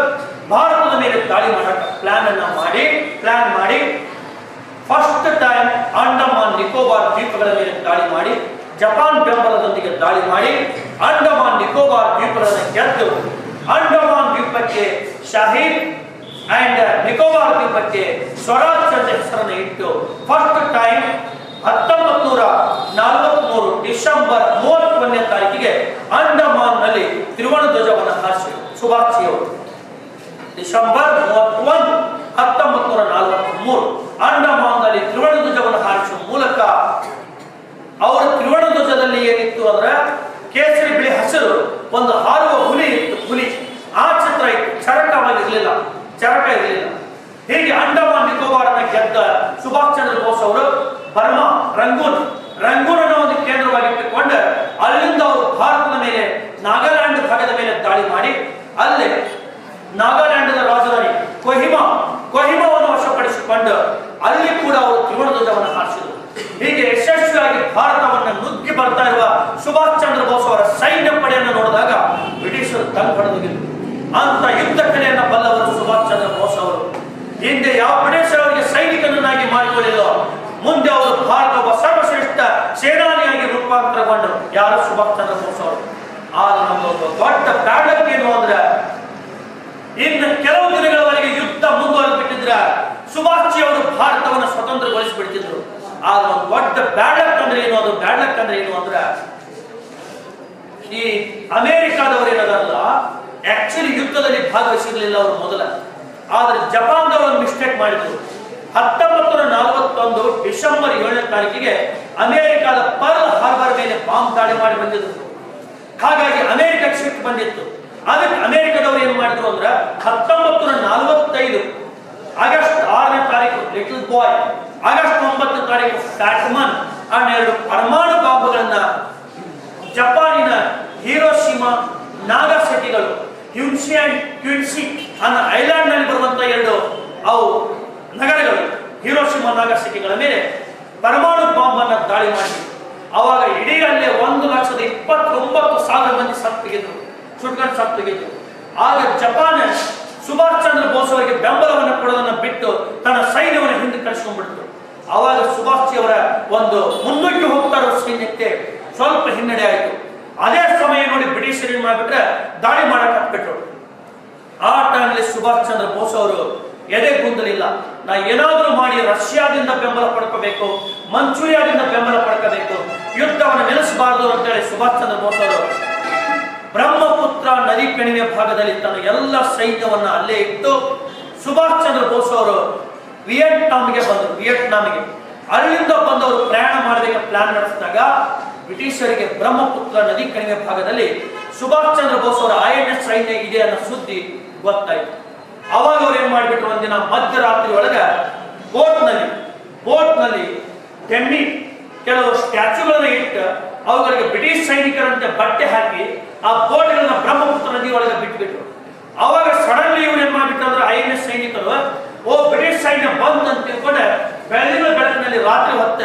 ಭಾರತದ ಮೇಲೆ ದಾಳಿ ಮಾಡಕ್ಕೆ ಪ್ಲಾನ್ ಮಾಡಿ ಪ್ಲಾನ್ ಮಾಡಿ ಫಸ್ಟ್ ಟೈಮ್ ಅಂಡಮಾನ್ ನಿಕೋಬಾರ್ ದ್ವೀಪಗಳ ಮೇಲೆ ದಾಳಿ ಮಾಡಿ ಜಪಾನ್ ಬೆಂಬಲದೊಂದಿಗೆ ದಾಳಿ ಮಾಡಿ ಅಂಡಮಾನ್ ನಿಕೋಬಾರ್ ದ್ವೀಪಗಳನ್ನು ಗೆದ್ದು ಅಂಡಮಾನ್ ದ್ವೀಪಕ್ಕೆ ಶಾಹೀದ್ ಅಂಡ್ ನಿಕೋಬಾರ್ ದ್ವೀಪಕ್ಕೆ ಸ್ವರಾಜ್ ಅಂತ ಹೆಸರನ್ನು ಇಟ್ಟು ಫಸ್ಟ್ ಟೈಮ್ ಹತ್ತೊಂಬತ್ತು ನೂರ ನಲವತ್ಮೂರು ಡಿಸೆಂಬರ್ ಮೂವತ್ತೊಂದನೇ ತಾರೀಕಿಗೆ ಅಂಡಮಾನ್ನಲ್ಲಿ ತ್ರಿವರ್ಣ ಧ್ವಜವನ್ನು ಹಾರಿಸಿದರು. ಸುಭಾಷಿಯವರು. ಡಿಸೆಂಬರ್ ಮೂವತ್ತೊಂದು ಹತ್ತೊಂಬತ್ತು ನೂರ ನಲವತ್ಮೂರು ಅಂಡಮಾನ್ನಲ್ಲಿ ತ್ರಿವರ್ಣ ಧ್ವಜವನ್ನು ಹಾರಿಸುವ ಮೂಲಕ ಅವರ ತ್ರಿವರ್ಣ ಧ್ವಜದಲ್ಲಿ ಏನಿತ್ತು ಅಂದ್ರೆ ಕೇಸರಿ ಬಿಳಿ ಹಸಿರು ಒಂದು ಹಾರುವ ಹುಲಿ ಇತ್ತು, ಹುಲಿ. ಆ ಚಿತ್ರ ಇತ್ತು. ಚರಕವಾಗಿರಲಿಲ್ಲ ಚರಕ ಇರಲಿಲ್ಲ. ಹೀಗೆ ಅಂಡಮಾನ್ ನಿಕೋಬಾರ್ನ ಗೆದ್ದ ಸುಭಾಷ್ ಚಂದ್ರ ಬೋಸ್ ಅವರು ಬರ್ಮಾ, ರಂಗೂನ್. ರಂಗೂನ್ ಅನ್ನೋ ಒಂದು ಕೇಂದ್ರವಾಗಿಟ್ಟುಕೊಂಡು ಅಲ್ಲಿಂದ ಅವರು ಭಾರತದ ಮೇಲೆ ನಾಗಾಲ್ಯಾಂಡ್ ಭಾಗದ ಮೇಲೆ ದಾಳಿ ಮಾಡಿ, ಅಲ್ಲಿ ನಾಗಾಲ್ಯಾಂಡ್ ರಾಜಧಾನಿ ಕೊಹಿಮಾ, ಕೊಹಿಮಾವನ್ನು ವಶಪಡಿಸಿಕೊಂಡು ಅಲ್ಲಿ ಕೂಡ ಅವರು ತ್ರಿವರ್ಣ ಧ್ವಜವನ್ನು ಹಾರಿಸಿದರು. ಹೀಗೆ ಯಶಸ್ವಿಯಾಗಿ ಭಾರತವನ್ನು ನುಗ್ಗಿ ಬರ್ತಾ ಇರುವ ಸುಭಾಷ್ ಚಂದ್ರ ಬೋಸ್ ಅವರ ಸೈನ್ಯ ಪಡೆಯನ್ನು ನೋಡಿದಾಗ ಬ್ರಿಟಿಷರು ಹೊಡೆದೋಗಿದ್ರು ಅಂತ ಯುದ್ಧ ಕಲೆಯನ್ನ ಬಲ್ಲವರು ಸುಭಾಷ್ ಚಂದ್ರ ಬೋಸ್ ಅವರು. ಹಿಂದೆ ಯಾವ ಬ್ರಿಟಿಷರವರಿಗೆ ಸೈನಿಕನನ್ನಾಗಿ ಮಾಡಿಕೊಳ್ಳಿಲ್ಲ, ಮುಂದೆ ಅವರು ಭಾರತ ಒಬ್ಬ ಸರ್ವಶ್ರೇಷ್ಠ ಸೇನಾನಿಯಾಗಿ ರೂಪಾಂತರಗೊಂಡರು. ಯಾರು ಸುಭಾಷ್ ಚಂದ್ರ ಬೋಸ್ ಅವರು? ಆದ್ರೆ ನಮ್ಮ ದೊಡ್ಡ ಬ್ಯಾಡಕ್ ಏನು ಅಂದ್ರೆ, ಇನ್ನು ಕೆಲವು ದಿನಗಳವರೆಗೆ ಯುದ್ಧ ಮುಂದುವರೆದು ಬಿಟ್ಟಿದ್ರ ಸುಭಾಷ್ ಅವರು ಭಾರತವನ್ನು ಸ್ವತಂತ್ರಗೊಳಿಸಿಬಿಡ್ತಿದ್ರು. ಆದ್ರೆ ಒಂದು ದೊಡ್ಡ ಬ್ಯಾಡಕ್ ಅಂದ್ರೆ ಏನು? ಅದು ಬ್ಯಾಡಕ್ ಅಂದ್ರೆ ಏನು ಅಂದ್ರೆ ಈ ಅಮೆರಿಕಾದವರು ಏನದಲ್ಲ ಆಕ್ಚುಲಿ ಯುದ್ಧದಲ್ಲಿ ಭಾಗವಹಿಸಿರ್ಲಿಲ್ಲ ಅವರು ಮೊದಲ. ಆದ್ರೆ ಜಪಾನ್ದವರು ಮಿಸ್ಟೇಕ್ ಮಾಡಿದ್ರು. ಹತ್ತೊಂಬತ್ತು ನೂರ ನಲವತ್ತೊಂದು ಡಿಸೆಂಬರ್ ಏಳನೇ ತಾರೀಕಿಗೆ ಅಮೆರಿಕಾದ ಪರ್ಲ್ ಹಾರ್ಬರ್ ಮೇಲೆ ಬಾಂಬ್ ದಾಳಿ ಮಾಡಿ ಬಂದಿದ್ರು. ಹಾಗಾಗಿ ಅಮೆರಿಕ ಬಂದಿತ್ತು. ಅದಕ್ಕೆ ಅಮೆರಿಕದವರು ಏನ್ ಮಾಡಿದ್ರು ಅಂದ್ರೆ ಹತ್ತೊಂಬತ್ತು ನೂರ ನಲವತ್ತೈದು ಆಗಸ್ಟ್ ಆರನೇ ತಾರೀಕು ಲಿಟಲ್ ಬಾಯ್ ಆಗಸ್ಟ್ ಒಂಬತ್ತನೇ ತಾರೀಕು ಸ್ಯಾಟ್ಮನ್ ಅನ್ನೆರಡು ಪರಮಾಣು ಬಾಂಬುಗಳನ್ನ ಜಪಾನಿನ ಹಿರೋಶಿಮಾ ನಾಗಾಸೆಟಿಗಳು ಹ್ಯುನ್ಸಿ ಅಂಡ್ ಕ್ವಿನ್ಸಿ ಅನ್ನೋ ಐಲ್ಯಾಂಡ್ನಲ್ಲಿ ಬರುವಂತ ಎರಡು ಅವು ನಗರಗಳು, ಹಿರೋಶಿಮಾ ನಾಗಾಸೆಟಿಗಳ ಮೇಲೆ ಪರಮಾಣು ಬಾಂಬ್ ಅನ್ನ ದಾಳಿ ಮಾಡಿ. ಅವಾಗ ಇಡೀ ಅಲ್ಲೇ ಒಂದು ಲಕ್ಷದ ಇಪ್ಪತ್ತೊಂಬತ್ತು ಸಾವಿರ ಮಂದಿ ಸತ್ತಿಗಿದ್ರು ಸುಟ್ಕೊಂಡು ಸತ್ತಿಗಿದ್ರು ಆಗ ಜಪಾನ್ ಸುಭಾಷ್ ಚಂದ್ರ ಬೋಸ್ ಅವರಿಗೆ ಬೆಂಬಲವನ್ನು ಕೊಡೋದನ್ನು ಬಿಟ್ಟು ತನ್ನ ಸೈನ್ಯವನ್ನು ಹಿಂದೆ ಕಳಿಸ್ಕೊಂಡ್ಬಿಡ್ತು ಅವಾಗ ಸುಭಾಷ್ ಅವರ ಒಂದು ಮುನ್ನುಗ್ಗಿ ಹೋಗ್ತಾ ಇರೋ ಸೈನ್ಯಕ್ಕೆ ಸ್ವಲ್ಪ ಹಿನ್ನಡೆ ಆಯಿತು. ಅದೇ ಸಮಯ ನೋಡಿ ಬ್ರಿಟಿಷರು ಏನ್ ದಾಳಿ ಮಾಡಕ್ಕೆ ಹಾಕ್ಬಿಟ್ರು ಆ ಟೈಮಲ್ಲಿ ಸುಭಾಷ್ ಚಂದ್ರ ಬೋಸ್ ಅವರು, ಎದೆ ಕುಂದಲಿಲ್ಲ ನಾ ಏನಾದರೂ ಮಾಡಿ ರಷ್ಯಾದಿಂದ ಬೆಂಬಲ ಪಡ್ಕೋಬೇಕು, ಮಂಚೂರಿಯಾದಿಂದ ಬೆಂಬಲ ಪಡ್ಕೋಬೇಕು, ಯುದ್ಧವನ್ನು ನೆಲೆಸಬಾರದು ಅಂತೇಳಿ ಸುಭಾಷ್ ಚಂದ್ರ ಬೋಸ್ ಅವರು ಬ್ರಹ್ಮಪುತ್ರ ನದಿ ಕಣಿವೆ ಭಾಗದಲ್ಲಿ ತನ್ನ ಎಲ್ಲ ಸೈನ್ಯವನ್ನು ಅಲ್ಲೇ ಇಟ್ಟು ಸುಭಾಷ್ ಚಂದ್ರ ಬೋಸ್ ಅವರು ವಿಯೆಟ್ನಾಂಗೆ ಬಂದರು. ವಿಯೆಟ್ನಾಂಗೆ. ಅಲ್ಲಿಂದ ಬಂದವರು ಪ್ರಯಾಣ ಮಾಡಬೇಕು ಪ್ಲಾನ್ ನಡೆಸಿದಾಗ ಬ್ರಿಟಿಷರಿಗೆ ಬ್ರಹ್ಮಪುತ್ರ ನದಿ ಕಣಿವೆ ಭಾಗದಲ್ಲಿ ಸುಭಾಷ್ ಚಂದ್ರ ಬೋಸ್ ಅವರ ಐ ಎನ್ ಎಸ್ ಸೈನ್ಯ ಇದೆ ಅನ್ನೋ ಸುದ್ದಿ ಗೊತ್ತಾಯಿತು. ಅವಾಗ ಅವ್ರು ಏನ್ ಮಾಡ್ಬಿಟ್ರು? ಒಂದಿನ ಮಧ್ಯರಾತ್ರಿ ಒಳಗ ಬೋಟ್ನಲ್ಲಿ ಬೋಟ್ನಲ್ಲಿ ಬೋಟ್ನಲ್ಲಿ ತೆಮ್ಮಿ ಕೆಲವು ಸ್ಟ್ಯಾಚ್ಯೂಗಳನ್ನ ಇಟ್ಟು ಅವುಗಳಿಗೆ ಬ್ರಿಟಿಷ್ ಸೈನಿಕರಂತೆ ಬಟ್ಟೆ ಹಾಕಿ ಆ ಬೋಟ್ಗಳನ್ನ ಬ್ರಹ್ಮಪುತ್ರ ನದಿ ಒಳಗೆ ಬಿಟ್ಬಿಟ್ರು. ಅವಾಗ ಸಡನ್ಲಿ ಇವ್ರು ಏನ್ ಮಾಡ್ಬಿಟ್ಟಂದ್ರೆ ಐ ಎನ್ ಎಸ್ ಸೈನಿಕರು, ಓ, ಬ್ರಿಟಿಷ್ ಸೈನ್ಯ ಬಂದ್ ಅಂತ ತಿಳ್ಕೊಂಡೆ, ಬೆಳಗಿನ ಬೆಳಕಿನಲ್ಲಿ ರಾತ್ರಿ ಹೊತ್ತ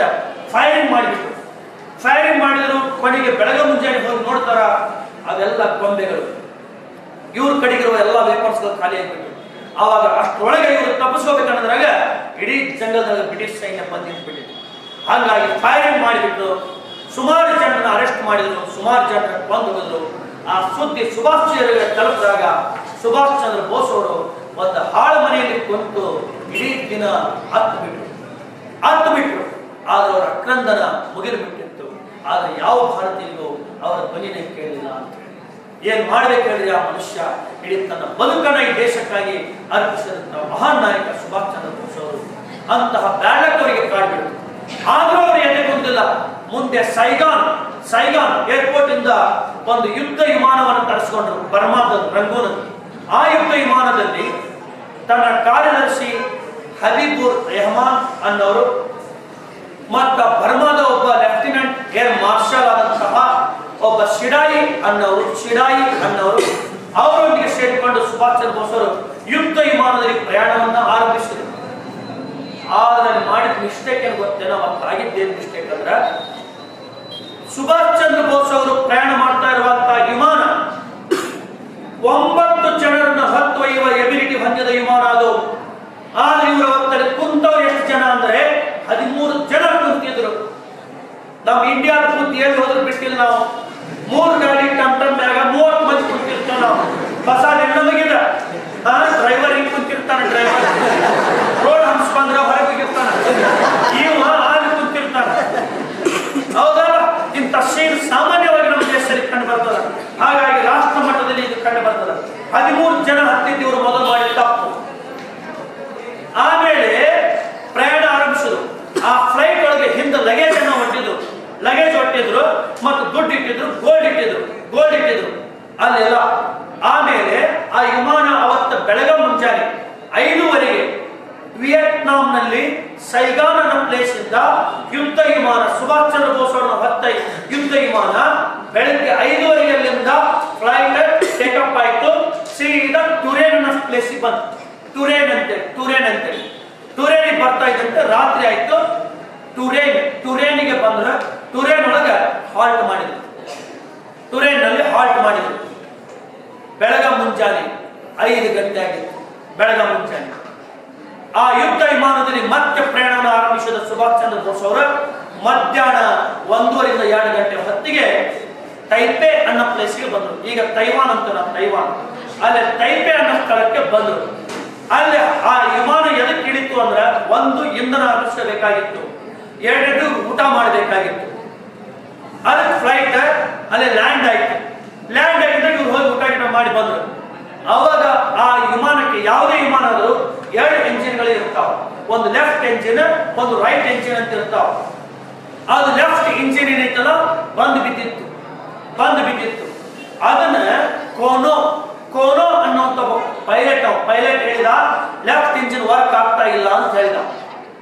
ಫೈರಿಂಗ್ ಮಾಡಿಬಿಟ್ರು. ಫೈರಿಂಗ್ ಮಾಡಿದ್ರು, ಕೊನೆಗೆ ಬೆಳಗ್ಗೆ ಮುಂಜಾನೆ ಹೋಗಿ ನೋಡ್ತಾರ, ಅದೆಲ್ಲ ಕೊಂಬೆಗಳು. ಇವ್ರ ಕಡೆಗಿರುವ ಎಲ್ಲ ವೇಪರ್ಸ್ಗಳು ಖಾಲಿ ಆಗ್ಬಿಟ್ಟು ಅವಾಗ ಅಷ್ಟರೊಳಗೆ ಇವರು ತಪ್ಪಿಸ್ಕೋಬೇಕನ್ನೋದ್ರಾಗ ಇಡೀ ಜಂಗಲ್ದಾಗ ಬ್ರಿಟಿಷ್ ಸೈನ್ಯ ಬಂದು ನಿಂತ್ಬಿಟ್ಟಿತ್ತು. ಹಾಗಾಗಿ ಫೈರಿಂಗ್ ಮಾಡಿಬಿಟ್ಟು ಸುಮಾರು ಜನರನ್ನು ಅರೆಸ್ಟ್ ಮಾಡಿದ್ರು ಸುಮಾರು ಜನರ ಬಂದು ಬಂದರು ಆ ಸುದ್ದಿ ಸುಭಾಷ್ ಚಂದ್ರ ತಲುಪಿದಾಗ ಸುಭಾಷ್ ಚಂದ್ರ ಬೋಸ್ ಅವರು ಒಂದು ಹಾಳು ಮನೆಯಲ್ಲಿ ಕುಂತು ಇಡೀ ದಿನ ಹತ್ತು ಬಿಟ್ರು. ಹತ್ತು ಬಿಟ್ರು. ಆದ್ರೆ ಅವರ ಕ್ರಂದನ ಮುಗಿದು ಬಿಟ್ಟಿತ್ತು ಆದ್ರೆ ಯಾವ ಭಾರತೀಯರಿಗೂ ಅವರ ಧ್ವನಿನೇ ಕೇಳಲಿಲ್ಲ ಅಂತ ಏನ್ ಮಾಡ್ಬೇಕು ಹೇಳಿದ್ರೆ ಆ ಮನುಷ್ಯ? ಇಡೀ ತನ್ನ ಬದುಕನ್ನ ಈ ದೇಶಕ್ಕಾಗಿ ಅರ್ಪಿಸಿದಂತ ಮಹಾನ್ ನಾಯಕ ಸುಭಾಷ್ ಚಂದ್ರ ಬೋಸ್ ಅವರು ಅಂತಹ ಬ್ಯಾಡಕ್ ಅವರಿಗೆ ಕಾಡ್ಬಿಟ್ಟು ಆದ್ರೂ ಅವರು ಎದೆ ಕುಂದಿಲ್ಲ ಮುಂದೆ ಸೈಗಾನ್ ಸೈಗಾನ್ ಏರ್ಪೋರ್ಟ್ ಇಂದ ಒಂದು ಯುದ್ಧ ವಿಮಾನವನ್ನು ತರಿಸಿಕೊಂಡರು ಬರ್ಮಾದ ರಂಗೂನ್ ಆ ಯುದ್ಧ ವಿಮಾನದಲ್ಲಿ ತನ್ನ ಕಾರ್ಯದರ್ಶಿ ಹಬೀಬುರ್ ರೆಹಮಾನ್ ಅನ್ನೋರು ಮತ್ತು ಬರ್ಮಾದ ಒಬ್ಬ ಲೆಫ್ಟಿನೆಂಟ್ ಏರ್ ಮಾರ್ಷಲ್ ಆದಂತಹ ಒಬ್ಬ ಶಿಡಾಯಿ ಅನ್ನೋರು ಶಿಡಾಯಿ ಅನ್ನೋರು ಅವರೊಂದಿಗೆ ಸೇರಿಕೊಂಡು ಸುಭಾಷ್ ಚಂದ್ರ ಬೋಸ್ ಅವರು ಯುದ್ಧ ವಿಮಾನದಲ್ಲಿ ಪ್ರಯಾಣವನ್ನು ಆರಂಭಿಸಿದರು. ಆದರೆ ಮಾಡಿದ ಮಿಸ್ಟೇಕ್ ಏನು ಗೊತ್ತೇನೋ ಅವತ್ತು ಮಿಸ್ಟೇಕ್ ಅಂದ್ರೆ ಸುಭಾಷ್ ಚಂದ್ರ ಬೋಸ್ ಅವರು ಪ್ರಯಾಣ ಮಾಡ್ತಾ ಇರುವಂತಹ ವಿಮಾನ. ಒಂಬತ್ತು ಜನರನ್ನ ಹೊತ್ತೊಯ್ಯುವ ಎಬಿಲಿಟಿ ಹೊಂದಿದ ವಿಮಾನ ಅದು. ಆದ್ರೆ ಇವರು ಅವತ್ತಲ್ಲಿ ಕುಂತವ್ರು ಎಷ್ಟು ಜನ ಅಂದ್ರೆ ಹದಿಮೂರು ಜನ ಕುಂತಿದ್ರು. ನಮ್ಮ ಇಂಡಿಯಾದ ಕುಂತ ಏನು ಹೋದ್ರು ಬಿಟ್ಟಿಲ್ಲ ನಾವು. ಮೂರು ಗಾಡಿ ಟಮ್ ಮ್ಯಾಗ ಮೂವತ್ತು ಮಂದಿ ಕುಂತಿರ್ತೇವೆ ನಾವು. ಹೊಸ ನಮಗಿದ ಡ್ರೈವರ್ ಹಿಂಗ್ ಕುಂತಿರ್ತಾನೆ ಡ್ರೈವರ್ ರೋಡ್ ಹಂಸ್ ಬಂದ್ರೆ ಹೊರಗೆ ಹೋಗಿರ್ತಾನೆ. ಇವ ಆಗಿ ಕುಂತಿರ್ತಾನೆ ಹೌದಲ್ಲ ಇಂಥ ಸಾಮಾನ್ಯವಾಗಿ ನಮ್ಮ ದೇಶದಲ್ಲಿ ಕಂಡು ಬರ್ತದ ಹಾಗಾಗಿ ರಾಷ್ಟ್ರ ಮಟ್ಟದಲ್ಲಿ ಇದು ಕಂಡು ಬರ್ತದ ಹದಿಮೂರು ಜನ ಹತ್ತಿದ್ದವರು ಮೊದಲು ಮಾಡಿ ತಪ್ಪು. ಆಮೇಲೆ ಪ್ರಯಾಣ ಆರಂಭಿಸಿದ್ರು. ಆ ಫ್ಲೈಟ್ ಒಳಗೆ ಹಿಂದೆ ಲಗೇಜ್ ಅನ್ನ ಒಟ್ಟಿದ್ರು ಲಗೇಜ್ ಹೊಟ್ಟಿದ್ರು ಮತ್ತು ದುಡ್ಡು ಇಟ್ಟಿದ್ರು ಗೋಲ್ಡ್ ಇಟ್ಟಿದ್ರು ಗೋಲ್ಡ್ ಇಟ್ಟಿದ್ರು. ಅಲ್ಲೆಲ್ಲ. ಆಮೇಲೆ ಆ ವಿಮಾನ ಅವತ್ತ ಬೆಳಗ ಮುಂಜಾನೆ ಐದೂವರೆಗೆ ವಿಯೆಟ್ನಾಂನಲ್ಲಿ ಸೈಗಾನ್ ಅನ್ನೋ ಪ್ಲೇಸ್ ಇಂದ ಯುದ್ಧ ವಿಮಾನ, ಸುಭಾಷ್ ಚಂದ್ರ ಬೋಸ್ ಅವರ ಹೊತ್ತ ಯುದ್ಧ ವಿಮಾನ ಬೆಳಗ್ಗೆ ಐದುವರೆಯಲ್ಲಿಂದ ಫ್ಲೈಟ್ ಟೇಕಪ್ ಆಯ್ತು. ಸೀದಾ ಟುರೇನ್ ಅನ್ನೋ ಪ್ಲೇಸ್ ಬಂತು. ಟುರೇನ್ ಅಂತೆ ಟುರೇನ್ ಅಂತೆ. ಟುರೇನಿಗೆ ಬರ್ತಾ ಇದ್ದಂತೆ ರಾತ್ರಿ ಆಯ್ತು. ಟುರೇನ್, ಟುರೇನಿಗೆ ಬಂದ್ರೆ ಟುರೇನ್ ಒಳಗೆ ಹಾಲ್ಟ್ ಮಾಡಿದ್ರು. ಟುರೇನ್ನಲ್ಲಿ ಹಾಲ್ಟ್ ಮಾಡಿದ್ರು. ಬೆಳಗ ಮುಂಜಾನೆ ಐದು ಗಂಟೆ ಆಗಿತ್ತು. ಬೆಳಗ ಮುಂಜಾನೆ. ಆ ಯುದ್ಧ ವಿಮಾನದಲ್ಲಿ ಮತ್ತೆ ಪ್ರಯಾಣವನ್ನು ಆರಂಭಿಸಿದ ಸುಭಾಷ್ ಚಂದ್ರ ಬೋಸ್ ಅವರು ಮಧ್ಯಾಹ್ನ ಒಂದೂವರಿಂದ ಎರಡು ಗಂಟೆ ಹೊತ್ತಿಗೆ ತೈಪೆ ಅನ್ನೋ ಪ್ಲೇಸ್ಗೆ ಬಂದರು. ಈಗ ತೈವಾನ್ ಅಂತ ತೈವಾನ್. ಅಲ್ಲಿ ತೈಪೆ ಅನ್ನೋ ಸ್ಥಳಕ್ಕೆ ಬಂದರು. ಅಲ್ಲಿ ಆ ವಿಮಾನ ಎದಕ್ಕೆ ಇಳಿತು ಅಂದ್ರೆ ಒಂದು ಇಂಧನ ಹಾಕಿಸಬೇಕಾಗಿತ್ತು ಎರಡೆರಡು ಊಟ ಮಾಡಬೇಕಾಗಿತ್ತು. ಅಲ್ಲಿ ಫ್ಲೈಟ್ ಅಲ್ಲಿ ಲ್ಯಾಂಡ್ ಆಯ್ತು. ಲ್ಯಾಂಡ್ ಆಗಿದ್ದಾಗ ಇವ್ರು ಹೋಗಿ ಊಟ ಮಾಡಿ ಬಂದ್ರು. ಅವಾಗ ಆ ವಿಮಾನಕ್ಕೆ ಯಾವುದೇ ವಿಮಾನ ಆದರೂ ಎರಡು ಎಂಜಿನ್ಗಳು ಇರ್ತಾವ. ಒಂದು ಲೆಫ್ಟ್ ಎಂಜಿನ್ ಒಂದು ರೈಟ್ ಎಂಜಿನ್ ಅಂತ ಇರ್ತಾವ. ಅದು ಲೆಫ್ಟ್ ಇಂಜಿನ್ ಏನೈತಲ್ಲ? ಬಂದ್ ಬಿದ್ದಿತ್ತು. ಬಂದ್ ಬಿದ್ದಿತ್ತು. ಅದನ್ನ ಕೋನೋ ಕೋನೋ ಅನ್ನುವಂತ ಪೈಲಟ್ ಪೈಲಟ್ ಹೇಳಿದ ಲೆಫ್ಟ್ ಇಂಜಿನ್ ವರ್ಕ್ ಆಗ್ತಾ ಇಲ್ಲ ಅಂತ ಹೇಳಿದ.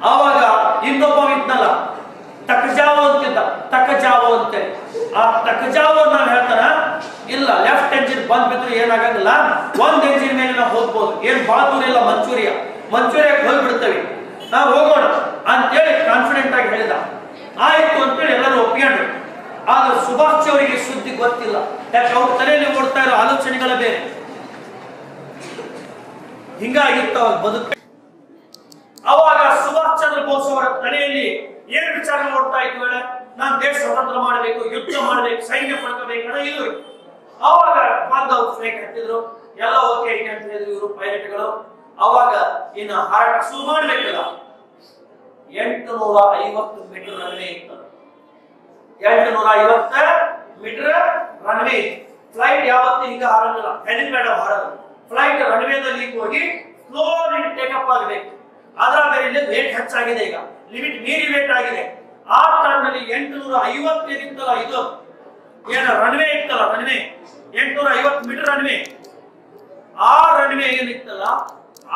ಅವಾಗ ಇನ್ನೊಬ್ಬ ಇದ್ನಲ್ಲ ತಕಜಾವ ಅಂತಿದ್ದ, ತಕಜಾವ ಅಂತ. ಆ ತಕಜಾವ ನಾನು ಹೇಳ್ತಾನ, ಇಲ್ಲ ಲೆಫ್ಟ್ ಎಂಜಿನ್ ಬಂದ್ ಬಿದ್ರು ಏನಾಗಂಗಿಲ್ಲ, ಒಂದ್ ಎಂಜಿನ್ ಮೇಲೆ ನಾವು ಹೋಗ್ಬೋದು. ಏನ್ ಬಹಳ ದೂರ ಇಲ್ಲ ಮಂಚೂರಿಯ. ಮಂಚೂರಿಯಾಗಿ ಹೋಗ್ಬಿಡ್ತೇವೆ. ನಾವು ಹೋಗೋಣ ಅಂತೇಳಿ ಕಾನ್ಫಿಡೆಂಟ್ ಆಗಿ ಹೇಳಿದ. ಆಯ್ತು ಅಂತೇಳಿ ಎಲ್ಲರೂ ಒಪ್ಪಿಕೊಂಡ್ರು. ಆದ್ರೆ ಸುಭಾಷ್ ಅವರಿಗೆ ಸುದ್ದಿ ಗೊತ್ತಿಲ್ಲ. ಯಾಕೆ ಅವ್ರ ತಲೆಯಲ್ಲಿ ಓಡ್ತಾ ಇರೋ ಆಲೋಚನೆಗಳ ಬೇರೆ. ಹಿಂಗಾಗಿತ್ತು ಅವಾಗ ಬದುಕು. ಅವಾಗ ಸುಭಾಷ್ ಚಂದ್ರ ಬೋಸ್ ಅವರ ತಲೆಯಲ್ಲಿ ಏನ್ ವಿಚಾರ ನೋಡ್ತಾ ಹೇಳ ನಾನ್ ದೇಶ ಸ್ವತಂತ್ರ ಮಾಡಬೇಕು, ಯುದ್ಧ ಮಾಡಬೇಕು, ಸೈನ್ಯ ಪಡ್ಕೋಬೇಕು ಇಲ್ಲ. ಅವಾಗ ಬಂದವ್ರು ಸ್ನೇಹ ಹತ್ತಿದ್ರು ಎಲ್ಲ ಓಕೆ ಅಂತ ಹೇಳಿದ್ರು ಇವರು ಪೈಲಟ್ಗಳು ಅವಾಗ ಇನ್ನು ಹಾರಾಟ ಶುರು ಮಾಡ್ಬೇಕಲ್ಲ. ಎಂಟು ನೂರ ಐವತ್ತು ಮೀಟರ್ ರನ್ವೇ ಇತ್ತು. ಎಂಟು ನೂರ ಐವತ್ತ ಮೀಟರ್ ರನ್ವೇ ಇತ್ತು. ಫ್ಲೈಟ್ ಯಾವತ್ತೂ ಈಗ ಹಾರಂಗಿಲ್ಲ ಮೇಡಮ್ ಹಾರದು ಫ್ಲೈಟ್ ರನ್ವೇದಲ್ಲಿ ಹೋಗಿ ಸ್ಲೋ ಟೇಕಪ್ ಆಗಬೇಕು. ಅದರ ಮೇಲೆ ವೇಟ್ ಹೆಚ್ಚಾಗಿದೆ ಈಗ? ಲಿಮಿಟ್ ಮೀರಿ ಆಗಿದೆ. ಆ ಟರ್ನಲ್ಲಿ ಎಂಟುನೂರ ಐವತ್ತೇನಿತ್ತಲ್ಲ ಇದು ಏನು ರನ್ವೇ ಇತ್ತಲ್ಲ ರನ್ವೇ ಎಂಟುನೂರ ಐವತ್ತು ಮೀಟರ್ ರನ್ವೇ ಆ ರನ್ವೇ ಏನಿತ್ತಲ್ಲ,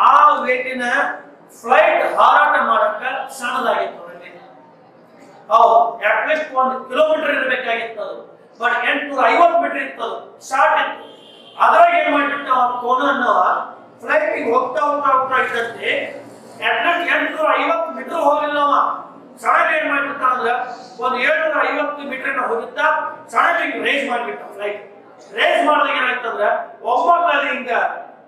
ಆ ವೇಟಿನ ಫ್ಲೈಟ್ ಹಾರಾಟ ಮಾಡಕ್ಕ ಸಣ್ಣದಾಗಿತ್ತು ರನ್ವೇ ಹೌದು ಅಟ್ಲೀಸ್ಟ್ ಒಂದು ಕಿಲೋಮೀಟರ್ ಇರಬೇಕಾಗಿತ್ತು ಅದು. ಬಟ್ ಎಂಟುನೂರ ಐವತ್ತು ಮೀಟರ್ ಇತ್ತು ಶಾರ್ಟ್ ಇತ್ತು. ಅದ್ರಾಗ ಏನ್ ಕೋನ ಕೋನನ್ನು ಫ್ಲೈಟ್ ಹೋಗ್ತಾ ಹೋಗ್ತಾ ಹೋಗ್ತಾ ಇದ್ದಂತೆ ಅಟ್ಲೀಸ್ಟ್ ಎಂಟುನೂರ ಐವತ್ತು ಮೀಟರ್ ಹೋಗಿಲ್ಲವ ಸಡನ್ ಏನ್ ಮಾಡ್ಬಿಟ್ಟ ಅಂದ್ರೆ ಒಂದು ಏಳ್ನೂರ ಐವತ್ತು ಮೀಟರ್ ಹೋಗಿದ್ದ ಸಡನ್ ರೇಸ್ ಮಾಡ್ಬಿಟ್ಟ ಫ್ಲೈಟ್ ರೇಸ್ ಮಾಡಿದಾಗ ಏನಾಯ್ತಂದ್ರೆ ಒಬ್ಬೊಬ್ಬರಲ್ಲಿ ಹಿಂಗ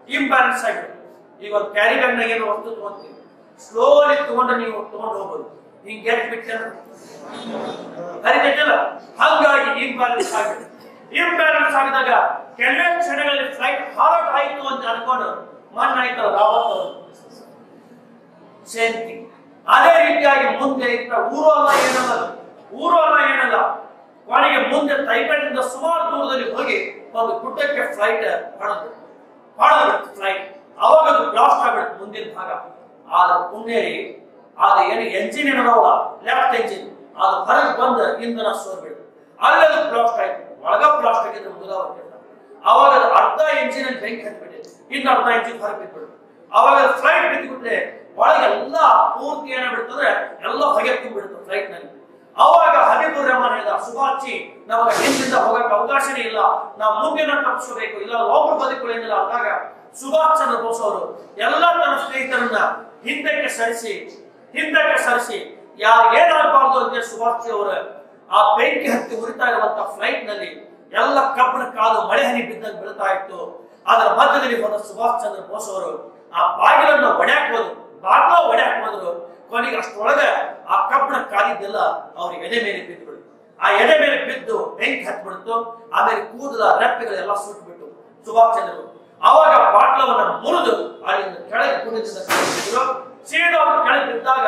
ಇಂಬ್ಯಾಲೆನ್ಸ್ ಆಗಿತ್ತು ಈಗ ಒಂದು ಕ್ಯಾರಿ ಬ್ಯಾಗ್ನಾಗ ಏನೋ ವಸ್ತು ತಗೊಂತೀವಿ. ಸ್ಲೋಲಿ ತಗೊಂಡ್ರೆ ನೀವು ತಗೊಂಡು ಹೋಗ್ಬೋದು. ಹಿಂಗ್ ಗೆಟ್ ಬಿಟ್ಟೆ ಹರಿದಿಲ್ಲ ಹಂಗಾಗಿ ಇಂಬ್ಯಾಲೆನ್ಸ್ ಆಗಿದೆ ಇಂಬ್ಯಾಲೆನ್ಸ್ ಆಗಿದಾಗ ಕೆಲವೇ ಕ್ಷಣಗಳಲ್ಲಿ ಫ್ಲೈಟ್ ಹಾರಾಟ ಆಯ್ತು ಅಂತ ಅನ್ಕೊಂಡು ಮಣ್ಣಾಯ್ತಲ್ಲ ರಾವತ್ ಥಿಂಗ್ ಅದೇ ರೀತಿಯಾಗಿ ಮುಂದೆ ಇತ್ತ ಊರು ಅಲ್ಲ ಏನಲ್ಲ, ಊರು ಅಲ್ಲ ಏನಲ್ಲ ಕೊನೆಗೆ ಮುಂದೆ ತೈಪೆಯಿಂದ ಸುಮಾರು ದೂರದಲ್ಲಿ ಹೋಗಿ ಒಂದು ಗುಡ್ಡಕ್ಕೆ ಫ್ಲೈಟ್ ಹೊಡೆದು ಹೊಡೆದು ಫ್ಲೈಟ್ ಅವಾಗ ಅದು ಬ್ಲಾಸ್ಟ್ ಆಗ್ಬಿಡುತ್ತೆ ಮುಂದಿನ ಭಾಗ. ಆದ ಪುಣ್ಯರಿ ಆದ ಏನು ಎಂಜಿನ್ ಏನದವಲ್ಲ ಲೆಫ್ಟ್ ಎಂಜಿನ್ ಅದು ಹೊರಗೆ ಬಂದ ಇಂಧನ ಸೋರ್ಬಿಡ್ತು ಅಲ್ಲದ ಬ್ಲಾಸ್ಟ್ ಆಯ್ತು. ಒಳಗ ಬ್ಲಾಸ್ಟ್ ಆಗಿದ್ರೆ ಮುಗಿದ ಅವಾಗ ಅದು ಅರ್ಧ ಅಲ್ಲಿ ಬೆಂಕಿ ಹತ್ಬಿಟ್ಟಿದೆ ಇನ್ನು ಅರ್ಧ ಇಂಜಿನ್ ಹೊರಗೆ ಬಿಟ್ಬಿಡ್ತು ಅವಾಗ ಫ್ಲೈಟ್ ಬಿದ್ದುಬಿಟ್ರೆ ಒಳಗೆಲ್ಲ ಪೂರ್ತಿ ಏನಾಗ್ಬಿಡ್ತಂದ್ರೆ ಎಲ್ಲ ಹೊಗೆ ಬಿಡ್ತು ಫ್ಲೈಟ್ನಲ್ಲಿ ಅವಾಗ ಹಬೀಬುರ್ ರೆಹಮಾನ್ ಹೇಳಿದ, ಸುಭಾಷಿ, ನಮಗೆ ಹಿಂದಿಂದ ಹೋಗಕ್ಕೆ ಅವಕಾಶನೇ ಇಲ್ಲ. ನಾವು ಮುಂದಿನ ತಪ್ಪಿಸಬೇಕು ಇಲ್ಲ, ಒಬ್ರು ಬದುಕೊಳ್ಳಿಲ್ಲ ಅಂದಾಗ ಸುಭಾಷ್ ಚಂದ್ರ ಬೋಸ್ ಅವರು, ಎಲ್ಲ ತನ್ನ ಸ್ನೇಹಿತರನ್ನ ಹಿಂದಕ್ಕೆ ಸರಿಸಿ ಹಿಂದಕ್ಕೆ ಸರಿಸಿ. ಯಾರಿಗೇನಾಗಬಾರ್ದು ಅಂತ ಸುಭಾಷ್ ಅವರು ಆ ಬೆಂಕಿ ಹತ್ತಿ ಉರಿತಾ ಇರುವಂತ ಫ್ಲೈಟ್ನಲ್ಲಿ ಎಲ್ಲ ಕಬ್ಬಿಣ ಕಾಲು ಮಳೆ ಹನಿ ಬಿದ್ದಂಗೆ ಬೀಳ್ತಾ ಇತ್ತು. ಅದರ ಮಧ್ಯದಲ್ಲಿ ಬಂದ ಸುಭಾಷ್ ಚಂದ್ರ ಬೋಸ್ ಅವರು ಆ ಬಾಗಿಲನ್ನು ಒಡ್ಯಾಕ್ ಹೋದ್ರು ಬಾಗ್ಲ ಒಡೆ ಹೋದ್ರು ಕೊನೆಗೆ ಅಷ್ಟೊಳಗೆ ಆ ಕಬ್ಬಣ ಕಾದಿದ್ದೆಲ್ಲ ಅವ್ರ ಎದೆ ಮೇಲೆ ಬಿದ್ದು ಆ ಎದೆ ಮೇಲೆ ಬಿದ್ದು ಬೆಂಕಿ ಹತ್ಬಿಡ್ತು. ಆಮೇಲೆ ಕೂದಲ, ರೆಪ್ಪೆಗಳೆಲ್ಲ ಸುಟ್ಟು ಬಿಟ್ಟು ಸುಭಾಷ್ ಚಂದ್ರ ಅವಾಗ ಬಾಟ್ಲವನ್ನ ಮುರಿದು ಅಲ್ಲಿಂದ ಕೆಳಗೆ ಕುಣಿದಿಂದ ಸೀನು ಕೆಳಗೆ ಬಿದ್ದಾಗ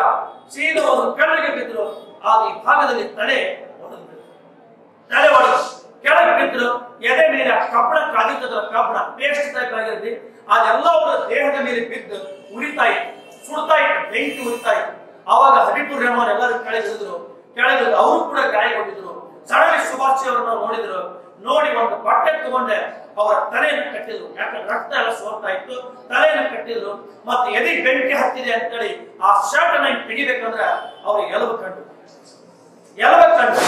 ಸೀನು ಅವರು ಕೆಳಗೆ ಬಿದ್ದರು. ಆ ಈ ಭಾಗದಲ್ಲಿ ತಡೆ ತಲೆ ಒಡೆದು ಕೆಳಗೆ ಬಿದ್ದರು. ಎದೆ ಮೇಲೆ ಕಬ್ಬಣ ಕಾದಿದ್ದ ಕಬ್ಬಣ ಪೇಸ್ಟ್ ಟೈಪ್ ಆಗಿರಲಿ, ಅದೆಲ್ಲ ಅವರ ದೇಹದ ಮೇಲೆ ಬಿದ್ದು ಉರಿತಾ ಇತ್ತು. ಸುಡ್ತಾ ಇತ್ತು ಬೆಂಕಿ ಉರಿತಾ ಇತ್ತು ಆವಾಗ ಹಬೀಬುರ್ ರೆಹಮಾನ್ ಎಲ್ಲರೂ ಕೆಳಗೆ ಕೆಳಗಿದ್ರು ಅವರು ಕೂಡ ಗಾಯಗೊಂಡಿದ್ರು ಸಡನ್ಲಿ ಸುಭಾಷ್ ಅವರನ್ನ ನೋಡಿದ್ರು. ನೋಡಿ ಒಂದು ಬಟ್ಟೆ ತಗೊಂಡೆ, ಅವರ ತಲೆಯನ್ನು ಕಟ್ಟಿದ್ರು. ಯಾಕಂದ್ರೆ ರಕ್ತ ಎಲ್ಲ ಸೋರ್ತಾ ಇತ್ತು. ತಲೆಯನ್ನು ಕಟ್ಟಿದ್ರು. ಮತ್ತೆ ಎದೆ ಬೆಂಕಿ ಹತ್ತಿದೆ ಅಂತೇಳಿ ಆ ಶರ್ಟ್ ಅನ್ನ ತೆಗಿಬೇಕಂದ್ರೆ ಅವ್ರಿಗೆ ಎಲುಬು ಕಂಡು. ಎಲುಬು ಕಂಡು.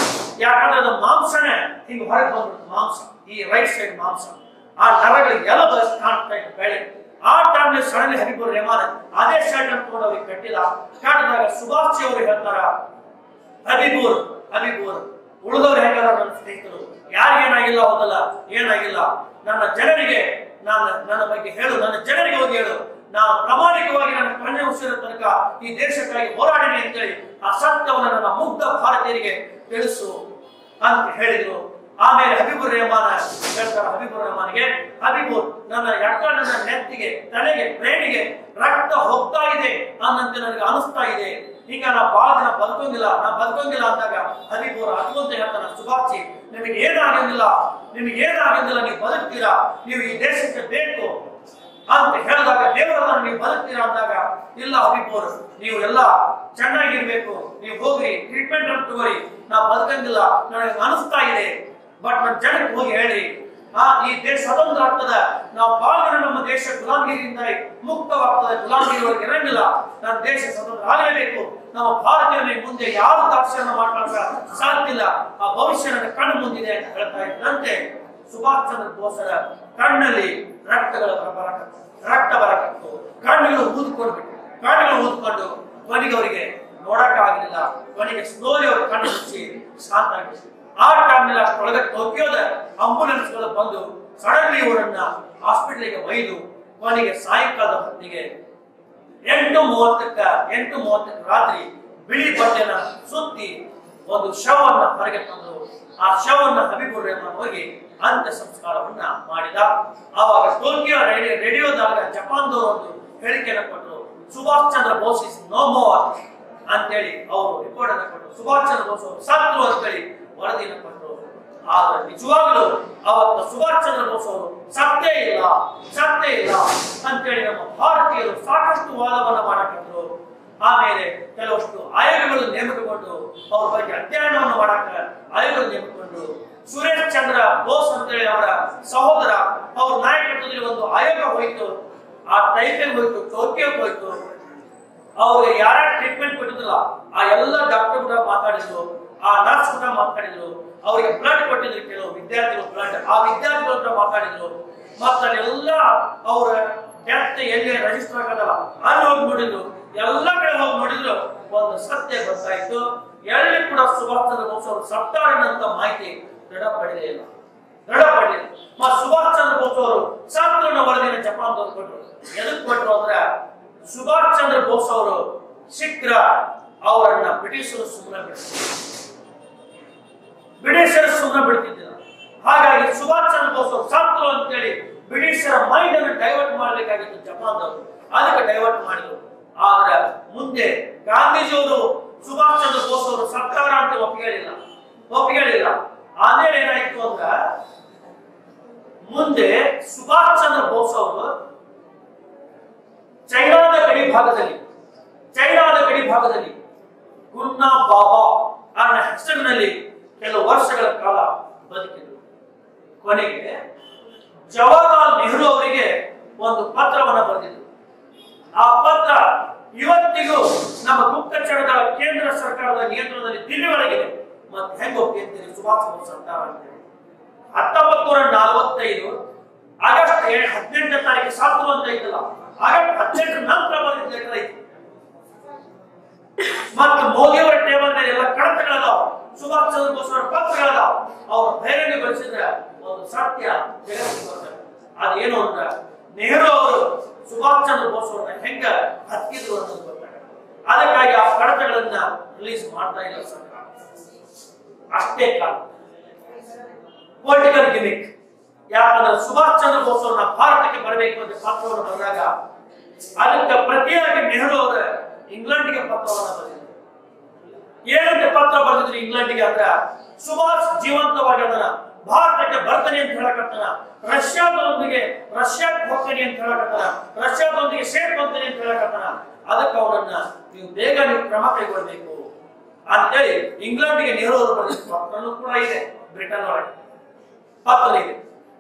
ಯಾಕಂದ್ರೆ ಅದು ಮಾಂಸನೇ. ಹಿಂಗ್ ಹೊರಗೆ ಬಂದ್ಬಿಡ್ತು ಮಾಂಸ. ಈ ರೈಟ್ ಸೈಡ್ ಮಾಂಸ. ಆ ನರಗಳಿಗೆ ಎಲುಬು ಕಾಣ್ತಾ ಇತ್ತು ಬೆಳೆ ಆ ಟೈಮ್ಲಿ ಸಡನ್ಲಿ ಹರಿಬೂರ್ ರೆಹಮಾನ್ ಅದೇ ಶರ್ಟ್ ಅನ್ನು ತಗೊಂಡು ಅವ್ರಿಗೆ ಕಟ್ಟಿದ ಕಟ್ಟಿದಾಗ ಸುಭಾಷ್ ಅವರು ಹೇಳ್ತಾರ ಹಬಿಬೂರ್ ಹಬಿಬೂರ್ ಉಳಿದವ್ರು ಹೇಗಾರ ನನ್ನ ಸ್ನೇಹಿತರು? ಯಾರಿಗೇನಾಗಿಲ್ಲ ಹೋದಲ್ಲ? ಏನಾಗಿಲ್ಲ? ನನ್ನ ಜನರಿಗೆ ನಾನು ನನ್ನ ಬಗ್ಗೆ ಹೇಳು, ನನ್ನ ಜನರಿಗೆ ಹೋಗಿ ಹೇಳು. ನಾನು ಪ್ರಾಮಾಣಿಕವಾಗಿ ನನ್ನ ಕಣ್ಣ ಉಸಿರ ತನಕ ಈ ದೇಶಕ್ಕಾಗಿ ಹೋರಾಡಿನಿ ಅಂತೇಳಿ ಆ ಸತ್ಯವನ್ನು ನನ್ನ ಮುಗ್ಧ ಭಾರತೀಯರಿಗೆ ತಿಳಿಸು ಅಂತ ಹೇಳಿದ್ರು. ಆಮೇಲೆ ಹಬೀಬುರ್ ರೆಹಮಾನ್ ಹೇಳ್ತಾರೆ ಹಬೀಬುರ್ ರೆಹಮಾನ್ಗೆ ಹಬೀಬುರ್ ನನ್ನ ಯಕ್ಕಣ್ಣನ ನೆತ್ತಿಗೆ, ತಲೆಗೆ, ಬ್ರೇನಿಗೆ ರಕ್ತ ಹೋಗ್ತಾ ಇದೆ. ಅನ್ನಂತೆ ನನಗೆ ಅನಿಸ್ತಾ ಇದೆ. ಈಗ ನಾ ಬಹಳ ದಿನ ಬದುಕೋಂಗಿಲ್ಲ. ನಾ ಬದುಕೋಂಗಿಲ್ಲ ಅಂದಾಗ ಹಬೀಬುರ್ ಹತ್ತುವಂತ ಹೇಳ್ತಾನೆ, ಸುಭಾಷಿ, ನಿಮಗೆ ಏನಾಗಿಲ್ಲ ನಿಮಗೆ ಏನಾಗಿಲ್ಲ ನೀವು ಬದುಕ್ತೀರಾ? ನೀವು ಈ ದೇಶಕ್ಕೆ ಬೇಕು? ಅಂತ ಹೇಳಿದಾಗ ದೇವರನ್ನ ನೀವು ಬದುಕ್ತೀರಾ ಅಂದಾಗ, ಇಲ್ಲ ಹಬೀಬುರ್ ನೀವು ಎಲ್ಲ ಚೆನ್ನಾಗಿರ್ಬೇಕು. ನೀವು ಹೋಗ್ರಿ ಟ್ರೀಟ್ಮೆಂಟ್ ತಗೋರಿ ನಾ ಬದುಕಂಗಿಲ್ಲ. ನನಗೆ ಅನಿಸ್ತಾ ಇದೆ. ಬಟ್ ನಮ್ಮ ಜನಕ್ಕೆ ಹೋಗಿ ಹೇಳಿ, ಆ, ಈ ದೇಶ ಸ್ವತಂತ್ರ ಆಗ್ತದ. ನಾವು ಬಹಳ ನಮ್ಮ ದೇಶ ಗುಲಾಮಗಿರಿಯಿಂದ ಮುಕ್ತವಾಗ್ತದೆ. ಗುಲಾಮಗಿರಿವರೆಗೆ ಇರಂಗಿಲ್ಲ. ನಮ್ಮ ದೇಶ ಸ್ವತಂತ್ರ ಆಗಲೇಬೇಕು ನಮ್ಮ ಭಾರತೀಯ ಮುಂದೆ ಯಾವ ದಾಕ್ಷಣ್ಯ ಮಾಡ್ಕೊಳಕ ಸಾಧ್ಯ ಇಲ್ಲ. ಆ ಭವಿಷ್ಯ ನನ್ನ ಕಣ್ಣು ಮುಂದಿದೆ ಅಂತ ಹೇಳ್ತಾ ಇದ್ದಂತೆ ಸುಭಾಷ್ ಚಂದ್ರ ಬೋಸರ ಕಣ್ಣಲ್ಲಿ ರಕ್ತಗಳ ಬರಕ ರಕ್ತ ಬರಕತ್ತು ಕಣ್ಣುಗಳು ಊದ್ಕೊಂಡು ಕಣ್ಣುಗಳು ಊದ್ಕೊಂಡು ಕೊನೆಗೆ ಅವರಿಗೆ ನೋಡಕ್ ಆಗಲಿಲ್ಲ ಕೊನೆಗೆ ಸ್ಲೋಲಿ ಅವರು ಕಣ್ಣು ಮುಚ್ಚಿ ಶಾಂತ ಆಗಿದ್ರು ಆ ಟೈಮ್ನಲ್ಲಿ ಅಷ್ಟೊಳಗೆ ಟೋಕಿಯೋದ ಆಂಬುಲೆನ್ಸ್ಗಳು ಬಂದು ಸಡನ್ಲಿ ಇವರನ್ನ ಹಾಸ್ಪಿಟಲ್ಗೆ ಒಯ್ದು ಕೊನೆಗೆ ಸಾಯಂಕಾಲದ ಹೊತ್ತಿಗೆ ಎಂಟು ಮೂವತ್ತಕ್ಕ ಎಂಟು ಮೂವತ್ತಕ್ಕ ರಾತ್ರಿ ಬಿಳಿ ಬಟ್ಟೆನ ಸುತ್ತಿ ಒಂದು ಶವನ್ನ ಹೊರಗೆ ತಂದು ಆ ಶವನ್ನ ಹಬಿಬುರ್ ಹೋಗಿ ಅಂತ್ಯ ಸಂಸ್ಕಾರವನ್ನ ಮಾಡಿದ. ಆವಾಗ ಟೋಕಿಯೋ ರೇಡಿಯೋ ರೇಡಿಯೋದಾಗ ಜಪಾನ್ದವರು ಒಂದು ಹೇಳಿಕೆಯನ್ನು ಕೊಟ್ಟರು Subhash Chandra Bose is no more ಅಂತೇಳಿ ಅವರು ರಿಪೋರ್ಟ್ ಅನ್ನು ಕೊಟ್ಟರು ಸುಭಾಷ್ ಚಂದ್ರ ಬೋಸ್ ಅವರು ಸತ್ತು ಅಂತೇಳಿ ವರದಿಯನ್ನು ಕೊಟ್ಟರು. ಆದ್ರೆ ನಿಜವಾಗ್ಲೂ ಅವತ್ತು ಸುಭಾಷ್ ಚಂದ್ರ ಬೋಸ್ ಅವರು ಸತ್ಯ ಇಲ್ಲ ಸತ್ಯ ಇಲ್ಲ ಅಂತೇಳಿ ನಮ್ಮ ಭಾರತೀಯರು ಸಾಕಷ್ಟು ವಾದವನ್ನು ಮಾಡಕತ್ತರು ಆಮೇಲೆ ಕೆಲವಷ್ಟು ಆಯೋಗಗಳು ನೇಮಕಗೊಂಡು ಅವ್ರ ಬಗ್ಗೆ ಅಧ್ಯಯನವನ್ನು ಮಾಡಕ ಆಯೋಗಗಳು ನೇಮಕಗೊಂಡು ಸುರೇಶ್ ಚಂದ್ರ ಬೋಸ್ ಅಂತೇಳಿ ಅವರ ಸಹೋದರ ಅವ್ರ ನಾಯಕತ್ವದಲ್ಲಿ ಒಂದು ಆಯೋಗ ಹೋಯಿತು. ಆ ಟೈಪಿಂಗ್ ಹೋಯ್ತು, ಟೋಕಿಯೋ ಹೋಯ್ತು. ಅವ್ರಿಗೆ ಯಾರ ಟ್ರೀಟ್ಮೆಂಟ್ ಕೊಟ್ಟಿದ್ರಲ್ಲ, ಆ ಎಲ್ಲ ಡಾಕ್ಟರ್ ಕೂಡ ಮಾತಾಡಿದ್ರು. ಆ ನರ್ಸ್ ಕೂಡ ಮಾತಾಡಿದ್ರು, ಅವರಿಗೆ ಬ್ಲಡ್ ಕೊಟ್ಟಿದ್ರು ಕೆಲವು ವಿದ್ಯಾರ್ಥಿಗಳು ಬ್ಲಡ್ ಆ ವಿದ್ಯಾರ್ಥಿಗಳು ಕೂಡ ಮಾತಾಡಿದ್ರು. ಮತ್ತಲ್ಲೆಲ್ಲ ಅವರ ಡೆತ್ ಎಲ್ಲಿ ರಿಜಿಸ್ಟರ್ ಆಗದಲ್ಲ, ಅಲ್ಲಿ ಹೋಗಿ ನೋಡಿದ್ರು. ಎಲ್ಲ ಕಡೆ ಹೋಗಿ ನೋಡಿದ್ರು, ಒಂದು ಸತ್ಯ ಗೊತ್ತಾಯ್ತು. ಎಲ್ಲಿ ಕೂಡ ಸುಭಾಷ್ ಚಂದ್ರ ಬೋಸ್ ಮಾಹಿತಿ ದೃಢಪಡಿದೆ ಇಲ್ಲ. ದೃಢಪಡಲಿಲ್ಲ ಮತ್ತು ಸುಭಾಷ್ ಚಂದ್ರ ಬೋಸ್ ಅವರು ಸತ್ತನ್ನು ವರದಿನ ಜಪಾನ್ ತಂದುಕೊಟ್ರು ಎದಕ್ ಕೊಟ್ಟರು ಅಂದ್ರೆ, ಸುಭಾಷ್ ಚಂದ್ರ ಬೋಸ್ ಅವರು ಶೀಘ್ರ ಅವರನ್ನ ಬ್ರಿಟಿಷರು ಸುಮ್ಮನೆ ಬಿಡ್ತಾರೆ ಬ್ರಿಟಿಷರು ಸುಮ್ಮನೆ ಬಿಡ್ತಿದ್ದಿಲ್ಲ. ಹಾಗಾಗಿ ಸುಭಾಷ್ ಚಂದ್ರ ಬೋಸ್ ಅವರು ಅಂತ ಹೇಳಿ ಬ್ರಿಟಿಷರ ಮೈಂಡ್ ಅನ್ನು ಡೈವರ್ಟ್ ಮಾಡಬೇಕಾಗಿತ್ತು ಜಪಾನ್ದವರು. ಅದಕ್ಕೆ ಡೈವರ್ಟ್ ಮಾಡಿದ್ರು. ಆದ್ರೆ ಮುಂದೆ ಗಾಂಧೀಜಿಯವರು ಸುಭಾಷ್ ಚಂದ್ರ ಬೋಸ್ ಅವರು ಸರ್ಕಾರ ಅಂತ ಒಪ್ಪಿಗೆಳಿಲ್ಲ ಒಪ್ಪಿಗೆಳಿಲ್ಲ ಆಮೇಲೆ ಏನಾಯ್ತು ಅಂದ್ರ ಮುಂದೆ ಸುಭಾಷ್ ಚಂದ್ರ ಬೋಸ್ ಅವರು ಚೈನಾದ ಗಡಿ ಭಾಗದಲ್ಲಿ, ಚೈನಾದ ಗಡಿ ಭಾಗದಲ್ಲಿ ಗುನ್ನಾ ಬಾಬಾ ಅವರ ಹೆಸರಿನಲ್ಲಿ ಕೆಲವು ವರ್ಷಗಳ ಕಾಲ ಬದುಕಿದ್ರು. ಕೊನೆಗೆ ಜವಾಹರ್ಲಾಲ್ ನೆಹರು ಅವರಿಗೆ ಒಂದು ಪತ್ರವನ್ನು ಬರೆದಿದ್ರು. ಆ ಪತ್ರ ಇವತ್ತಿಗೂ ನಮ್ಮ ಗುಪ್ತಚರದ ಕೇಂದ್ರ ಸರ್ಕಾರದ ನಿಯಂತ್ರಣದಲ್ಲಿ ದಿಲ್ಲಿ ಮತ್ತು ಮತ್ತೆ ಹೆಂಗ್ ಒಪ್ಪಿರ್ತೀರಿ ಸುಭಾಷ್ ಬೋಸ್ ಸರ್ಕಾರ ಅಂತೇಳಿ ಹತ್ತೊಂಬತ್ತು ನೂರ ನಲವತ್ತೈದು ಆಗಸ್ಟ್ ಹದಿನೆಂಟನೇ ತಾರೀಕು ಸಾತು ಅಂತ ಐತಲ್ಲ, ಆಗಸ್ಟ್ ಹದಿನೆಂಟು ನಂತರ ಬಂದಿದ್ದ ಐತಿ. ಮತ್ತು ಮೋದಿಯವರ ಟೇಬಲ್ ಎಲ್ಲ ಕಡತಗಳದಾವ ಸುಭಾಷ್ ಚಂದ್ರ ಬೋಸ್ ಅವರ ಅವರು ಧೈರ್ಯ ಬಹಿರಂಗಗೊಳಿಸಿದ್ರೆ ಒಂದು ಸತ್ಯ ಅದೇನು ಅಂದ್ರೆ ನೆಹರು ಅವರು ಸುಭಾಷ್ ಚಂದ್ರ ಬೋಸ್ ಅವ್ರನ್ನ ಹೆಂಗ ಹತ್ತಿದ್ರು ಅನ್ನೋದು ಗೊತ್ತಾಗ ಅದಕ್ಕಾಗಿ ಆ ಕಡತಗಳನ್ನ ರಿಲೀಸ್ ಮಾಡ್ತಾ ಇಲ್ಲ ಸರ್ಕಾರ. ಅಷ್ಟೇ ಕಾಲ. ಪೊಲಿಟಿಕಲ್ ಗಿಮಿಕ್ ಯಾಕಂದ್ರೆ ಸುಭಾಷ್ ಚಂದ್ರ ಬೋಸ್ ಅವ್ರನ್ನ ಭಾರತಕ್ಕೆ ಬರಬೇಕು ಅಂತ ಪತ್ರವನ್ನು ಬರೆದಾಗ ಅದಕ್ಕೆ ಪ್ರತಿಯಾಗಿ ನೆಹರು ಅವರ ಇಂಗ್ಲೆಂಡ್ಗೆ ಪತ್ರವನ್ನು ಬರೆದಿದ್ರು ಏನಂತೆ ಪತ್ರ ಬರೆದಿದ್ರು ಇಂಗ್ಲೆಂಡ್ಗೆ ಅಂದ್ರೆ ಸುಭಾಷ್ ಜೀವಂತವಾಗಿ ಅದನ್ನ ಭಾರತಕ್ಕೆ ಬರ್ತಾನೆ ಅಂತ ಹೇಳಕತ್ತಾನ. ರಷ್ಯಾದೊಂದಿಗೆ ರಷ್ಯಾ ಹೋಗ್ತಾನೆ ಅಂತ ಹೇಳಕತ್ತಾನ. ರಷ್ಯಾದೊಂದಿಗೆ ಬರ್ತಾನೆ ಅಂತ ಹೇಳಕತ್ತಾನ. ಅದಕ್ಕೆ ಅವನನ್ನ ನೀವು ಬೇಗ ನೀವು ಕ್ರಮ ಕೈಗೊಳ್ಬೇಕು ಅಂತೇಳಿ ಇಂಗ್ಲೆಂಡ್ಗೆ ನೆಹರು ಅವರು ಕೂಡ ಇದೆ ಬ್ರಿಟನ್ ಒಳಗೆ ಪತ್ರ ಇದೆ.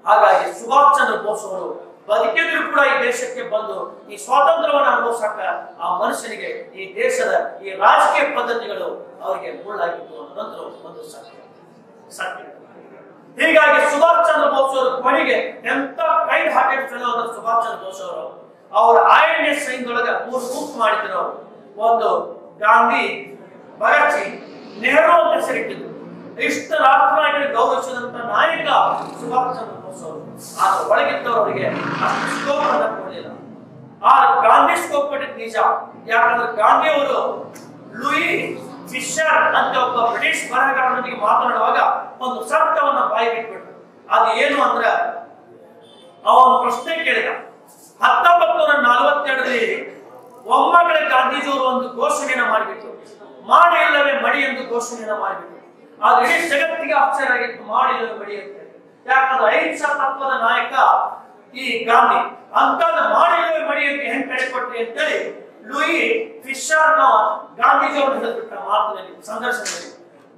ಹಾಗಾಗಿ ಸುಭಾಷ್ ಚಂದ್ರ ಬೋಸ್ ಅವರು ಬದುಕಿದ್ರು ಕೂಡ ಈ ದೇಶಕ್ಕೆ ಬಂದು ಈ ಸ್ವಾತಂತ್ರ್ಯವನ್ನು ಅನುಭವಿಸಕ ಆ ಮನುಷ್ಯನಿಗೆ ಈ ದೇಶದ ಈ ರಾಜಕೀಯ ಪದ್ಧತಿಗಳು ಅವರಿಗೆ ಮುಳ್ಳಾಗಿತ್ತು ಅನ್ನೋದು ಒಂದು ಸತ್ಯ. ಸತ್ಯ. ಹೀಗಾಗಿ ಸುಭಾಷ್ ಚಂದ್ರ ಬೋಸ್ ಅವರ ಕೊನೆಗೆ ಎಂತ ಕೈಡ್ ಹಾರ್ಟೆಡ್ ಸುಭಾಷ್ ಚಂದ್ರ ಬೋಸ್ ಅವರು? ಅವರ ಐ ಎನ್ ಎಸ್ ಸೈನ್ದೊಳಗ ಮೂರು ಗುಂಪು ಮಾಡಿದ್ರು. ಒಂದು ಗಾಂಧಿ ಭಗತ್ ಸಿಂಗ್ ನೆಹರು ಅಂತ ಹೆಸರಿಟ್ಟಿದ್ರು. ಇಷ್ಟ ರಾಷ್ಟ್ರನಾಯಕರಿಗೆ ಗೌರವಿಸಿದಂತ ನಾಯಕ ಸುಭಾಷ್ ಚಂದ್ರ ಬೋಸ್ ಅವರು. ಆತ ಒಳಗಿದ್ದವರಿಗೆ ಅಷ್ಟು ಸ್ಕೋಪ್ ಕೊಡಲಿಲ್ಲ. ಆ ಗಾಂಧಿ ಸ್ಕೋಪ್ ಕೊಟ್ಟಿದ್ ನಿಜ. ಯಾಕಂದ್ರೆ ಗಾಂಧಿ ಅವರು ಲೂಯಿ ಫಿಶರ್ ಅಂತ ಒಬ್ಬ ಬ್ರಿಟಿಷ್ ಬರಹಗಾರನೊಂದಿಗೆ ಮಾತನಾಡುವಾಗ ಒಂದು ಸತ್ಯವನ್ನ ಬಾಯಿ ಬಿಟ್ಬಿಟ್ರು. ಅದು ಏನು ಅಂದ್ರೆ ಅವನು ಪ್ರಶ್ನೆ ಕೇಳಿದ. ಹತ್ತೊಂಬತ್ತು ನೂರ ನಲವತ್ತೆರಡರಲ್ಲಿ ಒಮ್ಮಗಳ ಗಾಂಧೀಜಿಯವರು ಒಂದು ಘೋಷಣೆಯನ್ನು ಮಾಡಿಬಿಟ್ಟು ಮಾಡಿ ಇಲ್ಲವೇ ಮಡಿ ಎಂದು ಘೋಷಣೆಯನ್ನ ಮಾಡಿಬಿಟ್ಟು ಆದ್ರೆ ಇಡೀ ಜಗತ್ತಿಗೆ ಆಶ್ಚರ್ಯ ಆಗಿತ್ತು ಮಾಡಿ ಬೆಳೆಯುತ್ತೆ ಅಂತ ಯಾಕಂದ್ರೆ ಅಹಿಂಸ ತತ್ವದ ನಾಯಕ ಈ ಗಾಂಧಿ. ಅಂತದ ಮಾಡಿ ಬೆಳೆಯುತ್ತೆ ಅಂತ ಹೆಂಗ್ ಕಡೆ ಕೊಟ್ರಿ ಅಂತೇಳಿ ಲೂಯಿ ಫಿಶರ್ ಗಾಂಧೀಜಿಯವರು ಹೇಳಿಬಿಟ್ಟ ಮಾತಿನಲ್ಲಿ, ಸಂದರ್ಶನದಲ್ಲಿ.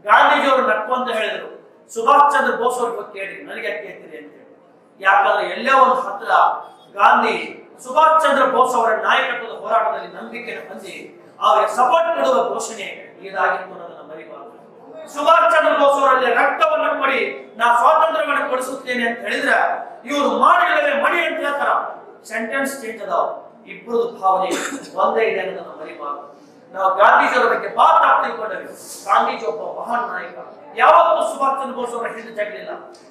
ಗಾಂಧೀಜಿಯವರು ನಕ್ಕೊಂತ ಹೇಳಿದ್ರು. ಸುಭಾಷ್ ಚಂದ್ರ ಬೋಸ್ ಅವ್ರ ಬಗ್ಗೆ ಕೇಳಿ ನನಗೆ ಯಾಕೆ ಕೇಳ್ತೀರಿ ಅಂತ ಯಾಕಂದ್ರೆ ಎಲ್ಲೇ ಒಂದು ಹತ್ರ ಗಾಂಧಿ ಸುಭಾಷ್ ಚಂದ್ರ ಬೋಸ್ ಅವರ ನಾಯಕತ್ವದ ಹೋರಾಟದಲ್ಲಿ ನಂಬಿಕೆಯನ್ನು ಹೊಂದಿ, ಅವರಿಗೆ ಸಪೋರ್ಟ್ ಕೊಡುವ ಘೋಷಣೆ ಇದಾಗಿತ್ತು ಸುಭಾಷ್ ಚಂದ್ರ ಬೋಸ್ ಅವರಲ್ಲಿ ರಕ್ತವನ್ನು ಕೊಡಿ, ನಾ ಸ್ವಾತಂತ್ರ್ಯವನ್ನು ಕೊಡಿಸುತ್ತೇನೆ ಅಂತ ಹೇಳಿದ್ರೆ ಇವರು ಮಾಡಿಲ್ಲವೇ ಮಡಿ ಅಂತ ಹೇಳ್ತಾರ. ಸೆಂಟೆನ್ಸ್ ಚೇಂಜ್ ಅದಾವ. ಇಬ್ಬರದು ಭಾವನೆ ಒಂದೇ ಇದೆ ಅನ್ನೋದನ್ನ ಮರಿಬಾರದು. ನಾವು ಗಾಂಧೀಜಿಯವರ ಬಗ್ಗೆ ಮಾತ್ರ ತಿಳ್ಕೊಂಡೇವೆ. ಗಾಂಧೀಜಿ ಒಬ್ಬ ಮಹಾನ್ ನಾಯಕ. ಯಾವತ್ತೂ ಸುಭಾಷ್ ಚಂದ್ರ ಬೋಸ್ ಅವರ ಹಿಂದೆ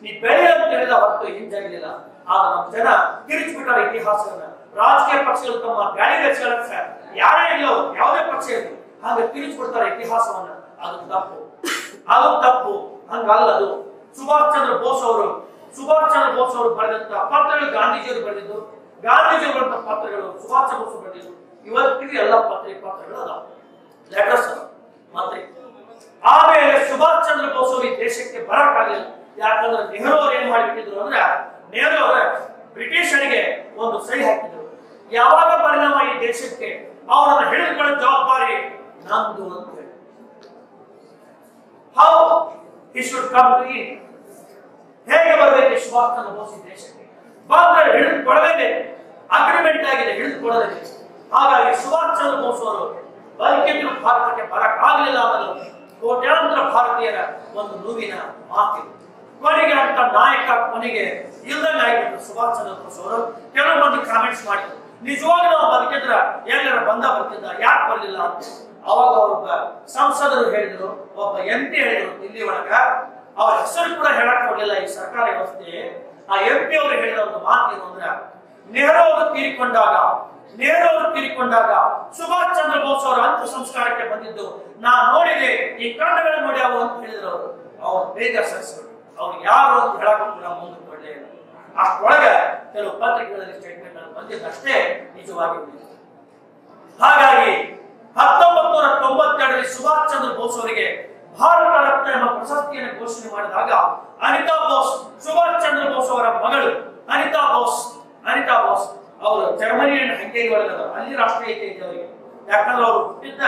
ನೀ ಬೆಳೆ ಅಂತ ಹೇಳಿದ ಹೊರತು ಹಿಂದೆ ಜಗಲಿಲ್ಲ. ಆಗ ನಮ್ಮ ಜನ ತಿರುಚಿಬಿಟ್ಟಾರ ಇತಿಹಾಸವನ್ನ. ರಾಜಕೀಯ ಪಕ್ಷಗಳು ತಮ್ಮ ಬ್ಯಾಳಿ ವೆಚ್ಚಗಳಕ್ಕ ಯಾರೇ ಇಲ್ಲೋ ಯಾವುದೇ ಪಕ್ಷ ಇರಲಿ, ಹಾಗೆ ತಿರುಚಿಬಿಡ್ತಾರೆ ಇತಿಹಾಸವನ್ನ. ಅದು ತಪ್ಪು. ಅದು ತಪ್ಪು. ಹಂಗಲ್ಲ ಅದು ಸುಭಾಷ್ ಚಂದ್ರ ಬೋಸ್ ಅವರು ಸುಭಾಷ್ ಚಂದ್ರ ಬೋಸ್ ಅವರು ಬರೆದಂತ ಪತ್ರಗಳು ಗಾಂಧೀಜಿಯವರು ಬರೆದಿದ್ದು ಗಾಂಧೀಜಿ ಬರೆದ ಪತ್ರಗಳು ಸುಭಾಷ್ ಚಂದ್ರ ಬೋಸ್ ಬರೆದಿದ್ದು, ಇವತ್ತಿಗೆ ಎಲ್ಲ ಪತ್ರ ಪತ್ರಗಳು ಅದಾವ. ಲೆಟರ್ಸ್ ಮಾತ್ರ. ಆಮೇಲೆ ಸುಭಾಷ್ ಚಂದ್ರ ಬೋಸ್ ಅವರು ಈ ದೇಶಕ್ಕೆ ಬರಕ್ಕಾಗಲಿಲ್ಲ. ಯಾಕಂದ್ರೆ ನೆಹರು ಅವರು ಏನ್ ಮಾಡಿಬಿಟ್ಟಿದ್ರು ಅಂದ್ರೆ, ನೆಹರು ಅವರ ಬ್ರಿಟಿಷರಿಗೆ ಒಂದು ಸಹಿ ಹಾಕಿದ್ರು. ಯಾವಾಗ ಪರಿಣಾಮ ಈ ದೇಶಕ್ಕೆ? ಅವರನ್ನು ಹಿಡಿದುಕೊಳ್ಳೋ ಜವಾಬ್ದಾರಿ ನಂದು ಅಂತ ಹೇಳಿ. How he should come to it ಹೇಗೆ ಬರಬೇಕು? ಬೋಸ್ ಈ ದೇಶಕ್ಕೆ. ಬಂದ್ರೆ ಹಿಡಿದುಕೊಳ್ಳಬೇಕು. ಅಗ್ರಿಮೆಂಟ್ ಆಗಿದೆ, ಹಿಡಿದುಕೊಳ್ಳಬೇಕು. ಹಾಗಾಗಿ ಸುಭಾಷ್ ಚಂದ್ರ ಬೋಸ್ ಅವರು ಬದುಕಿದ್ರು ಭಾರತಕ್ಕೆ ಬರಕ್ ಆಗಲಿಲ್ಲ ಅನ್ನೋದು ಕೋಟ್ಯಾಂತರ ಭಾರತೀಯರ ಒಂದು ನೋವಿನ ಮಾತಿದೆ ಕೊನೆಗೆ ಅಂತ ನಾಯಕ ಕೊನೆಗೆ ಇಲ್ದಂಗೆ ಆಗಿಬಿಟ್ಟು ಸುಭಾಷ್ ಚಂದ್ರ ಬೋಸ್ ಅವರು ಕೆಲವು ಮಂದಿ ಕಾಮೆಂಟ್ಸ್ ಮಾಡಿದ್ರು ನಿಜವಾಗಿ ನಾವು ಬದುಕಿದ್ರ ಎಲ್ಲರ ಬಂದ ಬರ್ತಿದ್ದ, ಯಾಕೆ ಬರಲಿಲ್ಲ? ಅಂತ. ಅವಾಗ ಒಬ್ಬ ಸಂಸದರು ಹೇಳಿದ್ರು, ಒಬ್ಬ ಎಂ ಪಿ ಹೇಳಿದ್ರು, ಇಲ್ಲಿ ಒಳಗ ಅವ್ರ ಹೆಸರು ಕೂಡ ಹೇಳಕ್ ಹೋಗಲಿಲ್ಲ ಈ ಸರ್ಕಾರ ವ್ಯವಸ್ಥೆ. ಆ ಎಂ ಪಿ ಅವರು ಹೇಳಿದ ಒಂದು ಮಾತು ಏನು ಅಂದ್ರೆ ನೆಹರು ಅವರು ತೀರಿಕೊಂಡಾಗ ನೆಹರು ಅವರು ತೀರಿಕೊಂಡಾಗ ಸುಭಾಷ್ ಚಂದ್ರ ಬೋಸ್ ಅವರ ಅಂತ್ಯ ಸಂಸ್ಕಾರಕ್ಕೆ ಬಂದಿದ್ದು. ನಾ ನೋಡಿದೆ, ಈ ಕಣ್ಣುಗಳು ನೋಡಿ ಅವರು ಅಂತ ಹೇಳಿದ್ರು. ಅವರು ಅವ್ರು ಬೇಗ ಸರಿಸಿದ್ರು. ಅವ್ರು ಯಾರು ಅಂತ ಹೇಳಕ್ ಕೂಡ ಮುಂದೆ ಕೊಡಲಿ ಅಷ್ಟೊಳಗೆ ಕೆಲವು ಪತ್ರಿಕೆಗಳಲ್ಲಿ ಸ್ಟೇಟ್ಮೆಂಟ್ ಬಂದಿದ್ದಷ್ಟೇ ನಿಜವಾಗಿ ಹಾಗಾಗಿ ಹತ್ತೊಂಬತ್ತು ನೂರ ತೊಂಬತ್ತೆರಡರಲ್ಲಿ ಸುಭಾಷ್ ಚಂದ್ರ ಬೋಸ್ ಅವರಿಗೆ ಭಾರತ ರತ್ನ ಎಂಬ ಪ್ರಶಸ್ತಿಯನ್ನು ಘೋಷಣೆ ಮಾಡಿದಾಗ ಅನಿತಾ ಬೋಸ್, ಸುಭಾಷ್ ಚಂದ್ರ ಬೋಸ್ ಅವರ ಮಗಳು ಅನಿತಾ ಬೋಸ್ ಅನಿತಾ ಬೋಸ್ ಅವರು ಜರ್ಮನಿ ಅಂಡ್ ಹಂಗೇರಿ ಅಲ್ಲಿ ರಾಷ್ಟ್ರೀಯತೆ ಇದೆ ಅವರಿಗೆ. ಯಾಕಂದ್ರೆ ಅವರು ಹುಟ್ಟಿದ್ದ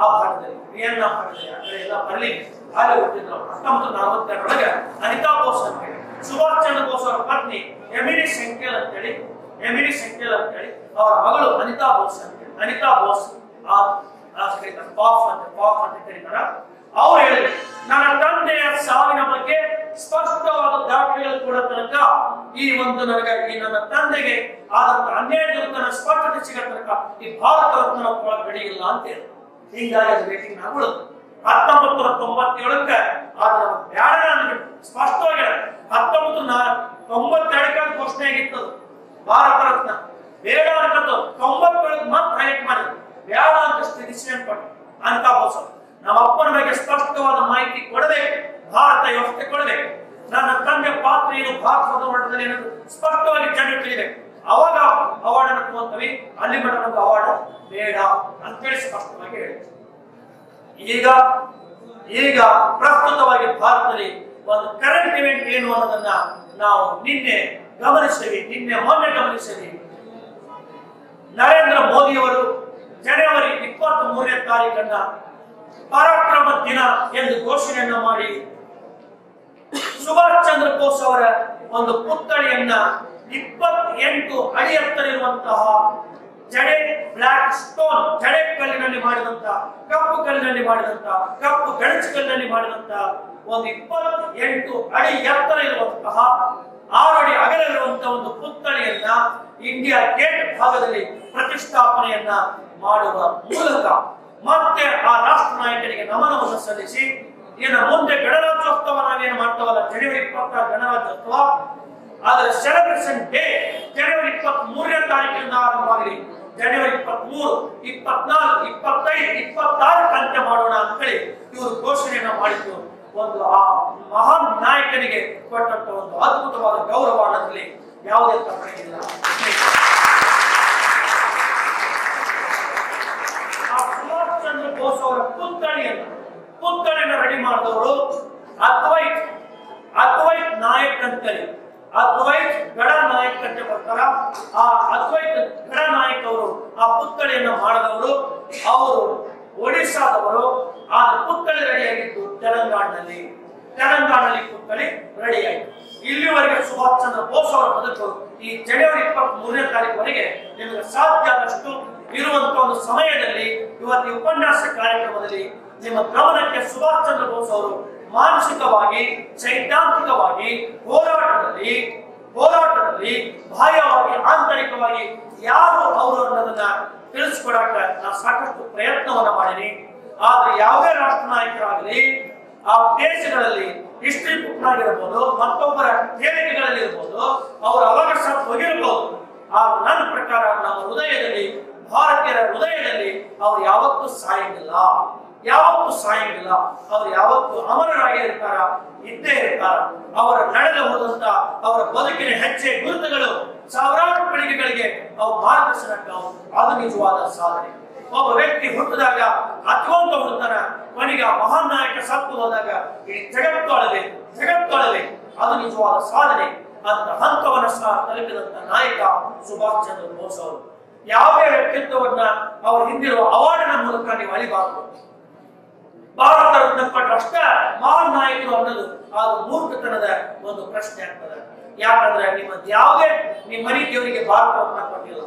ಆ ಭಾಗದಲ್ಲಿ ವಿಯೆನ್ನಾ ಭಾಗದಲ್ಲಿ ಆ ಎಲ್ಲ ಬರ್ಲಿನ್ ಹಾಗೆ ಹುಟ್ಟಿದ್ರು. ಹತ್ತೊಂಬತ್ತು ನಲವತ್ತೆರಡರೊಳಗೆ ಅನಿತಾ ಬೋಸ್ ಅಂತ ಹೇಳಿ, ಸುಭಾಷ್ ಚಂದ್ರ ಬೋಸ್ ಅವರ ಪತ್ನಿ ಎಮಿನಿ ಶಂಕೆಲ್ ಅಂತೇಳಿ ಎಮಿನಿ ಶಂಕೆಲ್ ಅಂತೇಳಿ ಅವರ ಮಗಳು ಅನಿತಾ ಬೋಸ್ ಅಂತೇಳಿ ಅನಿತಾ ಬೋಸ್ ಅಂತ ಕರೀತಾರ. ಅವ್ರು ಹೇಳಿದ್ರು, ನನ್ನ ತಂದೆಯ ಸಾವಿನ ಬಗ್ಗೆ ಸ್ಪಷ್ಟವಾದ ದಾಖಲೆಗಳು ಕೂಡ ತನಕ ಈ ಒಂದು ನನಗೆ, ಈ ನನ್ನ ತಂದೆಗೆ ಆದಂತ ಹನ್ನೆರಡು ತನ್ನ ಸ್ಪಷ್ಟತೆ ಸಿಗೋ ತನಕ ಈ ಭಾರತ ರತ್ನ ಇಲ್ಲ ಅಂತ ಹೇಳಿ ಹೀಗಾಗಿ ಅದು ನಾವು ಹತ್ತೊಂಬತ್ತು ನೂರ ತೊಂಬತ್ತೇಳಕ್ಕೆ ಆದ್ರೆ ಬ್ಯಾಡ ಅಂದ್ಬಿಟ್ಟು ಸ್ಪಷ್ಟವಾಗಿ ಹತ್ತೊಂಬತ್ತು ನಾ, ತೊಂಬತ್ತೆರಡಕ್ಕೆ ಅದು ಘೋಷಣೆ ಆಗಿತ್ತು ಭಾರತ ರತ್ನ. ಬೇಡ ಅಂತ ತೊಂಬತ್ತೇಳಕ್ಕೆ ಮತ್ತೆ ಹೈಲೈಟ್ ಮಾಡಿದ್ರು. ಬೇಡ ಅಂತ ಡಿಸಿಷನ್ ಅಂತ ಬೋಸ್. ನಮ್ಮ ಅಪ್ಪನ ಬಗ್ಗೆ ಸ್ಪಷ್ಟವಾದ ಮಾಹಿತಿ ಕೊಡಬೇಕು, ಭಾರತ ವ್ಯವಸ್ಥೆ ಕೊಡಬೇಕು. ನನ್ನ ತಂದೆ ಪಾತ್ರ ಏನು ಭಾರತದ ಮಟ್ಟದಲ್ಲಿ ಏನದು ಸ್ಪಷ್ಟವಾಗಿ ಜನರು ತಿಳಿಬೇಕು. ಅವಾಗ ಅವಾರ್ಡ್ ಅನ್ನು ತಗೊಂತೀವಿ ಅಲ್ಲಿ ಮಟ್ಟ ನಮ್ಗೆ ಅವಾರ್ಡ್ ಬೇಡ ಅಂತೇಳಿ ಸ್ಪಷ್ಟವಾಗಿ ಹೇಳಿದ್ರು. ಈಗ ಈಗ ಪ್ರಸ್ತುತವಾಗಿ ಭಾರತದಲ್ಲಿ ಒಂದು ಕರೆಂಟ್ ಇವೆಂಟ್ ಏನು ಅನ್ನೋದನ್ನ ನಾವು ನಿನ್ನೆ ಗಮನಿಸಿವಿ ನಿನ್ನೆ ಮೊನ್ನೆ ಗಮನಿಸಿವಿ ನರೇಂದ್ರ ಮೋದಿಯವರು ಜನವರಿ ಇಪ್ಪತ್ತ್ ಮೂರನೇ ತಾರೀಕನ್ನ ಪರಾಕ್ರಮ ದಿನ ಎಂದು ಘೋಷಣೆಯನ್ನ ಮಾಡಿ ಸುಭಾಷ್ ಚಂದ್ರ ಬೋಸ್ ಅವರ ಒಂದು ಪುತ್ಥಳಿಯನ್ನ ಇಪ್ಪತ್ತೆಂಟು ಅಡಿ ಎತ್ತರ ಇರುವಂತಹ ಜಡೆ ಬ್ಲಾಕ್ ಸ್ಟೋನ್, ಜಡೆ ಕಲ್ಲಿನಲ್ಲಿ ಮಾಡಿದಂತ, ಕಪ್ಪು ಕಲ್ಲಿನಲ್ಲಿ ಮಾಡಿದಂತ, ಕಪ್ಪು ಗಣಚು ಕಲ್ಲಿನಲ್ಲಿ ಮಾಡಿದಂತ ಒಂದು ಇಪ್ಪತ್ತೆಂಟು ಅಡಿ ಎತ್ತರ ಇರುವಂತಹ ಆರು ಅಡಿ ಅಗಲ ಇರುವಂತಹ ಒಂದು ಪುತ್ಥಳಿಯನ್ನ ಇಂಡಿಯಾ ಗೇಟ್ ಭಾಗದಲ್ಲಿ ಪ್ರತಿಷ್ಠಾಪನೆಯನ್ನ ಮಾಡುವ ಮೂಲಕ ಮತ್ತೆ ಆ ರಾಷ್ಟ್ರ ನಾಯಕರಿಗೆ ನಮನವನ್ನು ಸಲ್ಲಿಸಿ ಇನ್ನು ಮುಂದೆ ಗಣರಾಜ್ಯೋತ್ಸವ ನಾವೇನು ಮಾಡ್ತಾವಲ್ಲ? ಜನವರಿ ಇಪ್ಪತ್ತಾರು ಗಣರಾಜ್ಯೋತ್ಸವ. ಆದರೆ ಸೆಲೆಬ್ರೇಷನ್ ಡೇ ಜನವರಿ ಇಪ್ಪತ್ತ್ ಮೂರನೇ ತಾರೀಕಿನಿಂದ ಆರಂಭವಾಗಲಿ ಜನವರಿ ಇಪ್ಪತ್ತ್ ಮೂರು ಇಪ್ಪತ್ನಾಲ್ಕು, ಇಪ್ಪತ್ತೈದು, ಇಪ್ಪತ್ತಾರು ಅಂತ್ಯ ಮಾಡೋಣ ಅಂತೇಳಿ ಇವರು ಘೋಷಣೆಯನ್ನು ಮಾಡಿದ್ದು ಒಂದು ಆ ಮಹಾನ್ ನಾಯಕನಿಗೆ ಕೊಟ್ಟಂತ ಒಂದು ಅದ್ಭುತವಾದ ಗೌರವ ಅನ್ನೋದ್ರಲ್ಲಿ ಯಾವುದೇ ತಪ್ಪಣೆ ಆ ಸುಭಾಷ್ ಚಂದ್ರ ಬೋಸ್ ಅವರ ಪುತ್ಥಳಿಯನ್ನು. ರೆಡಿ ಮಾಡಿದವರು ಅದ್ವೈತ್. ಅದ್ವೈತ್ ನಾಯಕ್ ಅಂತೇಳಿ. ಅದ್ವೈತ್ ಗಡ ನಾಯಕ್ ಅಂತ ಬರ್ತಾರ. ಆ ಅದ್ವೈತ್ ಗಡ ನಾಯಕ್ ಅವರು ಆ ಪುತ್ಥಳಿಯನ್ನು ಮಾಡಿದವರು ಅವರು ಒಡಿಶಾದವರು ಆ ಪುತ್ಥಳಿ ರೆಡಿಯಾಗಿದ್ದು ತೆಲಂಗಾಣದಲ್ಲಿ. ತೆಲಂಗಾಣದಲ್ಲಿ ಪುತ್ಥಳಿ ರೆಡಿ ಆಯಿತು. ಇಲ್ಲಿವರೆಗೆ ಸುಭಾಷ್ ಚಂದ್ರ ಬೋಸ್ ಅವರ ಬದುಕು ಈ ಜನವರಿ ಇಪ್ಪತ್ತ್ ಮೂರನೇ ತಾರೀಕುವರೆಗೆ ನಿಮಗೆ ಸಾಧ್ಯ ಆದಷ್ಟು ಇರುವಂತಹ ಒಂದು ಸಮಯದಲ್ಲಿ ಇವತ್ತು ಉಪನ್ಯಾಸ ಕಾರ್ಯಕ್ರಮದಲ್ಲಿ ನಿಮ್ಮ ಗಮನಕ್ಕೆ ಸುಭಾಷ್ ಚಂದ್ರ ಬೋಸ್ ಅವರು ಮಾನಸಿಕವಾಗಿ, ಸೈದ್ಧಾಂತಿಕವಾಗಿ, ಹೋರಾಟದಲ್ಲಿ ಹೋರಾಟದಲ್ಲಿ ಬಾಹ್ಯವಾಗಿ, ಆಂತರಿಕವಾಗಿ ಯಾರು ಅವರು ಅನ್ನೋದನ್ನ ತಿಳಿಸ್ಕೊಡಕ ನಾನು ಸಾಕಷ್ಟು ಪ್ರಯತ್ನವನ್ನ ಮಾಡಿನಿ. ಆದ್ರೆ ಯಾವುದೇ ರಾಷ್ಟ್ರ ನಾಯಕರಾಗಲಿ ಆ ದೇಶಗಳಲ್ಲಿ ಹಿಸ್ಟ್ರಿ ಬುಕ್ ಆಗಿರ್ಬೋದು ಮತ್ತೊಬ್ಬರ ಹೇಳಿಕೆಗಳಲ್ಲಿ ಇರ್ಬೋದು ಅವರು ಅವಾಗ ಹೋಗಿರಬಹುದು ಹೋಗಿರ್ಬೋದು. ಆ ನನ್ನ ಪ್ರಕಾರ ನಮ್ಮ ಹೃದಯದಲ್ಲಿ ಭಾರತೀಯರ ಹೃದಯದಲ್ಲಿ ಅವ್ರು ಯಾವತ್ತೂ ಸಾಯಂಗಿಲ್ಲ. ಯಾವತ್ತೂ ಸಾಯಂಗಿಲ್ಲ. ಅವ್ರು ಯಾವತ್ತೂ ಅಮರರಾಗಿ ಇರ್ತಾರ, ಇದ್ದೇ ಇರ್ತಾರ. ಅವರ ನಡೆದು ಹೋದಂತ ಅವರ ಬದುಕಿನ ಹೆಜ್ಜೆ, ಗುರುತುಗಳು ಸಾವಿರಾರು ಪೀಳಿಗೆಗಳಿಗೆ ಅವು ಮಾರ್ಗದರ್ಶನಕ್ಕೆ ಅದು ನಿಜವಾದ ಸಾಧನೆ. ಒಬ್ಬ ವ್ಯಕ್ತಿ ಹುಟ್ಟಿದಾಗ ಅಥವಾ ಹುಡುತಾನ ಕೊನೆಗೆ ಮಹಾನ್ ನಾಯಕ ಸತ್ತು ಹೋದಾಗ ಈ ಜಗತ್ತು ಅಳಬೇಕು ಅದು ನಿಜವಾದ ಸಾಧನೆ ಅಂತ ಹಂತವನ್ನ ಸಹ ತಲುಪಿದಂತ ನಾಯಕ ಸುಭಾಷ್ ಚಂದ್ರ ಬೋಸ್ ಅವರು. ಯಾವುದೇ ವ್ಯಕ್ತಿತ್ವವನ್ನ ಅವ್ರ ಹಿಂದಿರುವ ಅವಾರ್ಡ್ನ ಮೂಲಕ ನೀವು ಅಳಿಬಾರದು. ಭಾರತ ರತ್ನ ಕೊಟ್ಟರಷ್ಟೇ ಮಹಾನ್ ನಾಯಕರು ಅನ್ನೋದು ಅದು ಮೂರ್ಖತನದ ಒಂದು ಪ್ರಶ್ನೆ ಆಗ್ತದೆ. ಯಾಕಂದ್ರೆ ನಿಮ್ಮ ಯಾವುದೇ ನಿಮ್ಮ ಮನೆ ದೇವರಿಗೆ ಭಾರತ ರತ್ನ ಕೊಟ್ಟಿಲ್ಲ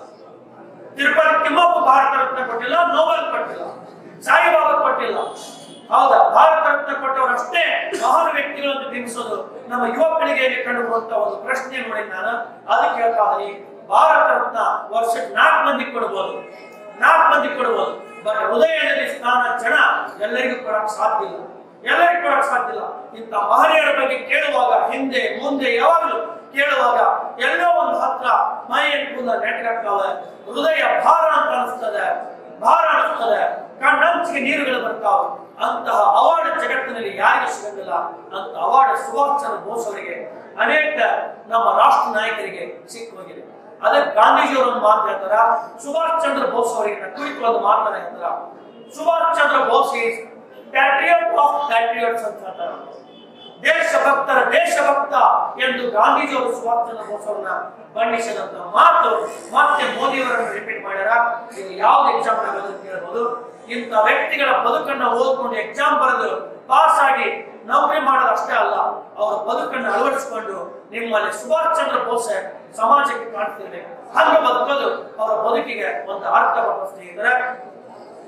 ತಿರುಪತಿ ತಿಮ್ಮಪ್ಪ ಭಾರತ ರತ್ನ ಕೊಟ್ಟಿಲ್ಲ ನೋಬಲ್ ಕೊಟ್ಟಿಲ್ಲ ಸಾಯಿಬಾಬಾ ಕೊಟ್ಟಿಲ್ಲ ಹೌದಾ? ಭಾರತ ರತ್ನ ಕೊಟ್ಟವರಷ್ಟೇ ಮಹಾನ್ ಅಂತ ಬಿಂಬಿಸೋದು ನಮ್ಮ ಯುವ ಪೀಳಿಗೆಯಲ್ಲಿ ಕಂಡುಬರುವಂತ ಒಂದು ಪ್ರಶ್ನೆ ನೋಡಿ ನಾನು. ಅದಕ್ಕೆ ಹೇಳ್ತಾ ಇದೀನಿ ಭಾರತ ರತ್ನ ವರ್ಷಕ್ಕೆ ನಾಲ್ಕು ಮಂದಿ ಕೊಡಬಹುದು ನಾಲ್ಕು ಮಂದಿ ಕೊಡ್ಬೋದು. ಬಟ್ ಹೃದಯದಲ್ಲಿ ಸ್ಥಾನ ಜನ ಎಲ್ಲರಿಗೂ ಕೊಡಕ್ ಸಾಧ್ಯ ಇಲ್ಲ. ಎಲ್ಲರಿಗೂ ಕೊಡಕ್ ಸಾಧ್ಯ ಇಲ್ಲ. ಇಂಥ ಮಹನೀಯರ ಬಗ್ಗೆ ಕೇಳುವಾಗ, ಹಿಂದೆ, ಮುಂದೆ, ಯಾವಾಗಲೂ ಕೇಳುವಾಗ ಎಲ್ಲೋ ಒಂದು ಹತ್ರ ಮೈಯಲ್ಲಿ ಕೂದ ನೆಟ್ಗಾಗ್ತಾವೆ ಹೃದಯ ಭಾರ ಅಂತ ಅನಿಸ್ತದೆ. ಭಾರ ಅನಿಸ್ತದೆ. ಕಣ್ಣಂಚಿಗೆ ನೀರುಗಳು ಬರ್ತಾವೆ. ಅಂತಹ ಅವಾರ್ಡ್ ಜಗತ್ತಿನಲ್ಲಿ ಯಾರಿಗೆ ಸಿಗಂಗಿಲ್ಲ. ಅಂತ ಅವಾರ್ಡ್ ಸುಭಾಷ್ ಚಂದ್ರ ಬೋಸ್ ಅವರಿಗೆ. ಅನೇಕ ನಮ್ಮ ರಾಷ್ಟ್ರ ನಾಯಕರಿಗೆ ಸಿಕ್ಕ ಹೋಗಿದೆ ಅದಕ್ಕೆ ಗಾಂಧೀಜಿಯವರು ಒಂದು ಮಾತು ಹೇಳ್ತಾರ, ಸುಭಾಷ್ ಚಂದ್ರ ಬೋಸ್ ಅವರಿಗೆ ಕುರಿತು ಒಂದು ಮಾತನ್ನ ಹೇಳ್ತಾರ, Subhash Chandra Bose is patriot of patriots ಅಂತ ಹೇಳ್ತಾರ. ದೇಶಭಕ್ತರ ದೇಶಭಕ್ತ ಎಂದು ಗಾಂಧೀಜಿಯವರು ಸುಭಾಷ್ ಚಂದ್ರ ಬೋಸ್ ಅವರನ್ನ ಬಣ್ಣಿಸಿದಂತ ಮಾತು ಮತ್ತೆ ಮೋದಿಯವರನ್ನು ರಿಪೀಟ್ ಮಾಡ್ಯಾರ. ಇದು ಯಾವ್ದು ಎಕ್ಸಾಂಪಲ್ ಆಗೋದು ಹೇಳ್ಬೋದು. ಇಂಥ ವ್ಯಕ್ತಿಗಳ ಬದುಕನ್ನ ಓದ್ಕೊಂಡು ಎಕ್ಸಾಮ್ ಬರೆದು ಪಾಸ್ ಆಗಿ ನೌಕರಿ ಮಾಡೋದು ಅಷ್ಟೇ ಅಲ್ಲ, ಅವರ ಬದುಕನ್ನು ಅಳವಡಿಸಿಕೊಂಡು ನಿಮ್ಮಲ್ಲಿ ಸುಭಾಷ್ ಚಂದ್ರ ಬೋಸ್ ಸಮಾಜಕ್ಕೆ ಕಾಣ್ತಿರ್ಬೇಕು ಹಂಗ ಬದುಕೋದು ಅವರ ಬದುಕಿಗೆ ಒಂದು ಅರ್ಥ ಸ್ನೇಹಿತರೆ,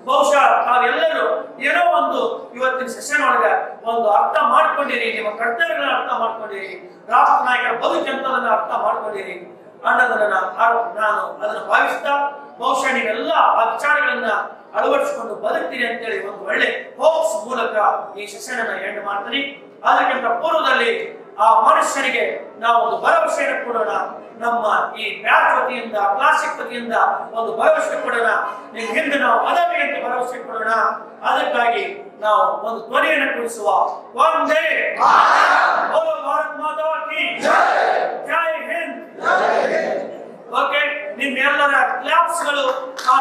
ಬಹುಶಃ ತಾವೆಲ್ಲರೂ ಏನೋ ಒಂದು ಇವತ್ತಿನ ಸೆಷನ್ ಒಳಗ ಒಂದು ಅರ್ಥ ಮಾಡ್ಕೊಂಡಿರಿ, ನಿಮ್ಮ ಕರ್ತವ್ಯಗಳನ್ನ ಅರ್ಥ ಮಾಡ್ಕೊಂಡಿರಿ, ರಾಷ್ಟ್ರ ನಾಯಕರ ಬದುಕು ಎಂತದನ್ನ ಅರ್ಥ ಮಾಡ್ಕೊಂಡಿರಿ ಅನ್ನೋದನ್ನ ನಾನು ಅದನ್ನ ಭಾವಿಸ್ತಾ, ಬಹುಶಃ ನೀವೆಲ್ಲ ಆ ವಿಚಾರಗಳನ್ನ ಅಳವಡಿಸಿಕೊಂಡು ಬದುಕ್ತೀರಿ ಅಂತೇಳಿ ಒಂದು ಒಳ್ಳೆ ಹೋಪ್ಸ್ ಮೂಲಕ ಈ ಸೆಷನ್ ಅನ್ನ ಎಂಡ್ ಮಾಡ್ತೀನಿ. ಅದಕ್ಕಿಂತ ಪೂರ್ವದಲ್ಲಿ ಆ ಮನುಷ್ಯನಿಗೆ ನಾವು ಒಂದು ಭರವಸೆಯನ್ನು ಕೊಡೋಣ ನಮ್ಮ ಈ ಬ್ಯಾಟ್ ವತಿಯಿಂದ ಪ್ಲಾಸ್ಟಿಕ್ ವತಿಯಿಂದ ಒಂದು ಭರವಸೆ ಕೊಡೋಣ. ನಿಮ್ಮ ಹಿಂದೆ ನಾವು ಅದವೇ ಎಂದು ಭರವಸೆ ಕೊಡೋಣ. ಅದಕ್ಕಾಗಿ ನಾವು ಒಂದು ಧ್ವನಿಯನ್ನು ಕುಡಿಸುವ ಒಂದೇ ಭಾರತ್. ಮಾತಾ ಜೈ. ಹಿಂದ್. ಓಕೆ, ನಿಮ್ಮೆಲ್ಲರ ಕ್ಲಾಪ್ಸ್ಗಳು ಆ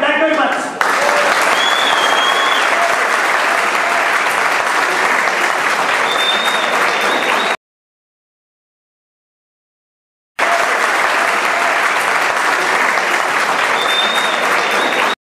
Thank.